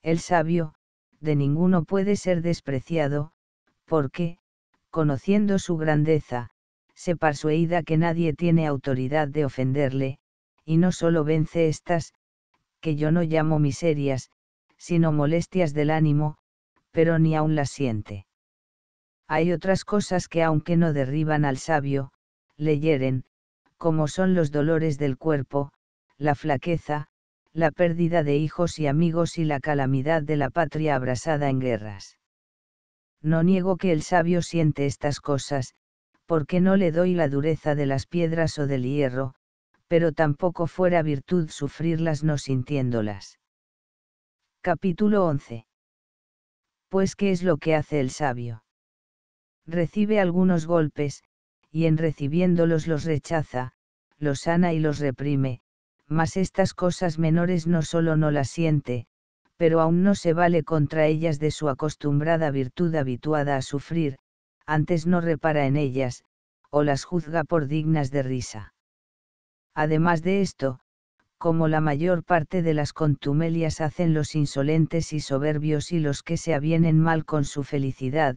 S1: El sabio, de ninguno puede ser despreciado, porque, conociendo su grandeza, se persueida que nadie tiene autoridad de ofenderle, y no solo vence estas, que yo no llamo miserias, sino molestias del ánimo, pero ni aun las siente. Hay otras cosas que aunque no derriban al sabio, le hieren, como son los dolores del cuerpo, la flaqueza, la pérdida de hijos y amigos y la calamidad de la patria abrasada en guerras. No niego que el sabio siente estas cosas, porque no le doy la dureza de las piedras o del hierro, pero tampoco fuera virtud sufrirlas no sintiéndolas. Capítulo 11. Pues ¿qué es lo que hace el sabio? Recibe algunos golpes, y en recibiéndolos los rechaza, los sana y los reprime, mas estas cosas menores no solo no las siente, pero aún no se vale contra ellas de su acostumbrada virtud habituada a sufrir, antes no repara en ellas, o las juzga por dignas de risa. Además de esto, como la mayor parte de las contumelias hacen los insolentes y soberbios y los que se avienen mal con su felicidad,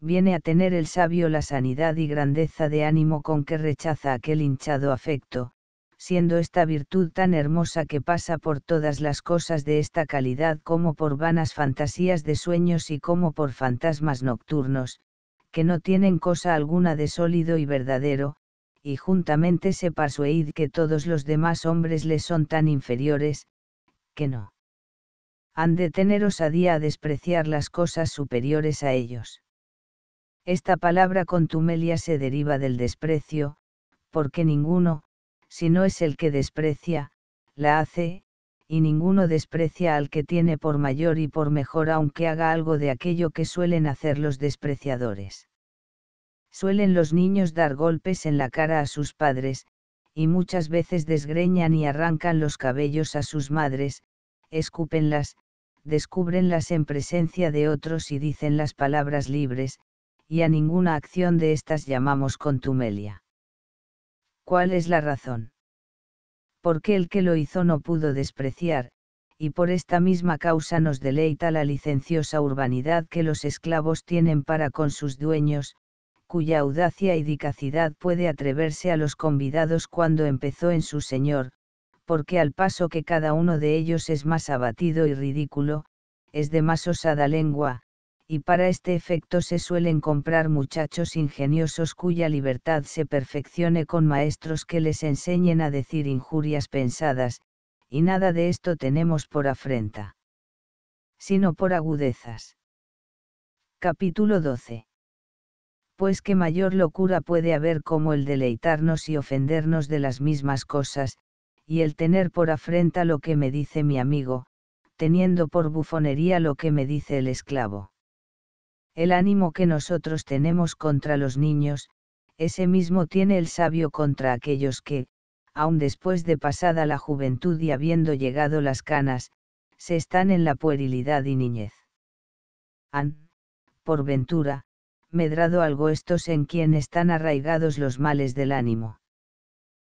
S1: viene a tener el sabio la sanidad y grandeza de ánimo con que rechaza aquel hinchado afecto, siendo esta virtud tan hermosa que pasa por todas las cosas de esta calidad como por vanas fantasías de sueños y como por fantasmas nocturnos, que no tienen cosa alguna de sólido y verdadero, y juntamente se persuaid que todos los demás hombres les son tan inferiores, que no. Han de tener osadía a despreciar las cosas superiores a ellos. Esta palabra contumelia se deriva del desprecio, porque ninguno, si no es el que desprecia, la hace, y ninguno desprecia al que tiene por mayor y por mejor aunque haga algo de aquello que suelen hacer los despreciadores. Suelen los niños dar golpes en la cara a sus padres, y muchas veces desgreñan y arrancan los cabellos a sus madres, escúpenlas, descúbrenlas en presencia de otros y dicen las palabras libres, y a ninguna acción de estas llamamos contumelia. ¿Cuál es la razón? Porque el que lo hizo no pudo despreciar, y por esta misma causa nos deleita la licenciosa urbanidad que los esclavos tienen para con sus dueños, cuya audacia y dicacidad puede atreverse a los convidados cuando empezó en su señor, porque al paso que cada uno de ellos es más abatido y ridículo, es de más osada lengua, y para este efecto se suelen comprar muchachos ingeniosos cuya libertad se perfeccione con maestros que les enseñen a decir injurias pensadas, y nada de esto tenemos por afrenta. Sino por agudezas. Capítulo 12 pues qué mayor locura puede haber como el deleitarnos y ofendernos de las mismas cosas, y el tener por afrenta lo que me dice mi amigo, teniendo por bufonería lo que me dice el esclavo. El ánimo que nosotros tenemos contra los niños, ese mismo tiene el sabio contra aquellos que, aun después de pasada la juventud y habiendo llegado las canas, se están en la puerilidad y niñez. Han, por ventura, medrado algo estos en quien están arraigados los males del ánimo.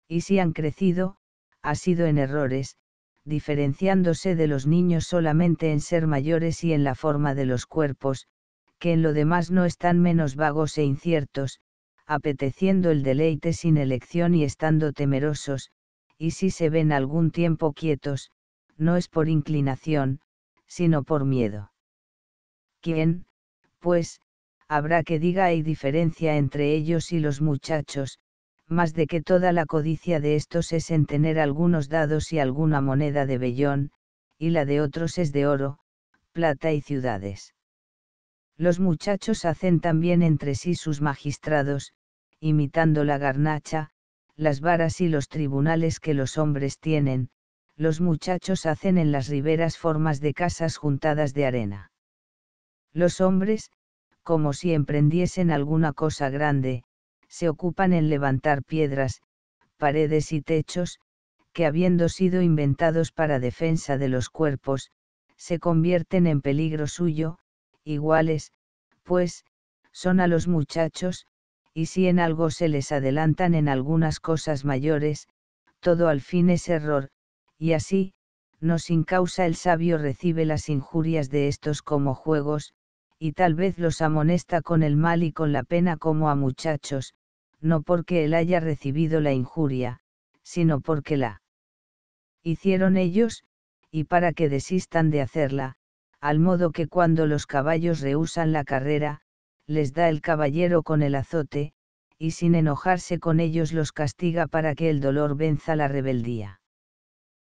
S1: Y si han crecido, ha sido en errores, diferenciándose de los niños solamente en ser mayores y en la forma de los cuerpos, que en lo demás no están menos vagos e inciertos, apeteciendo el deleite sin elección y estando temerosos, y si se ven algún tiempo quietos, no es por inclinación, sino por miedo. ¿Quién, pues, habrá que diga hay diferencia entre ellos y los muchachos, más de que toda la codicia de estos es en tener algunos dados y alguna moneda de vellón, y la de otros es de oro, plata y ciudades. Los muchachos hacen también entre sí sus magistrados, imitando la garnacha, las varas y los tribunales que los hombres tienen, los muchachos hacen en las riberas formas de casas juntadas de arena. Los hombres, como si emprendiesen alguna cosa grande, se ocupan en levantar piedras, paredes y techos, que habiendo sido inventados para defensa de los cuerpos, se convierten en peligro suyo, iguales, pues, son a los muchachos, y si en algo se les adelantan en algunas cosas mayores, todo al fin es error, y así, no sin causa el sabio recibe las injurias de estos como juegos, y tal vez los amonesta con el mal y con la pena como a muchachos, no porque él haya recibido la injuria, sino porque la hicieron ellos, y para que desistan de hacerla, al modo que cuando los caballos rehusan la carrera, les da el caballero con el azote, y sin enojarse con ellos los castiga para que el dolor venza la rebeldía.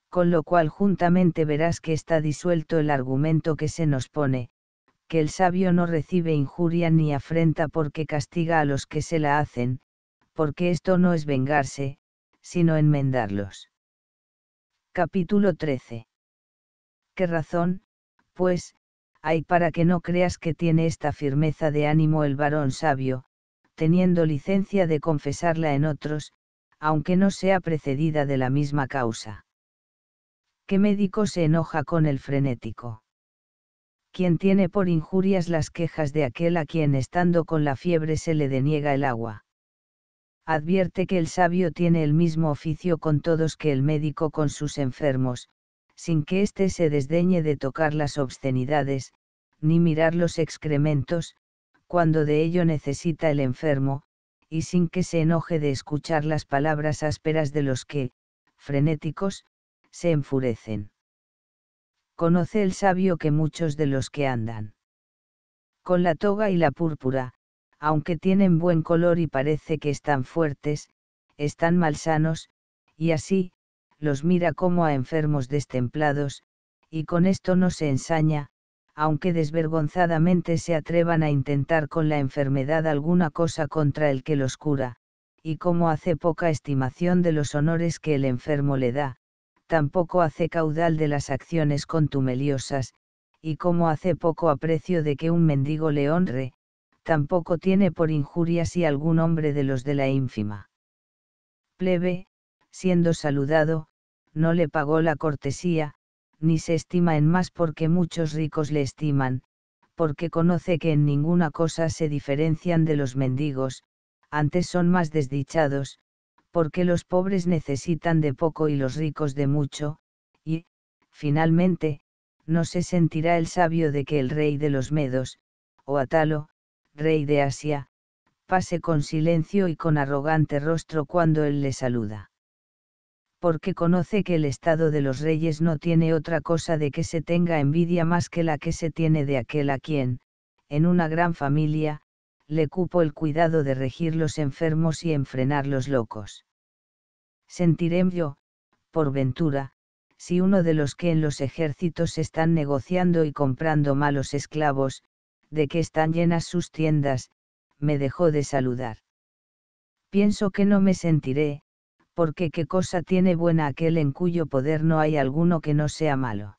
S1: Con lo cual juntamente verás que está disuelto el argumento que se nos pone, que el sabio no recibe injuria ni afrenta porque castiga a los que se la hacen, porque esto no es vengarse, sino enmendarlos. Capítulo 13. ¿Qué razón, pues, hay para que no creas que tiene esta firmeza de ánimo el varón sabio, teniendo licencia de confesarla en otros, aunque no sea precedida de la misma causa? ¿Qué médico se enoja con el frenético? quien tiene por injurias las quejas de aquel a quien estando con la fiebre se le deniega el agua. Advierte que el sabio tiene el mismo oficio con todos que el médico con sus enfermos, sin que éste se desdeñe de tocar las obscenidades, ni mirar los excrementos, cuando de ello necesita el enfermo, y sin que se enoje de escuchar las palabras ásperas de los que, frenéticos, se enfurecen. Conoce el sabio que muchos de los que andan con la toga y la púrpura, aunque tienen buen color y parece que están fuertes, están malsanos, y así, los mira como a enfermos destemplados, y con esto no se ensaña, aunque desvergonzadamente se atrevan a intentar con la enfermedad alguna cosa contra el que los cura, y como hace poca estimación de los honores que el enfermo le da, tampoco hace caudal de las acciones contumeliosas, y como hace poco aprecio de que un mendigo le honre, tampoco tiene por injuria si algún hombre de los de la ínfima. Plebe, siendo saludado, no le pagó la cortesía, ni se estima en más porque muchos ricos le estiman, porque conoce que en ninguna cosa se diferencian de los mendigos, antes son más desdichados, porque los pobres necesitan de poco y los ricos de mucho, y, finalmente, no se sentirá el sabio de que el rey de los Medos, o Atalo, rey de Asia, pase con silencio y con arrogante rostro cuando él le saluda. Porque conoce que el estado de los reyes no tiene otra cosa de que se tenga envidia más que la que se tiene de aquel a quien, en una gran familia, le cupo el cuidado de regir los enfermos y enfrenar los locos. Sentiré yo, por ventura, si uno de los que en los ejércitos están negociando y comprando malos esclavos, de que están llenas sus tiendas, me dejó de saludar. Pienso que no me sentiré, porque qué cosa tiene buena aquel en cuyo poder no hay alguno que no sea malo.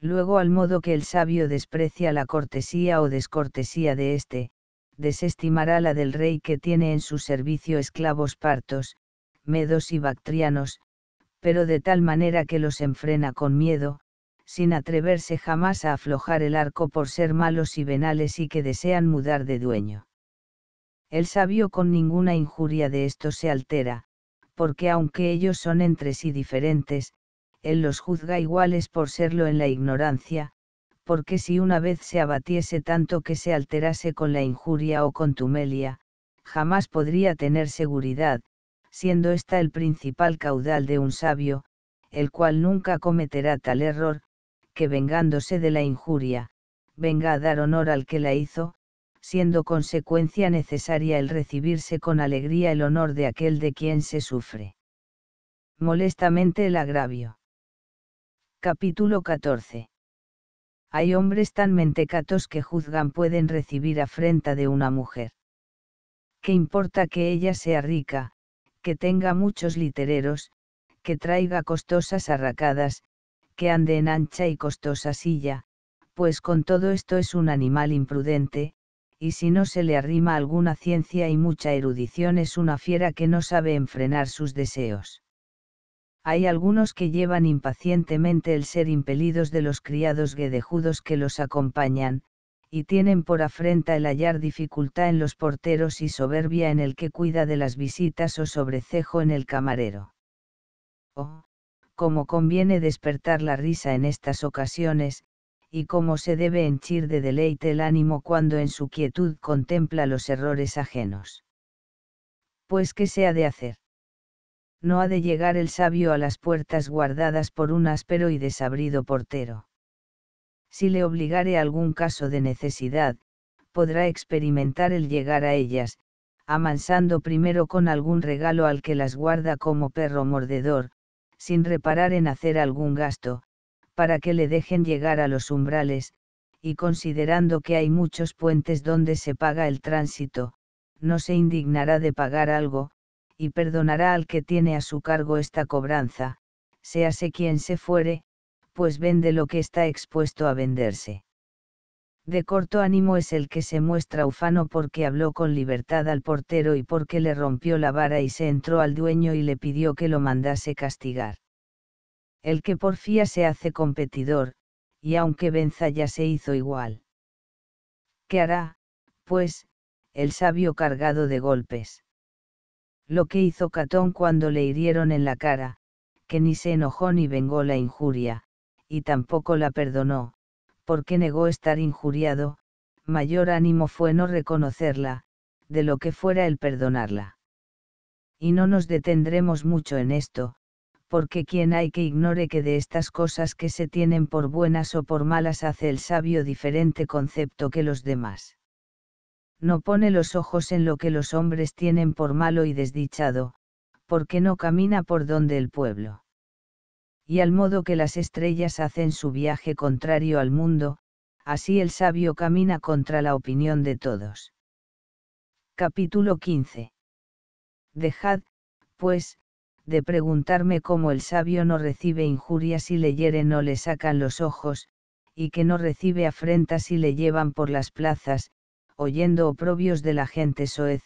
S1: Luego al modo que el sabio desprecia la cortesía o descortesía de éste, desestimará la del rey que tiene en su servicio esclavos partos, medos y bactrianos, pero de tal manera que los enfrena con miedo, sin atreverse jamás a aflojar el arco por ser malos y venales y que desean mudar de dueño. El sabio con ninguna injuria de esto se altera, porque aunque ellos son entre sí diferentes, él los juzga iguales por serlo en la ignorancia, porque si una vez se abatiese tanto que se alterase con la injuria o contumelia, jamás podría tener seguridad, siendo esta el principal caudal de un sabio, el cual nunca cometerá tal error, que vengándose de la injuria, venga a dar honor al que la hizo, siendo consecuencia necesaria el recibirse con alegría el honor de aquel de quien se sufre. Molestamente el agravio. Capítulo 14. Hay hombres tan mentecatos que juzgan pueden recibir afrenta de una mujer. ¿Qué importa que ella sea rica, que tenga muchos litereros, que traiga costosas arracadas, que ande en ancha y costosa silla, pues con todo esto es un animal imprudente, y si no se le arrima alguna ciencia y mucha erudición es una fiera que no sabe enfrenar sus deseos. Hay algunos que llevan impacientemente el ser impelidos de los criados guedejudos que los acompañan, y tienen por afrenta el hallar dificultad en los porteros y soberbia en el que cuida de las visitas o sobrecejo en el camarero. Oh, cómo conviene despertar la risa en estas ocasiones, y cómo se debe henchir de deleite el ánimo cuando en su quietud contempla los errores ajenos. Pues qué se ha de hacer. No ha de llegar el sabio a las puertas guardadas por un áspero y desabrido portero si le obligare algún caso de necesidad, podrá experimentar el llegar a ellas, amansando primero con algún regalo al que las guarda como perro mordedor, sin reparar en hacer algún gasto, para que le dejen llegar a los umbrales, y considerando que hay muchos puentes donde se paga el tránsito, no se indignará de pagar algo, y perdonará al que tiene a su cargo esta cobranza, séase quien se fuere, pues vende lo que está expuesto a venderse. De corto ánimo es el que se muestra ufano porque habló con libertad al portero y porque le rompió la vara y se entró al dueño y le pidió que lo mandase castigar. El que porfía se hace competidor, y aunque venza ya se hizo igual. ¿Qué hará, pues, el sabio cargado de golpes? Lo que hizo Catón cuando le hirieron en la cara, que ni se enojó ni vengó la injuria, y tampoco la perdonó, porque negó estar injuriado, mayor ánimo fue no reconocerla, de lo que fuera el perdonarla. Y no nos detendremos mucho en esto, porque quien hay que ignore que de estas cosas que se tienen por buenas o por malas hace el sabio diferente concepto que los demás. No pone los ojos en lo que los hombres tienen por malo y desdichado, porque no camina por donde el pueblo y al modo que las estrellas hacen su viaje contrario al mundo, así el sabio camina contra la opinión de todos. Capítulo 15. Dejad, pues, de preguntarme cómo el sabio no recibe injurias y le hieren no le sacan los ojos, y que no recibe afrentas y le llevan por las plazas, oyendo oprobios de la gente soez,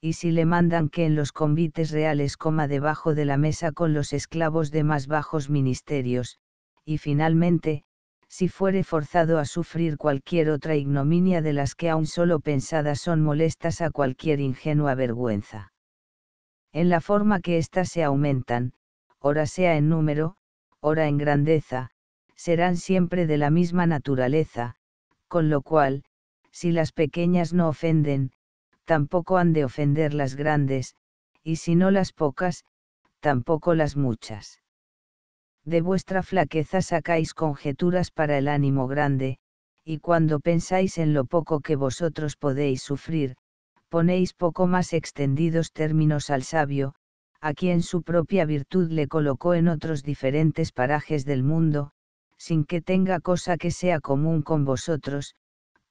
S1: y si le mandan que en los convites reales coma debajo de la mesa con los esclavos de más bajos ministerios, y finalmente, si fuere forzado a sufrir cualquier otra ignominia de las que aún solo pensadas son molestas a cualquier ingenua vergüenza. En la forma que éstas se aumentan, ora sea en número, ora en grandeza, serán siempre de la misma naturaleza, con lo cual, si las pequeñas no ofenden, tampoco han de ofender las grandes, y si no las pocas, tampoco las muchas. De vuestra flaqueza sacáis conjeturas para el ánimo grande, y cuando pensáis en lo poco que vosotros podéis sufrir, ponéis poco más extendidos términos al sabio, a quien su propia virtud le colocó en otros diferentes parajes del mundo, sin que tenga cosa que sea común con vosotros,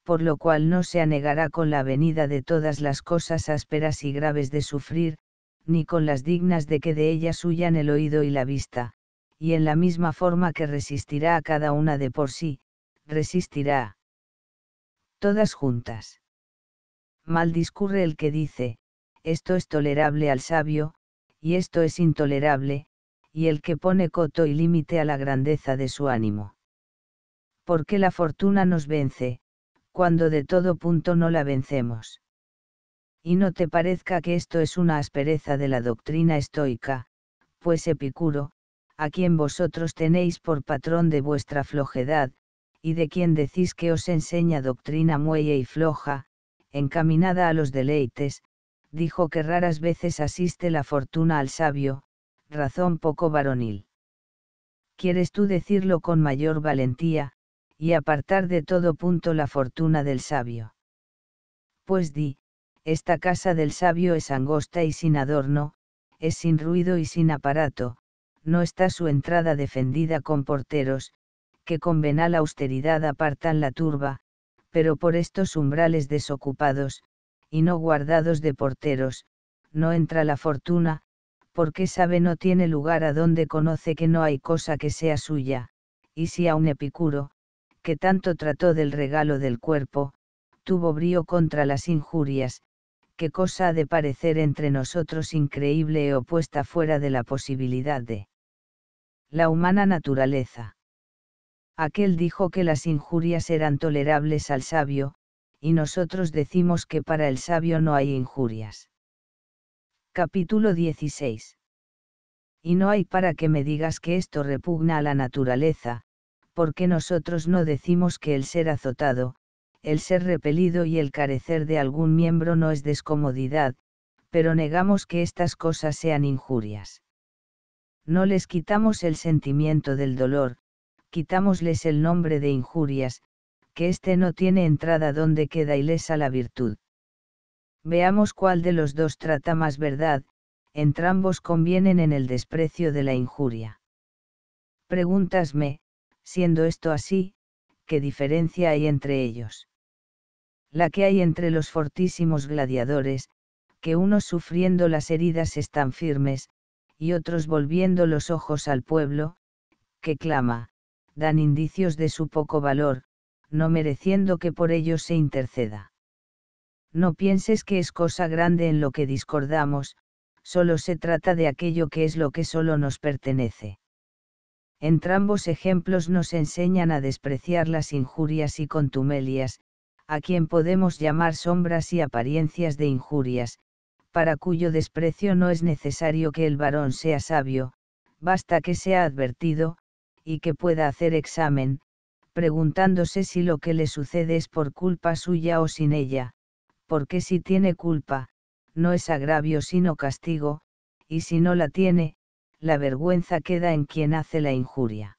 S1: por lo cual no se anegará con la venida de todas las cosas ásperas y graves de sufrir, ni con las dignas de que de ellas huyan el oído y la vista, y en la misma forma que resistirá a cada una de por sí, resistirá. Todas juntas. Mal discurre el que dice, esto es tolerable al sabio, y esto es intolerable, y el que pone coto y límite a la grandeza de su ánimo. Porque la fortuna nos vence, cuando de todo punto no la vencemos. Y no te parezca que esto es una aspereza de la doctrina estoica, pues Epicuro, a quien vosotros tenéis por patrón de vuestra flojedad, y de quien decís que os enseña doctrina muelle y floja, encaminada a los deleites, dijo que raras veces asiste la fortuna al sabio, razón poco varonil. ¿Quieres tú decirlo con mayor valentía, y apartar de todo punto la fortuna del sabio? Pues di, esta casa del sabio es angosta y sin adorno, es sin ruido y sin aparato, no está su entrada defendida con porteros, que con venal austeridad apartan la turba, pero por estos umbrales desocupados, y no guardados de porteros, no entra la fortuna, porque sabe no tiene lugar a donde conoce que no hay cosa que sea suya, y si a un epicuro, que tanto trató del regalo del cuerpo, tuvo brío contra las injurias, qué cosa ha de parecer entre nosotros increíble e opuesta fuera de la posibilidad de la humana naturaleza. Aquel dijo que las injurias eran tolerables al sabio, y nosotros decimos que para el sabio no hay injurias. Capítulo 16. Y no hay para que me digas que esto repugna a la naturaleza, porque nosotros no decimos que el ser azotado, el ser repelido y el carecer de algún miembro no es descomodidad, pero negamos que estas cosas sean injurias. No les quitamos el sentimiento del dolor, quitámosles el nombre de injurias, que éste no tiene entrada donde queda ilesa la virtud. Veamos cuál de los dos trata más verdad, entrambos convienen en el desprecio de la injuria. Pregúntasme, siendo esto así, ¿qué diferencia hay entre ellos? La que hay entre los fortísimos gladiadores, que unos sufriendo las heridas están firmes, y otros volviendo los ojos al pueblo, que clama, dan indicios de su poco valor, no mereciendo que por ellos se interceda. No pienses que es cosa grande en lo que discordamos, solo se trata de aquello que es lo que solo nos pertenece. Entrambos ejemplos nos enseñan a despreciar las injurias y contumelias, a quien podemos llamar sombras y apariencias de injurias, para cuyo desprecio no es necesario que el varón sea sabio, basta que sea advertido, y que pueda hacer examen, preguntándose si lo que le sucede es por culpa suya o sin ella, porque si tiene culpa, no es agravio sino castigo, y si no la tiene, la vergüenza queda en quien hace la injuria.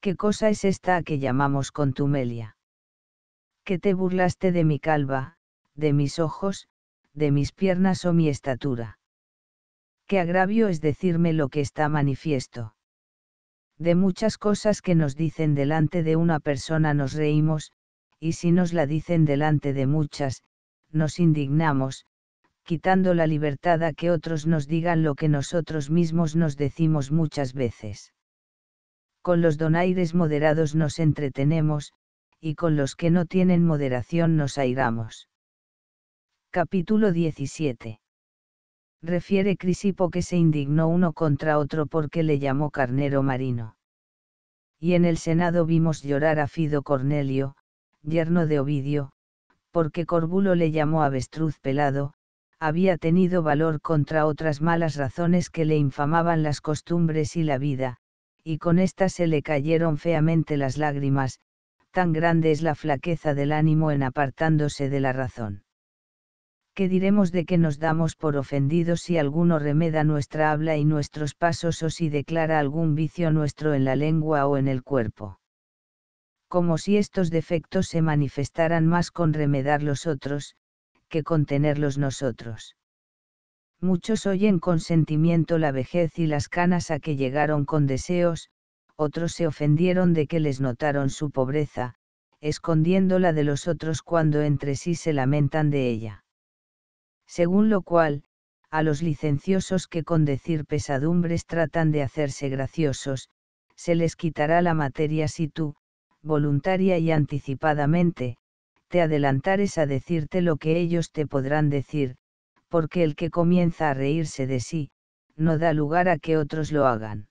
S1: ¿Qué cosa es esta a que llamamos contumelia? Que te burlaste de mi calva, de mis ojos, de mis piernas o mi estatura. Qué agravio es decirme lo que está manifiesto de muchas cosas que nos dicen delante de una persona nos reímos, y si nos la dicen delante de muchas, nos indignamos, quitando la libertad a que otros nos digan lo que nosotros mismos nos decimos muchas veces. Con los donaires moderados nos entretenemos, y con los que no tienen moderación nos airamos. Capítulo 17 refiere Crisipo que se indignó uno contra otro porque le llamó carnero marino. Y en el Senado vimos llorar a Fido Cornelio, yerno de Ovidio, porque Corbulo le llamó avestruz pelado, había tenido valor contra otras malas razones que le infamaban las costumbres y la vida, y con ésta se le cayeron feamente las lágrimas, tan grande es la flaqueza del ánimo en apartándose de la razón. ¿Qué diremos de que nos damos por ofendidos si alguno remeda nuestra habla y nuestros pasos o si declara algún vicio nuestro en la lengua o en el cuerpo? Como si estos defectos se manifestaran más con remedar los otros, que con tenerlos nosotros. Muchos oyen con sentimiento la vejez y las canas a que llegaron con deseos, otros se ofendieron de que les notaron su pobreza, escondiéndola de los otros cuando entre sí se lamentan de ella según lo cual, a los licenciosos que con decir pesadumbres tratan de hacerse graciosos, se les quitará la materia si tú, voluntaria y anticipadamente, te adelantares a decirte lo que ellos te podrán decir, porque el que comienza a reírse de sí, no da lugar a que otros lo hagan.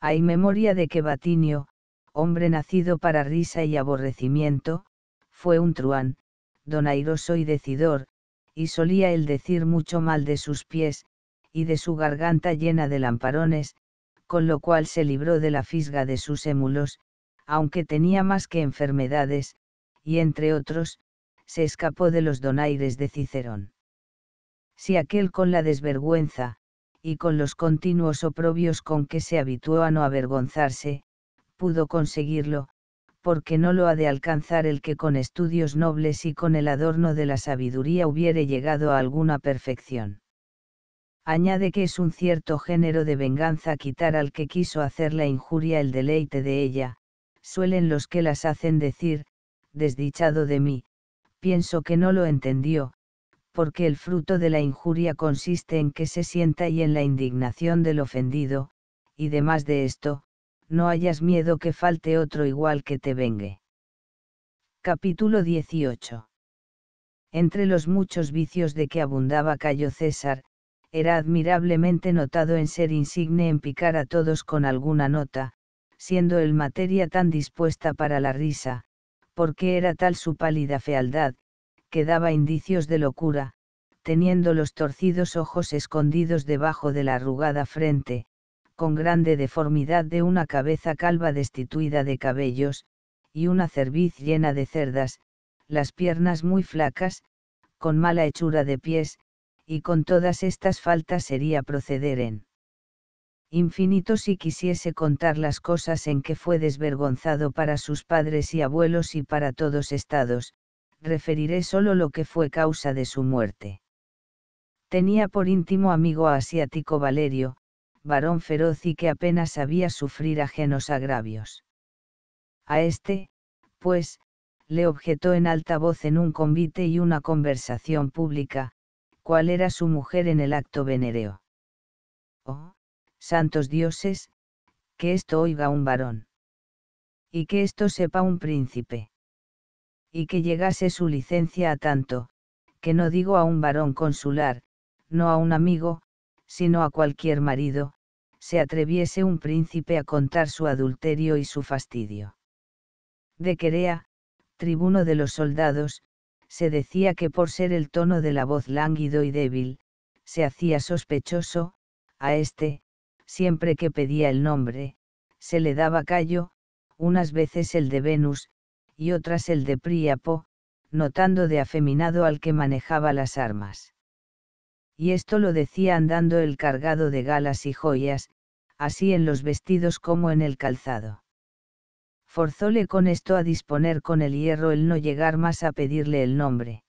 S1: Hay memoria de que Batinio, hombre nacido para risa y aborrecimiento, fue un truán, donairoso y decidor, y solía él decir mucho mal de sus pies, y de su garganta llena de lamparones, con lo cual se libró de la fisga de sus émulos, aunque tenía más que enfermedades, y entre otros, se escapó de los donaires de Cicerón. Si aquel con la desvergüenza, y con los continuos oprobios con que se habituó a no avergonzarse, pudo conseguirlo, porque no lo ha de alcanzar el que con estudios nobles y con el adorno de la sabiduría hubiere llegado a alguna perfección. Añade que es un cierto género de venganza quitar al que quiso hacer la injuria el deleite de ella, suelen los que las hacen decir, desdichado de mí, pienso que no lo entendió, porque el fruto de la injuria consiste en que se sienta y en la indignación del ofendido, y demás de esto, no hayas miedo que falte otro igual que te vengue. Capítulo 18. Entre los muchos vicios de que abundaba Cayo César, era admirablemente notado en ser insigne en picar a todos con alguna nota, siendo el materia tan dispuesta para la risa, porque era tal su pálida fealdad, que daba indicios de locura, teniendo los torcidos ojos escondidos debajo de la arrugada frente, con grande deformidad de una cabeza calva destituida de cabellos, y una cerviz llena de cerdas, las piernas muy flacas, con mala hechura de pies, y con todas estas faltas sería proceder en infinito si quisiese contar las cosas en que fue desvergonzado para sus padres y abuelos y para todos estados, referiré solo lo que fue causa de su muerte. Tenía por íntimo amigo asiático Valerio, varón feroz y que apenas sabía sufrir ajenos agravios. A este, pues, le objetó en alta voz en un convite y una conversación pública, cuál era su mujer en el acto venereo. Oh, santos dioses, que esto oiga un varón. Y que esto sepa un príncipe. Y que llegase su licencia a tanto, que no digo a un varón consular, no a un amigo, sino a cualquier marido, se atreviese un príncipe a contar su adulterio y su fastidio. De Querea, tribuno de los soldados, se decía que por ser el tono de la voz lánguido y débil, se hacía sospechoso, a este, siempre que pedía el nombre, se le daba callo, unas veces el de Venus, y otras el de Príapo, notando de afeminado al que manejaba las armas y esto lo decía andando el cargado de galas y joyas, así en los vestidos como en el calzado. Forzóle con esto a disponer con el hierro el no llegar más a pedirle el nombre.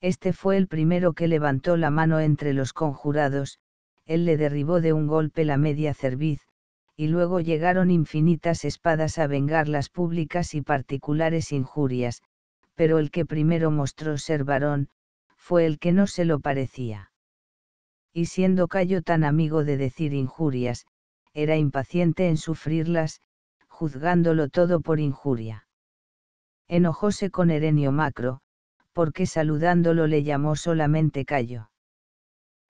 S1: Este fue el primero que levantó la mano entre los conjurados, él le derribó de un golpe la media cerviz, y luego llegaron infinitas espadas a vengar las públicas y particulares injurias, pero el que primero mostró ser varón, fue el que no se lo parecía. Y siendo Cayo tan amigo de decir injurias, era impaciente en sufrirlas, juzgándolo todo por injuria. Enojóse con Erenio Macro, porque saludándolo le llamó solamente Cayo.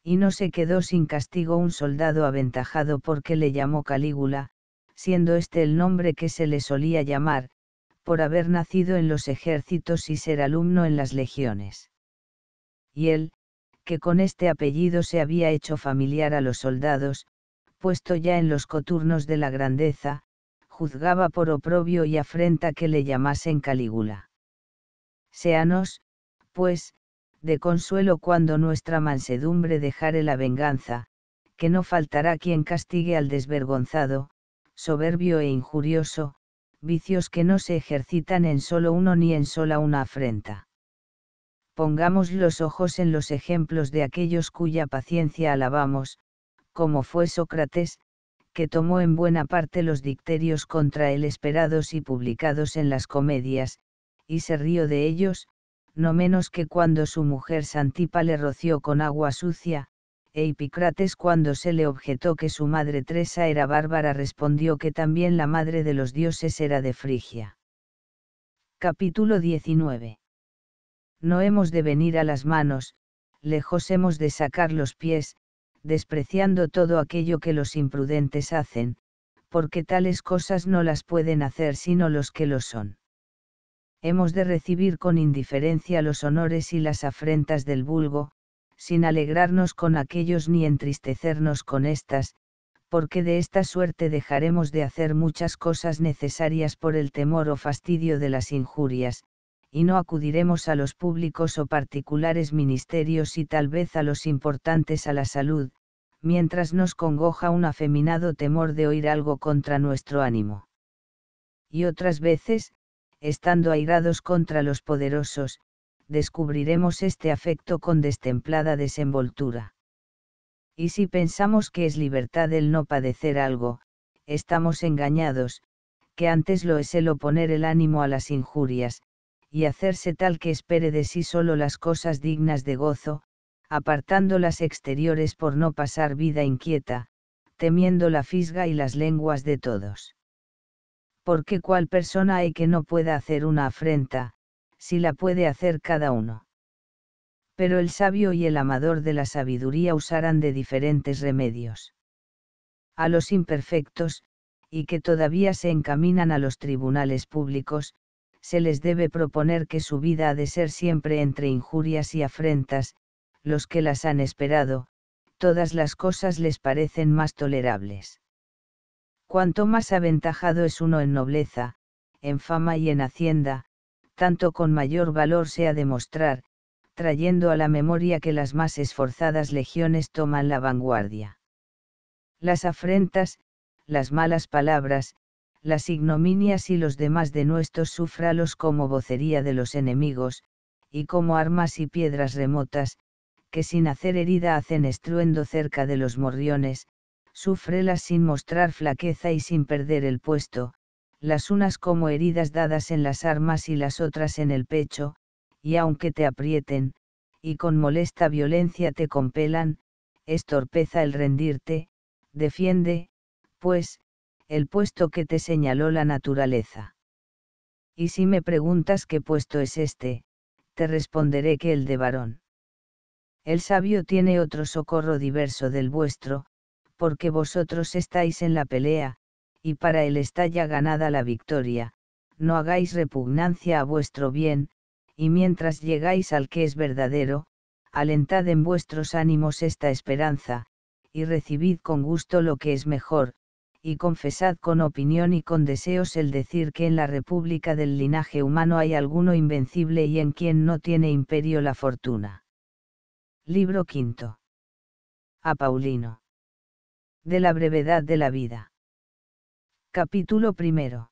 S1: Y no se quedó sin castigo un soldado aventajado porque le llamó Calígula, siendo este el nombre que se le solía llamar, por haber nacido en los ejércitos y ser alumno en las legiones y él, que con este apellido se había hecho familiar a los soldados, puesto ya en los coturnos de la grandeza, juzgaba por oprobio y afrenta que le llamasen Calígula. Seanos, pues, de consuelo cuando nuestra mansedumbre dejare la venganza, que no faltará quien castigue al desvergonzado, soberbio e injurioso, vicios que no se ejercitan en solo uno ni en sola una afrenta. Pongamos los ojos en los ejemplos de aquellos cuya paciencia alabamos, como fue Sócrates, que tomó en buena parte los dicterios contra él esperados y publicados en las comedias, y se rió de ellos, no menos que cuando su mujer Santipa le roció con agua sucia, e Hipicrates cuando se le objetó que su madre Tresa era bárbara respondió que también la madre de los dioses era de Frigia. Capítulo 19 No hemos de venir a las manos, lejos hemos de sacar los pies, despreciando todo aquello que los imprudentes hacen, porque tales cosas no las pueden hacer sino los que lo son. Hemos de recibir con indiferencia los honores y las afrentas del vulgo, sin alegrarnos con aquellos ni entristecernos con éstas, porque de esta suerte dejaremos de hacer muchas cosas necesarias por el temor o fastidio de las injurias, y no acudiremos a los públicos o particulares ministerios y tal vez a los importantes a la salud, mientras nos congoja un afeminado temor de oír algo contra nuestro ánimo. Y otras veces, estando airados contra los poderosos, descubriremos este afecto con destemplada desenvoltura. Y si pensamos que es libertad el no padecer algo, estamos engañados, que antes lo es el oponer el ánimo a las injurias, y hacerse tal que espere de sí solo las cosas dignas de gozo, apartando las exteriores por no pasar vida inquieta, temiendo la fisga y las lenguas de todos porque cuál persona hay que no pueda hacer una afrenta, si la puede hacer cada uno. Pero el sabio y el amador de la sabiduría usarán de diferentes remedios. A los imperfectos, y que todavía se encaminan a los tribunales públicos, se les debe proponer que su vida ha de ser siempre entre injurias y afrentas, los que las han esperado, todas las cosas les parecen más tolerables. Cuanto más aventajado es uno en nobleza, en fama y en hacienda, tanto con mayor valor se ha de mostrar, trayendo a la memoria que las más esforzadas legiones toman la vanguardia. Las afrentas, las malas palabras, las ignominias y los demás denuestos sufralos como vocería de los enemigos, y como armas y piedras remotas, que sin hacer herida hacen estruendo cerca de los morriones, súfrelas sin mostrar flaqueza y sin perder el puesto, las unas como heridas dadas en las armas y las otras en el pecho, y aunque te aprieten, y con molesta violencia te compelan, es torpeza el rendirte, defiende, pues, el puesto que te señaló la naturaleza. Y si me preguntas qué puesto es este, te responderé que el de varón. El sabio tiene otro socorro diverso del vuestro, porque vosotros estáis en la pelea, y para él está ya ganada la victoria, no hagáis repugnancia a vuestro bien, y mientras llegáis al que es verdadero, alentad en vuestros ánimos esta esperanza, y recibid con gusto lo que es mejor, y confesad con opinión y con deseos el decir que en la república del linaje humano hay alguno invencible y en quien no tiene imperio la fortuna. Libro V. A Paulino de la brevedad de la vida. Capítulo primero.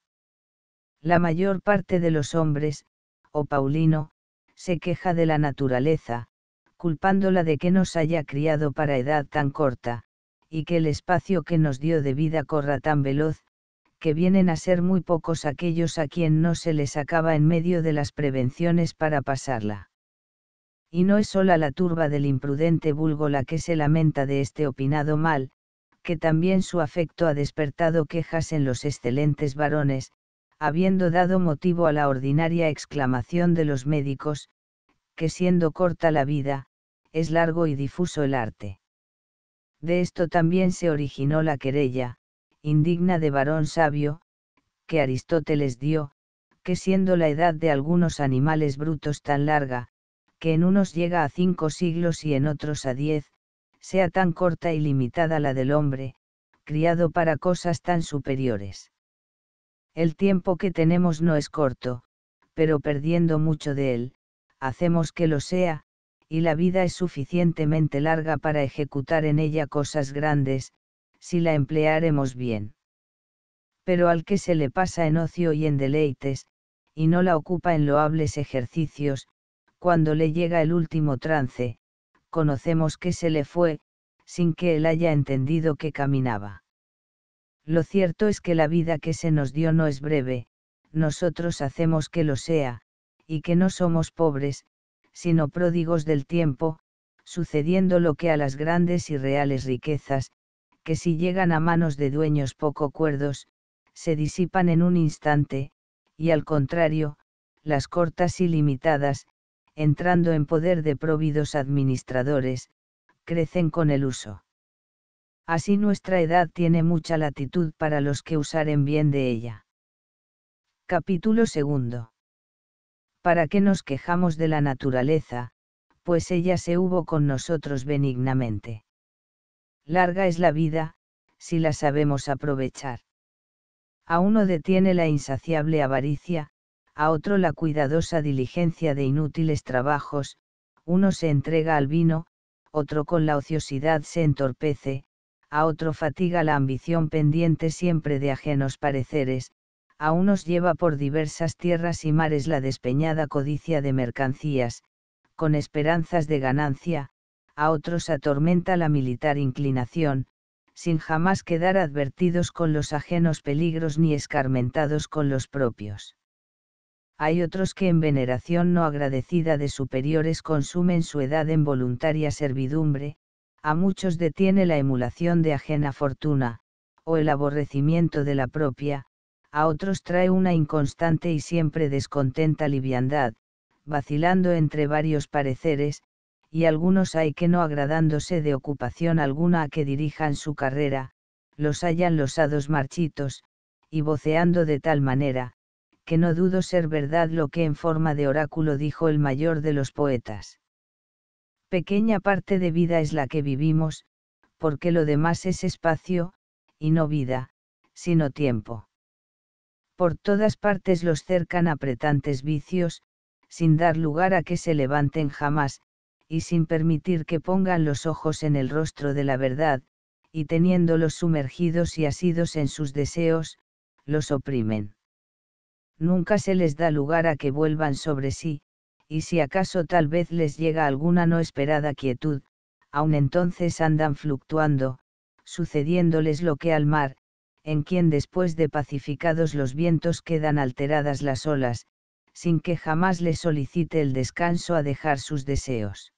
S1: La mayor parte de los hombres, o Paulino, se queja de la naturaleza, culpándola de que nos haya criado para edad tan corta, y que el espacio que nos dio de vida corra tan veloz, que vienen a ser muy pocos aquellos a quien no se les acaba en medio de las prevenciones para pasarla. Y no es sola la turba del imprudente vulgo la que se lamenta de este opinado mal, que también su afecto ha despertado quejas en los excelentes varones, habiendo dado motivo a la ordinaria exclamación de los médicos, que siendo corta la vida, es largo y difuso el arte. De esto también se originó la querella, indigna de varón sabio, que Aristóteles dio, que siendo la edad de algunos animales brutos tan larga, que en unos llega a cinco siglos y en otros a diez, sea tan corta y limitada la del hombre, criado para cosas tan superiores. El tiempo que tenemos no es corto, pero perdiendo mucho de él, hacemos que lo sea, y la vida es suficientemente larga para ejecutar en ella cosas grandes, si la emplearemos bien. Pero al que se le pasa en ocio y en deleites, y no la ocupa en loables ejercicios, cuando le llega el último trance, conocemos que se le fue, sin que él haya entendido que caminaba. Lo cierto es que la vida que se nos dio no es breve, nosotros hacemos que lo sea, y que no somos pobres, sino pródigos del tiempo, sucediendo lo que a las grandes y reales riquezas, que si llegan a manos de dueños poco cuerdos, se disipan en un instante, y al contrario, las cortas y limitadas, entrando en poder de próvidos administradores, crecen con el uso. Así nuestra edad tiene mucha latitud para los que usaren bien de ella. Capítulo segundo ¿para qué nos quejamos de la naturaleza? Pues ella se hubo con nosotros benignamente. Larga es la vida, si la sabemos aprovechar. A uno detiene la insaciable avaricia, a otro la cuidadosa diligencia de inútiles trabajos, uno se entrega al vino, otro con la ociosidad se entorpece, a otro fatiga la ambición pendiente siempre de ajenos pareceres, a unos lleva por diversas tierras y mares la despeñada codicia de mercancías, con esperanzas de ganancia, a otros atormenta la militar inclinación, sin jamás quedar advertidos con los ajenos peligros ni escarmentados con los propios. Hay otros que en veneración no agradecida de superiores consumen su edad en voluntaria servidumbre, a muchos detiene la emulación de ajena fortuna, o el aborrecimiento de la propia, a otros trae una inconstante y siempre descontenta liviandad, vacilando entre varios pareceres, y algunos hay que no agradándose de ocupación alguna a que dirijan su carrera, los hallan los hados marchitos, y voceando de tal manera, que no dudo ser verdad lo que en forma de oráculo dijo el mayor de los poetas. Pequeña parte de vida es la que vivimos, porque lo demás es espacio, y no vida, sino tiempo. Por todas partes los cercan apretantes vicios, sin dar lugar a que se levanten jamás, y sin permitir que pongan los ojos en el rostro de la verdad, y teniéndolos sumergidos y asidos en sus deseos, los oprimen. Nunca se les da lugar a que vuelvan sobre sí, y si acaso tal vez les llega alguna no esperada quietud, aun entonces andan fluctuando, sucediéndoles lo que al mar, en quien después de pacificados los vientos quedan alteradas las olas, sin que jamás le solicite el descanso a dejar sus deseos.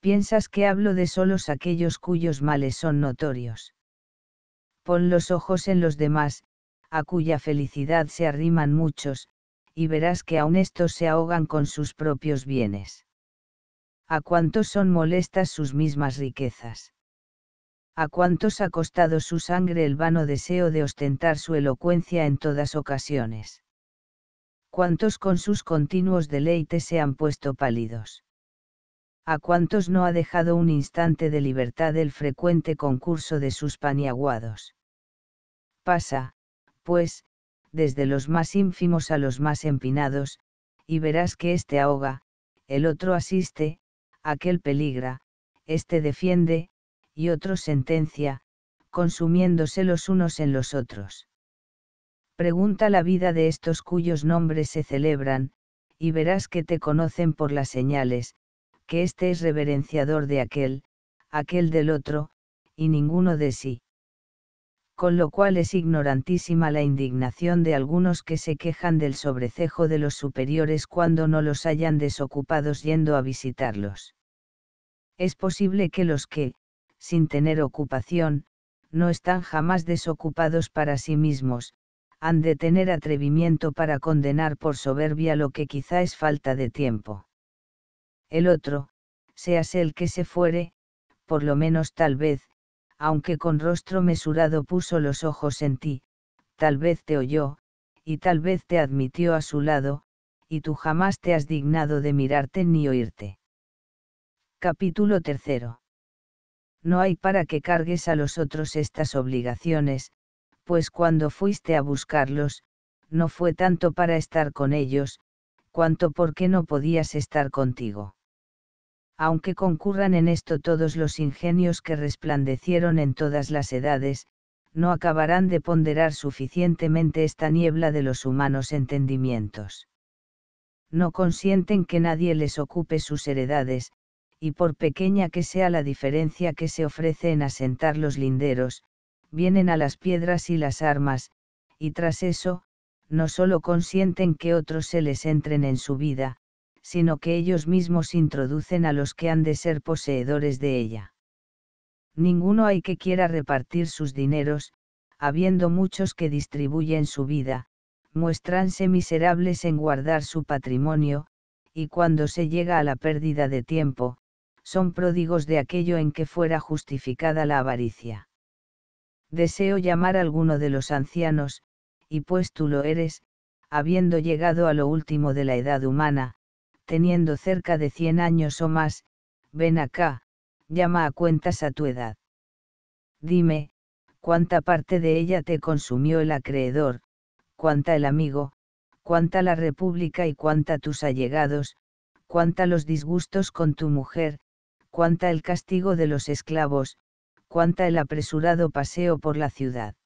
S1: Piensas que hablo de solos aquellos cuyos males son notorios. Pon los ojos en los demás, a cuya felicidad se arriman muchos, y verás que aun estos se ahogan con sus propios bienes. A cuántos son molestas sus mismas riquezas a cuántos ha costado su sangre el vano deseo de ostentar su elocuencia en todas ocasiones. Cuántos con sus continuos deleites se han puesto pálidos. A cuántos no ha dejado un instante de libertad el frecuente concurso de sus paniaguados. Pasa, pues, desde los más ínfimos a los más empinados, y verás que éste ahoga, el otro asiste, aquel peligra, éste defiende, y otro sentencia, consumiéndose los unos en los otros. Pregunta la vida de estos cuyos nombres se celebran, y verás que te conocen por las señales, que éste es reverenciador de aquel, aquel del otro, y ninguno de sí. Con lo cual es ignorantísima la indignación de algunos que se quejan del sobrecejo de los superiores cuando no los hayan desocupados yendo a visitarlos. Es posible que los que, sin tener ocupación, no están jamás desocupados para sí mismos, han de tener atrevimiento para condenar por soberbia lo que quizá es falta de tiempo. El otro, seas el que se fuere, por lo menos tal vez, aunque con rostro mesurado puso los ojos en ti, tal vez te oyó, y tal vez te admitió a su lado, y tú jamás te has dignado de mirarte ni oírte. Capítulo tercero No hay para que cargues a los otros estas obligaciones, pues cuando fuiste a buscarlos, no fue tanto para estar con ellos, cuanto porque no podías estar contigo. Aunque concurran en esto todos los ingenios que resplandecieron en todas las edades, no acabarán de ponderar suficientemente esta niebla de los humanos entendimientos. No consienten que nadie les ocupe sus heredades, y por pequeña que sea la diferencia que se ofrece en asentar los linderos, vienen a las piedras y las armas, y tras eso, no solo consienten que otros se les entren en su vida, sino que ellos mismos introducen a los que han de ser poseedores de ella. Ninguno hay que quiera repartir sus dineros, habiendo muchos que distribuyen su vida, muéstranse miserables en guardar su patrimonio, y cuando se llega a la pérdida de tiempo, son pródigos de aquello en que fuera justificada la avaricia. Deseo llamar a alguno de los ancianos, y pues tú lo eres, habiendo llegado a lo último de la edad humana, teniendo cerca de cien años o más, ven acá, llama a cuentas a tu edad. Dime, cuánta parte de ella te consumió el acreedor, cuánta el amigo, cuánta la república y cuánta tus allegados, cuánta los disgustos con tu mujer, cuánta el castigo de los esclavos, cuánta el apresurado paseo por la ciudad.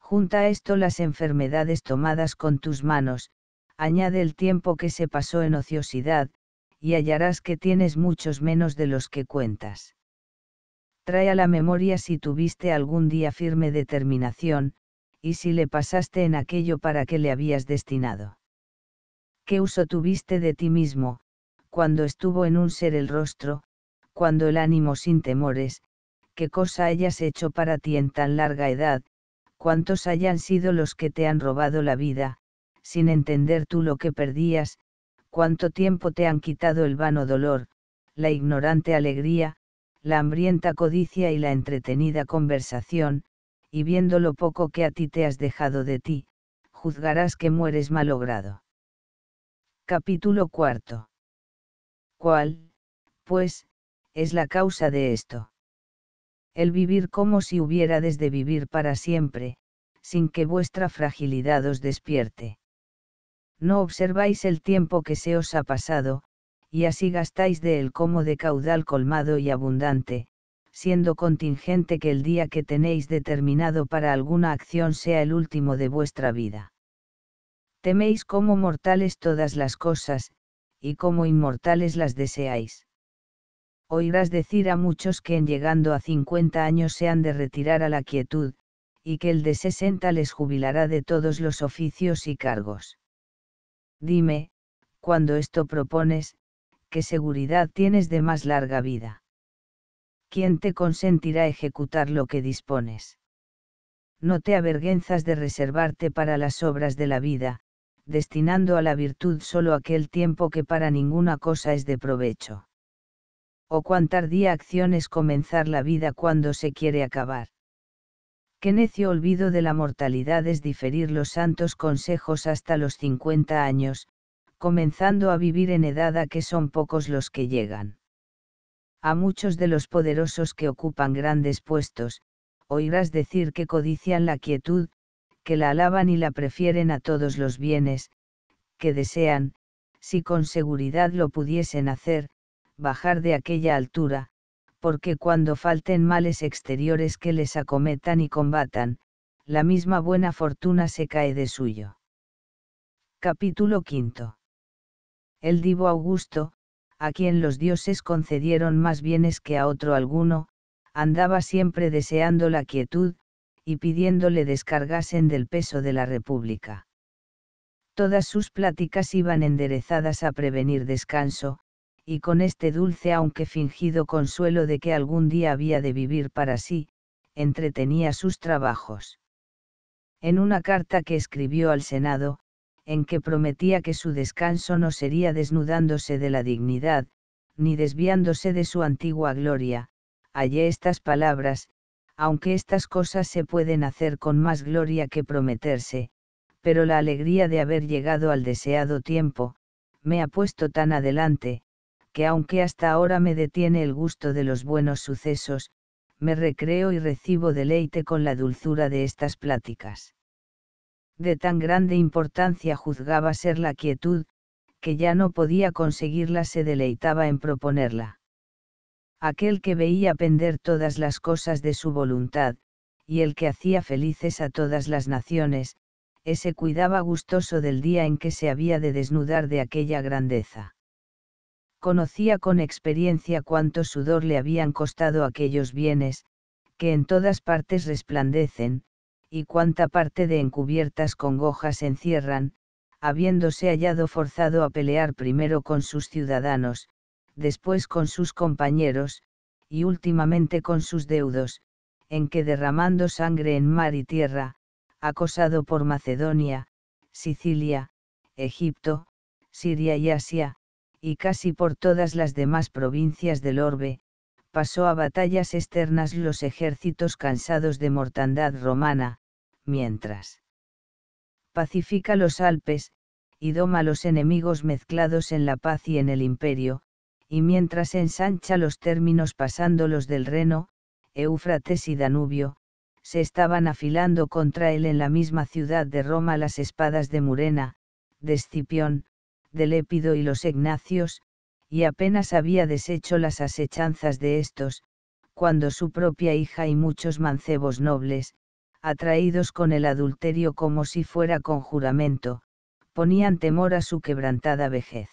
S1: Junta a esto las enfermedades tomadas con tus manos, añade el tiempo que se pasó en ociosidad, y hallarás que tienes muchos menos de los que cuentas. Trae a la memoria si tuviste algún día firme determinación, y si le pasaste en aquello para que le habías destinado. ¿Qué uso tuviste de ti mismo, cuando estuvo en un ser el rostro, cuando el ánimo sin temores, qué cosa hayas hecho para ti en tan larga edad, cuántos hayan sido los que te han robado la vida, sin entender tú lo que perdías, cuánto tiempo te han quitado el vano dolor, la ignorante alegría, la hambrienta codicia y la entretenida conversación, y viendo lo poco que a ti te has dejado de ti, juzgarás que mueres malogrado. Capítulo cuarto. ¿Cuál, pues, es la causa de esto? El vivir como si hubiérades de vivir para siempre, sin que vuestra fragilidad os despierte no observáis el tiempo que se os ha pasado, y así gastáis de él como de caudal colmado y abundante, siendo contingente que el día que tenéis determinado para alguna acción sea el último de vuestra vida. Teméis como mortales todas las cosas, y como inmortales las deseáis. Oirás decir a muchos que en llegando a 50 años se han de retirar a la quietud, y que el de 60 les jubilará de todos los oficios y cargos. Dime, cuando esto propones, ¿qué seguridad tienes de más larga vida? ¿Quién te consentirá ejecutar lo que dispones? No te avergüenzas de reservarte para las obras de la vida, destinando a la virtud solo aquel tiempo que para ninguna cosa es de provecho. O cuán tardía acción es comenzar la vida cuando se quiere acabar. Qué necio olvido de la mortalidad es diferir los santos consejos hasta los 50 años, comenzando a vivir en edad a que son pocos los que llegan. A muchos de los poderosos que ocupan grandes puestos, oirás decir que codician la quietud, que la alaban y la prefieren a todos los bienes, que desean, si con seguridad lo pudiesen hacer, bajar de aquella altura, porque cuando falten males exteriores que les acometan y combatan, la misma buena fortuna se cae de suyo. Capítulo V. El divo Augusto, a quien los dioses concedieron más bienes que a otro alguno, andaba siempre deseando la quietud, y pidiéndole descargasen del peso de la república. Todas sus pláticas iban enderezadas a prevenir descanso, y con este dulce aunque fingido consuelo de que algún día había de vivir para sí, entretenía sus trabajos. En una carta que escribió al Senado, en que prometía que su descanso no sería desnudándose de la dignidad, ni desviándose de su antigua gloria, hallé estas palabras, aunque estas cosas se pueden hacer con más gloria que prometerse, pero la alegría de haber llegado al deseado tiempo, me ha puesto tan adelante, que aunque hasta ahora me detiene el gusto de los buenos sucesos, me recreo y recibo deleite con la dulzura de estas pláticas. De tan grande importancia juzgaba ser la quietud, que ya no podía conseguirla se deleitaba en proponerla. Aquel que veía pender todas las cosas de su voluntad, y el que hacía felices a todas las naciones, ese cuidaba gustoso del día en que se había de desnudar de aquella grandeza. Conocía con experiencia cuánto sudor le habían costado aquellos bienes, que en todas partes resplandecen, y cuánta parte de encubiertas congojas encierran, habiéndose hallado forzado a pelear primero con sus ciudadanos, después con sus compañeros, y últimamente con sus deudos, en que derramando sangre en mar y tierra, acosado por Macedonia, Sicilia, Egipto, Siria y Asia, y casi por todas las demás provincias del orbe, pasó a batallas externas los ejércitos cansados de mortandad romana, mientras pacifica los Alpes, y doma los enemigos mezclados en la paz y en el imperio, y mientras ensancha los términos pasándolos del Reno, Éufrates y Danubio, se estaban afilando contra él en la misma ciudad de Roma las espadas de Murena, de Escipión, de Lépido y los Ignacios, y apenas había deshecho las asechanzas de estos, cuando su propia hija y muchos mancebos nobles, atraídos con el adulterio como si fuera con juramento, ponían temor a su quebrantada vejez.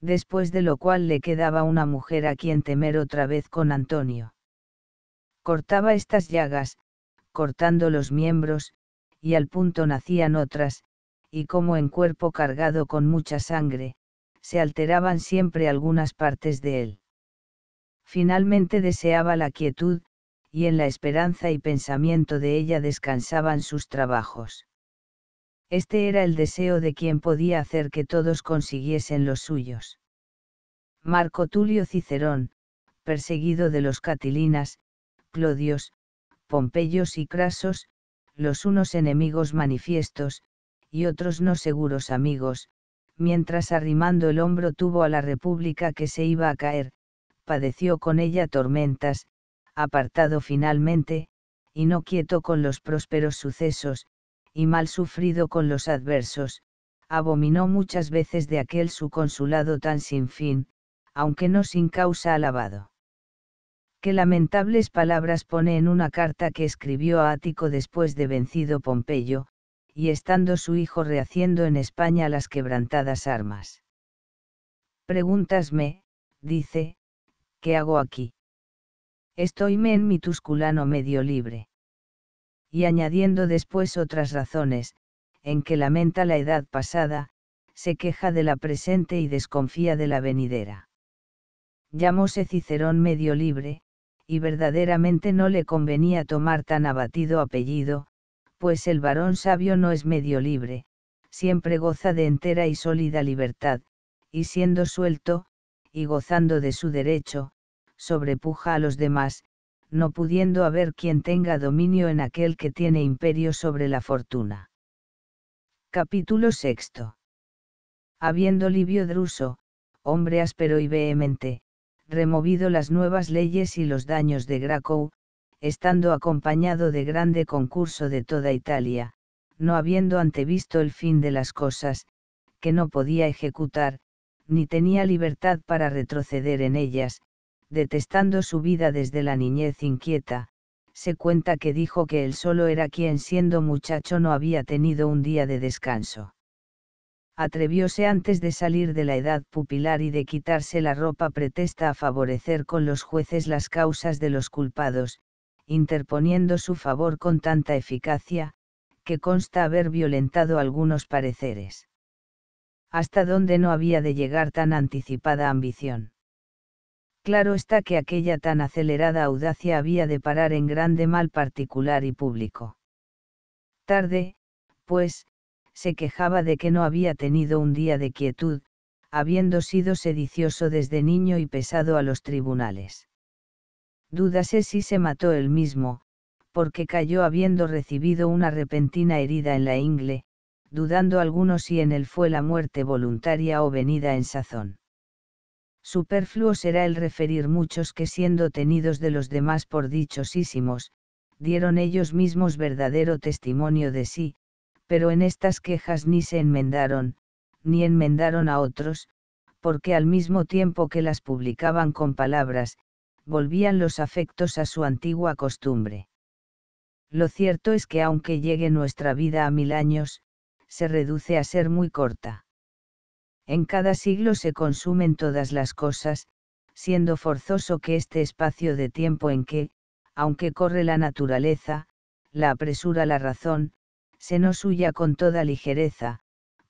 S1: Después de lo cual le quedaba una mujer a quien temer otra vez con Antonio cortaba estas llagas, cortando los miembros, y al punto nacían otras, y como en cuerpo cargado con mucha sangre, se alteraban siempre algunas partes de él. Finalmente deseaba la quietud, y en la esperanza y pensamiento de ella descansaban sus trabajos. Este era el deseo de quien podía hacer que todos consiguiesen los suyos. Marco Tulio Cicerón, perseguido de los Catilinas, Clodios, Pompeyos y Crasos, los unos enemigos manifiestos, y otros no seguros amigos, mientras arrimando el hombro tuvo a la república que se iba a caer, padeció con ella tormentas, apartado finalmente, y no quieto con los prósperos sucesos, y mal sufrido con los adversos, abominó muchas veces de aquel su consulado tan sin fin, aunque no sin causa alabado. Qué lamentables palabras pone en una carta que escribió a Ático después de vencido Pompeyo, y estando su hijo rehaciendo en España las quebrantadas armas. Pregúntasme, dice, ¿qué hago aquí? Estoyme en mi tusculano medio libre. Y añadiendo después otras razones, en que lamenta la edad pasada, se queja de la presente y desconfía de la venidera. Llamóse Cicerón medio libre, y verdaderamente no le convenía tomar tan abatido apellido, pues el varón sabio no es medio libre, siempre goza de entera y sólida libertad, y siendo suelto, y gozando de su derecho, sobrepuja a los demás, no pudiendo haber quien tenga dominio en aquel que tiene imperio sobre la fortuna. Capítulo VI. Habiendo Livio Druso, hombre áspero y vehemente, removido las nuevas leyes y los daños de Gracow, estando acompañado de grande concurso de toda Italia, no habiendo antevisto el fin de las cosas, que no podía ejecutar, ni tenía libertad para retroceder en ellas, detestando su vida desde la niñez inquieta, se cuenta que dijo que él solo era quien siendo muchacho no había tenido un día de descanso. Atrevióse antes de salir de la edad pupilar y de quitarse la ropa pretesta a favorecer con los jueces las causas de los culpados, interponiendo su favor con tanta eficacia, que consta haber violentado algunos pareceres. Hasta dónde no había de llegar tan anticipada ambición. Claro está que aquella tan acelerada audacia había de parar en grande mal particular y público. Tarde, pues, se quejaba de que no había tenido un día de quietud, habiendo sido sedicioso desde niño y pesado a los tribunales. Dúdase si se mató él mismo, porque cayó habiendo recibido una repentina herida en la ingle, dudando algunos si en él fue la muerte voluntaria o venida en sazón. Superfluo será el referir muchos que siendo tenidos de los demás por dichosísimos, dieron ellos mismos verdadero testimonio de sí, pero en estas quejas ni se enmendaron, ni enmendaron a otros, porque al mismo tiempo que las publicaban con palabras, volvían los afectos a su antigua costumbre. Lo cierto es que aunque llegue nuestra vida a mil años, se reduce a ser muy corta. En cada siglo se consumen todas las cosas, siendo forzoso que este espacio de tiempo en que, aunque corre la naturaleza, la apresura la razón, se nos huya con toda ligereza,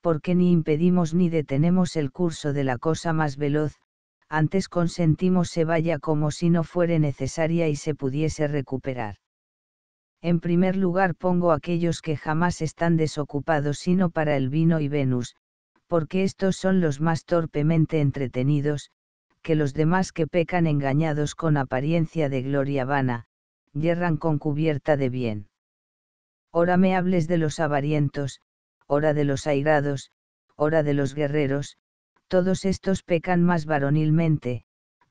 S1: porque ni impedimos ni detenemos el curso de la cosa más veloz, antes consentimos se vaya como si no fuere necesaria y se pudiese recuperar. En primer lugar pongo aquellos que jamás están desocupados sino para el vino y Venus, porque estos son los más torpemente entretenidos, que los demás que pecan engañados con apariencia de gloria vana, yerran con cubierta de bien. Ora me hables de los avarientos, ora de los airados, ora de los guerreros, todos estos pecan más varonilmente,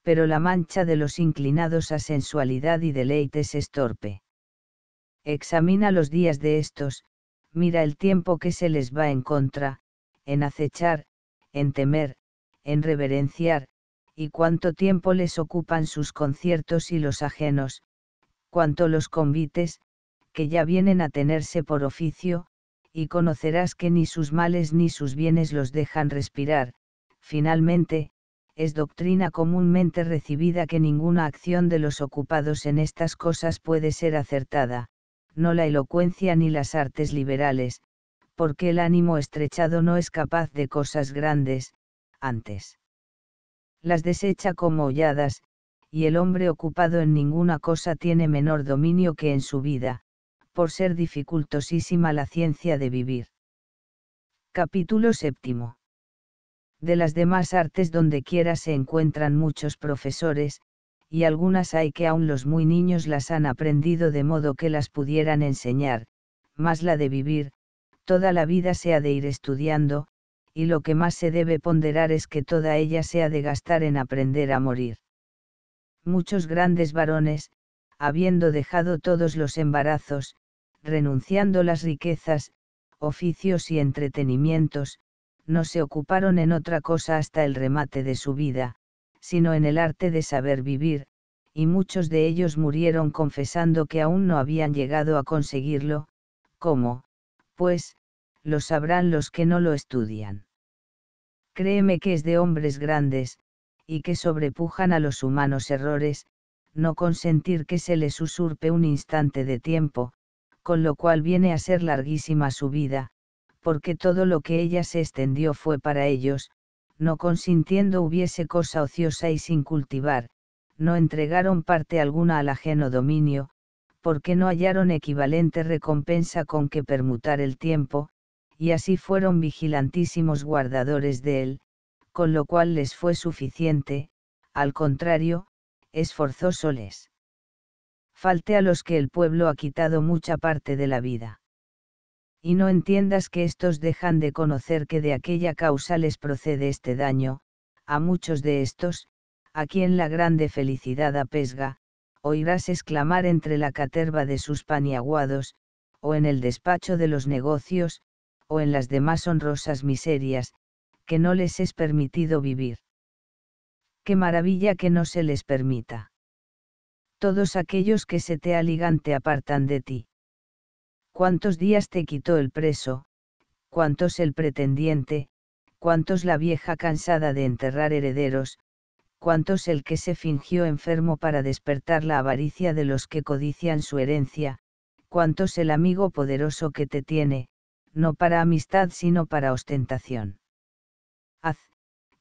S1: pero la mancha de los inclinados a sensualidad y deleites es torpe. Examina los días de estos, mira el tiempo que se les va en contra, en acechar, en temer, en reverenciar, y cuánto tiempo les ocupan sus conciertos y los ajenos, cuánto los convites, que ya vienen a tenerse por oficio, y conocerás que ni sus males ni sus bienes los dejan respirar, finalmente, es doctrina comúnmente recibida que ninguna acción de los ocupados en estas cosas puede ser acertada, no la elocuencia ni las artes liberales, porque el ánimo estrechado no es capaz de cosas grandes, antes. Las desecha como holladas, y el hombre ocupado en ninguna cosa tiene menor dominio que en su vida, por ser dificultosísima la ciencia de vivir. Capítulo séptimo. De las demás artes donde quiera se encuentran muchos profesores, y algunas hay que aún los muy niños las han aprendido de modo que las pudieran enseñar, más la de vivir, toda la vida se ha de ir estudiando, y lo que más se debe ponderar es que toda ella se ha de gastar en aprender a morir. Muchos grandes varones, habiendo dejado todos los embarazos, renunciando las riquezas, oficios y entretenimientos, no se ocuparon en otra cosa hasta el remate de su vida, sino en el arte de saber vivir, y muchos de ellos murieron confesando que aún no habían llegado a conseguirlo, como, pues, lo sabrán los que no lo estudian. Créeme que es de hombres grandes, y que sobrepujan a los humanos errores, no consentir que se les usurpe un instante de tiempo, con lo cual viene a ser larguísima su vida, porque todo lo que ella se extendió fue para ellos, no consintiendo hubiese cosa ociosa y sin cultivar, no entregaron parte alguna al ajeno dominio, porque no hallaron equivalente recompensa con que permutar el tiempo, y así fueron vigilantísimos guardadores de él, con lo cual les fue suficiente, al contrario, es forzoso les. Falte a los que el pueblo ha quitado mucha parte de la vida. Y no entiendas que estos dejan de conocer que de aquella causa les procede este daño, a muchos de estos, a quien la grande felicidad apesga, oirás exclamar entre la caterva de sus paniaguados, o en el despacho de los negocios, o en las demás honrosas miserias, que no les es permitido vivir. Qué maravilla que no se les permita. Todos aquellos que se te aligan te apartan de ti. ¿Cuántos días te quitó el preso? ¿Cuántos el pretendiente? ¿Cuántos la vieja cansada de enterrar herederos? cuantos el que se fingió enfermo para despertar la avaricia de los que codician su herencia, cuantos el amigo poderoso que te tiene, no para amistad sino para ostentación. Haz,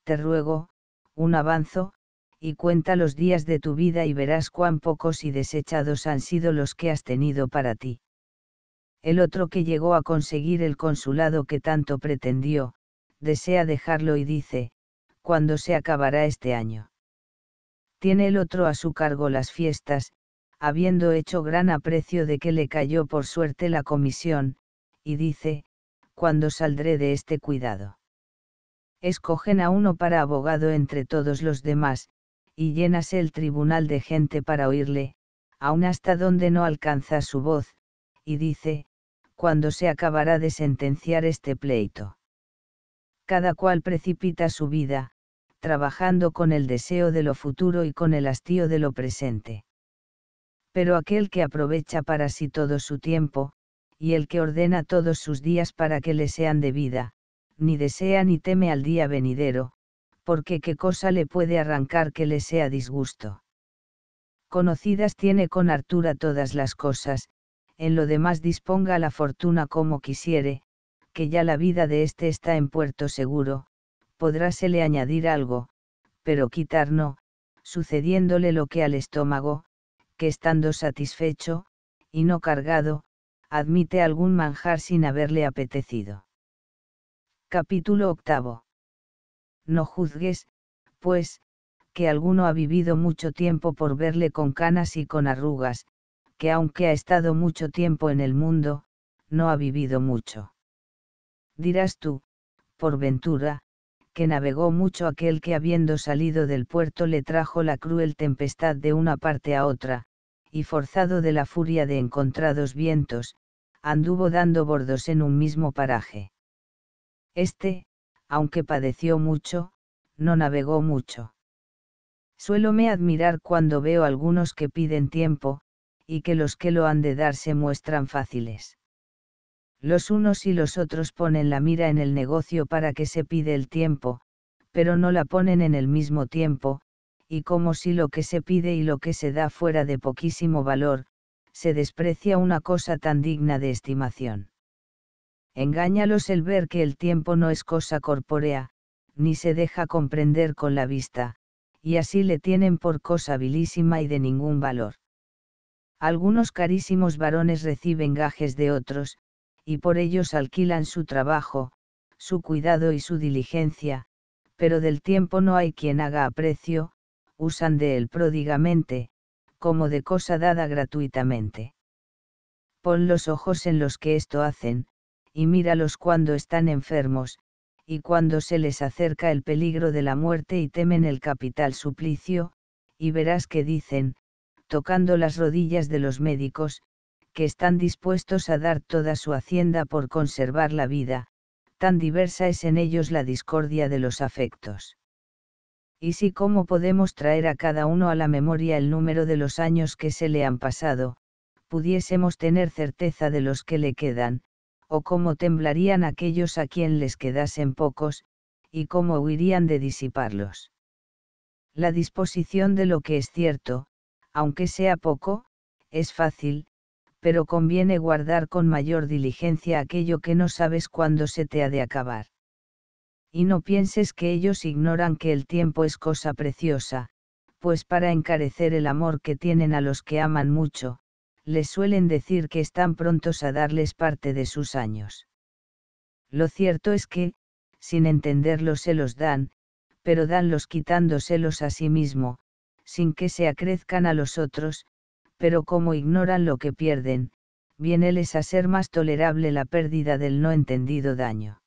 S1: te ruego, un avanzo, y cuenta los días de tu vida y verás cuán pocos y desechados han sido los que has tenido para ti. El otro que llegó a conseguir el consulado que tanto pretendió, desea dejarlo y dice, ¿cuándo se acabará este año? tiene el otro a su cargo las fiestas, habiendo hecho gran aprecio de que le cayó por suerte la comisión, y dice, ¿cuándo saldré de este cuidado? Escogen a uno para abogado entre todos los demás, y llénase el tribunal de gente para oírle, aun hasta donde no alcanza su voz, y dice, cuando se acabará de sentenciar este pleito. Cada cual precipita su vida, trabajando con el deseo de lo futuro y con el hastío de lo presente. Pero aquel que aprovecha para sí todo su tiempo, y el que ordena todos sus días para que le sean de vida, ni desea ni teme al día venidero, porque qué cosa le puede arrancar que le sea disgusto. Conocidas tiene con Artura todas las cosas, en lo demás disponga la fortuna como quisiere, que ya la vida de éste está en puerto seguro, podrásele añadir algo, pero quitar no, sucediéndole lo que al estómago, que estando satisfecho, y no cargado, admite algún manjar sin haberle apetecido. Capítulo octavo. No juzgues, pues, que alguno ha vivido mucho tiempo por verle con canas y con arrugas, que aunque ha estado mucho tiempo en el mundo, no ha vivido mucho. Dirás tú, por ventura, que navegó mucho aquel que habiendo salido del puerto le trajo la cruel tempestad de una parte a otra, y forzado de la furia de encontrados vientos, anduvo dando bordos en un mismo paraje. Este, aunque padeció mucho, no navegó mucho. Suélome admirar cuando veo algunos que piden tiempo, y que los que lo han de dar se muestran fáciles. Los unos y los otros ponen la mira en el negocio para que se pide el tiempo, pero no la ponen en el mismo tiempo, y como si lo que se pide y lo que se da fuera de poquísimo valor, se desprecia una cosa tan digna de estimación. Engáñalos el ver que el tiempo no es cosa corpórea, ni se deja comprender con la vista, y así le tienen por cosa vilísima y de ningún valor. Algunos carísimos varones reciben gajes de otros, y por ellos alquilan su trabajo, su cuidado y su diligencia, pero del tiempo no hay quien haga aprecio, usan de él pródigamente, como de cosa dada gratuitamente. Pon los ojos en los que esto hacen, y míralos cuando están enfermos, y cuando se les acerca el peligro de la muerte y temen el capital suplicio, y verás que dicen, tocando las rodillas de los médicos, que están dispuestos a dar toda su hacienda por conservar la vida, tan diversa es en ellos la discordia de los afectos. Y si cómo podemos traer a cada uno a la memoria el número de los años que se le han pasado, pudiésemos tener certeza de los que le quedan, o cómo temblarían aquellos a quien les quedasen pocos, y cómo huirían de disiparlos. La disposición de lo que es cierto, aunque sea poco, es fácil, pero conviene guardar con mayor diligencia aquello que no sabes cuándo se te ha de acabar. Y no pienses que ellos ignoran que el tiempo es cosa preciosa, pues para encarecer el amor que tienen a los que aman mucho, les suelen decir que están prontos a darles parte de sus años. Lo cierto es que, sin entenderlo se los dan, pero danlos quitándoselos a sí mismo, sin que se acrezcan a los otros, pero como ignoran lo que pierden, vieneles a ser más tolerable la pérdida del no entendido daño.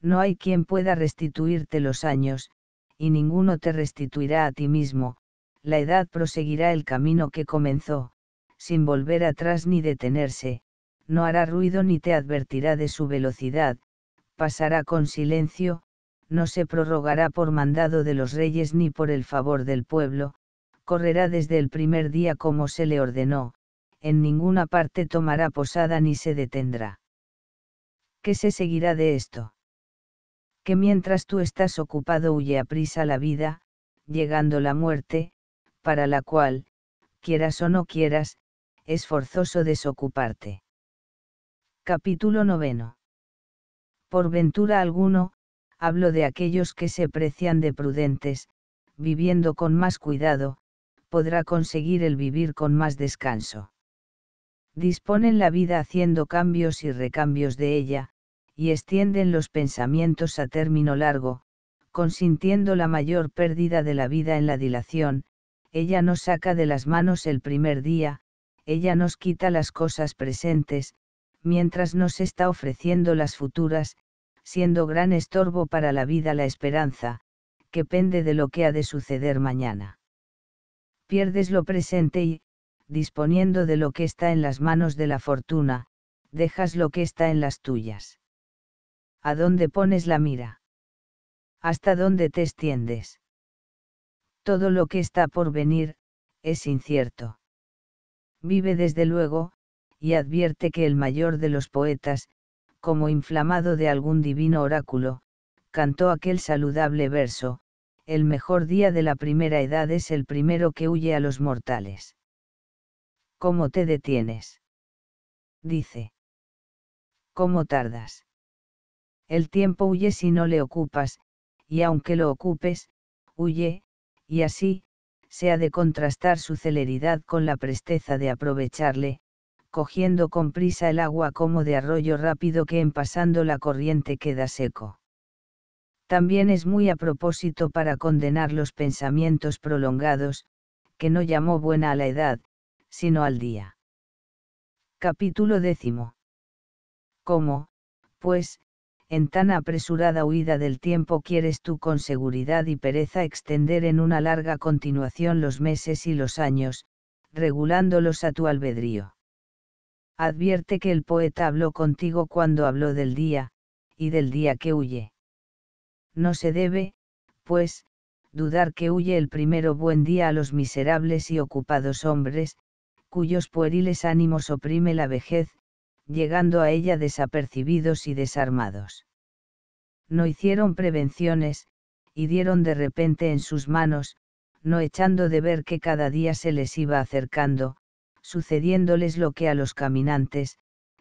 S1: No hay quien pueda restituirte los años, y ninguno te restituirá a ti mismo, la edad proseguirá el camino que comenzó, sin volver atrás ni detenerse, no hará ruido ni te advertirá de su velocidad, pasará con silencio, no se prorrogará por mandado de los reyes ni por el favor del pueblo, correrá desde el primer día como se le ordenó, en ninguna parte tomará posada ni se detendrá. ¿Qué se seguirá de esto? Que mientras tú estás ocupado huye a prisa la vida, llegando la muerte, para la cual, quieras o no quieras, es forzoso desocuparte. Capítulo noveno. Por ventura alguno, hablo de aquellos que se precian de prudentes, viviendo con más cuidado, podrá conseguir el vivir con más descanso. Disponen la vida haciendo cambios y recambios de ella, y extienden los pensamientos a término largo, consintiendo la mayor pérdida de la vida en la dilación, ella nos saca de las manos el primer día, ella nos quita las cosas presentes, mientras nos está ofreciendo las futuras, siendo gran estorbo para la vida la esperanza, que pende de lo que ha de suceder mañana. Pierdes lo presente y, disponiendo de lo que está en las manos de la fortuna, dejas lo que está en las tuyas. ¿A dónde pones la mira? ¿Hasta dónde te extiendes? Todo lo que está por venir, es incierto. Vive desde luego, y advierte que el mayor de los poetas, como inflamado de algún divino oráculo, cantó aquel saludable verso, el mejor día de la primera edad es el primero que huye a los mortales. ¿Cómo te detienes? Dice. ¿Cómo tardas? El tiempo huye si no le ocupas, y aunque lo ocupes, huye, y así, se ha de contrastar su celeridad con la presteza de aprovecharle, cogiendo con prisa el agua como de arroyo rápido que en pasando la corriente queda seco. También es muy a propósito para condenar los pensamientos prolongados, que no llamó buena a la edad, sino al día. Capítulo décimo. ¿Cómo, pues, en tan apresurada huida del tiempo quieres tú con seguridad y pereza extender en una larga continuación los meses y los años, regulándolos a tu albedrío? Advierte que el poeta habló contigo cuando habló del día, y del día que huye. No se debe, pues, dudar que huye el primero buen día a los miserables y ocupados hombres, cuyos pueriles ánimos oprime la vejez, llegando a ella desapercibidos y desarmados. No hicieron prevenciones, y dieron de repente en sus manos, no echando de ver que cada día se les iba acercando, sucediéndoles lo que a los caminantes,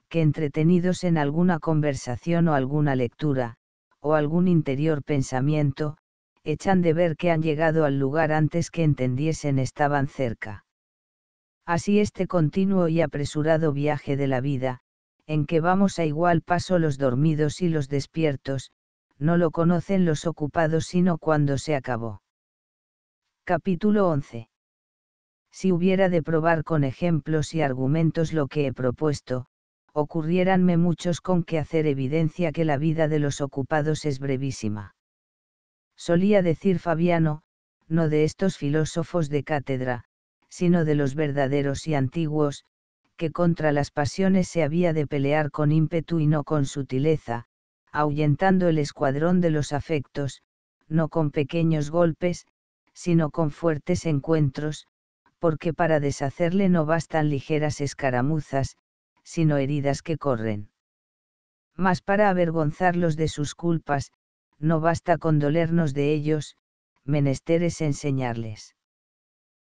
S1: que entretenidos en alguna conversación o alguna lectura, o algún interior pensamiento, echan de ver que han llegado al lugar antes que entendiesen estaban cerca. Así este continuo y apresurado viaje de la vida, en que vamos a igual paso los dormidos y los despiertos, no lo conocen los ocupados sino cuando se acabó. Capítulo 11 si hubiera de probar con ejemplos y argumentos lo que he propuesto, ocurriéranme muchos con que hacer evidencia que la vida de los ocupados es brevísima. Solía decir Fabiano, no de estos filósofos de cátedra, sino de los verdaderos y antiguos, que contra las pasiones se había de pelear con ímpetu y no con sutileza, ahuyentando el escuadrón de los afectos, no con pequeños golpes, sino con fuertes encuentros, porque para deshacerle no bastan ligeras escaramuzas, sino heridas que corren. Mas para avergonzarlos de sus culpas, no basta condolernos de ellos, menester es enseñarles.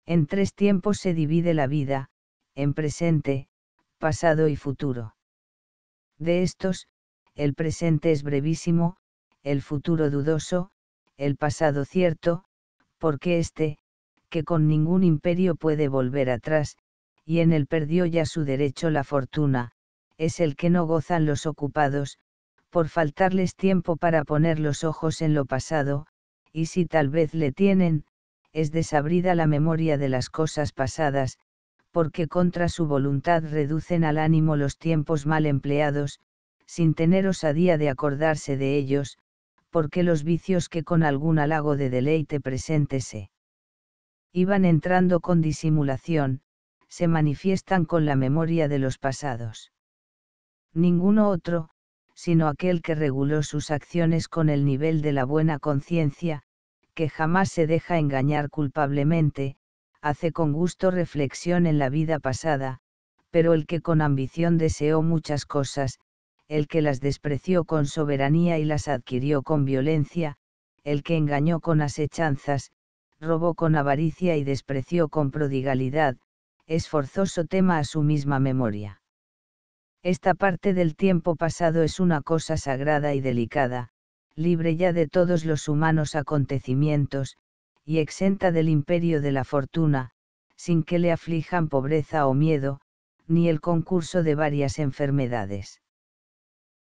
S1: En tres tiempos se divide la vida, en presente, pasado y futuro. De estos, el presente es brevísimo, el futuro dudoso, el pasado cierto, porque éste, que con ningún imperio puede volver atrás, y en él perdió ya su derecho la fortuna, es el que no gozan los ocupados, por faltarles tiempo para poner los ojos en lo pasado, y si tal vez le tienen, es desabrida la memoria de las cosas pasadas, porque contra su voluntad reducen al ánimo los tiempos mal empleados, sin tener osadía de acordarse de ellos, porque los vicios que con algún halago de deleite presente se iban entrando con disimulación, se manifiestan con la memoria de los pasados. Ninguno otro, sino aquel que reguló sus acciones con el nivel de la buena conciencia, que jamás se deja engañar culpablemente, hace con gusto reflexión en la vida pasada, pero el que con ambición deseó muchas cosas, el que las despreció con soberanía y las adquirió con violencia, el que engañó con asechanzas, robó con avaricia y despreció con prodigalidad, es forzoso tema a su misma memoria. Esta parte del tiempo pasado es una cosa sagrada y delicada, libre ya de todos los humanos acontecimientos, y exenta del imperio de la fortuna, sin que le aflijan pobreza o miedo, ni el concurso de varias enfermedades.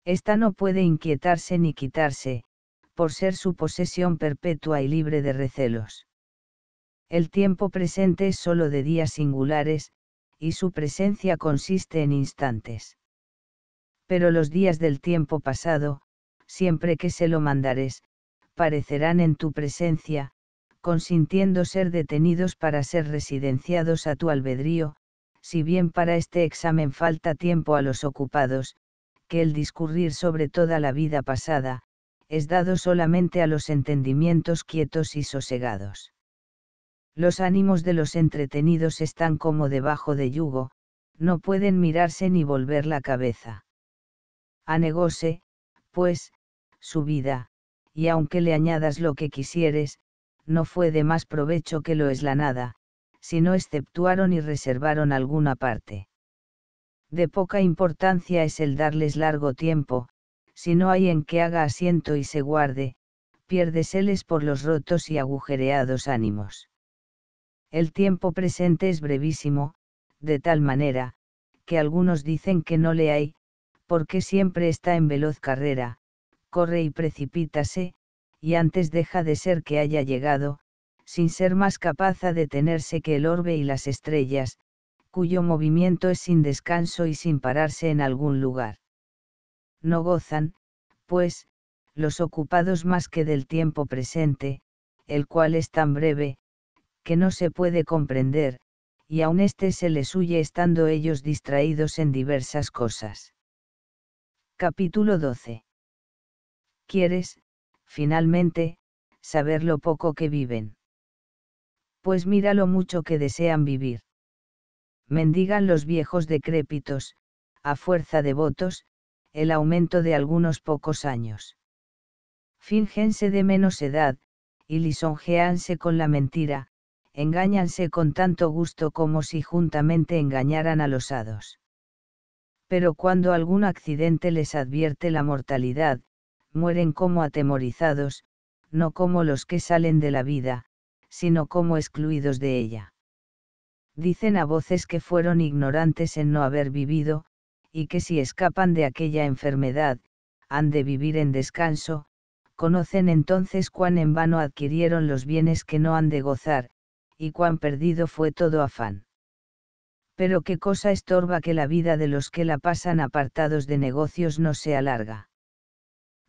S1: Esta no puede inquietarse ni quitarse, por ser su posesión perpetua y libre de recelos. El tiempo presente es sólo de días singulares, y su presencia consiste en instantes. Pero los días del tiempo pasado, siempre que se lo mandares, parecerán en tu presencia, consintiendo ser detenidos para ser residenciados a tu albedrío, si bien para este examen falta tiempo a los ocupados, que el discurrir sobre toda la vida pasada, es dado solamente a los entendimientos quietos y sosegados. Los ánimos de los entretenidos están como debajo de yugo, no pueden mirarse ni volver la cabeza. Anegóse, pues, su vida, y aunque le añadas lo que quisieres, no fue de más provecho que lo es la nada, si no exceptuaron y reservaron alguna parte. De poca importancia es el darles largo tiempo, si no hay en que haga asiento y se guarde, piérdeseles por los rotos y agujereados ánimos. El tiempo presente es brevísimo, de tal manera, que algunos dicen que no le hay, porque siempre está en veloz carrera, corre y precipítase, y antes deja de ser que haya llegado, sin ser más capaz de detenerse que el orbe y las estrellas, cuyo movimiento es sin descanso y sin pararse en algún lugar. No gozan, pues, los ocupados más que del tiempo presente, el cual es tan breve, que no se puede comprender, y aun éste se les huye estando ellos distraídos en diversas cosas. Capítulo 12. ¿Quieres, finalmente, saber lo poco que viven? Pues mira lo mucho que desean vivir. Mendigan los viejos decrépitos, a fuerza de votos, el aumento de algunos pocos años. Fíngense de menos edad, y lisonjeanse con la mentira, engáñanse con tanto gusto como si juntamente engañaran a los hados. Pero cuando algún accidente les advierte la mortalidad, mueren como atemorizados, no como los que salen de la vida, sino como excluidos de ella. Dicen a voces que fueron ignorantes en no haber vivido, y que si escapan de aquella enfermedad, han de vivir en descanso, conocen entonces cuán en vano adquirieron los bienes que no han de gozar, y cuán perdido fue todo afán. Pero qué cosa estorba que la vida de los que la pasan apartados de negocios no sea larga.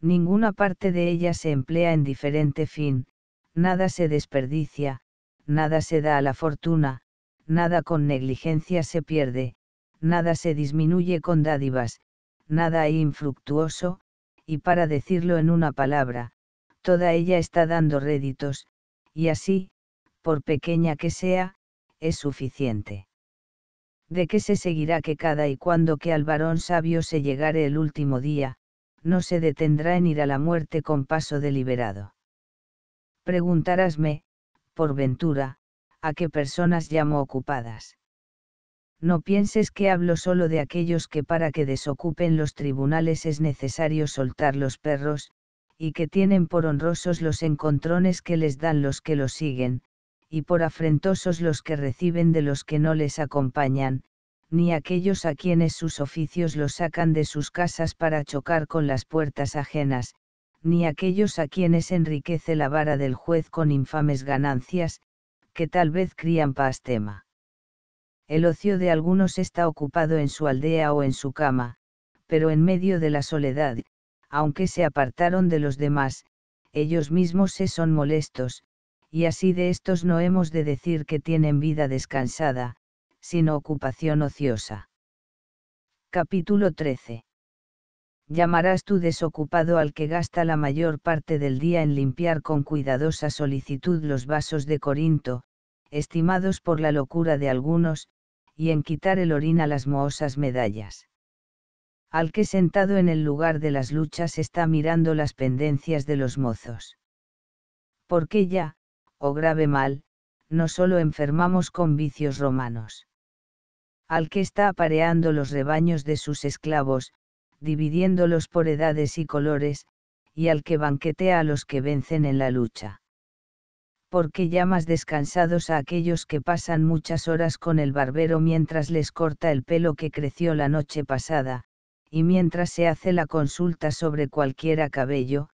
S1: Ninguna parte de ella se emplea en diferente fin, nada se desperdicia, nada se da a la fortuna, nada con negligencia se pierde, nada se disminuye con dádivas, nada hay infructuoso, y para decirlo en una palabra, toda ella está dando réditos, y así, por pequeña que sea, es suficiente. ¿De qué se seguirá que cada y cuando que al varón sabio se llegare el último día, no se detendrá en ir a la muerte con paso deliberado? Preguntarásme, por ventura, a qué personas llamo ocupadas. No pienses que hablo solo de aquellos que para que desocupen los tribunales es necesario soltar los perros, y que tienen por honrosos los encontrones que les dan los que los siguen, y por afrentosos los que reciben de los que no les acompañan, ni aquellos a quienes sus oficios los sacan de sus casas para chocar con las puertas ajenas, ni aquellos a quienes enriquece la vara del juez con infames ganancias, que tal vez crían pastema. El ocio de algunos está ocupado en su aldea o en su cama, pero en medio de la soledad, aunque se apartaron de los demás, ellos mismos se son molestos, y así de estos no hemos de decir que tienen vida descansada, sino ocupación ociosa. Capítulo 13. Llamarás tú desocupado al que gasta la mayor parte del día en limpiar con cuidadosa solicitud los vasos de Corinto, estimados por la locura de algunos, y en quitar el orín a las mohosas medallas. Al que sentado en el lugar de las luchas está mirando las pendencias de los mozos. Porque ya, o grave mal, no solo enfermamos con vicios romanos. Al que está apareando los rebaños de sus esclavos, dividiéndolos por edades y colores, y al que banquetea a los que vencen en la lucha. Porque llamas descansados a aquellos que pasan muchas horas con el barbero mientras les corta el pelo que creció la noche pasada, y mientras se hace la consulta sobre cualquiera cabello,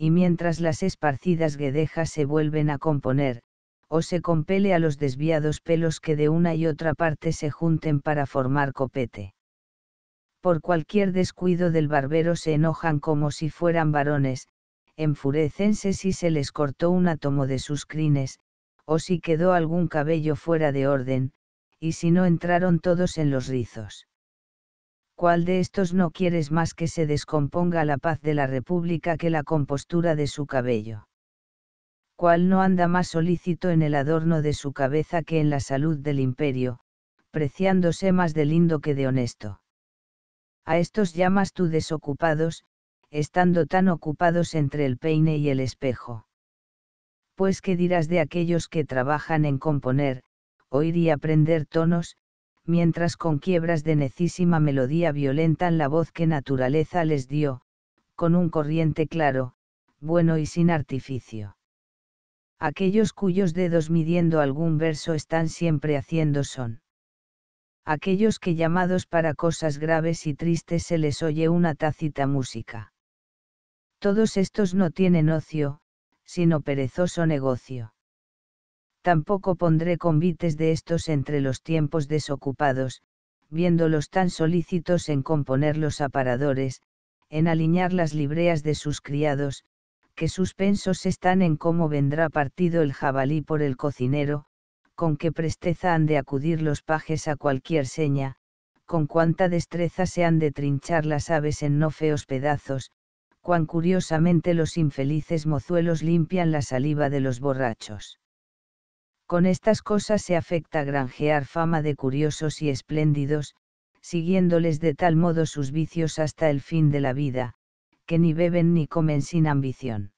S1: y mientras las esparcidas guedejas se vuelven a componer, o se compele a los desviados pelos que de una y otra parte se junten para formar copete. Por cualquier descuido del barbero se enojan como si fueran varones, enfurecense si se les cortó un átomo de sus crines, o si quedó algún cabello fuera de orden, y si no entraron todos en los rizos. ¿Cuál de estos no quieres más que se descomponga la paz de la República que la compostura de su cabello? ¿Cuál no anda más solícito en el adorno de su cabeza que en la salud del imperio, preciándose más de lindo que de honesto? A estos llamas tú desocupados, estando tan ocupados entre el peine y el espejo. Pues qué dirás de aquellos que trabajan en componer, oír y aprender tonos, mientras con quiebras de necísima melodía violentan la voz que naturaleza les dio, con un corriente claro, bueno y sin artificio. Aquellos cuyos dedos midiendo algún verso están siempre haciendo son. Aquellos que llamados para cosas graves y tristes se les oye una tácita música. Todos estos no tienen ocio, sino perezoso negocio tampoco pondré convites de estos entre los tiempos desocupados, viéndolos tan solícitos en componer los aparadores, en alinear las libreas de sus criados, que suspensos están en cómo vendrá partido el jabalí por el cocinero, con qué presteza han de acudir los pajes a cualquier seña, con cuánta destreza se han de trinchar las aves en no feos pedazos, cuán curiosamente los infelices mozuelos limpian la saliva de los borrachos. Con estas cosas se afecta granjear fama de curiosos y espléndidos, siguiéndoles de tal modo sus vicios hasta el fin de la vida, que ni beben ni comen sin ambición.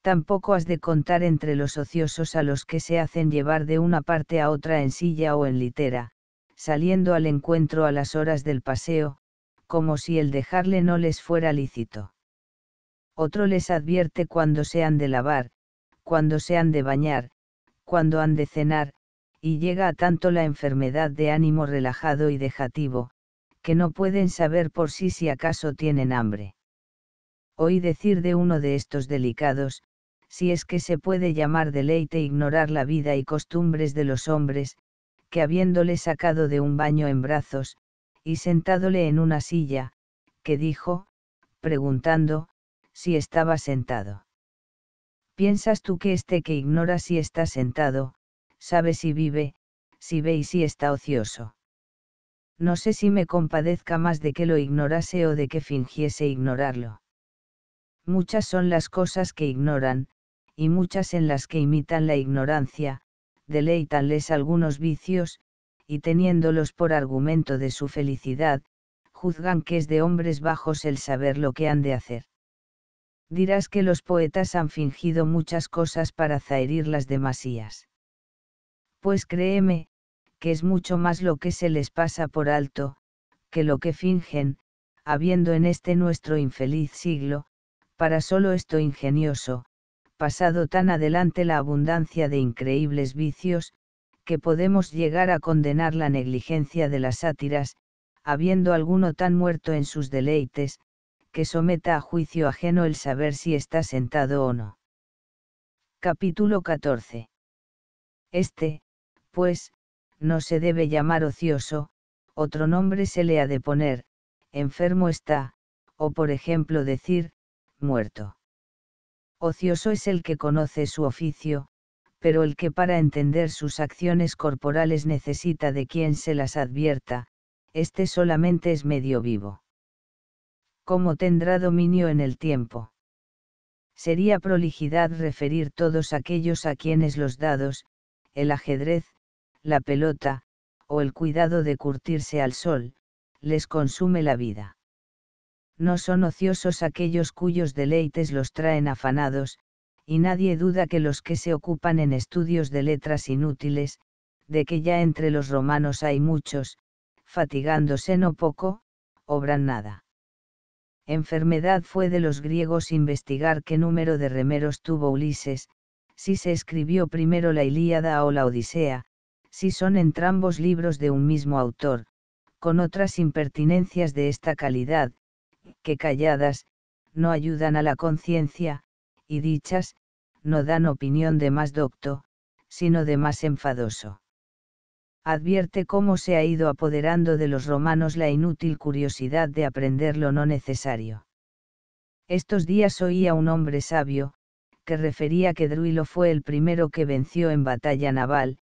S1: Tampoco has de contar entre los ociosos a los que se hacen llevar de una parte a otra en silla o en litera, saliendo al encuentro a las horas del paseo, como si el dejarle no les fuera lícito. Otro les advierte cuando se han de lavar, cuando se han de bañar, cuando han de cenar, y llega a tanto la enfermedad de ánimo relajado y dejativo, que no pueden saber por sí si acaso tienen hambre. Oí decir de uno de estos delicados, si es que se puede llamar deleite ignorar la vida y costumbres de los hombres, que habiéndole sacado de un baño en brazos, y sentádole en una silla, que dijo, preguntando, si estaba sentado. ¿Piensas tú que este que ignora si está sentado, sabe si vive, si ve y si está ocioso? No sé si me compadezca más de que lo ignorase o de que fingiese ignorarlo. Muchas son las cosas que ignoran, y muchas en las que imitan la ignorancia, deleitanles algunos vicios, y teniéndolos por argumento de su felicidad, juzgan que es de hombres bajos el saber lo que han de hacer dirás que los poetas han fingido muchas cosas para zaherir las demasías. Pues créeme, que es mucho más lo que se les pasa por alto, que lo que fingen, habiendo en este nuestro infeliz siglo, para solo esto ingenioso, pasado tan adelante la abundancia de increíbles vicios, que podemos llegar a condenar la negligencia de las sátiras, habiendo alguno tan muerto en sus deleites, que someta a juicio ajeno el saber si está sentado o no. Capítulo 14. Este, pues, no se debe llamar ocioso, otro nombre se le ha de poner, enfermo está, o por ejemplo decir, muerto. Ocioso es el que conoce su oficio, pero el que para entender sus acciones corporales necesita de quien se las advierta, este solamente es medio vivo cómo tendrá dominio en el tiempo. Sería prolijidad referir todos aquellos a quienes los dados, el ajedrez, la pelota, o el cuidado de curtirse al sol, les consume la vida. No son ociosos aquellos cuyos deleites los traen afanados, y nadie duda que los que se ocupan en estudios de letras inútiles, de que ya entre los romanos hay muchos, fatigándose no poco, obran nada enfermedad fue de los griegos investigar qué número de remeros tuvo Ulises, si se escribió primero la Ilíada o la Odisea, si son entrambos libros de un mismo autor, con otras impertinencias de esta calidad, que calladas, no ayudan a la conciencia, y dichas, no dan opinión de más docto, sino de más enfadoso. Advierte cómo se ha ido apoderando de los romanos la inútil curiosidad de aprender lo no necesario. Estos días oía un hombre sabio, que refería que Druilo fue el primero que venció en batalla naval,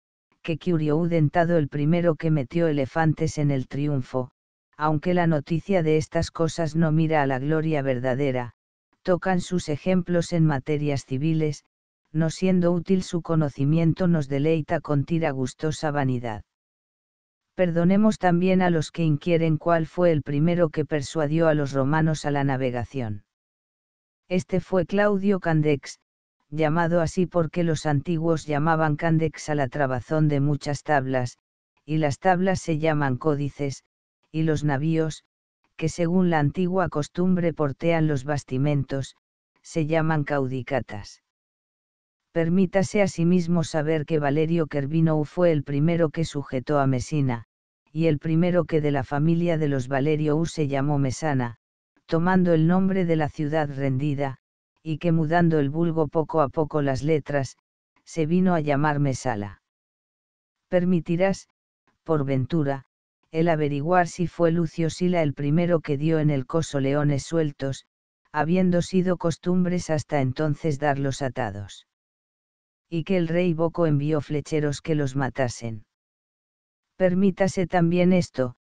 S1: que Curioudentado el primero que metió elefantes en el triunfo, aunque la noticia de estas cosas no mira a la gloria verdadera, tocan sus ejemplos en materias civiles, no siendo útil su conocimiento nos deleita con tira gustosa vanidad. Perdonemos también a los que inquieren cuál fue el primero que persuadió a los romanos a la navegación. Este fue Claudio Candex, llamado así porque los antiguos llamaban candex a la trabazón de muchas tablas, y las tablas se llaman códices, y los navíos, que según la antigua costumbre portean los bastimentos, se llaman caudicatas. Permítase asimismo saber que Valerio Kervino fue el primero que sujetó a Mesina, y el primero que de la familia de los Valerio U se llamó Mesana, tomando el nombre de la ciudad rendida, y que mudando el vulgo poco a poco las letras, se vino a llamarme Sala. Permitirás, por ventura, el averiguar si fue Lucio Sila el primero que dio en el coso leones sueltos, habiendo sido costumbres hasta entonces darlos atados. Y que el rey Boco envió flecheros que los matasen. Permítase también esto,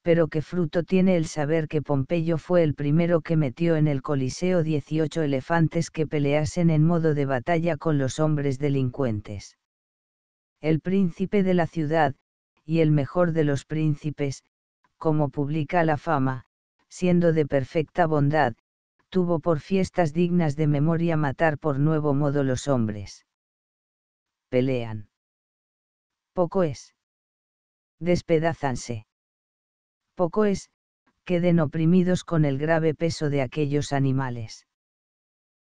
S1: pero qué fruto tiene el saber que Pompeyo fue el primero que metió en el Coliseo 18 elefantes que peleasen en modo de batalla con los hombres delincuentes. El príncipe de la ciudad, y el mejor de los príncipes, como publica la fama, siendo de perfecta bondad, tuvo por fiestas dignas de memoria matar por nuevo modo los hombres. Pelean. Poco es. Despedázanse poco es, queden oprimidos con el grave peso de aquellos animales.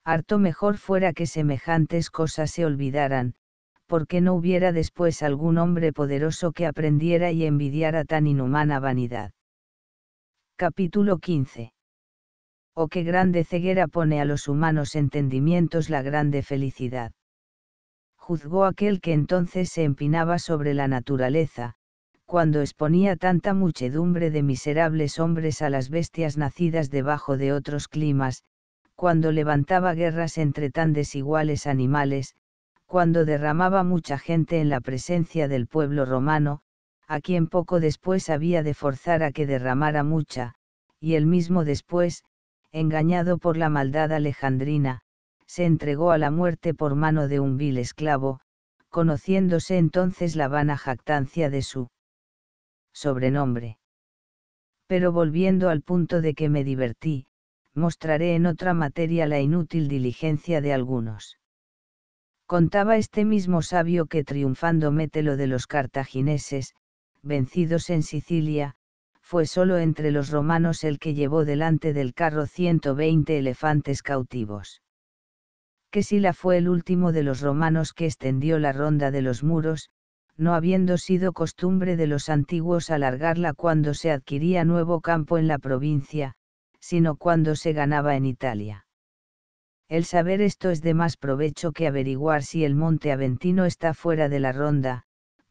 S1: Harto mejor fuera que semejantes cosas se olvidaran, porque no hubiera después algún hombre poderoso que aprendiera y envidiara tan inhumana vanidad. Capítulo 15. Oh qué grande ceguera pone a los humanos entendimientos la grande felicidad. Juzgó aquel que entonces se empinaba sobre la naturaleza, cuando exponía tanta muchedumbre de miserables hombres a las bestias nacidas debajo de otros climas, cuando levantaba guerras entre tan desiguales animales, cuando derramaba mucha gente en la presencia del pueblo romano, a quien poco después había de forzar a que derramara mucha, y él mismo después, engañado por la maldad alejandrina, se entregó a la muerte por mano de un vil esclavo, conociéndose entonces la vana jactancia de su sobrenombre. Pero volviendo al punto de que me divertí, mostraré en otra materia la inútil diligencia de algunos. Contaba este mismo sabio que triunfando Mételo de los cartagineses, vencidos en Sicilia, fue solo entre los romanos el que llevó delante del carro 120 elefantes cautivos. Que Sila fue el último de los romanos que extendió la ronda de los muros, no habiendo sido costumbre de los antiguos alargarla cuando se adquiría nuevo campo en la provincia, sino cuando se ganaba en Italia. El saber esto es de más provecho que averiguar si el monte Aventino está fuera de la ronda,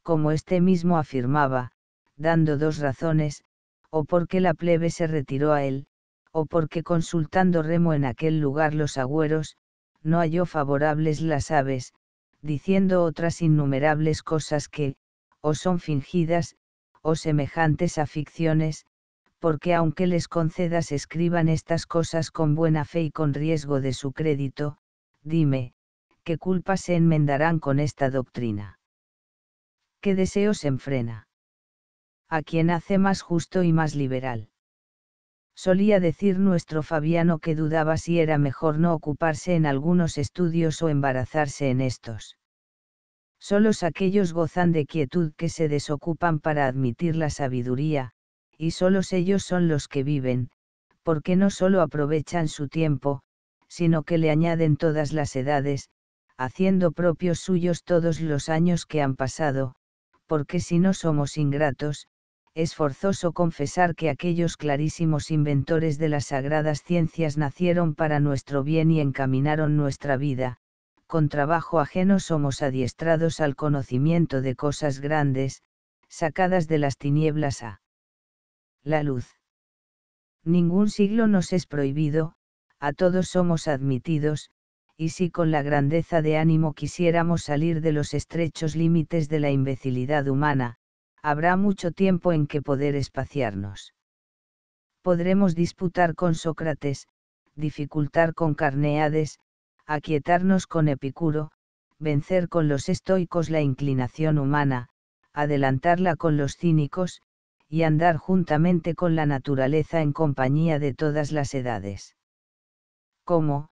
S1: como éste mismo afirmaba, dando dos razones, o porque la plebe se retiró a él, o porque consultando remo en aquel lugar los agüeros, no halló favorables las aves, diciendo otras innumerables cosas que, o son fingidas, o semejantes a ficciones, porque aunque les concedas escriban estas cosas con buena fe y con riesgo de su crédito, dime, ¿qué culpas se enmendarán con esta doctrina? ¿Qué deseo se enfrena? ¿A quien hace más justo y más liberal? Solía decir nuestro Fabiano que dudaba si era mejor no ocuparse en algunos estudios o embarazarse en estos. Solos aquellos gozan de quietud que se desocupan para admitir la sabiduría, y solos ellos son los que viven, porque no solo aprovechan su tiempo, sino que le añaden todas las edades, haciendo propios suyos todos los años que han pasado, porque si no somos ingratos, es forzoso confesar que aquellos clarísimos inventores de las sagradas ciencias nacieron para nuestro bien y encaminaron nuestra vida, con trabajo ajeno somos adiestrados al conocimiento de cosas grandes, sacadas de las tinieblas a la luz. Ningún siglo nos es prohibido, a todos somos admitidos, y si con la grandeza de ánimo quisiéramos salir de los estrechos límites de la imbecilidad humana, habrá mucho tiempo en que poder espaciarnos. Podremos disputar con Sócrates, dificultar con Carneades, aquietarnos con Epicuro, vencer con los estoicos la inclinación humana, adelantarla con los cínicos, y andar juntamente con la naturaleza en compañía de todas las edades. ¿Cómo,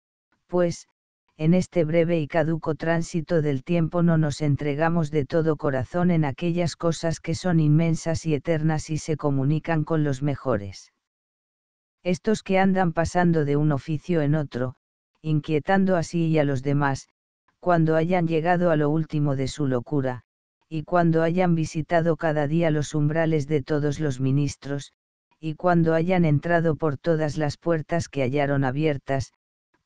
S1: pues, en este breve y caduco tránsito del tiempo no nos entregamos de todo corazón en aquellas cosas que son inmensas y eternas y se comunican con los mejores. Estos que andan pasando de un oficio en otro, inquietando así y a los demás, cuando hayan llegado a lo último de su locura, y cuando hayan visitado cada día los umbrales de todos los ministros, y cuando hayan entrado por todas las puertas que hallaron abiertas,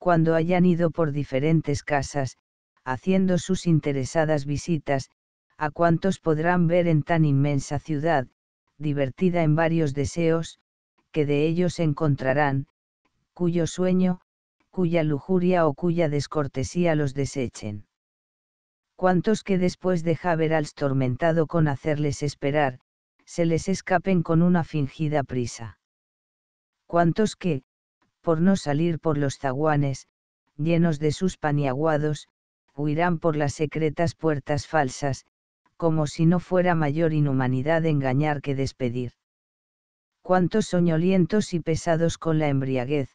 S1: cuando hayan ido por diferentes casas, haciendo sus interesadas visitas, a cuantos podrán ver en tan inmensa ciudad, divertida en varios deseos, que de ellos encontrarán, cuyo sueño, cuya lujuria o cuya descortesía los desechen. Cuantos que después de Haverals tormentado con hacerles esperar, se les escapen con una fingida prisa. Cuantos que, por no salir por los zaguanes, llenos de sus paniaguados, huirán por las secretas puertas falsas, como si no fuera mayor inhumanidad engañar que despedir. Cuántos soñolientos y pesados con la embriaguez,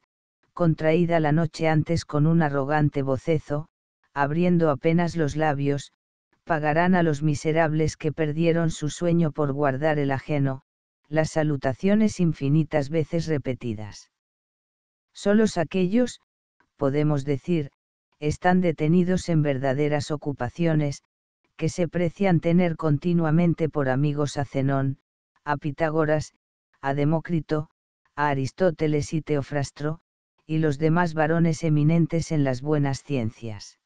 S1: contraída la noche antes con un arrogante bocezo, abriendo apenas los labios, pagarán a los miserables que perdieron su sueño por guardar el ajeno, las salutaciones infinitas veces repetidas. Solos aquellos, podemos decir, están detenidos en verdaderas ocupaciones, que se precian tener continuamente por amigos a Zenón, a Pitágoras, a Demócrito, a Aristóteles y Teofrastro, y los demás varones eminentes en las buenas ciencias.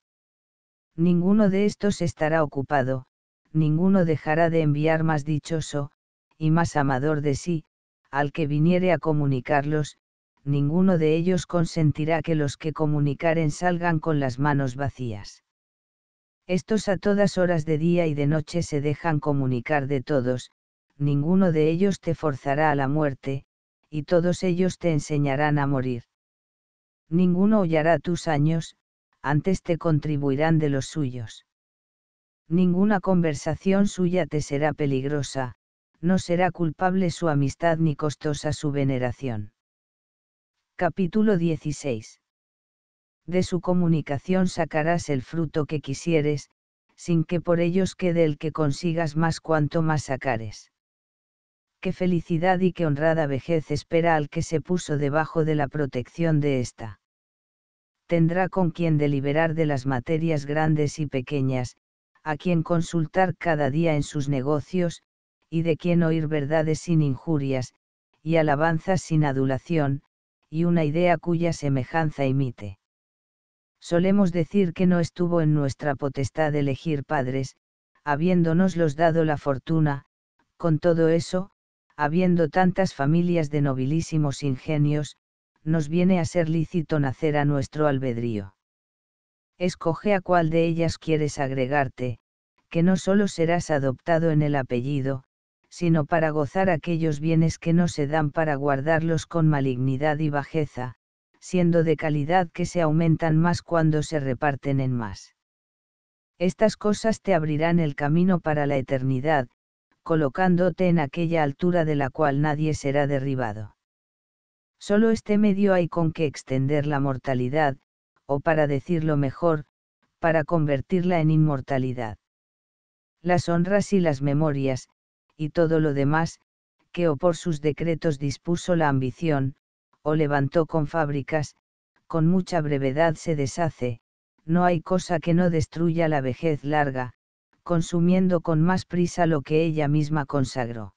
S1: Ninguno de estos estará ocupado, ninguno dejará de enviar más dichoso, y más amador de sí, al que viniere a comunicarlos, ninguno de ellos consentirá que los que comunicaren salgan con las manos vacías. Estos a todas horas de día y de noche se dejan comunicar de todos, ninguno de ellos te forzará a la muerte, y todos ellos te enseñarán a morir. Ninguno hollará tus años, antes te contribuirán de los suyos. Ninguna conversación suya te será peligrosa, no será culpable su amistad ni costosa su veneración. Capítulo 16. De su comunicación sacarás el fruto que quisieres, sin que por ellos quede el que consigas más cuanto más sacares. Qué felicidad y qué honrada vejez espera al que se puso debajo de la protección de ésta. Tendrá con quien deliberar de las materias grandes y pequeñas, a quien consultar cada día en sus negocios, y de quien oír verdades sin injurias, y alabanzas sin adulación, y una idea cuya semejanza imite. Solemos decir que no estuvo en nuestra potestad elegir padres, habiéndonoslos dado la fortuna, con todo eso, habiendo tantas familias de nobilísimos ingenios, nos viene a ser lícito nacer a nuestro albedrío. Escoge a cuál de ellas quieres agregarte, que no solo serás adoptado en el apellido, sino para gozar aquellos bienes que no se dan para guardarlos con malignidad y bajeza, siendo de calidad que se aumentan más cuando se reparten en más. Estas cosas te abrirán el camino para la eternidad, colocándote en aquella altura de la cual nadie será derribado. Solo este medio hay con que extender la mortalidad, o para decirlo mejor, para convertirla en inmortalidad. Las honras y las memorias, y todo lo demás, que o por sus decretos dispuso la ambición, o levantó con fábricas, con mucha brevedad se deshace, no hay cosa que no destruya la vejez larga, consumiendo con más prisa lo que ella misma consagró.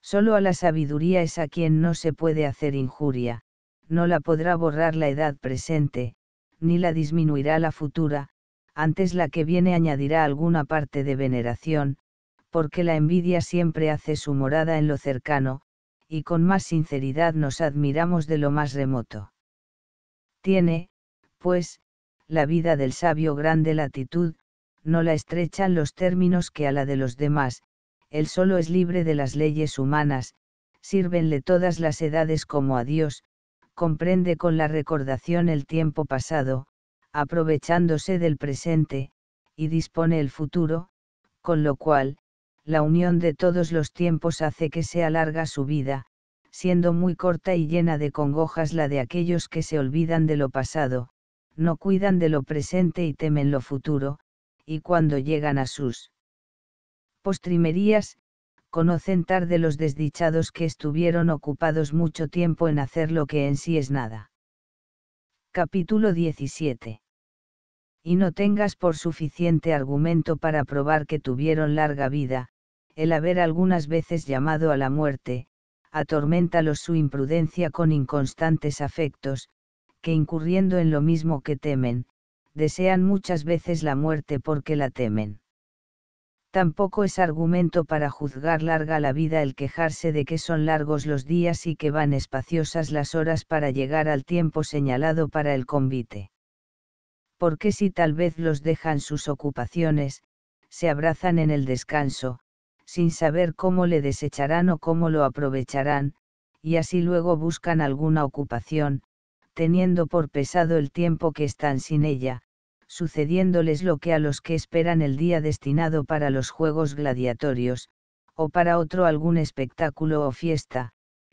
S1: Solo a la sabiduría es a quien no se puede hacer injuria, no la podrá borrar la edad presente, ni la disminuirá la futura, antes la que viene añadirá alguna parte de veneración, porque la envidia siempre hace su morada en lo cercano, y con más sinceridad nos admiramos de lo más remoto. Tiene, pues, la vida del sabio grande latitud, no la estrechan los términos que a la de los demás, él solo es libre de las leyes humanas, sírvenle todas las edades como a Dios, comprende con la recordación el tiempo pasado, aprovechándose del presente, y dispone el futuro, con lo cual, la unión de todos los tiempos hace que sea larga su vida, siendo muy corta y llena de congojas la de aquellos que se olvidan de lo pasado, no cuidan de lo presente y temen lo futuro, y cuando llegan a sus postrimerías, conocen tarde los desdichados que estuvieron ocupados mucho tiempo en hacer lo que en sí es nada. Capítulo 17 y no tengas por suficiente argumento para probar que tuvieron larga vida, el haber algunas veces llamado a la muerte, atorméntalos su imprudencia con inconstantes afectos, que incurriendo en lo mismo que temen, desean muchas veces la muerte porque la temen. Tampoco es argumento para juzgar larga la vida el quejarse de que son largos los días y que van espaciosas las horas para llegar al tiempo señalado para el convite. Porque si tal vez los dejan sus ocupaciones, se abrazan en el descanso, sin saber cómo le desecharán o cómo lo aprovecharán, y así luego buscan alguna ocupación, teniendo por pesado el tiempo que están sin ella, sucediéndoles lo que a los que esperan el día destinado para los juegos gladiatorios, o para otro algún espectáculo o fiesta,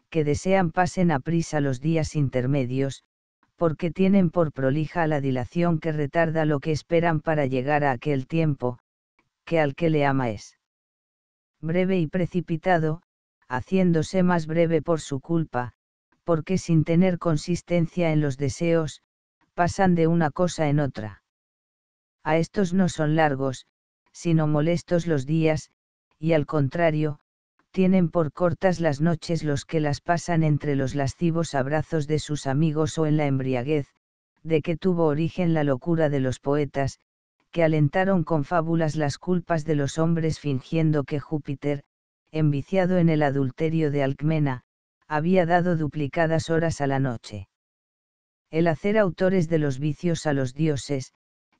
S1: que desean pasen a prisa los días intermedios, porque tienen por prolija la dilación que retarda lo que esperan para llegar a aquel tiempo, que al que le ama es breve y precipitado, haciéndose más breve por su culpa, porque sin tener consistencia en los deseos, pasan de una cosa en otra. A estos no son largos, sino molestos los días, y al contrario, tienen por cortas las noches los que las pasan entre los lascivos abrazos de sus amigos o en la embriaguez, de que tuvo origen la locura de los poetas, que alentaron con fábulas las culpas de los hombres fingiendo que Júpiter, enviciado en el adulterio de Alcmena, había dado duplicadas horas a la noche. El hacer autores de los vicios a los dioses,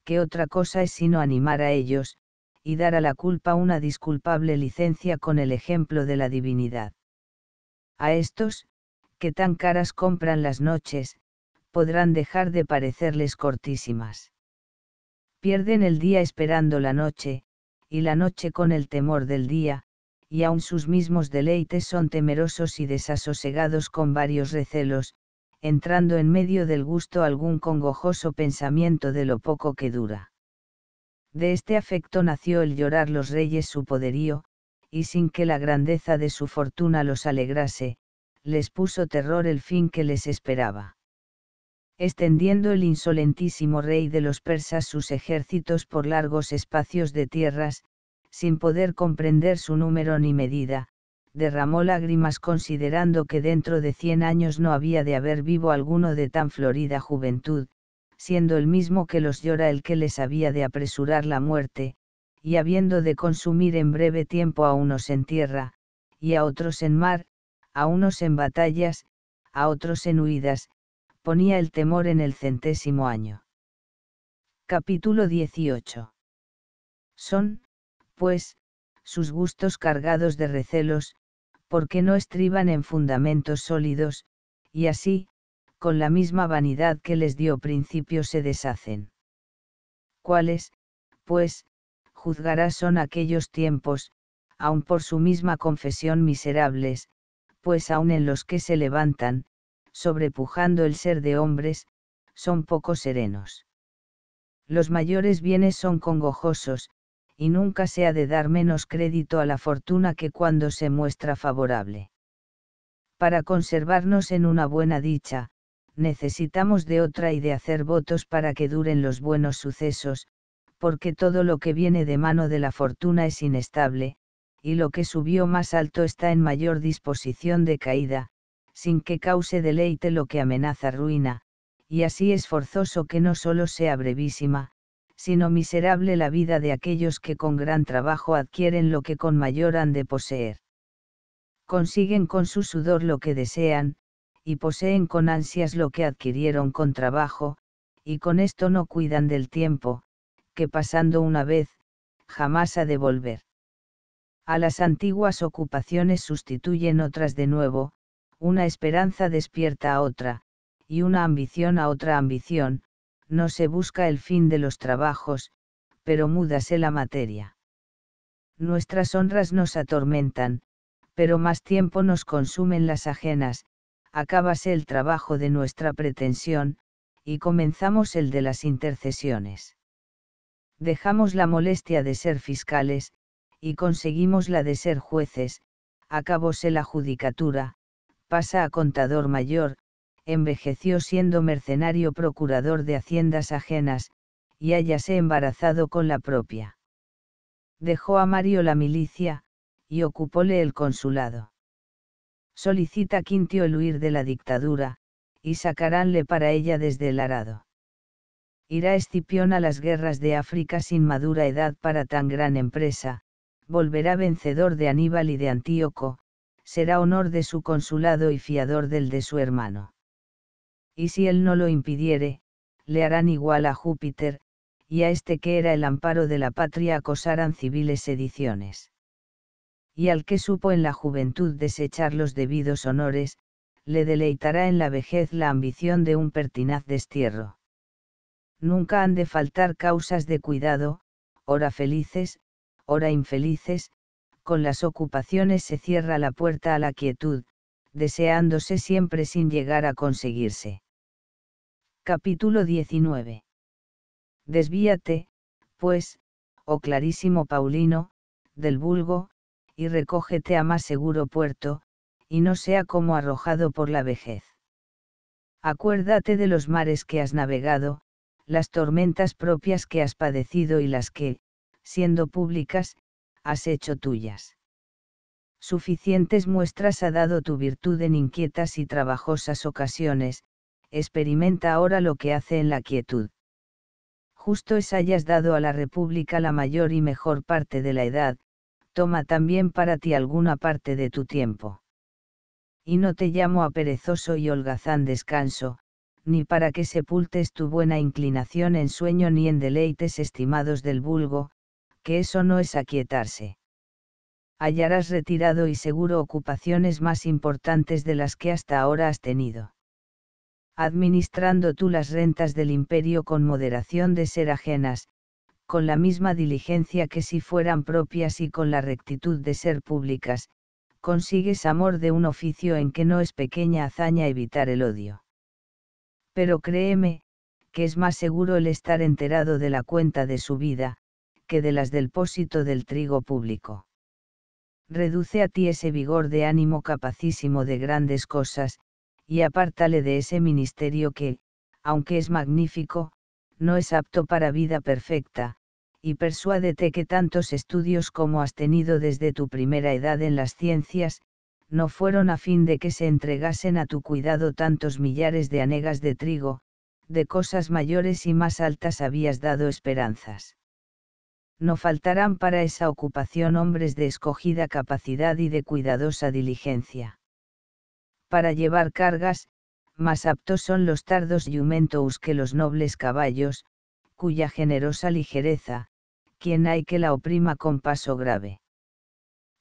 S1: que otra cosa es sino animar a ellos, y dar a la culpa una disculpable licencia con el ejemplo de la divinidad. A estos, que tan caras compran las noches, podrán dejar de parecerles cortísimas pierden el día esperando la noche, y la noche con el temor del día, y aun sus mismos deleites son temerosos y desasosegados con varios recelos, entrando en medio del gusto algún congojoso pensamiento de lo poco que dura. De este afecto nació el llorar los reyes su poderío, y sin que la grandeza de su fortuna los alegrase, les puso terror el fin que les esperaba extendiendo el insolentísimo rey de los persas sus ejércitos por largos espacios de tierras, sin poder comprender su número ni medida, derramó lágrimas considerando que dentro de cien años no había de haber vivo alguno de tan florida juventud, siendo el mismo que los llora el que les había de apresurar la muerte, y habiendo de consumir en breve tiempo a unos en tierra, y a otros en mar, a unos en batallas, a otros en huidas, ponía el temor en el centésimo año. Capítulo 18. Son, pues, sus gustos cargados de recelos, porque no estriban en fundamentos sólidos, y así, con la misma vanidad que les dio principio se deshacen. ¿Cuáles, pues, juzgarás son aquellos tiempos, aun por su misma confesión miserables, pues aun en los que se levantan, sobrepujando el ser de hombres, son poco serenos. Los mayores bienes son congojosos, y nunca se ha de dar menos crédito a la fortuna que cuando se muestra favorable. Para conservarnos en una buena dicha, necesitamos de otra y de hacer votos para que duren los buenos sucesos, porque todo lo que viene de mano de la fortuna es inestable, y lo que subió más alto está en mayor disposición de caída, sin que cause deleite lo que amenaza ruina, y así es forzoso que no solo sea brevísima, sino miserable la vida de aquellos que con gran trabajo adquieren lo que con mayor han de poseer. Consiguen con su sudor lo que desean, y poseen con ansias lo que adquirieron con trabajo, y con esto no cuidan del tiempo, que pasando una vez, jamás ha de volver. A las antiguas ocupaciones sustituyen otras de nuevo, una esperanza despierta a otra, y una ambición a otra ambición, no se busca el fin de los trabajos, pero múdase la materia. Nuestras honras nos atormentan, pero más tiempo nos consumen las ajenas, acábase el trabajo de nuestra pretensión, y comenzamos el de las intercesiones. Dejamos la molestia de ser fiscales, y conseguimos la de ser jueces, acabóse la judicatura, pasa a contador mayor, envejeció siendo mercenario procurador de haciendas ajenas, y hállase embarazado con la propia. Dejó a Mario la milicia, y ocupóle el consulado. Solicita Quintio el huir de la dictadura, y sacaránle para ella desde el arado. Irá Escipión a las guerras de África sin madura edad para tan gran empresa, volverá vencedor de Aníbal y de Antíoco, será honor de su consulado y fiador del de su hermano. Y si él no lo impidiere, le harán igual a Júpiter, y a este que era el amparo de la patria acosarán civiles sediciones. Y al que supo en la juventud desechar los debidos honores, le deleitará en la vejez la ambición de un pertinaz destierro. Nunca han de faltar causas de cuidado, ora felices, ora infelices, con las ocupaciones se cierra la puerta a la quietud, deseándose siempre sin llegar a conseguirse. Capítulo 19. Desvíate, pues, oh clarísimo Paulino, del vulgo, y recógete a más seguro puerto, y no sea como arrojado por la vejez. Acuérdate de los mares que has navegado, las tormentas propias que has padecido y las que, siendo públicas, has hecho tuyas. Suficientes muestras ha dado tu virtud en inquietas y trabajosas ocasiones, experimenta ahora lo que hace en la quietud. Justo es hayas dado a la República la mayor y mejor parte de la edad, toma también para ti alguna parte de tu tiempo. Y no te llamo a perezoso y holgazán descanso, ni para que sepultes tu buena inclinación en sueño ni en deleites estimados del vulgo, que eso no es aquietarse. Hallarás retirado y seguro ocupaciones más importantes de las que hasta ahora has tenido. Administrando tú las rentas del imperio con moderación de ser ajenas, con la misma diligencia que si fueran propias y con la rectitud de ser públicas, consigues amor de un oficio en que no es pequeña hazaña evitar el odio. Pero créeme, que es más seguro el estar enterado de la cuenta de su vida, que de las del pósito del trigo público. Reduce a ti ese vigor de ánimo capacísimo de grandes cosas, y apártale de ese ministerio que, aunque es magnífico, no es apto para vida perfecta, y persuádete que tantos estudios como has tenido desde tu primera edad en las ciencias, no fueron a fin de que se entregasen a tu cuidado tantos millares de anegas de trigo, de cosas mayores y más altas habías dado esperanzas no faltarán para esa ocupación hombres de escogida capacidad y de cuidadosa diligencia. Para llevar cargas, más aptos son los tardos yumentos que los nobles caballos, cuya generosa ligereza, quien hay que la oprima con paso grave.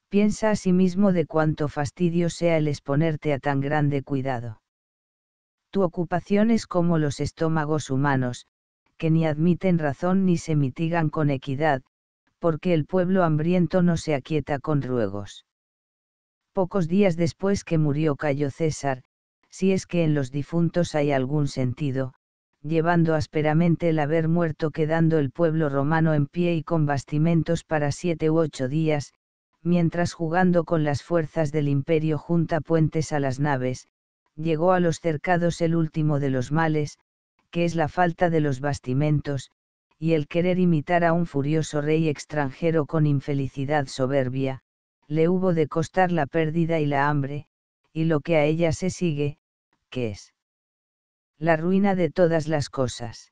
S1: Piensa asimismo de cuánto fastidio sea el exponerte a tan grande cuidado. Tu ocupación es como los estómagos humanos, que ni admiten razón ni se mitigan con equidad, porque el pueblo hambriento no se aquieta con ruegos. Pocos días después que murió Cayo César, si es que en los difuntos hay algún sentido, llevando ásperamente el haber muerto quedando el pueblo romano en pie y con bastimentos para siete u ocho días, mientras jugando con las fuerzas del imperio junta puentes a las naves, llegó a los cercados el último de los males, que es la falta de los bastimentos, y el querer imitar a un furioso rey extranjero con infelicidad soberbia, le hubo de costar la pérdida y la hambre, y lo que a ella se sigue, que es la ruina de todas las cosas.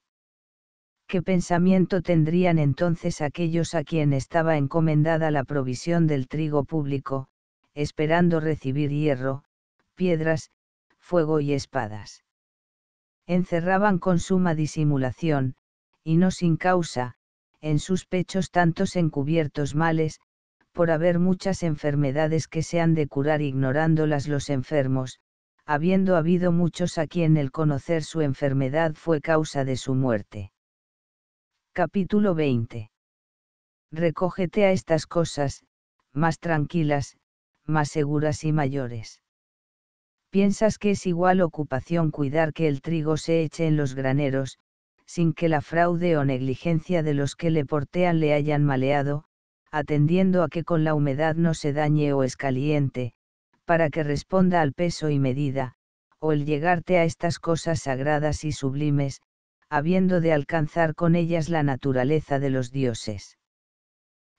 S1: ¿Qué pensamiento tendrían entonces aquellos a quien estaba encomendada la provisión del trigo público, esperando recibir hierro, piedras, fuego y espadas? Encerraban con suma disimulación, y no sin causa, en sus pechos tantos encubiertos males, por haber muchas enfermedades que se han de curar ignorándolas los enfermos, habiendo habido muchos a quien el conocer su enfermedad fue causa de su muerte. Capítulo 20. Recógete a estas cosas, más tranquilas, más seguras y mayores. Piensas que es igual ocupación cuidar que el trigo se eche en los graneros, sin que la fraude o negligencia de los que le portean le hayan maleado, atendiendo a que con la humedad no se dañe o escaliente, para que responda al peso y medida, o el llegarte a estas cosas sagradas y sublimes, habiendo de alcanzar con ellas la naturaleza de los dioses.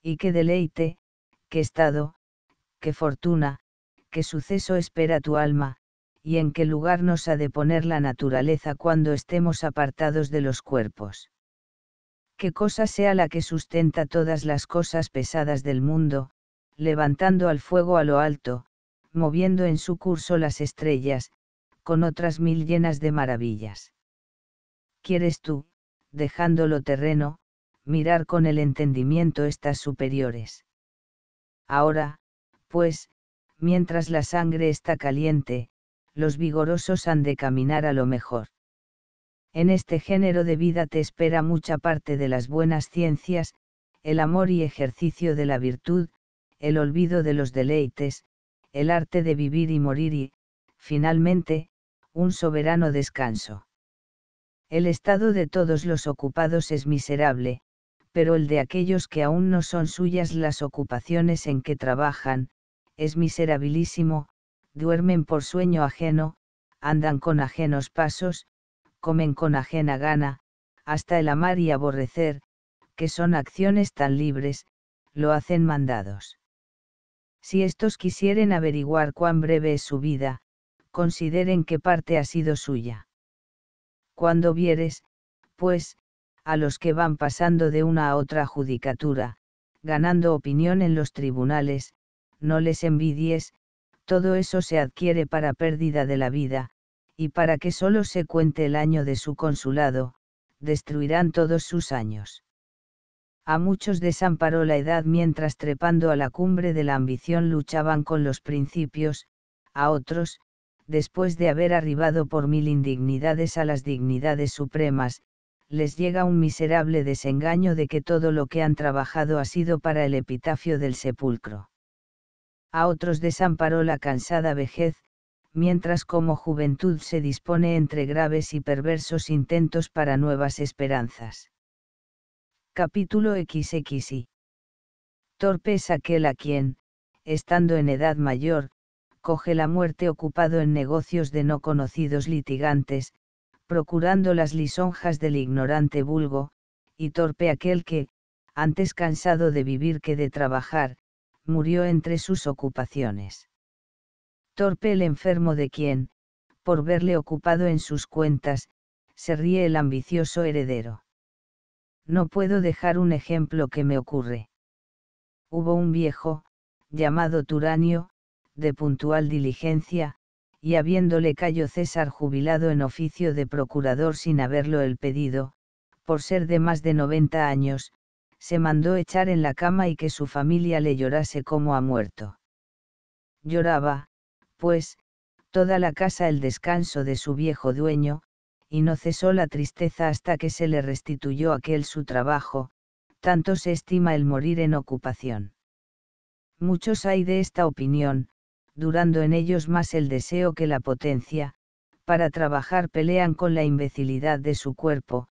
S1: Y qué deleite, qué estado, qué fortuna, qué suceso espera tu alma, y en qué lugar nos ha de poner la naturaleza cuando estemos apartados de los cuerpos. Qué cosa sea la que sustenta todas las cosas pesadas del mundo, levantando al fuego a lo alto, moviendo en su curso las estrellas, con otras mil llenas de maravillas quieres tú, dejándolo terreno, mirar con el entendimiento estas superiores. Ahora, pues, mientras la sangre está caliente, los vigorosos han de caminar a lo mejor. En este género de vida te espera mucha parte de las buenas ciencias, el amor y ejercicio de la virtud, el olvido de los deleites, el arte de vivir y morir y, finalmente, un soberano descanso. El estado de todos los ocupados es miserable, pero el de aquellos que aún no son suyas las ocupaciones en que trabajan, es miserabilísimo, duermen por sueño ajeno, andan con ajenos pasos, comen con ajena gana, hasta el amar y aborrecer, que son acciones tan libres, lo hacen mandados. Si estos quisieren averiguar cuán breve es su vida, consideren qué parte ha sido suya. Cuando vieres, pues, a los que van pasando de una a otra judicatura, ganando opinión en los tribunales, no les envidies, todo eso se adquiere para pérdida de la vida, y para que solo se cuente el año de su consulado, destruirán todos sus años. A muchos desamparó la edad mientras trepando a la cumbre de la ambición luchaban con los principios, a otros, después de haber arribado por mil indignidades a las dignidades supremas, les llega un miserable desengaño de que todo lo que han trabajado ha sido para el epitafio del sepulcro. A otros desamparó la cansada vejez, mientras como juventud se dispone entre graves y perversos intentos para nuevas esperanzas. Capítulo XXI. Torpe es aquel a quien, estando en edad mayor, coge la muerte ocupado en negocios de no conocidos litigantes, procurando las lisonjas del ignorante vulgo, y torpe aquel que, antes cansado de vivir que de trabajar, murió entre sus ocupaciones. Torpe el enfermo de quien, por verle ocupado en sus cuentas, se ríe el ambicioso heredero. No puedo dejar un ejemplo que me ocurre. Hubo un viejo, llamado Turanio, de puntual diligencia, y habiéndole Cayo César jubilado en oficio de procurador sin haberlo el pedido, por ser de más de 90 años, se mandó echar en la cama y que su familia le llorase como ha muerto. Lloraba, pues, toda la casa el descanso de su viejo dueño, y no cesó la tristeza hasta que se le restituyó aquel su trabajo, tanto se estima el morir en ocupación. Muchos hay de esta opinión, durando en ellos más el deseo que la potencia, para trabajar pelean con la imbecilidad de su cuerpo,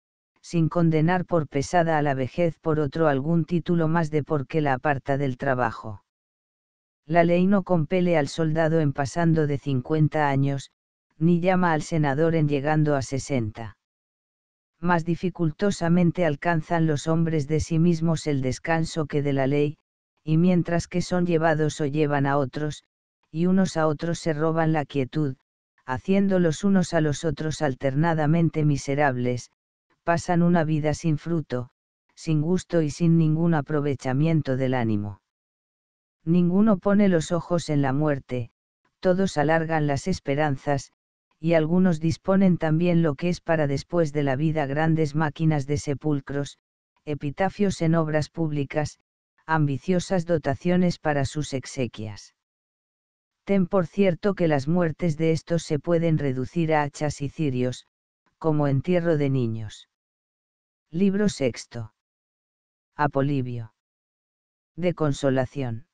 S1: sin condenar por pesada a la vejez por otro algún título más de por qué la aparta del trabajo. La ley no compele al soldado en pasando de 50 años, ni llama al senador en llegando a 60. Más dificultosamente alcanzan los hombres de sí mismos el descanso que de la ley, y mientras que son llevados o llevan a otros, y unos a otros se roban la quietud, haciendo los unos a los otros alternadamente miserables, pasan una vida sin fruto, sin gusto y sin ningún aprovechamiento del ánimo. Ninguno pone los ojos en la muerte, todos alargan las esperanzas, y algunos disponen también lo que es para después de la vida grandes máquinas de sepulcros, epitafios en obras públicas, ambiciosas dotaciones para sus exequias. Ten por cierto que las muertes de estos se pueden reducir a hachas y cirios, como entierro de niños. Libro sexto. Apolibio. De consolación.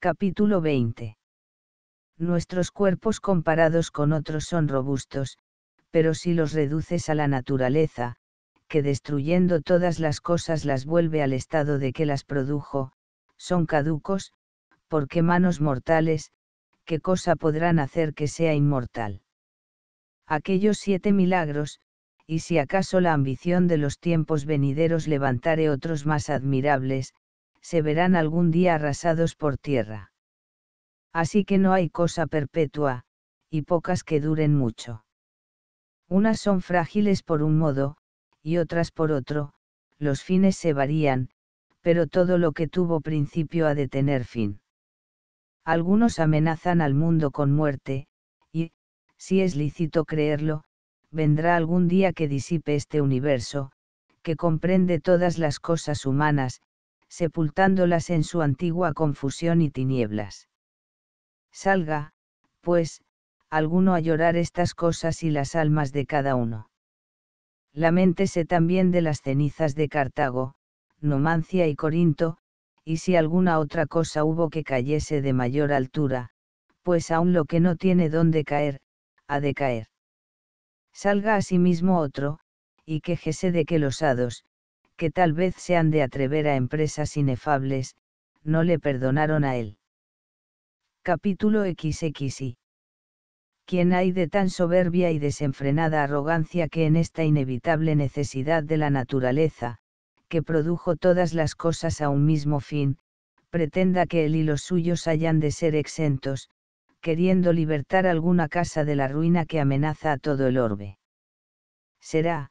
S1: Capítulo 20. Nuestros cuerpos comparados con otros son robustos, pero si los reduces a la naturaleza, que destruyendo todas las cosas las vuelve al estado de que las produjo, son caducos, porque manos mortales, ¿qué cosa podrán hacer que sea inmortal? Aquellos siete milagros, y si acaso la ambición de los tiempos venideros levantare otros más admirables, se verán algún día arrasados por tierra. Así que no hay cosa perpetua, y pocas que duren mucho. Unas son frágiles por un modo, y otras por otro, los fines se varían, pero todo lo que tuvo principio ha de tener fin. Algunos amenazan al mundo con muerte, y, si es lícito creerlo, vendrá algún día que disipe este universo, que comprende todas las cosas humanas, sepultándolas en su antigua confusión y tinieblas. Salga, pues, alguno a llorar estas cosas y las almas de cada uno. Laméntese también de las cenizas de Cartago, Numancia y Corinto, y si alguna otra cosa hubo que cayese de mayor altura, pues aun lo que no tiene dónde caer, ha de caer salga asimismo otro, y quejese de que los hados, que tal vez se han de atrever a empresas inefables, no le perdonaron a él. Capítulo XXI. ¿Quién hay de tan soberbia y desenfrenada arrogancia que en esta inevitable necesidad de la naturaleza, que produjo todas las cosas a un mismo fin, pretenda que él y los suyos hayan de ser exentos, queriendo libertar alguna casa de la ruina que amenaza a todo el orbe. Será,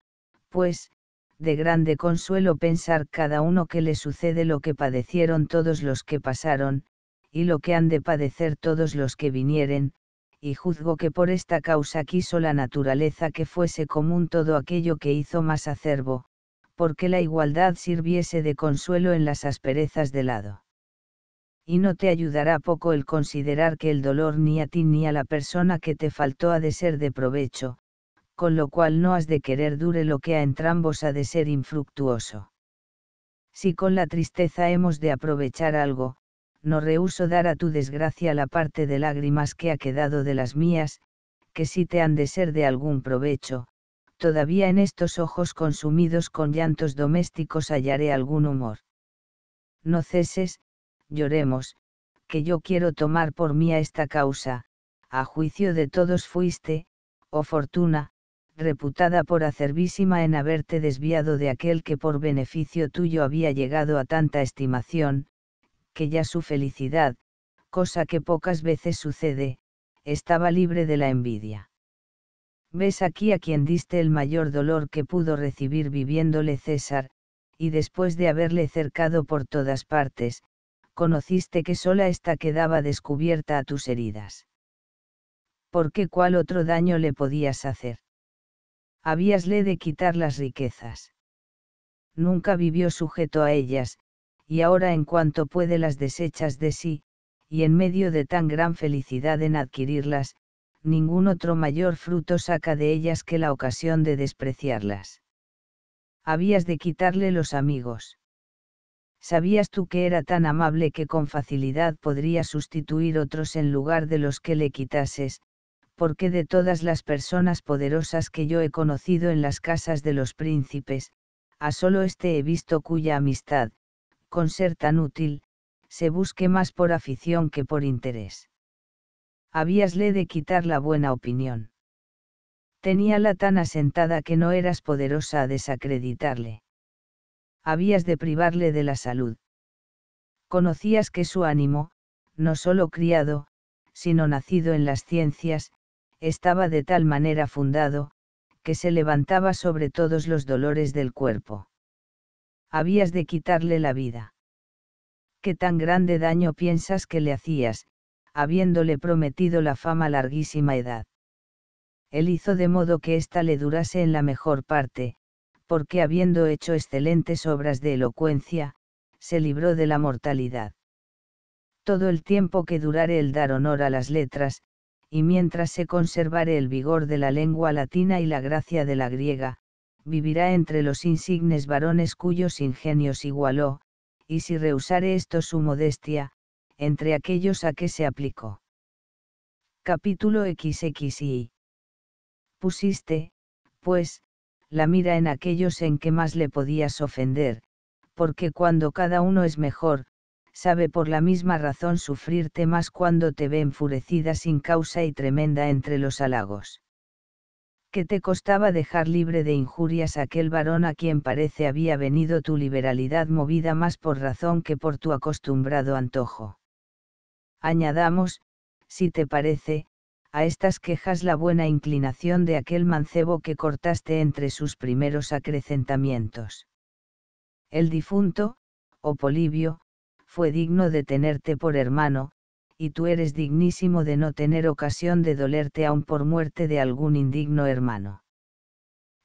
S1: pues, de grande consuelo pensar cada uno que le sucede lo que padecieron todos los que pasaron, y lo que han de padecer todos los que vinieren, y juzgo que por esta causa quiso la naturaleza que fuese común todo aquello que hizo más acervo, porque la igualdad sirviese de consuelo en las asperezas de lado y no te ayudará poco el considerar que el dolor ni a ti ni a la persona que te faltó ha de ser de provecho, con lo cual no has de querer dure lo que a entrambos ha de ser infructuoso. Si con la tristeza hemos de aprovechar algo, no rehuso dar a tu desgracia la parte de lágrimas que ha quedado de las mías, que si te han de ser de algún provecho, todavía en estos ojos consumidos con llantos domésticos hallaré algún humor. No ceses, lloremos, que yo quiero tomar por mía esta causa, a juicio de todos fuiste, oh fortuna, reputada por acervísima en haberte desviado de aquel que por beneficio tuyo había llegado a tanta estimación, que ya su felicidad, cosa que pocas veces sucede, estaba libre de la envidia. Ves aquí a quien diste el mayor dolor que pudo recibir viviéndole César, y después de haberle cercado por todas partes, conociste que sola ésta quedaba descubierta a tus heridas. ¿Por qué cuál otro daño le podías hacer? Habíasle de quitar las riquezas. Nunca vivió sujeto a ellas, y ahora en cuanto puede las desechas de sí, y en medio de tan gran felicidad en adquirirlas, ningún otro mayor fruto saca de ellas que la ocasión de despreciarlas. Habías de quitarle los amigos. ¿Sabías tú que era tan amable que con facilidad podría sustituir otros en lugar de los que le quitases? Porque de todas las personas poderosas que yo he conocido en las casas de los príncipes, a solo este he visto cuya amistad, con ser tan útil, se busque más por afición que por interés. Habíasle de quitar la buena opinión. Teníala tan asentada que no eras poderosa a desacreditarle habías de privarle de la salud. Conocías que su ánimo, no solo criado, sino nacido en las ciencias, estaba de tal manera fundado, que se levantaba sobre todos los dolores del cuerpo. Habías de quitarle la vida. ¿Qué tan grande daño piensas que le hacías, habiéndole prometido la fama larguísima edad? Él hizo de modo que ésta le durase en la mejor parte, porque habiendo hecho excelentes obras de elocuencia, se libró de la mortalidad. Todo el tiempo que durare el dar honor a las letras, y mientras se conservare el vigor de la lengua latina y la gracia de la griega, vivirá entre los insignes varones cuyos ingenios igualó, y si rehusare esto su modestia, entre aquellos a que se aplicó. Capítulo XXI. Pusiste, pues, la mira en aquellos en que más le podías ofender, porque cuando cada uno es mejor, sabe por la misma razón sufrirte más cuando te ve enfurecida sin causa y tremenda entre los halagos. ¿Qué te costaba dejar libre de injurias aquel varón a quien parece había venido tu liberalidad movida más por razón que por tu acostumbrado antojo? Añadamos, si te parece, a estas quejas la buena inclinación de aquel mancebo que cortaste entre sus primeros acrecentamientos. El difunto, o Polibio, fue digno de tenerte por hermano, y tú eres dignísimo de no tener ocasión de dolerte aun por muerte de algún indigno hermano.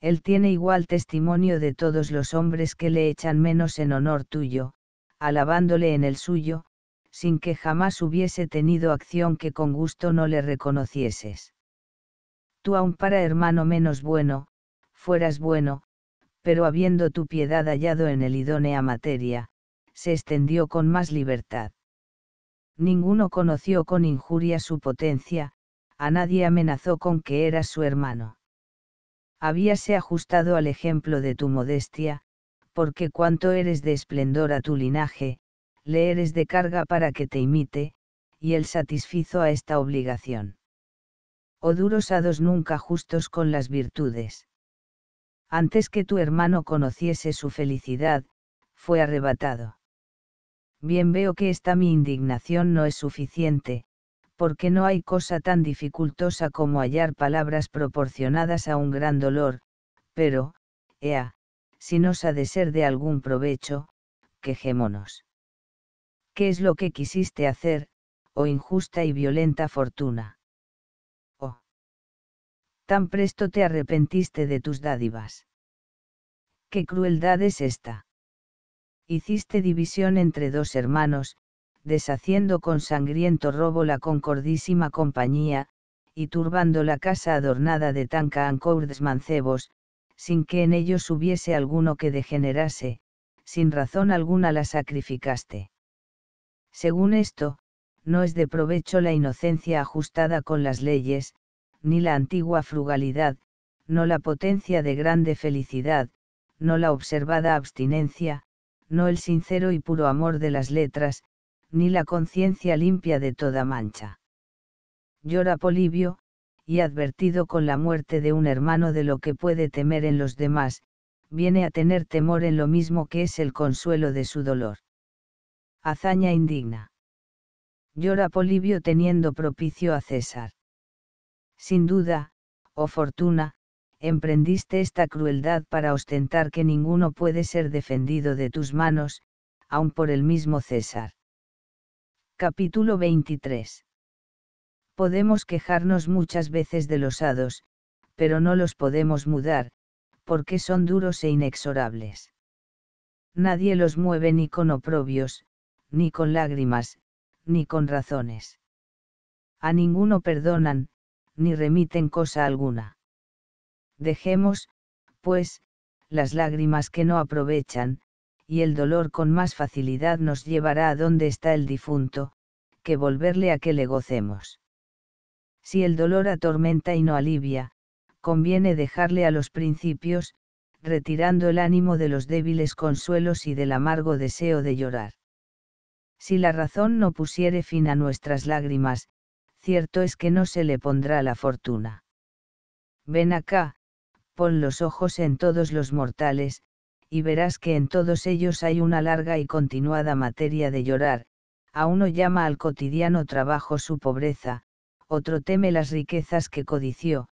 S1: Él tiene igual testimonio de todos los hombres que le echan menos en honor tuyo, alabándole en el suyo, sin que jamás hubiese tenido acción que con gusto no le reconocieses. Tú aun para hermano menos bueno, fueras bueno, pero habiendo tu piedad hallado en el idónea materia, se extendió con más libertad. Ninguno conoció con injuria su potencia, a nadie amenazó con que eras su hermano. Habíase ajustado al ejemplo de tu modestia, porque cuanto eres de esplendor a tu linaje, le eres de carga para que te imite, y él satisfizo a esta obligación. Oh duros hados nunca justos con las virtudes. Antes que tu hermano conociese su felicidad, fue arrebatado bien veo que esta mi indignación no es suficiente, porque no hay cosa tan dificultosa como hallar palabras proporcionadas a un gran dolor, pero, ea, si nos ha de ser de algún provecho, quejémonos. ¿Qué es lo que quisiste hacer, oh injusta y violenta fortuna? Oh. Tan presto te arrepentiste de tus dádivas. ¿Qué crueldad es esta? hiciste división entre dos hermanos, deshaciendo con sangriento robo la concordísima compañía, y turbando la casa adornada de tan cancourdes mancebos, sin que en ellos hubiese alguno que degenerase, sin razón alguna la sacrificaste. Según esto, no es de provecho la inocencia ajustada con las leyes, ni la antigua frugalidad, no la potencia de grande felicidad, no la observada abstinencia, no el sincero y puro amor de las letras, ni la conciencia limpia de toda mancha. Llora Polibio, y advertido con la muerte de un hermano de lo que puede temer en los demás, viene a tener temor en lo mismo que es el consuelo de su dolor. Hazaña indigna. Llora Polibio teniendo propicio a César. Sin duda, oh fortuna, emprendiste esta crueldad para ostentar que ninguno puede ser defendido de tus manos, aun por el mismo César. Capítulo 23. Podemos quejarnos muchas veces de los hados, pero no los podemos mudar, porque son duros e inexorables. Nadie los mueve ni con oprobios, ni con lágrimas, ni con razones. A ninguno perdonan, ni remiten cosa alguna. Dejemos, pues, las lágrimas que no aprovechan, y el dolor con más facilidad nos llevará a donde está el difunto, que volverle a que le gocemos. Si el dolor atormenta y no alivia, conviene dejarle a los principios, retirando el ánimo de los débiles consuelos y del amargo deseo de llorar. Si la razón no pusiere fin a nuestras lágrimas, cierto es que no se le pondrá la fortuna. Ven acá, pon los ojos en todos los mortales, y verás que en todos ellos hay una larga y continuada materia de llorar, a uno llama al cotidiano trabajo su pobreza, otro teme las riquezas que codició,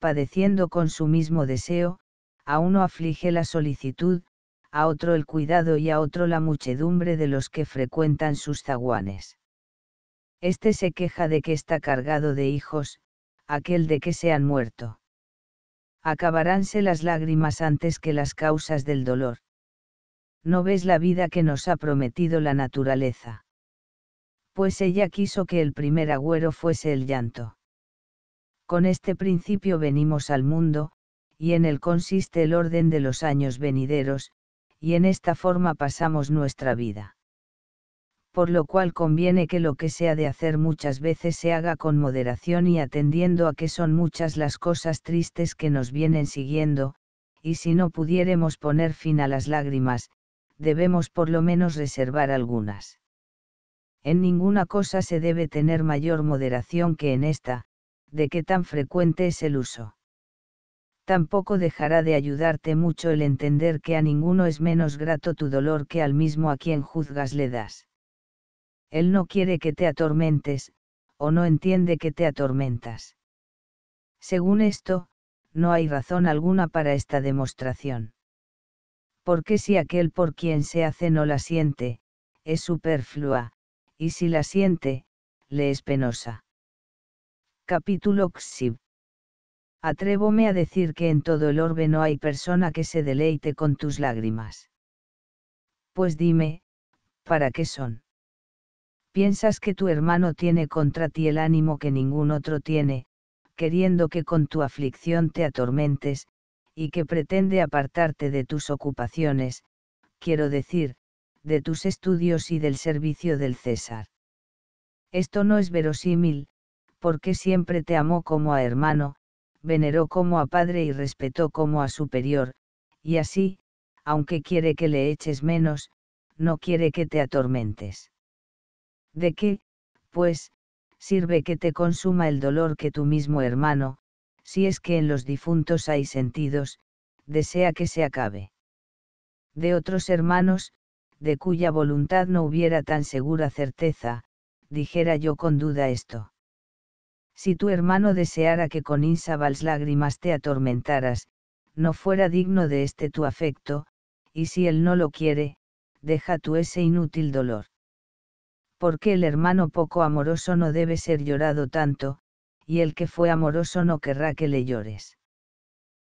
S1: padeciendo con su mismo deseo, a uno aflige la solicitud, a otro el cuidado y a otro la muchedumbre de los que frecuentan sus zaguanes. Este se queja de que está cargado de hijos, aquel de que se han muerto. Acabaránse las lágrimas antes que las causas del dolor. No ves la vida que nos ha prometido la naturaleza. Pues ella quiso que el primer agüero fuese el llanto. Con este principio venimos al mundo, y en él consiste el orden de los años venideros, y en esta forma pasamos nuestra vida por lo cual conviene que lo que se ha de hacer muchas veces se haga con moderación y atendiendo a que son muchas las cosas tristes que nos vienen siguiendo, y si no pudiéremos poner fin a las lágrimas, debemos por lo menos reservar algunas. En ninguna cosa se debe tener mayor moderación que en esta, de que tan frecuente es el uso. Tampoco dejará de ayudarte mucho el entender que a ninguno es menos grato tu dolor que al mismo a quien juzgas le das. Él no quiere que te atormentes, o no entiende que te atormentas. Según esto, no hay razón alguna para esta demostración. Porque si aquel por quien se hace no la siente, es superflua, y si la siente, le es penosa. Capítulo XIV. Atrévome a decir que en todo el orbe no hay persona que se deleite con tus lágrimas. Pues dime, ¿para qué son? piensas que tu hermano tiene contra ti el ánimo que ningún otro tiene, queriendo que con tu aflicción te atormentes, y que pretende apartarte de tus ocupaciones, quiero decir, de tus estudios y del servicio del César. Esto no es verosímil, porque siempre te amó como a hermano, veneró como a padre y respetó como a superior, y así, aunque quiere que le eches menos, no quiere que te atormentes. ¿De qué, pues, sirve que te consuma el dolor que tu mismo hermano, si es que en los difuntos hay sentidos, desea que se acabe? De otros hermanos, de cuya voluntad no hubiera tan segura certeza, dijera yo con duda esto. Si tu hermano deseara que con insabals lágrimas te atormentaras, no fuera digno de este tu afecto, y si él no lo quiere, deja tú ese inútil dolor porque el hermano poco amoroso no debe ser llorado tanto, y el que fue amoroso no querrá que le llores.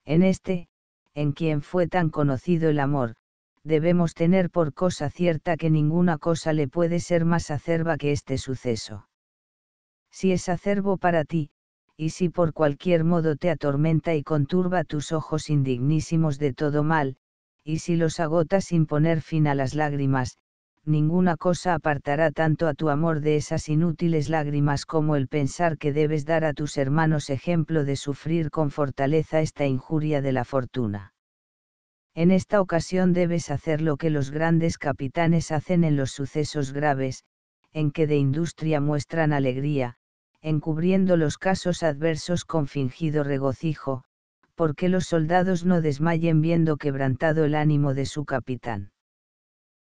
S1: En este, en quien fue tan conocido el amor, debemos tener por cosa cierta que ninguna cosa le puede ser más acerba que este suceso. Si es acerbo para ti, y si por cualquier modo te atormenta y conturba tus ojos indignísimos de todo mal, y si los agotas sin poner fin a las lágrimas, ninguna cosa apartará tanto a tu amor de esas inútiles lágrimas como el pensar que debes dar a tus hermanos ejemplo de sufrir con fortaleza esta injuria de la fortuna. En esta ocasión debes hacer lo que los grandes capitanes hacen en los sucesos graves, en que de industria muestran alegría, encubriendo los casos adversos con fingido regocijo, porque los soldados no desmayen viendo quebrantado el ánimo de su capitán.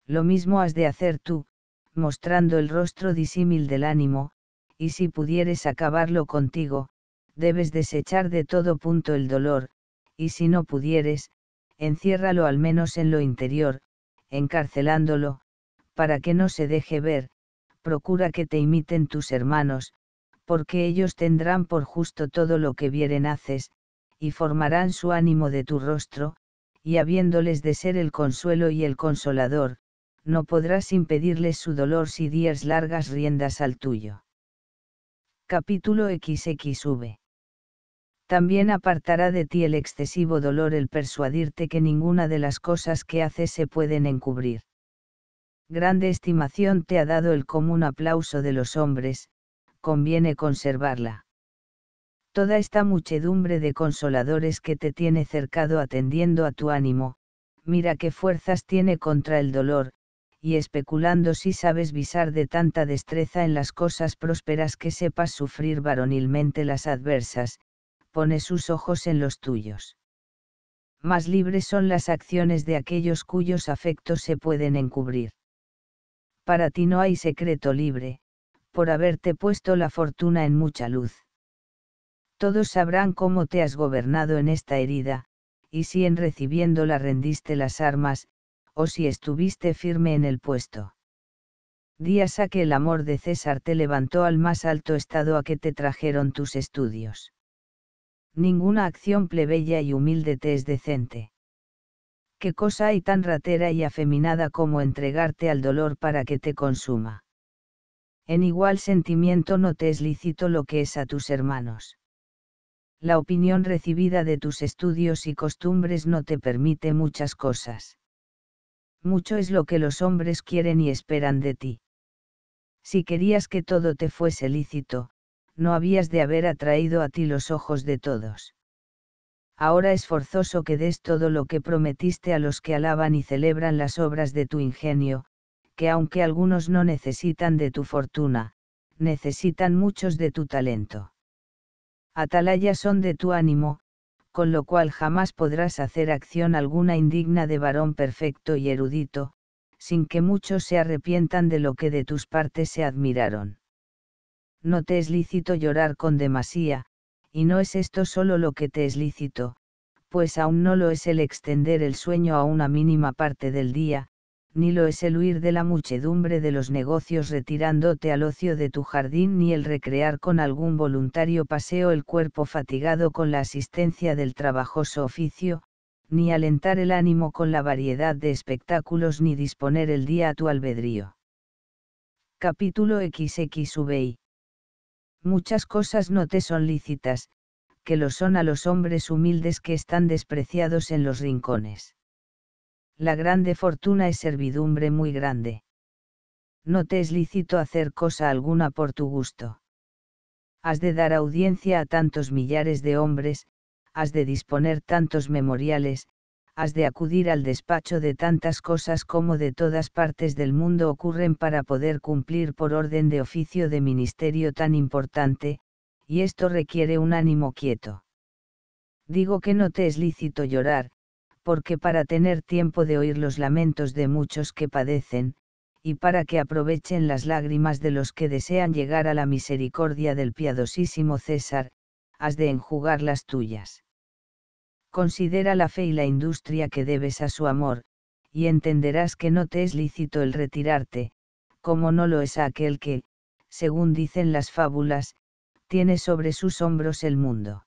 S1: Lo mismo has de hacer tú, mostrando el rostro disímil del ánimo, y si pudieres acabarlo contigo, debes desechar de todo punto el dolor, y si no pudieres, enciérralo al menos en lo interior, encarcelándolo, para que no se deje ver, procura que te imiten tus hermanos, porque ellos tendrán por justo todo lo que vieren haces, y formarán su ánimo de tu rostro, y habiéndoles de ser el consuelo y el consolador, no podrás impedirles su dolor si dieres largas riendas al tuyo. Capítulo XXV. También apartará de ti el excesivo dolor el persuadirte que ninguna de las cosas que haces se pueden encubrir. Grande estimación te ha dado el común aplauso de los hombres, conviene conservarla. Toda esta muchedumbre de consoladores que te tiene cercado atendiendo a tu ánimo, mira qué fuerzas tiene contra el dolor, y especulando si sabes visar de tanta destreza en las cosas prósperas que sepas sufrir varonilmente las adversas, pone sus ojos en los tuyos. Más libres son las acciones de aquellos cuyos afectos se pueden encubrir. Para ti no hay secreto libre, por haberte puesto la fortuna en mucha luz. Todos sabrán cómo te has gobernado en esta herida, y si en recibiéndola rendiste las armas, o si estuviste firme en el puesto. Días a que el amor de César te levantó al más alto estado a que te trajeron tus estudios. Ninguna acción plebeya y humilde te es decente. ¿Qué cosa hay tan ratera y afeminada como entregarte al dolor para que te consuma? En igual sentimiento no te es lícito lo que es a tus hermanos. La opinión recibida de tus estudios y costumbres no te permite muchas cosas. Mucho es lo que los hombres quieren y esperan de ti. Si querías que todo te fuese lícito, no habías de haber atraído a ti los ojos de todos. Ahora es forzoso que des todo lo que prometiste a los que alaban y celebran las obras de tu ingenio, que aunque algunos no necesitan de tu fortuna, necesitan muchos de tu talento. Atalayas son de tu ánimo, con lo cual jamás podrás hacer acción alguna indigna de varón perfecto y erudito, sin que muchos se arrepientan de lo que de tus partes se admiraron no te es lícito llorar con demasía, y no es esto solo lo que te es lícito, pues aún no lo es el extender el sueño a una mínima parte del día, ni lo es el huir de la muchedumbre de los negocios retirándote al ocio de tu jardín, ni el recrear con algún voluntario paseo el cuerpo fatigado con la asistencia del trabajoso oficio, ni alentar el ánimo con la variedad de espectáculos, ni disponer el día a tu albedrío. Capítulo XXVI muchas cosas no te son lícitas, que lo son a los hombres humildes que están despreciados en los rincones. La grande fortuna es servidumbre muy grande. No te es lícito hacer cosa alguna por tu gusto. Has de dar audiencia a tantos millares de hombres, has de disponer tantos memoriales, has de acudir al despacho de tantas cosas como de todas partes del mundo ocurren para poder cumplir por orden de oficio de ministerio tan importante, y esto requiere un ánimo quieto. Digo que no te es lícito llorar, porque para tener tiempo de oír los lamentos de muchos que padecen, y para que aprovechen las lágrimas de los que desean llegar a la misericordia del piadosísimo César, has de enjugar las tuyas. Considera la fe y la industria que debes a su amor, y entenderás que no te es lícito el retirarte, como no lo es a aquel que, según dicen las fábulas, tiene sobre sus hombros el mundo.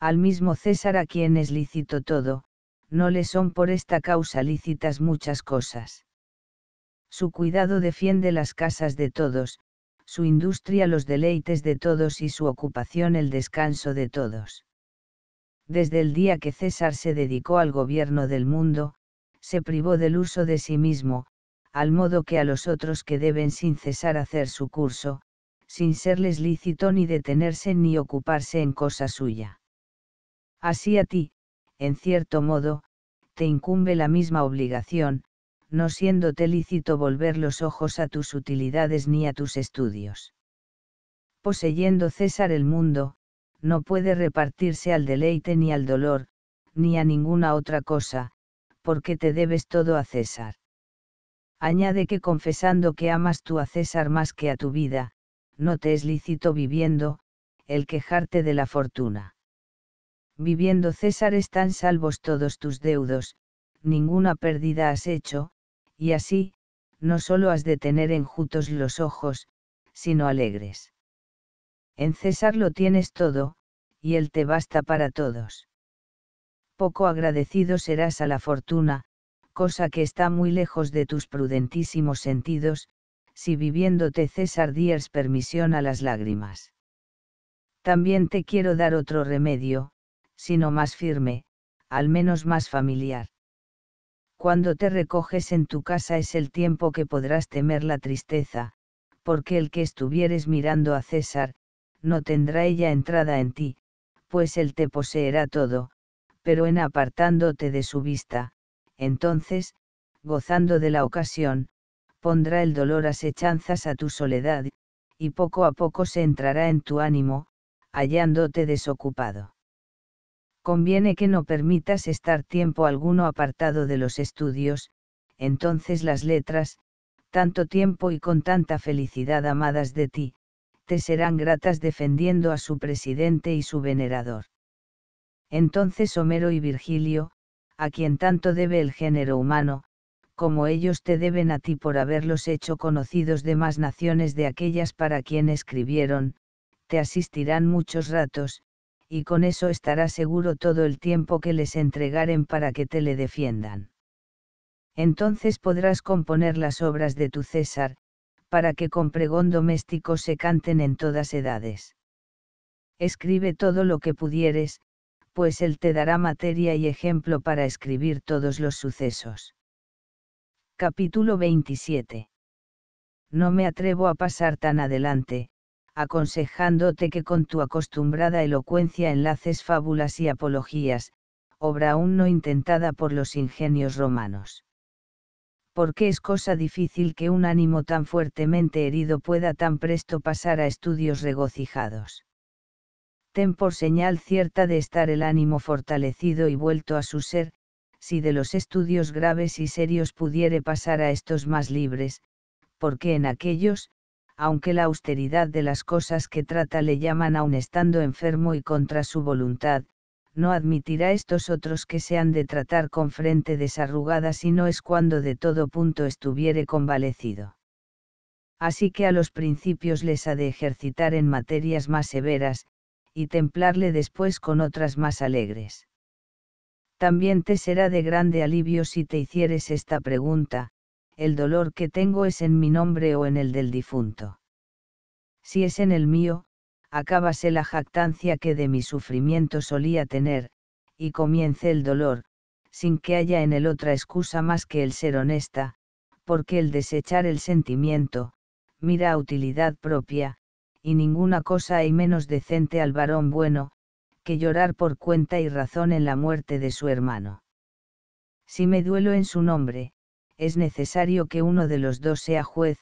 S1: Al mismo César a quien es lícito todo, no le son por esta causa lícitas muchas cosas. Su cuidado defiende las casas de todos, su industria los deleites de todos y su ocupación el descanso de todos desde el día que César se dedicó al gobierno del mundo, se privó del uso de sí mismo, al modo que a los otros que deben sin cesar hacer su curso, sin serles lícito ni detenerse ni ocuparse en cosa suya. Así a ti, en cierto modo, te incumbe la misma obligación, no siéndote lícito volver los ojos a tus utilidades ni a tus estudios. Poseyendo César el mundo, no puede repartirse al deleite ni al dolor, ni a ninguna otra cosa, porque te debes todo a César. Añade que confesando que amas tú a César más que a tu vida, no te es lícito viviendo, el quejarte de la fortuna. Viviendo César están salvos todos tus deudos, ninguna pérdida has hecho, y así, no solo has de tener enjutos los ojos, sino alegres. En César lo tienes todo, y él te basta para todos. Poco agradecido serás a la fortuna, cosa que está muy lejos de tus prudentísimos sentidos, si viviéndote César diers permisión a las lágrimas. También te quiero dar otro remedio, sino más firme, al menos más familiar. Cuando te recoges en tu casa es el tiempo que podrás temer la tristeza, porque el que estuvieres mirando a César, no tendrá ella entrada en ti, pues él te poseerá todo, pero en apartándote de su vista, entonces, gozando de la ocasión, pondrá el dolor asechanzas a tu soledad, y poco a poco se entrará en tu ánimo, hallándote desocupado. Conviene que no permitas estar tiempo alguno apartado de los estudios, entonces las letras, tanto tiempo y con tanta felicidad amadas de ti, te serán gratas defendiendo a su presidente y su venerador. Entonces Homero y Virgilio, a quien tanto debe el género humano, como ellos te deben a ti por haberlos hecho conocidos de más naciones de aquellas para quien escribieron, te asistirán muchos ratos, y con eso estará seguro todo el tiempo que les entregaren para que te le defiendan. Entonces podrás componer las obras de tu César, para que con pregón doméstico se canten en todas edades. Escribe todo lo que pudieres, pues él te dará materia y ejemplo para escribir todos los sucesos. Capítulo 27. No me atrevo a pasar tan adelante, aconsejándote que con tu acostumbrada elocuencia enlaces fábulas y apologías, obra aún no intentada por los ingenios romanos. Porque es cosa difícil que un ánimo tan fuertemente herido pueda tan presto pasar a estudios regocijados ten por señal cierta de estar el ánimo fortalecido y vuelto a su ser, si de los estudios graves y serios pudiere pasar a estos más libres, porque en aquellos, aunque la austeridad de las cosas que trata le llaman aun estando enfermo y contra su voluntad, no admitirá estos otros que se han de tratar con frente desarrugada si no es cuando de todo punto estuviere convalecido. Así que a los principios les ha de ejercitar en materias más severas, y templarle después con otras más alegres. También te será de grande alivio si te hicieres esta pregunta, ¿el dolor que tengo es en mi nombre o en el del difunto? Si es en el mío, acábase la jactancia que de mi sufrimiento solía tener, y comience el dolor, sin que haya en él otra excusa más que el ser honesta, porque el desechar el sentimiento, mira a utilidad propia, y ninguna cosa hay menos decente al varón bueno, que llorar por cuenta y razón en la muerte de su hermano. Si me duelo en su nombre, es necesario que uno de los dos sea juez,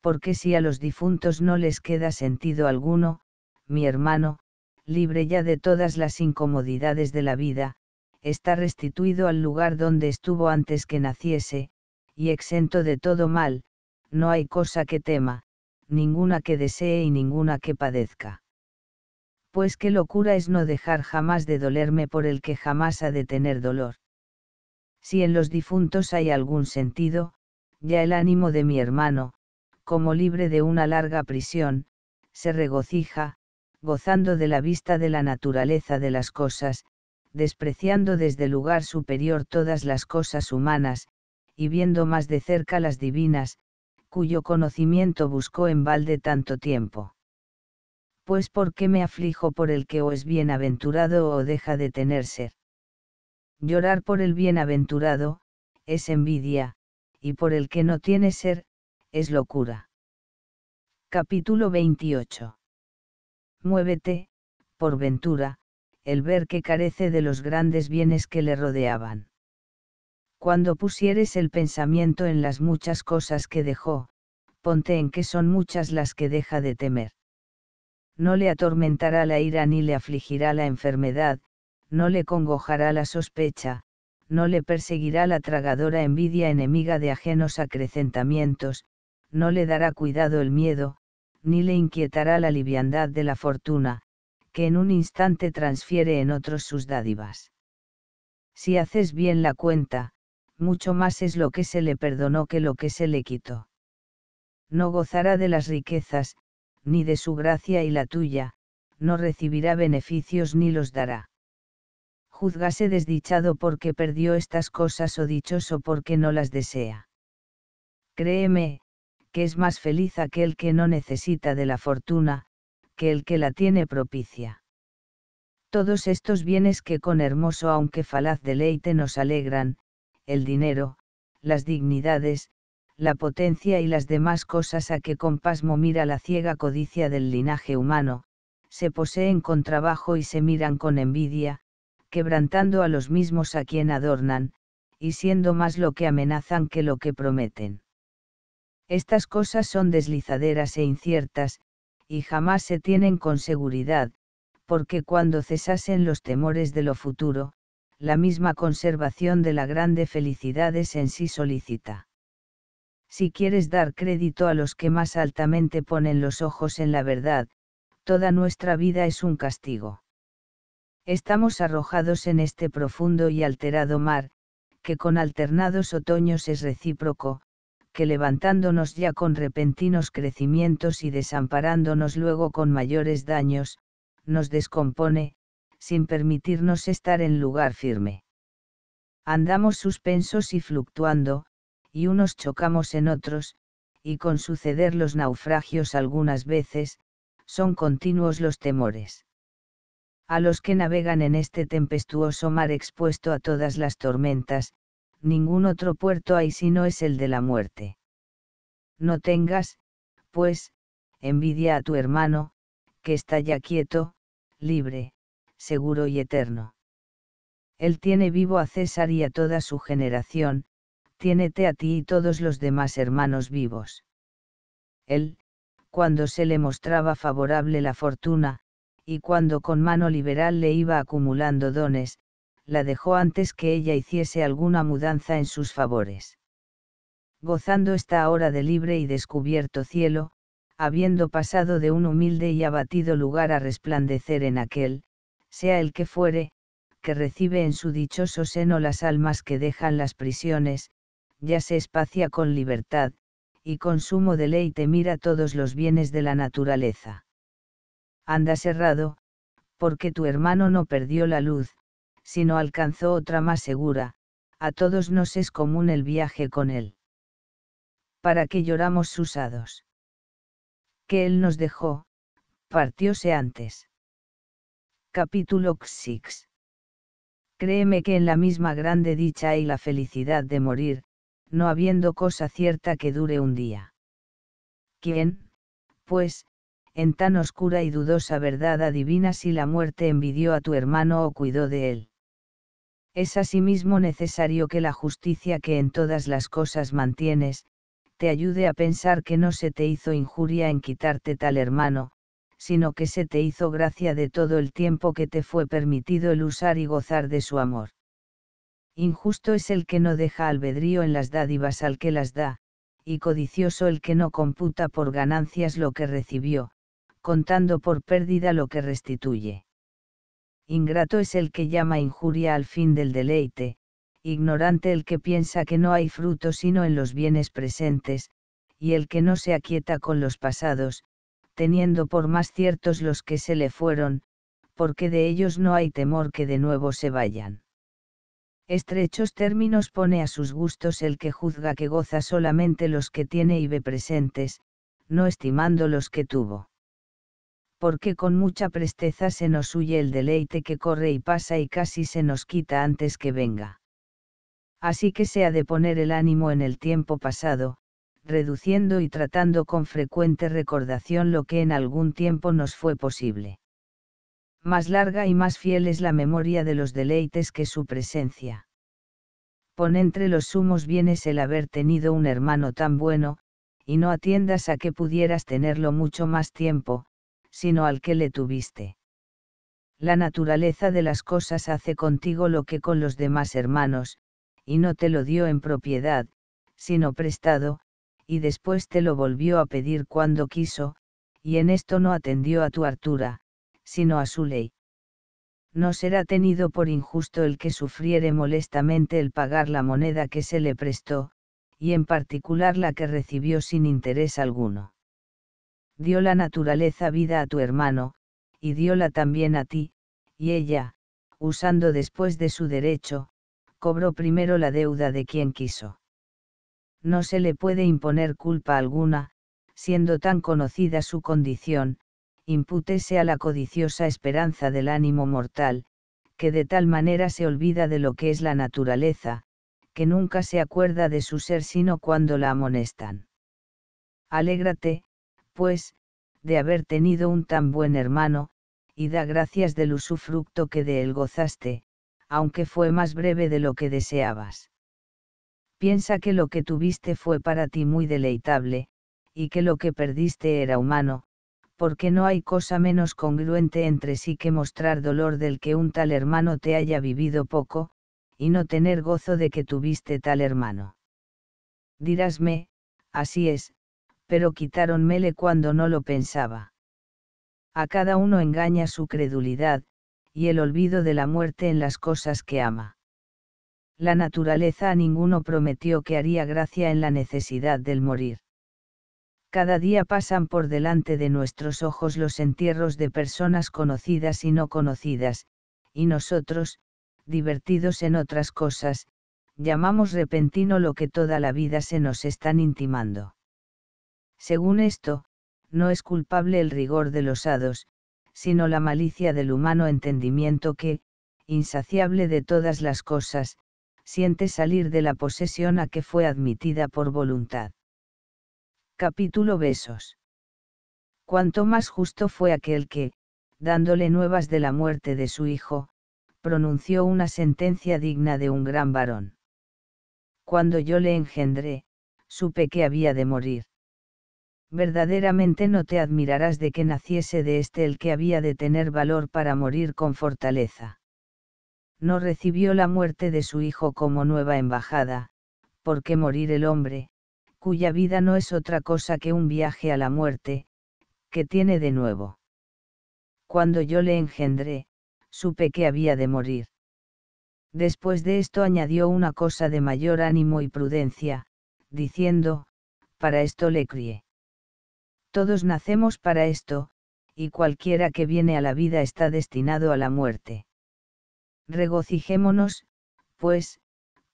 S1: porque si a los difuntos no les queda sentido alguno, mi hermano, libre ya de todas las incomodidades de la vida, está restituido al lugar donde estuvo antes que naciese, y exento de todo mal, no hay cosa que tema, ninguna que desee y ninguna que padezca. Pues qué locura es no dejar jamás de dolerme por el que jamás ha de tener dolor. Si en los difuntos hay algún sentido, ya el ánimo de mi hermano, como libre de una larga prisión, se regocija, gozando de la vista de la naturaleza de las cosas, despreciando desde lugar superior todas las cosas humanas, y viendo más de cerca las divinas, cuyo conocimiento buscó en balde tanto tiempo. Pues ¿por qué me aflijo por el que o es bienaventurado o deja de tener ser? Llorar por el bienaventurado, es envidia, y por el que no tiene ser, es locura. Capítulo 28. Muévete, por ventura, el ver que carece de los grandes bienes que le rodeaban. Cuando pusieres el pensamiento en las muchas cosas que dejó, ponte en que son muchas las que deja de temer. No le atormentará la ira ni le afligirá la enfermedad, no le congojará la sospecha, no le perseguirá la tragadora envidia enemiga de ajenos acrecentamientos, no le dará cuidado el miedo, ni le inquietará la liviandad de la fortuna, que en un instante transfiere en otros sus dádivas. Si haces bien la cuenta, mucho más es lo que se le perdonó que lo que se le quitó. No gozará de las riquezas, ni de su gracia y la tuya, no recibirá beneficios ni los dará. Juzgase desdichado porque perdió estas cosas o dichoso porque no las desea. Créeme, que es más feliz aquel que no necesita de la fortuna, que el que la tiene propicia. Todos estos bienes que con hermoso aunque falaz deleite nos alegran, el dinero, las dignidades, la potencia y las demás cosas a que con pasmo mira la ciega codicia del linaje humano, se poseen con trabajo y se miran con envidia, quebrantando a los mismos a quien adornan, y siendo más lo que amenazan que lo que prometen. Estas cosas son deslizaderas e inciertas, y jamás se tienen con seguridad, porque cuando cesasen los temores de lo futuro, la misma conservación de la grande felicidad es en sí solícita. Si quieres dar crédito a los que más altamente ponen los ojos en la verdad, toda nuestra vida es un castigo. Estamos arrojados en este profundo y alterado mar, que con alternados otoños es recíproco, que levantándonos ya con repentinos crecimientos y desamparándonos luego con mayores daños, nos descompone, sin permitirnos estar en lugar firme. Andamos suspensos y fluctuando, y unos chocamos en otros, y con suceder los naufragios algunas veces, son continuos los temores. A los que navegan en este tempestuoso mar expuesto a todas las tormentas, ningún otro puerto hay sino es el de la muerte. No tengas, pues, envidia a tu hermano, que está ya quieto, libre, seguro y eterno. Él tiene vivo a César y a toda su generación, tiénete a ti y todos los demás hermanos vivos. Él, cuando se le mostraba favorable la fortuna, y cuando con mano liberal le iba acumulando dones, la dejó antes que ella hiciese alguna mudanza en sus favores. Gozando está ahora de libre y descubierto cielo, habiendo pasado de un humilde y abatido lugar a resplandecer en aquel, sea el que fuere, que recibe en su dichoso seno las almas que dejan las prisiones, ya se espacia con libertad, y con sumo deleite mira todos los bienes de la naturaleza. Anda cerrado, porque tu hermano no perdió la luz, sino alcanzó otra más segura, a todos nos es común el viaje con él. ¿Para qué lloramos sus hados? Que él nos dejó, partióse antes. Capítulo 6 Créeme que en la misma grande dicha hay la felicidad de morir, no habiendo cosa cierta que dure un día. ¿Quién, pues, en tan oscura y dudosa verdad adivina si la muerte envidió a tu hermano o cuidó de él? Es asimismo necesario que la justicia que en todas las cosas mantienes, te ayude a pensar que no se te hizo injuria en quitarte tal hermano, sino que se te hizo gracia de todo el tiempo que te fue permitido el usar y gozar de su amor. Injusto es el que no deja albedrío en las dádivas al que las da, y codicioso el que no computa por ganancias lo que recibió, contando por pérdida lo que restituye. Ingrato es el que llama injuria al fin del deleite, ignorante el que piensa que no hay fruto sino en los bienes presentes, y el que no se aquieta con los pasados, teniendo por más ciertos los que se le fueron, porque de ellos no hay temor que de nuevo se vayan. Estrechos términos pone a sus gustos el que juzga que goza solamente los que tiene y ve presentes, no estimando los que tuvo. Porque con mucha presteza se nos huye el deleite que corre y pasa y casi se nos quita antes que venga. Así que se ha de poner el ánimo en el tiempo pasado, reduciendo y tratando con frecuente recordación lo que en algún tiempo nos fue posible más larga y más fiel es la memoria de los deleites que su presencia. Pon entre los sumos bienes el haber tenido un hermano tan bueno, y no atiendas a que pudieras tenerlo mucho más tiempo, sino al que le tuviste. La naturaleza de las cosas hace contigo lo que con los demás hermanos, y no te lo dio en propiedad, sino prestado, y después te lo volvió a pedir cuando quiso, y en esto no atendió a tu hartura, sino a su ley. No será tenido por injusto el que sufriere molestamente el pagar la moneda que se le prestó, y en particular la que recibió sin interés alguno. Dio la naturaleza vida a tu hermano, y dióla también a ti, y ella, usando después de su derecho, cobró primero la deuda de quien quiso. No se le puede imponer culpa alguna, siendo tan conocida su condición, impútese a la codiciosa esperanza del ánimo mortal, que de tal manera se olvida de lo que es la naturaleza, que nunca se acuerda de su ser sino cuando la amonestan. Alégrate, pues, de haber tenido un tan buen hermano, y da gracias del usufructo que de él gozaste, aunque fue más breve de lo que deseabas. Piensa que lo que tuviste fue para ti muy deleitable, y que lo que perdiste era humano, porque no hay cosa menos congruente entre sí que mostrar dolor del que un tal hermano te haya vivido poco, y no tener gozo de que tuviste tal hermano. Dirásme, así es, pero quitáronmele cuando no lo pensaba. A cada uno engaña su credulidad, y el olvido de la muerte en las cosas que ama. La naturaleza a ninguno prometió que haría gracia en la necesidad del morir. Cada día pasan por delante de nuestros ojos los entierros de personas conocidas y no conocidas, y nosotros, divertidos en otras cosas, llamamos repentino lo que toda la vida se nos están intimando. Según esto, no es culpable el rigor de los hados, sino la malicia del humano entendimiento que, insaciable de todas las cosas, siente salir de la posesión a que fue admitida por voluntad. Capítulo Besos. Cuanto más justo fue aquel que, dándole nuevas de la muerte de su hijo, pronunció una sentencia digna de un gran varón. Cuando yo le engendré, supe que había de morir verdaderamente no te admirarás de que naciese de éste el que había de tener valor para morir con fortaleza. No recibió la muerte de su hijo como nueva embajada, porque morir el hombre, cuya vida no es otra cosa que un viaje a la muerte, que tiene de nuevo. Cuando yo le engendré, supe que había de morir. Después de esto añadió una cosa de mayor ánimo y prudencia, diciendo, para esto le crié. Todos nacemos para esto, y cualquiera que viene a la vida está destinado a la muerte. Regocijémonos, pues,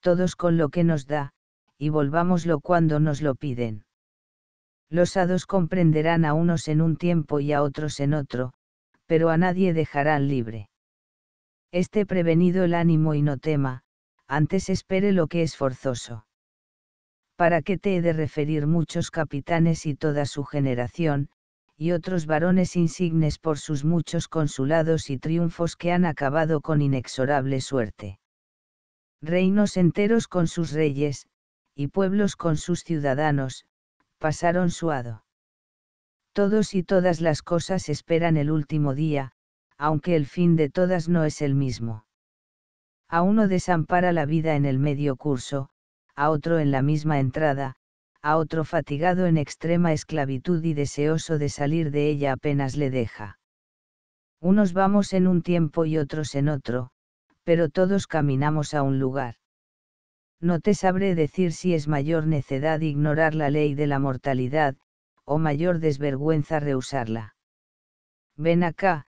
S1: todos con lo que nos da, y volvámoslo cuando nos lo piden. Los hados comprenderán a unos en un tiempo y a otros en otro, pero a nadie dejarán libre. Esté prevenido el ánimo y no tema, antes espere lo que es forzoso para qué te he de referir muchos capitanes y toda su generación, y otros varones insignes por sus muchos consulados y triunfos que han acabado con inexorable suerte. Reinos enteros con sus reyes, y pueblos con sus ciudadanos, pasaron suado. Todos y todas las cosas esperan el último día, aunque el fin de todas no es el mismo. A uno desampara la vida en el medio curso, a otro en la misma entrada, a otro fatigado en extrema esclavitud y deseoso de salir de ella apenas le deja. Unos vamos en un tiempo y otros en otro, pero todos caminamos a un lugar. No te sabré decir si es mayor necedad ignorar la ley de la mortalidad, o mayor desvergüenza rehusarla. Ven acá,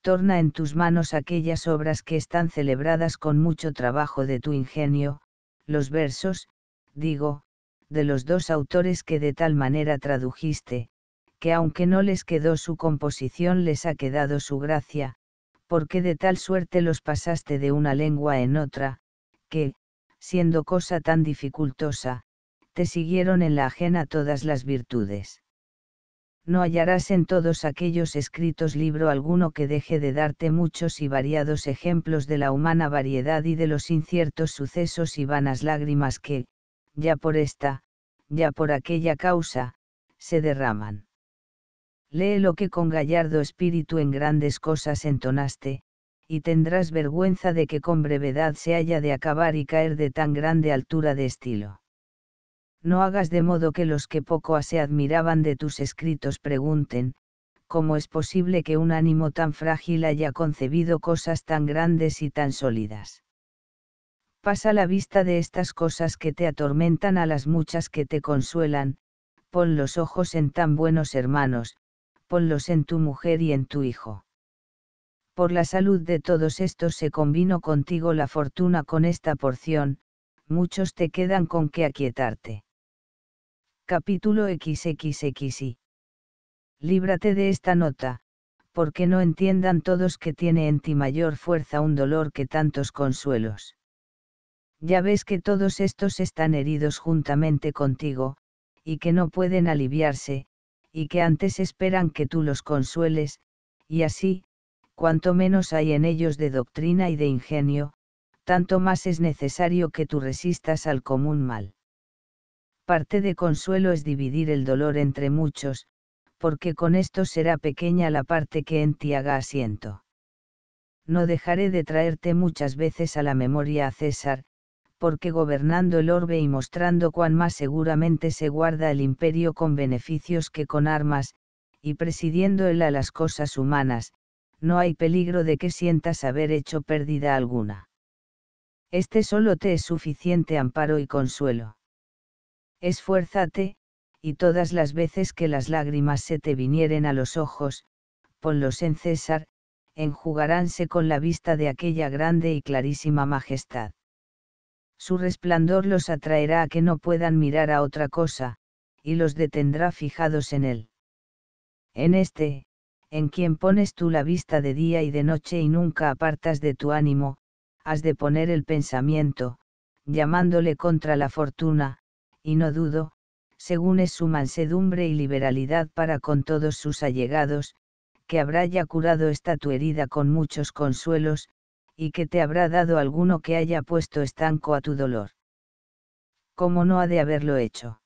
S1: torna en tus manos aquellas obras que están celebradas con mucho trabajo de tu ingenio, los versos, digo, de los dos autores que de tal manera tradujiste, que aunque no les quedó su composición les ha quedado su gracia, porque de tal suerte los pasaste de una lengua en otra, que, siendo cosa tan dificultosa, te siguieron en la ajena todas las virtudes. No hallarás en todos aquellos escritos libro alguno que deje de darte muchos y variados ejemplos de la humana variedad y de los inciertos sucesos y vanas lágrimas que, ya por esta, ya por aquella causa, se derraman. Lee lo que con gallardo espíritu en grandes cosas entonaste, y tendrás vergüenza de que con brevedad se haya de acabar y caer de tan grande altura de estilo. No hagas de modo que los que poco se admiraban de tus escritos pregunten, ¿cómo es posible que un ánimo tan frágil haya concebido cosas tan grandes y tan sólidas? Pasa la vista de estas cosas que te atormentan a las muchas que te consuelan, pon los ojos en tan buenos hermanos, ponlos en tu mujer y en tu hijo. Por la salud de todos estos se convino contigo la fortuna con esta porción, muchos te quedan con que aquietarte. Capítulo XXXI. Líbrate de esta nota, porque no entiendan todos que tiene en ti mayor fuerza un dolor que tantos consuelos. Ya ves que todos estos están heridos juntamente contigo, y que no pueden aliviarse, y que antes esperan que tú los consueles, y así, cuanto menos hay en ellos de doctrina y de ingenio, tanto más es necesario que tú resistas al común mal. Parte de consuelo es dividir el dolor entre muchos, porque con esto será pequeña la parte que en ti haga asiento. No dejaré de traerte muchas veces a la memoria a César, porque gobernando el orbe y mostrando cuán más seguramente se guarda el imperio con beneficios que con armas, y presidiendo él a las cosas humanas, no hay peligro de que sientas haber hecho pérdida alguna. Este solo te es suficiente amparo y consuelo. Esfuérzate, y todas las veces que las lágrimas se te vinieren a los ojos, ponlos en César, enjugaránse con la vista de aquella grande y clarísima majestad. Su resplandor los atraerá a que no puedan mirar a otra cosa, y los detendrá fijados en él. En este, en quien pones tú la vista de día y de noche y nunca apartas de tu ánimo, has de poner el pensamiento, llamándole contra la fortuna, y no dudo, según es su mansedumbre y liberalidad para con todos sus allegados, que habrá ya curado esta tu herida con muchos consuelos, y que te habrá dado alguno que haya puesto estanco a tu dolor. ¿Cómo no ha de haberlo hecho?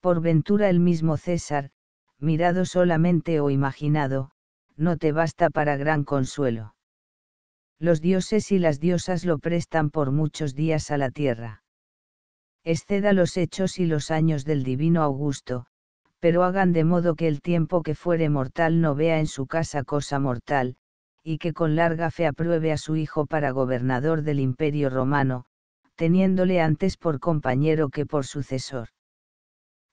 S1: Por ventura el mismo César, mirado solamente o imaginado, no te basta para gran consuelo. Los dioses y las diosas lo prestan por muchos días a la tierra exceda los hechos y los años del divino Augusto, pero hagan de modo que el tiempo que fuere mortal no vea en su casa cosa mortal, y que con larga fe apruebe a su hijo para gobernador del imperio romano, teniéndole antes por compañero que por sucesor.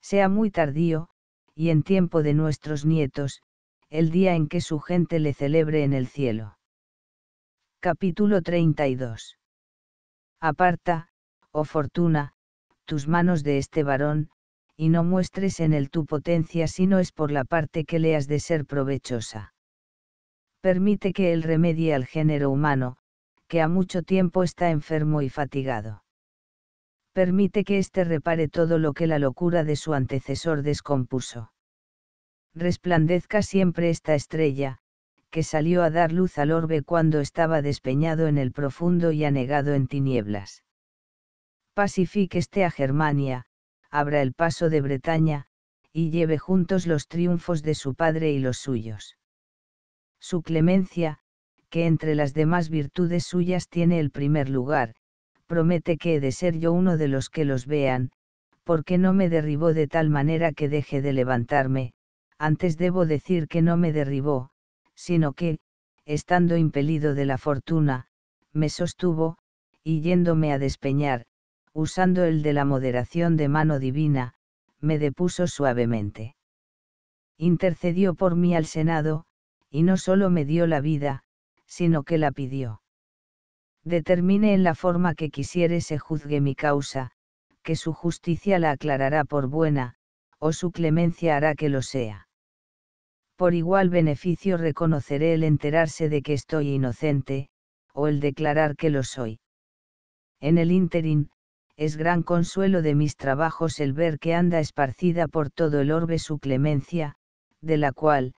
S1: Sea muy tardío, y en tiempo de nuestros nietos, el día en que su gente le celebre en el cielo. Capítulo 32. Aparta, oh fortuna, tus manos de este varón, y no muestres en él tu potencia si no es por la parte que le has de ser provechosa. Permite que él remedie al género humano, que a mucho tiempo está enfermo y fatigado. Permite que éste repare todo lo que la locura de su antecesor descompuso. Resplandezca siempre esta estrella, que salió a dar luz al orbe cuando estaba despeñado en el profundo y anegado en tinieblas pacifique a Germania, abra el paso de Bretaña, y lleve juntos los triunfos de su padre y los suyos. Su clemencia, que entre las demás virtudes suyas tiene el primer lugar, promete que he de ser yo uno de los que los vean, porque no me derribó de tal manera que deje de levantarme, antes debo decir que no me derribó, sino que, estando impelido de la fortuna, me sostuvo, y yéndome a despeñar, usando el de la moderación de mano divina, me depuso suavemente. Intercedió por mí al Senado, y no solo me dio la vida, sino que la pidió. Determine en la forma que quisiere se juzgue mi causa, que su justicia la aclarará por buena, o su clemencia hará que lo sea. Por igual beneficio reconoceré el enterarse de que estoy inocente, o el declarar que lo soy. En el ínterin, es gran consuelo de mis trabajos el ver que anda esparcida por todo el orbe su clemencia, de la cual,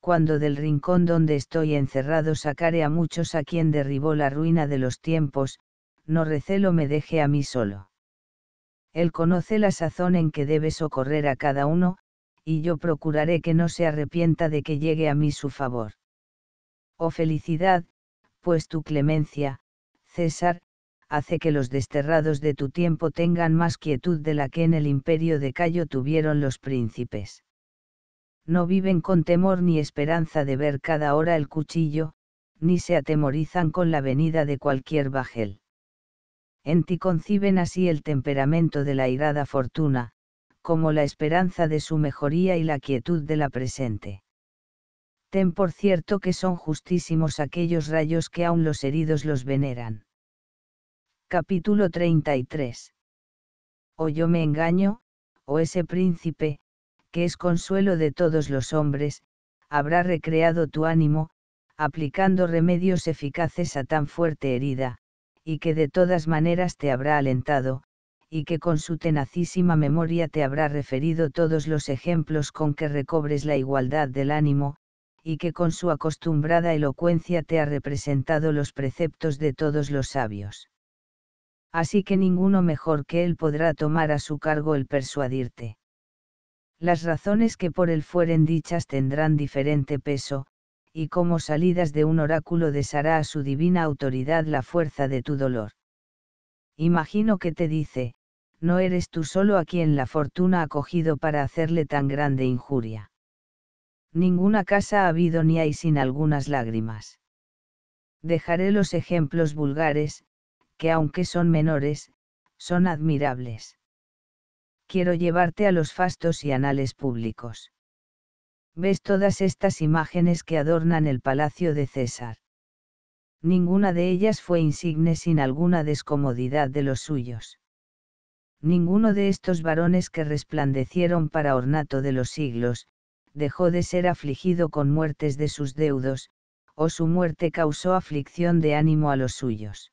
S1: cuando del rincón donde estoy encerrado sacare a muchos a quien derribó la ruina de los tiempos, no recelo me deje a mí solo. Él conoce la sazón en que debe socorrer a cada uno, y yo procuraré que no se arrepienta de que llegue a mí su favor. Oh felicidad, pues tu clemencia, César, hace que los desterrados de tu tiempo tengan más quietud de la que en el imperio de Cayo tuvieron los príncipes. No viven con temor ni esperanza de ver cada hora el cuchillo, ni se atemorizan con la venida de cualquier bajel. En ti conciben así el temperamento de la irada fortuna, como la esperanza de su mejoría y la quietud de la presente. Ten por cierto que son justísimos aquellos rayos que aun los heridos los veneran. Capítulo 33. O yo me engaño, o ese príncipe, que es consuelo de todos los hombres, habrá recreado tu ánimo, aplicando remedios eficaces a tan fuerte herida, y que de todas maneras te habrá alentado, y que con su tenacísima memoria te habrá referido todos los ejemplos con que recobres la igualdad del ánimo, y que con su acostumbrada elocuencia te ha representado los preceptos de todos los sabios así que ninguno mejor que él podrá tomar a su cargo el persuadirte. Las razones que por él fueren dichas tendrán diferente peso, y como salidas de un oráculo deshará a su divina autoridad la fuerza de tu dolor. Imagino que te dice, no eres tú solo a quien la fortuna ha cogido para hacerle tan grande injuria. Ninguna casa ha habido ni hay sin algunas lágrimas. Dejaré los ejemplos vulgares, que aunque son menores, son admirables. Quiero llevarte a los fastos y anales públicos. Ves todas estas imágenes que adornan el palacio de César ninguna de ellas fue insigne sin alguna descomodidad de los suyos. Ninguno de estos varones que resplandecieron para ornato de los siglos, dejó de ser afligido con muertes de sus deudos, o su muerte causó aflicción de ánimo a los suyos.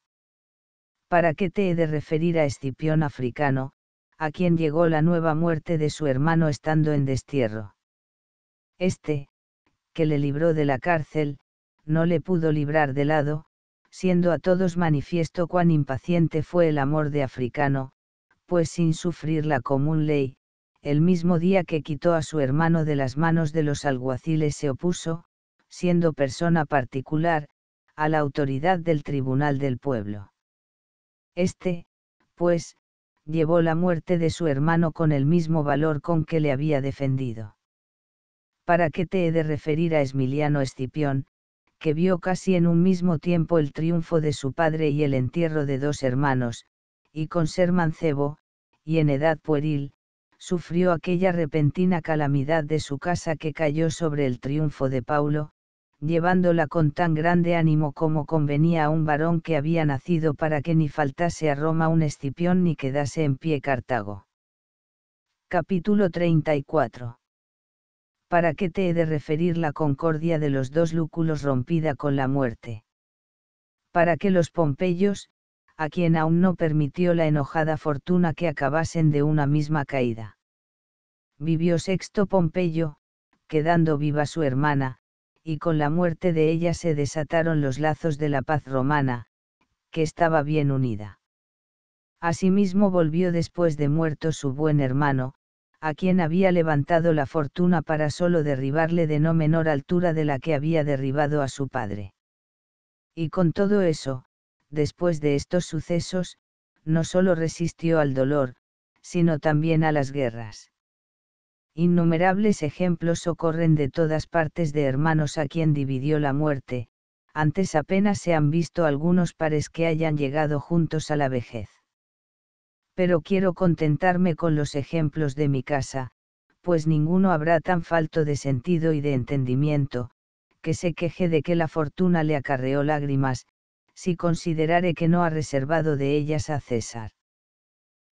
S1: ¿Para qué te he de referir a Escipión africano, a quien llegó la nueva muerte de su hermano estando en destierro? Este, que le libró de la cárcel, no le pudo librar de lado, siendo a todos manifiesto cuán impaciente fue el amor de africano, pues sin sufrir la común ley, el mismo día que quitó a su hermano de las manos de los alguaciles se opuso, siendo persona particular, a la autoridad del tribunal del pueblo. Este, pues, llevó la muerte de su hermano con el mismo valor con que le había defendido. ¿Para qué te he de referir a Esmiliano Escipión, que vio casi en un mismo tiempo el triunfo de su padre y el entierro de dos hermanos, y con ser mancebo, y en edad pueril, sufrió aquella repentina calamidad de su casa que cayó sobre el triunfo de Paulo, llevándola con tan grande ánimo como convenía a un varón que había nacido para que ni faltase a Roma un Escipión ni quedase en pie Cartago. Capítulo 34 ¿para qué te he de referir la concordia de los dos lúculos rompida con la muerte? Para que los Pompeyos, a quien aún no permitió la enojada fortuna que acabasen de una misma caída. Vivió Sexto Pompeyo, quedando viva su hermana, y con la muerte de ella se desataron los lazos de la paz romana, que estaba bien unida. Asimismo volvió después de muerto su buen hermano, a quien había levantado la fortuna para solo derribarle de no menor altura de la que había derribado a su padre. Y con todo eso, después de estos sucesos, no solo resistió al dolor, sino también a las guerras. Innumerables ejemplos ocurren de todas partes de hermanos a quien dividió la muerte, antes apenas se han visto algunos pares que hayan llegado juntos a la vejez pero quiero contentarme con los ejemplos de mi casa, pues ninguno habrá tan falto de sentido y de entendimiento, que se queje de que la fortuna le acarreó lágrimas, si considerare que no ha reservado de ellas a César.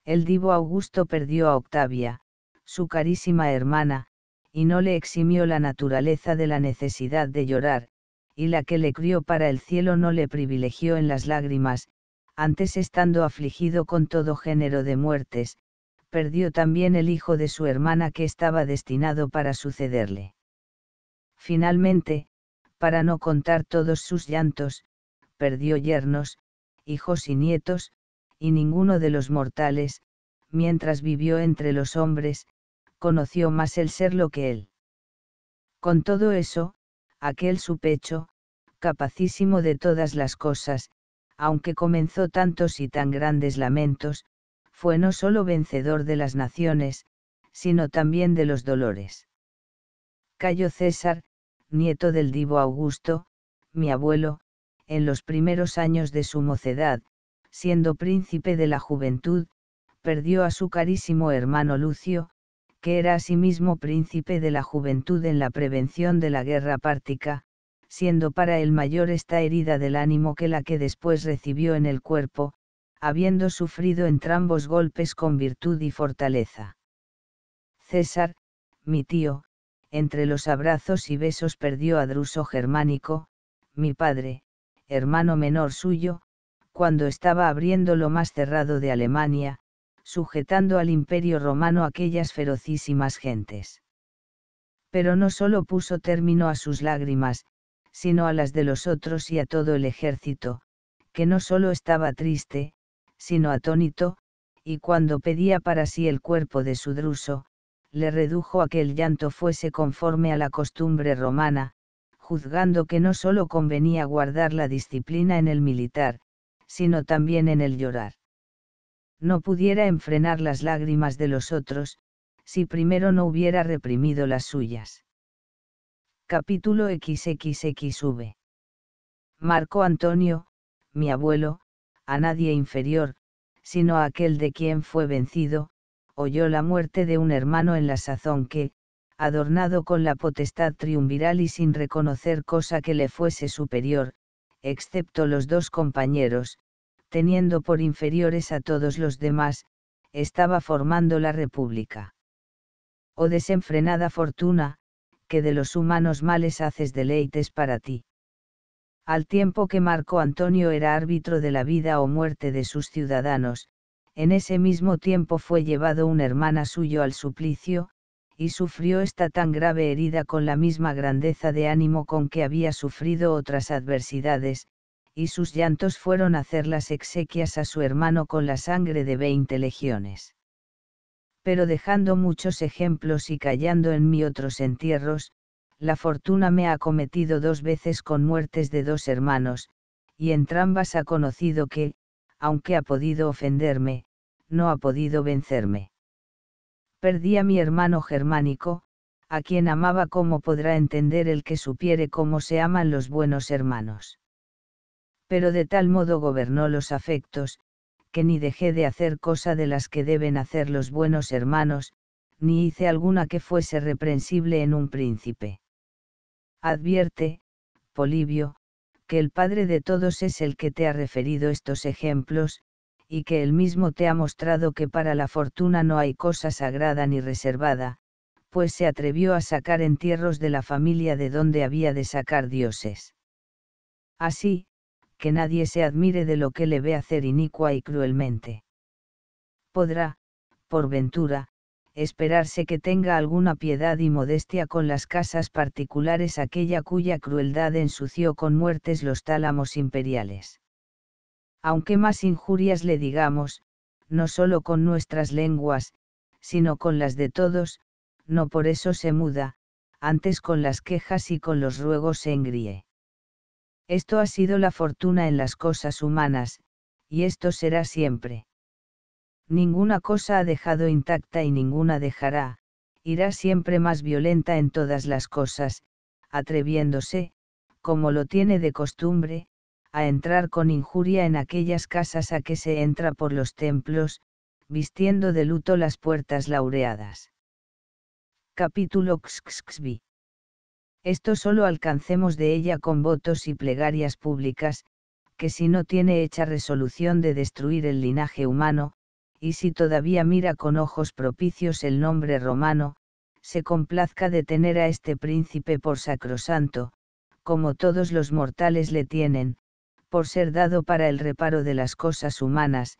S1: El divo Augusto perdió a Octavia, su carísima hermana, y no le eximió la naturaleza de la necesidad de llorar, y la que le crió para el cielo no le privilegió en las lágrimas, antes estando afligido con todo género de muertes, perdió también el hijo de su hermana que estaba destinado para sucederle. Finalmente, para no contar todos sus llantos, perdió yernos, hijos y nietos, y ninguno de los mortales, mientras vivió entre los hombres, conoció más el serlo que él. Con todo eso, aquel su pecho, capacísimo de todas las cosas, aunque comenzó tantos y tan grandes lamentos, fue no solo vencedor de las naciones, sino también de los dolores. Cayo César, nieto del divo Augusto, mi abuelo, en los primeros años de su mocedad, siendo príncipe de la juventud, perdió a su carísimo hermano Lucio, que era asimismo príncipe de la juventud en la prevención de la guerra pártica, siendo para él mayor esta herida del ánimo que la que después recibió en el cuerpo, habiendo sufrido entrambos golpes con virtud y fortaleza. César, mi tío, entre los abrazos y besos perdió a Druso Germánico, mi padre, hermano menor suyo, cuando estaba abriendo lo más cerrado de Alemania, sujetando al imperio romano aquellas ferocísimas gentes. Pero no solo puso término a sus lágrimas, sino a las de los otros y a todo el ejército, que no solo estaba triste, sino atónito, y cuando pedía para sí el cuerpo de su druso, le redujo a que el llanto fuese conforme a la costumbre romana, juzgando que no solo convenía guardar la disciplina en el militar, sino también en el llorar. No pudiera enfrenar las lágrimas de los otros, si primero no hubiera reprimido las suyas. Capítulo XXXV. Marco Antonio, mi abuelo, a nadie inferior, sino a aquel de quien fue vencido, oyó la muerte de un hermano en la sazón que, adornado con la potestad triunviral y sin reconocer cosa que le fuese superior, excepto los dos compañeros, teniendo por inferiores a todos los demás, estaba formando la República. Oh desenfrenada fortuna, que de los humanos males haces deleites para ti. Al tiempo que Marco Antonio era árbitro de la vida o muerte de sus ciudadanos, en ese mismo tiempo fue llevado un hermana suyo al suplicio, y sufrió esta tan grave herida con la misma grandeza de ánimo con que había sufrido otras adversidades, y sus llantos fueron hacer las exequias a su hermano con la sangre de veinte legiones. Pero dejando muchos ejemplos y callando en mí otros entierros, la fortuna me ha cometido dos veces con muertes de dos hermanos, y entrambas ha conocido que, aunque ha podido ofenderme, no ha podido vencerme. Perdí a mi hermano germánico, a quien amaba como podrá entender el que supiere cómo se aman los buenos hermanos. Pero de tal modo gobernó los afectos, que ni dejé de hacer cosa de las que deben hacer los buenos hermanos, ni hice alguna que fuese reprensible en un príncipe. Advierte, Polibio, que el Padre de todos es el que te ha referido estos ejemplos, y que él mismo te ha mostrado que para la fortuna no hay cosa sagrada ni reservada, pues se atrevió a sacar entierros de la familia de donde había de sacar dioses. Así, que nadie se admire de lo que le ve hacer inicua y cruelmente. Podrá, por ventura, esperarse que tenga alguna piedad y modestia con las casas particulares aquella cuya crueldad ensució con muertes los tálamos imperiales. Aunque más injurias le digamos, no solo con nuestras lenguas, sino con las de todos, no por eso se muda, antes con las quejas y con los ruegos se engríe. Esto ha sido la fortuna en las cosas humanas, y esto será siempre ninguna cosa ha dejado intacta y ninguna dejará, irá siempre más violenta en todas las cosas, atreviéndose, como lo tiene de costumbre, a entrar con injuria en aquellas casas a que se entra por los templos, vistiendo de luto las puertas laureadas. Capítulo XXXB. Esto solo alcancemos de ella con votos y plegarias públicas, que si no tiene hecha resolución de destruir el linaje humano, y si todavía mira con ojos propicios el nombre romano, se complazca de tener a este príncipe por sacrosanto, como todos los mortales le tienen, por ser dado para el reparo de las cosas humanas,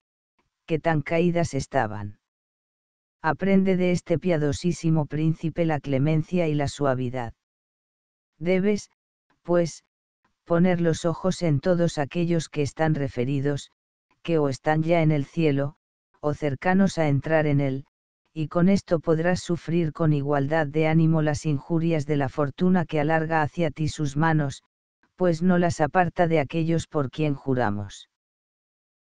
S1: que tan caídas estaban. Aprende de este piadosísimo príncipe la clemencia y la suavidad. Debes, pues, poner los ojos en todos aquellos que están referidos, que o están ya en el cielo, o cercanos a entrar en él, y con esto podrás sufrir con igualdad de ánimo las injurias de la fortuna que alarga hacia ti sus manos, pues no las aparta de aquellos por quien juramos.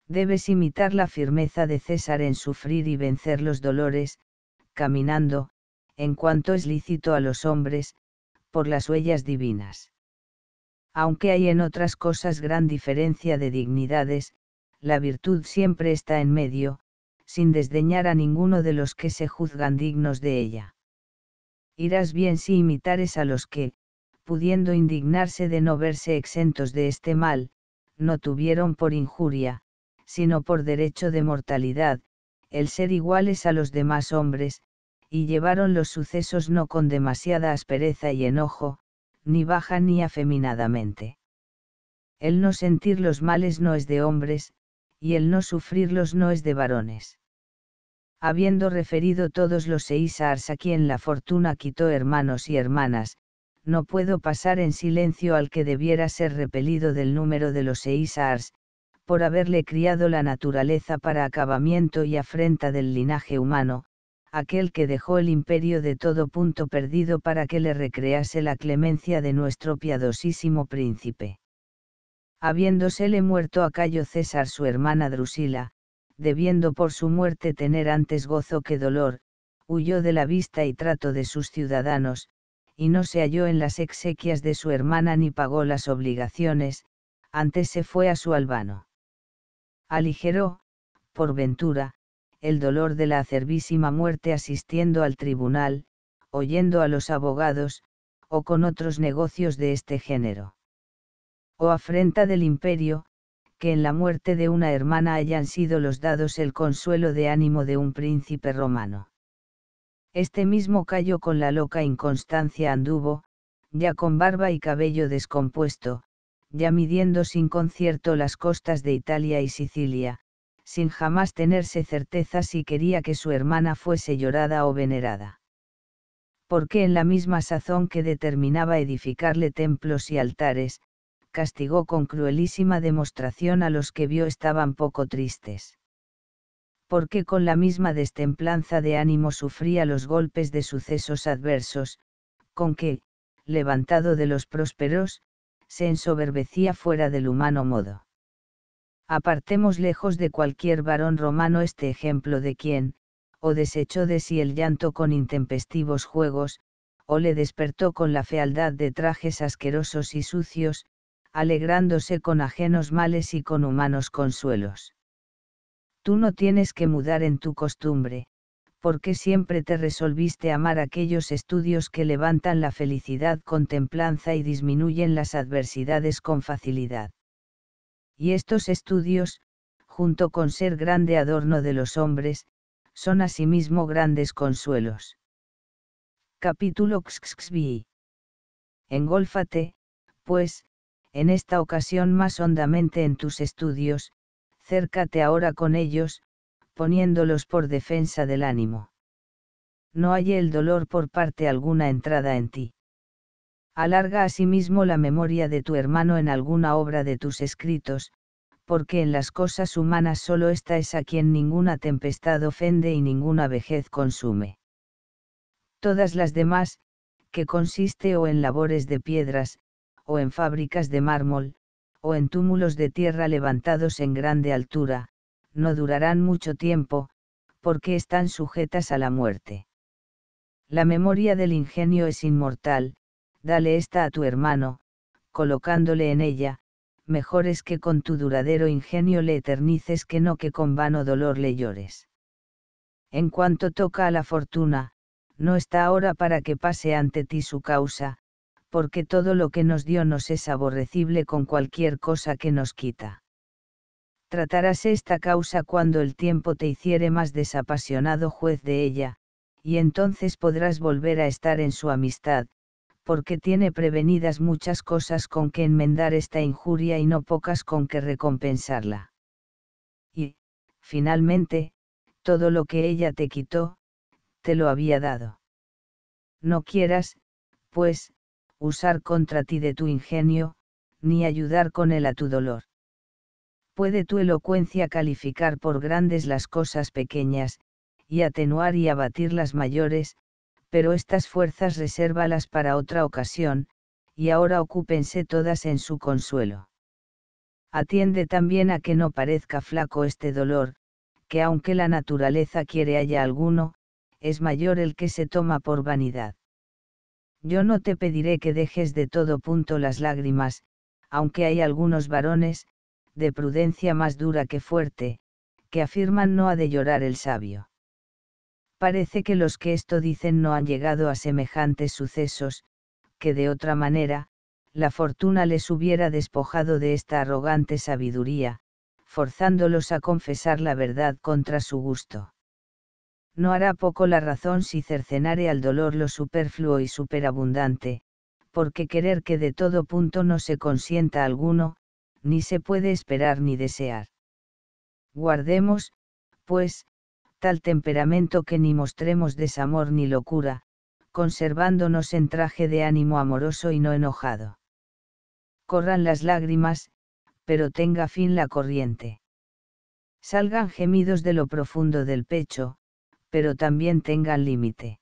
S1: Debes imitar la firmeza de César en sufrir y vencer los dolores, caminando, en cuanto es lícito a los hombres, por las huellas divinas. Aunque hay en otras cosas gran diferencia de dignidades, la virtud siempre está en medio, sin desdeñar a ninguno de los que se juzgan dignos de ella. Irás bien si imitares a los que, pudiendo indignarse de no verse exentos de este mal, no tuvieron por injuria, sino por derecho de mortalidad, el ser iguales a los demás hombres, y llevaron los sucesos no con demasiada aspereza y enojo, ni baja ni afeminadamente. El no sentir los males no es de hombres, y el no sufrirlos no es de varones habiendo referido todos los Eisars a quien la fortuna quitó hermanos y hermanas, no puedo pasar en silencio al que debiera ser repelido del número de los Eisars, por haberle criado la naturaleza para acabamiento y afrenta del linaje humano, aquel que dejó el imperio de todo punto perdido para que le recrease la clemencia de nuestro piadosísimo príncipe. Habiéndosele muerto a Cayo César su hermana Drusila, debiendo por su muerte tener antes gozo que dolor, huyó de la vista y trato de sus ciudadanos, y no se halló en las exequias de su hermana ni pagó las obligaciones, antes se fue a su albano. Aligeró, por ventura, el dolor de la acervísima muerte asistiendo al tribunal, oyendo a los abogados, o con otros negocios de este género. O afrenta del imperio, que en la muerte de una hermana hayan sido los dados el consuelo de ánimo de un príncipe romano. Este mismo cayó con la loca inconstancia anduvo, ya con barba y cabello descompuesto, ya midiendo sin concierto las costas de Italia y Sicilia, sin jamás tenerse certeza si quería que su hermana fuese llorada o venerada. Porque en la misma sazón que determinaba edificarle templos y altares, castigó con cruelísima demostración a los que vio estaban poco tristes porque con la misma destemplanza de ánimo sufría los golpes de sucesos adversos, con que, levantado de los prósperos, se ensoberbecía fuera del humano modo. Apartemos lejos de cualquier varón romano este ejemplo de quien, o desechó de sí el llanto con intempestivos juegos, o le despertó con la fealdad de trajes asquerosos y sucios, alegrándose con ajenos males y con humanos consuelos. Tú no tienes que mudar en tu costumbre, porque siempre te resolviste amar aquellos estudios que levantan la felicidad con templanza y disminuyen las adversidades con facilidad. Y estos estudios, junto con ser grande adorno de los hombres, son asimismo grandes consuelos. Capítulo XXB. Engólfate, pues, en esta ocasión más hondamente en tus estudios, acércate ahora con ellos, poniéndolos por defensa del ánimo. No halle el dolor por parte alguna entrada en ti. Alarga asimismo la memoria de tu hermano en alguna obra de tus escritos, porque en las cosas humanas solo está es a quien ninguna tempestad ofende y ninguna vejez consume. Todas las demás, que consiste o en labores de piedras, o en fábricas de mármol, o en túmulos de tierra levantados en grande altura, no durarán mucho tiempo, porque están sujetas a la muerte. La memoria del ingenio es inmortal, dale esta a tu hermano, colocándole en ella, mejor es que con tu duradero ingenio le eternices que no que con vano dolor le llores. En cuanto toca a la fortuna, no está ahora para que pase ante ti su causa, porque todo lo que nos dio nos es aborrecible con cualquier cosa que nos quita. Tratarás esta causa cuando el tiempo te hiciere más desapasionado juez de ella, y entonces podrás volver a estar en su amistad, porque tiene prevenidas muchas cosas con que enmendar esta injuria y no pocas con que recompensarla. Y, finalmente, todo lo que ella te quitó, te lo había dado. No quieras, pues, usar contra ti de tu ingenio, ni ayudar con él a tu dolor. Puede tu elocuencia calificar por grandes las cosas pequeñas, y atenuar y abatir las mayores, pero estas fuerzas resérvalas para otra ocasión, y ahora ocúpense todas en su consuelo. Atiende también a que no parezca flaco este dolor, que aunque la naturaleza quiere haya alguno, es mayor el que se toma por vanidad yo no te pediré que dejes de todo punto las lágrimas, aunque hay algunos varones, de prudencia más dura que fuerte, que afirman no ha de llorar el sabio. Parece que los que esto dicen no han llegado a semejantes sucesos, que de otra manera, la fortuna les hubiera despojado de esta arrogante sabiduría, forzándolos a confesar la verdad contra su gusto no hará poco la razón si cercenare al dolor lo superfluo y superabundante, porque querer que de todo punto no se consienta alguno, ni se puede esperar ni desear. Guardemos, pues, tal temperamento que ni mostremos desamor ni locura, conservándonos en traje de ánimo amoroso y no enojado. Corran las lágrimas, pero tenga fin la corriente. Salgan gemidos de lo profundo del pecho, pero también tengan límite.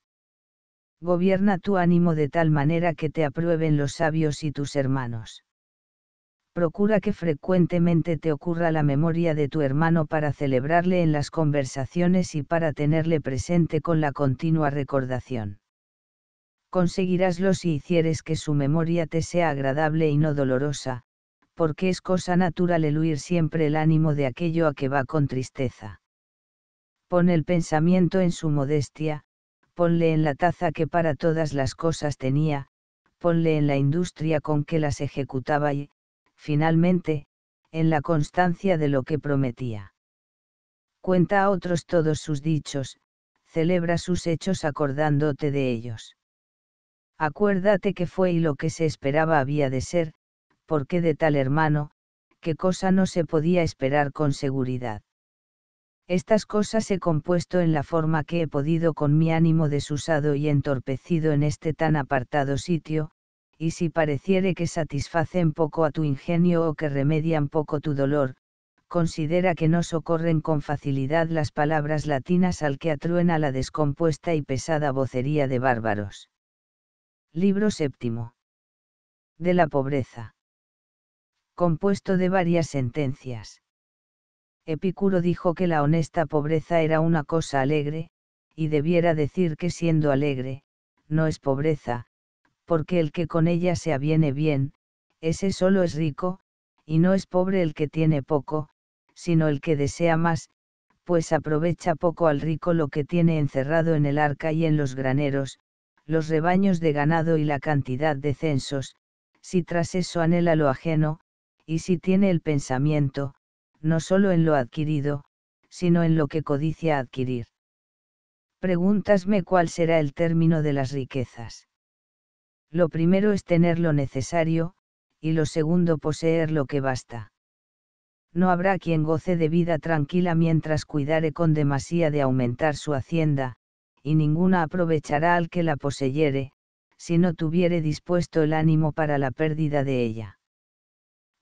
S1: Gobierna tu ánimo de tal manera que te aprueben los sabios y tus hermanos. Procura que frecuentemente te ocurra la memoria de tu hermano para celebrarle en las conversaciones y para tenerle presente con la continua recordación. Conseguiráslo si hicieres que su memoria te sea agradable y no dolorosa, porque es cosa natural el huir siempre el ánimo de aquello a que va con tristeza. Pon el pensamiento en su modestia, ponle en la taza que para todas las cosas tenía, ponle en la industria con que las ejecutaba y, finalmente, en la constancia de lo que prometía. Cuenta a otros todos sus dichos, celebra sus hechos acordándote de ellos. Acuérdate que fue y lo que se esperaba había de ser, porque de tal hermano, qué cosa no se podía esperar con seguridad. Estas cosas he compuesto en la forma que he podido con mi ánimo desusado y entorpecido en este tan apartado sitio, y si pareciere que satisfacen poco a tu ingenio o que remedian poco tu dolor, considera que no socorren con facilidad las palabras latinas al que atruena la descompuesta y pesada vocería de bárbaros. Libro séptimo. De la pobreza. Compuesto de varias sentencias. Epicuro dijo que la honesta pobreza era una cosa alegre, y debiera decir que siendo alegre, no es pobreza, porque el que con ella se aviene bien, ese solo es rico, y no es pobre el que tiene poco, sino el que desea más, pues aprovecha poco al rico lo que tiene encerrado en el arca y en los graneros, los rebaños de ganado y la cantidad de censos, si tras eso anhela lo ajeno, y si tiene el pensamiento, no solo en lo adquirido, sino en lo que codicia adquirir. Pregúntasme cuál será el término de las riquezas. Lo primero es tener lo necesario, y lo segundo poseer lo que basta. No habrá quien goce de vida tranquila mientras cuidare con demasía de aumentar su hacienda, y ninguna aprovechará al que la poseyere, si no tuviere dispuesto el ánimo para la pérdida de ella.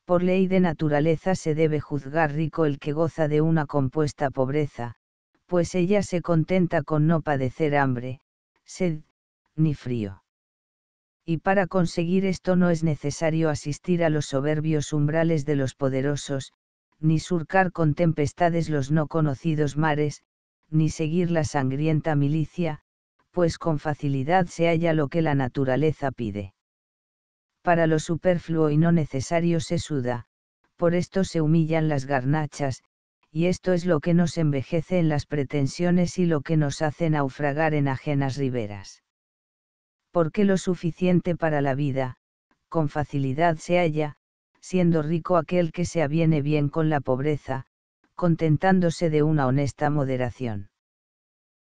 S1: Por ley de naturaleza se debe juzgar rico el que goza de una compuesta pobreza, pues ella se contenta con no padecer hambre, sed, ni frío y para conseguir esto no es necesario asistir a los soberbios umbrales de los poderosos, ni surcar con tempestades los no conocidos mares, ni seguir la sangrienta milicia, pues con facilidad se halla lo que la naturaleza pide. Para lo superfluo y no necesario se suda, por esto se humillan las garnachas, y esto es lo que nos envejece en las pretensiones y lo que nos hace naufragar en ajenas riberas porque lo suficiente para la vida, con facilidad se halla, siendo rico aquel que se aviene bien con la pobreza, contentándose de una honesta moderación.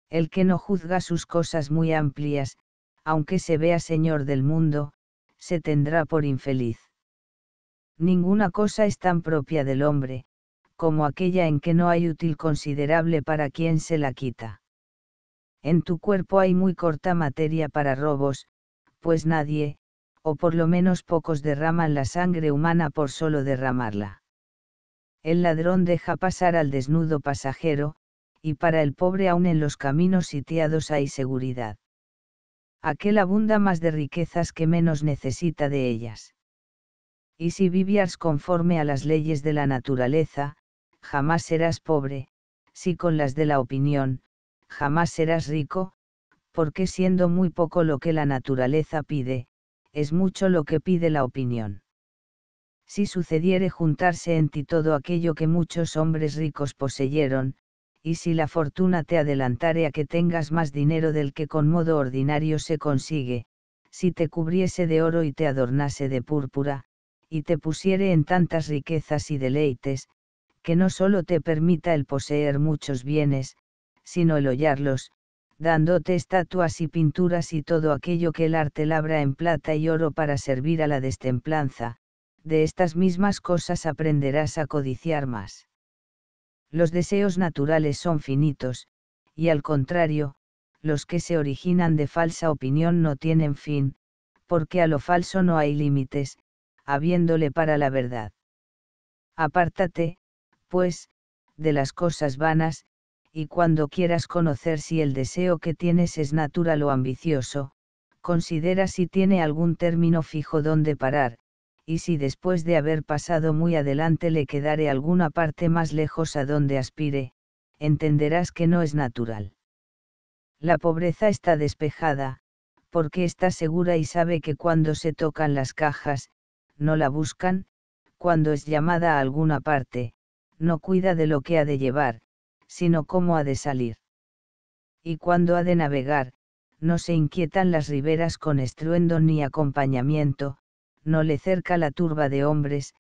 S1: El que no juzga sus cosas muy amplias, aunque se vea señor del mundo, se tendrá por infeliz. Ninguna cosa es tan propia del hombre, como aquella en que no hay útil considerable para quien se la quita. En tu cuerpo hay muy corta materia para robos, pues nadie, o por lo menos pocos derraman la sangre humana por solo derramarla. El ladrón deja pasar al desnudo pasajero, y para el pobre aún en los caminos sitiados hay seguridad. Aquel abunda más de riquezas que menos necesita de ellas. Y si vivieras conforme a las leyes de la naturaleza, jamás serás pobre, si con las de la opinión, jamás serás rico, porque siendo muy poco lo que la naturaleza pide, es mucho lo que pide la opinión. Si sucediere juntarse en ti todo aquello que muchos hombres ricos poseyeron, y si la fortuna te adelantare a que tengas más dinero del que con modo ordinario se consigue, si te cubriese de oro y te adornase de púrpura, y te pusiere en tantas riquezas y deleites, que no solo te permita el poseer muchos bienes, sino el hollarlos, dándote estatuas y pinturas y todo aquello que el arte labra en plata y oro para servir a la destemplanza, de estas mismas cosas aprenderás a codiciar más. Los deseos naturales son finitos, y al contrario, los que se originan de falsa opinión no tienen fin, porque a lo falso no hay límites, habiéndole para la verdad. Apártate, pues, de las cosas vanas, y cuando quieras conocer si el deseo que tienes es natural o ambicioso, considera si tiene algún término fijo donde parar, y si después de haber pasado muy adelante le quedare alguna parte más lejos a donde aspire, entenderás que no es natural. La pobreza está despejada, porque está segura y sabe que cuando se tocan las cajas, no la buscan, cuando es llamada a alguna parte, no cuida de lo que ha de llevar, sino cómo ha de salir. Y cuando ha de navegar, no se inquietan las riberas con estruendo ni acompañamiento, no le cerca la turba de hombres,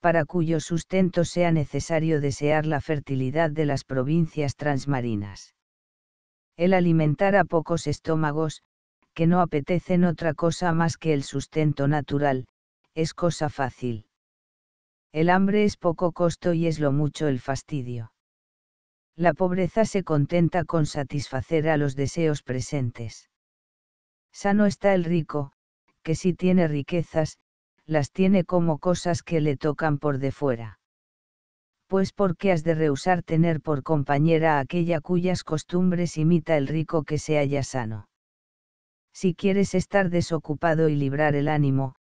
S1: para cuyo sustento sea necesario desear la fertilidad de las provincias transmarinas. El alimentar a pocos estómagos, que no apetecen otra cosa más que el sustento natural, es cosa fácil. El hambre es poco costo y es lo mucho el fastidio. La pobreza se contenta con satisfacer a los deseos presentes. Sano está el rico, que si tiene riquezas, las tiene como cosas que le tocan por de fuera. Pues porque has de rehusar tener por compañera a aquella cuyas costumbres imita el rico que se halla sano. Si quieres estar desocupado y librar el ánimo,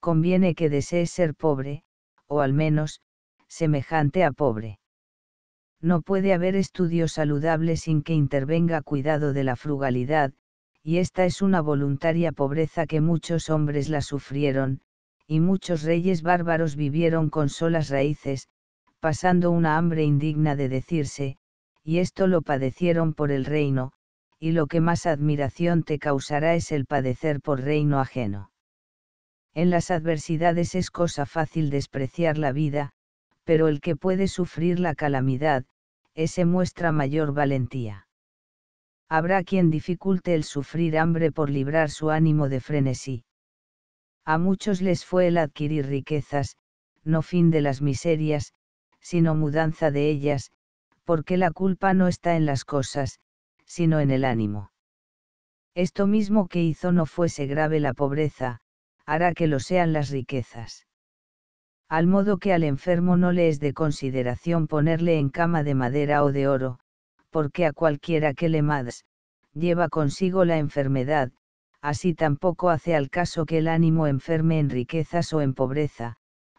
S1: conviene que desees ser pobre, o al menos, semejante a pobre. No puede haber estudio saludable sin que intervenga cuidado de la frugalidad, y esta es una voluntaria pobreza que muchos hombres la sufrieron, y muchos reyes bárbaros vivieron con solas raíces, pasando una hambre indigna de decirse, y esto lo padecieron por el reino, y lo que más admiración te causará es el padecer por reino ajeno. En las adversidades es cosa fácil despreciar la vida, pero el que puede sufrir la calamidad, ese muestra mayor valentía. Habrá quien dificulte el sufrir hambre por librar su ánimo de frenesí. A muchos les fue el adquirir riquezas, no fin de las miserias, sino mudanza de ellas, porque la culpa no está en las cosas, sino en el ánimo. Esto mismo que hizo no fuese grave la pobreza, hará que lo sean las riquezas. Al modo que al enfermo no le es de consideración ponerle en cama de madera o de oro, porque a cualquiera que le mads, lleva consigo la enfermedad, así tampoco hace al caso que el ánimo enferme en riquezas o en pobreza,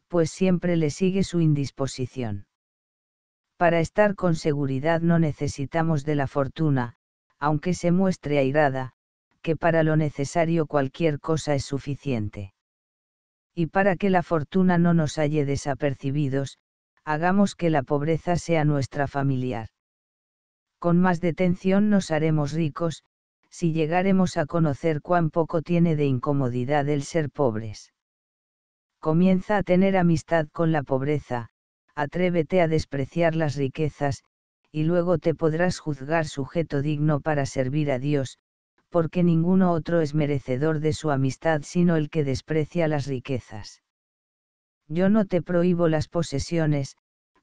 S1: pues siempre le sigue su indisposición. Para estar con seguridad no necesitamos de la fortuna, aunque se muestre airada, que para lo necesario cualquier cosa es suficiente. Y para que la fortuna no nos halle desapercibidos, hagamos que la pobreza sea nuestra familiar. Con más detención nos haremos ricos, si llegáremos a conocer cuán poco tiene de incomodidad el ser pobres. Comienza a tener amistad con la pobreza, atrévete a despreciar las riquezas, y luego te podrás juzgar sujeto digno para servir a Dios, porque ninguno otro es merecedor de su amistad sino el que desprecia las riquezas. Yo no te prohíbo las posesiones,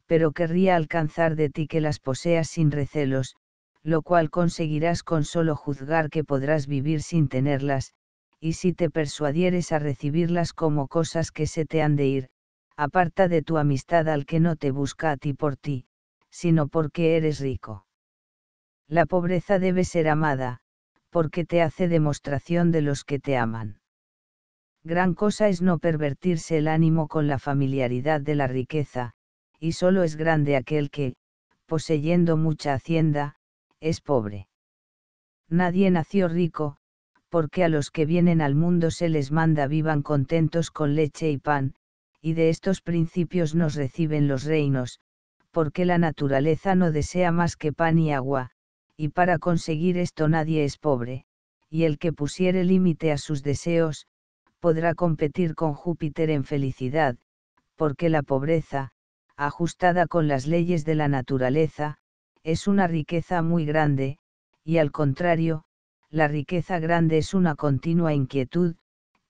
S1: pero querría alcanzar de ti que las poseas sin recelos, lo cual conseguirás con solo juzgar que podrás vivir sin tenerlas, y si te persuadieres a recibirlas como cosas que se te han de ir, aparta de tu amistad al que no te busca a ti por ti, sino porque eres rico. La pobreza debe ser amada, porque te hace demostración de los que te aman. Gran cosa es no pervertirse el ánimo con la familiaridad de la riqueza, y solo es grande aquel que, poseyendo mucha hacienda, es pobre. Nadie nació rico, porque a los que vienen al mundo se les manda vivan contentos con leche y pan, y de estos principios nos reciben los reinos, porque la naturaleza no desea más que pan y agua, y para conseguir esto nadie es pobre, y el que pusiere límite a sus deseos, podrá competir con Júpiter en felicidad, porque la pobreza, ajustada con las leyes de la naturaleza, es una riqueza muy grande, y al contrario, la riqueza grande es una continua inquietud,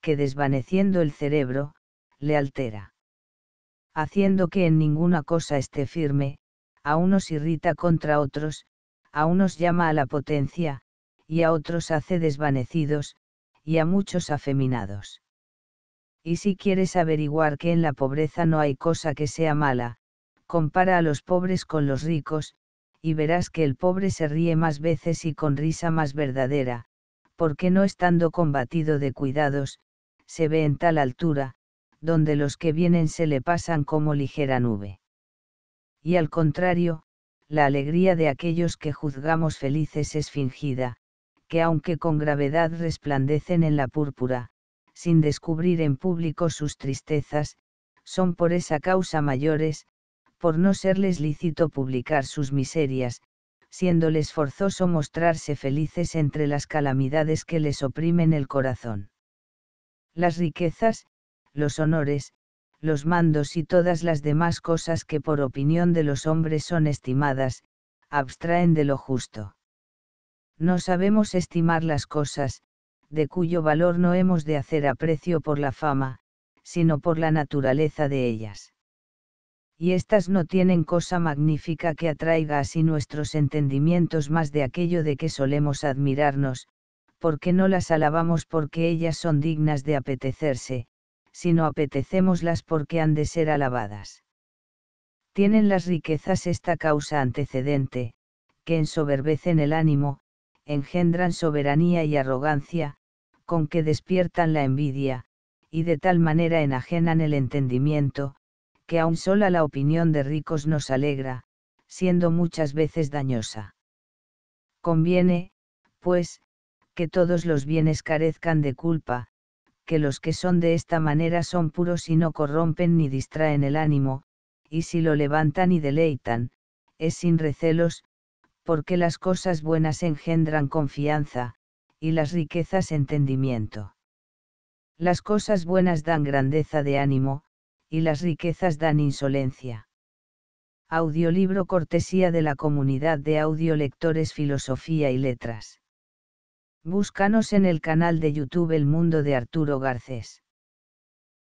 S1: que desvaneciendo el cerebro, le altera. Haciendo que en ninguna cosa esté firme, a unos irrita contra otros, a unos llama a la potencia, y a otros hace desvanecidos, y a muchos afeminados. Y si quieres averiguar que en la pobreza no hay cosa que sea mala, compara a los pobres con los ricos, y verás que el pobre se ríe más veces y con risa más verdadera, porque no estando combatido de cuidados, se ve en tal altura, donde los que vienen se le pasan como ligera nube. Y al contrario, la alegría de aquellos que juzgamos felices es fingida, que aunque con gravedad resplandecen en la púrpura, sin descubrir en público sus tristezas, son por esa causa mayores, por no serles lícito publicar sus miserias, siéndoles forzoso mostrarse felices entre las calamidades que les oprimen el corazón. Las riquezas, los honores, los mandos y todas las demás cosas que por opinión de los hombres son estimadas, abstraen de lo justo. No sabemos estimar las cosas, de cuyo valor no hemos de hacer aprecio por la fama, sino por la naturaleza de ellas. Y éstas no tienen cosa magnífica que atraiga así nuestros entendimientos más de aquello de que solemos admirarnos, porque no las alabamos porque ellas son dignas de apetecerse, sino apetecémoslas porque han de ser alabadas. Tienen las riquezas esta causa antecedente, que ensoberbecen el ánimo, engendran soberanía y arrogancia, con que despiertan la envidia, y de tal manera enajenan el entendimiento, que aun sola la opinión de ricos nos alegra, siendo muchas veces dañosa. Conviene, pues, que todos los bienes carezcan de culpa, que los que son de esta manera son puros y no corrompen ni distraen el ánimo, y si lo levantan y deleitan, es sin recelos, porque las cosas buenas engendran confianza, y las riquezas entendimiento. Las cosas buenas dan grandeza de ánimo, y las riquezas dan insolencia. Audiolibro cortesía de la comunidad de audiolectores Filosofía y Letras. Búscanos en el canal de YouTube El Mundo de Arturo Garcés.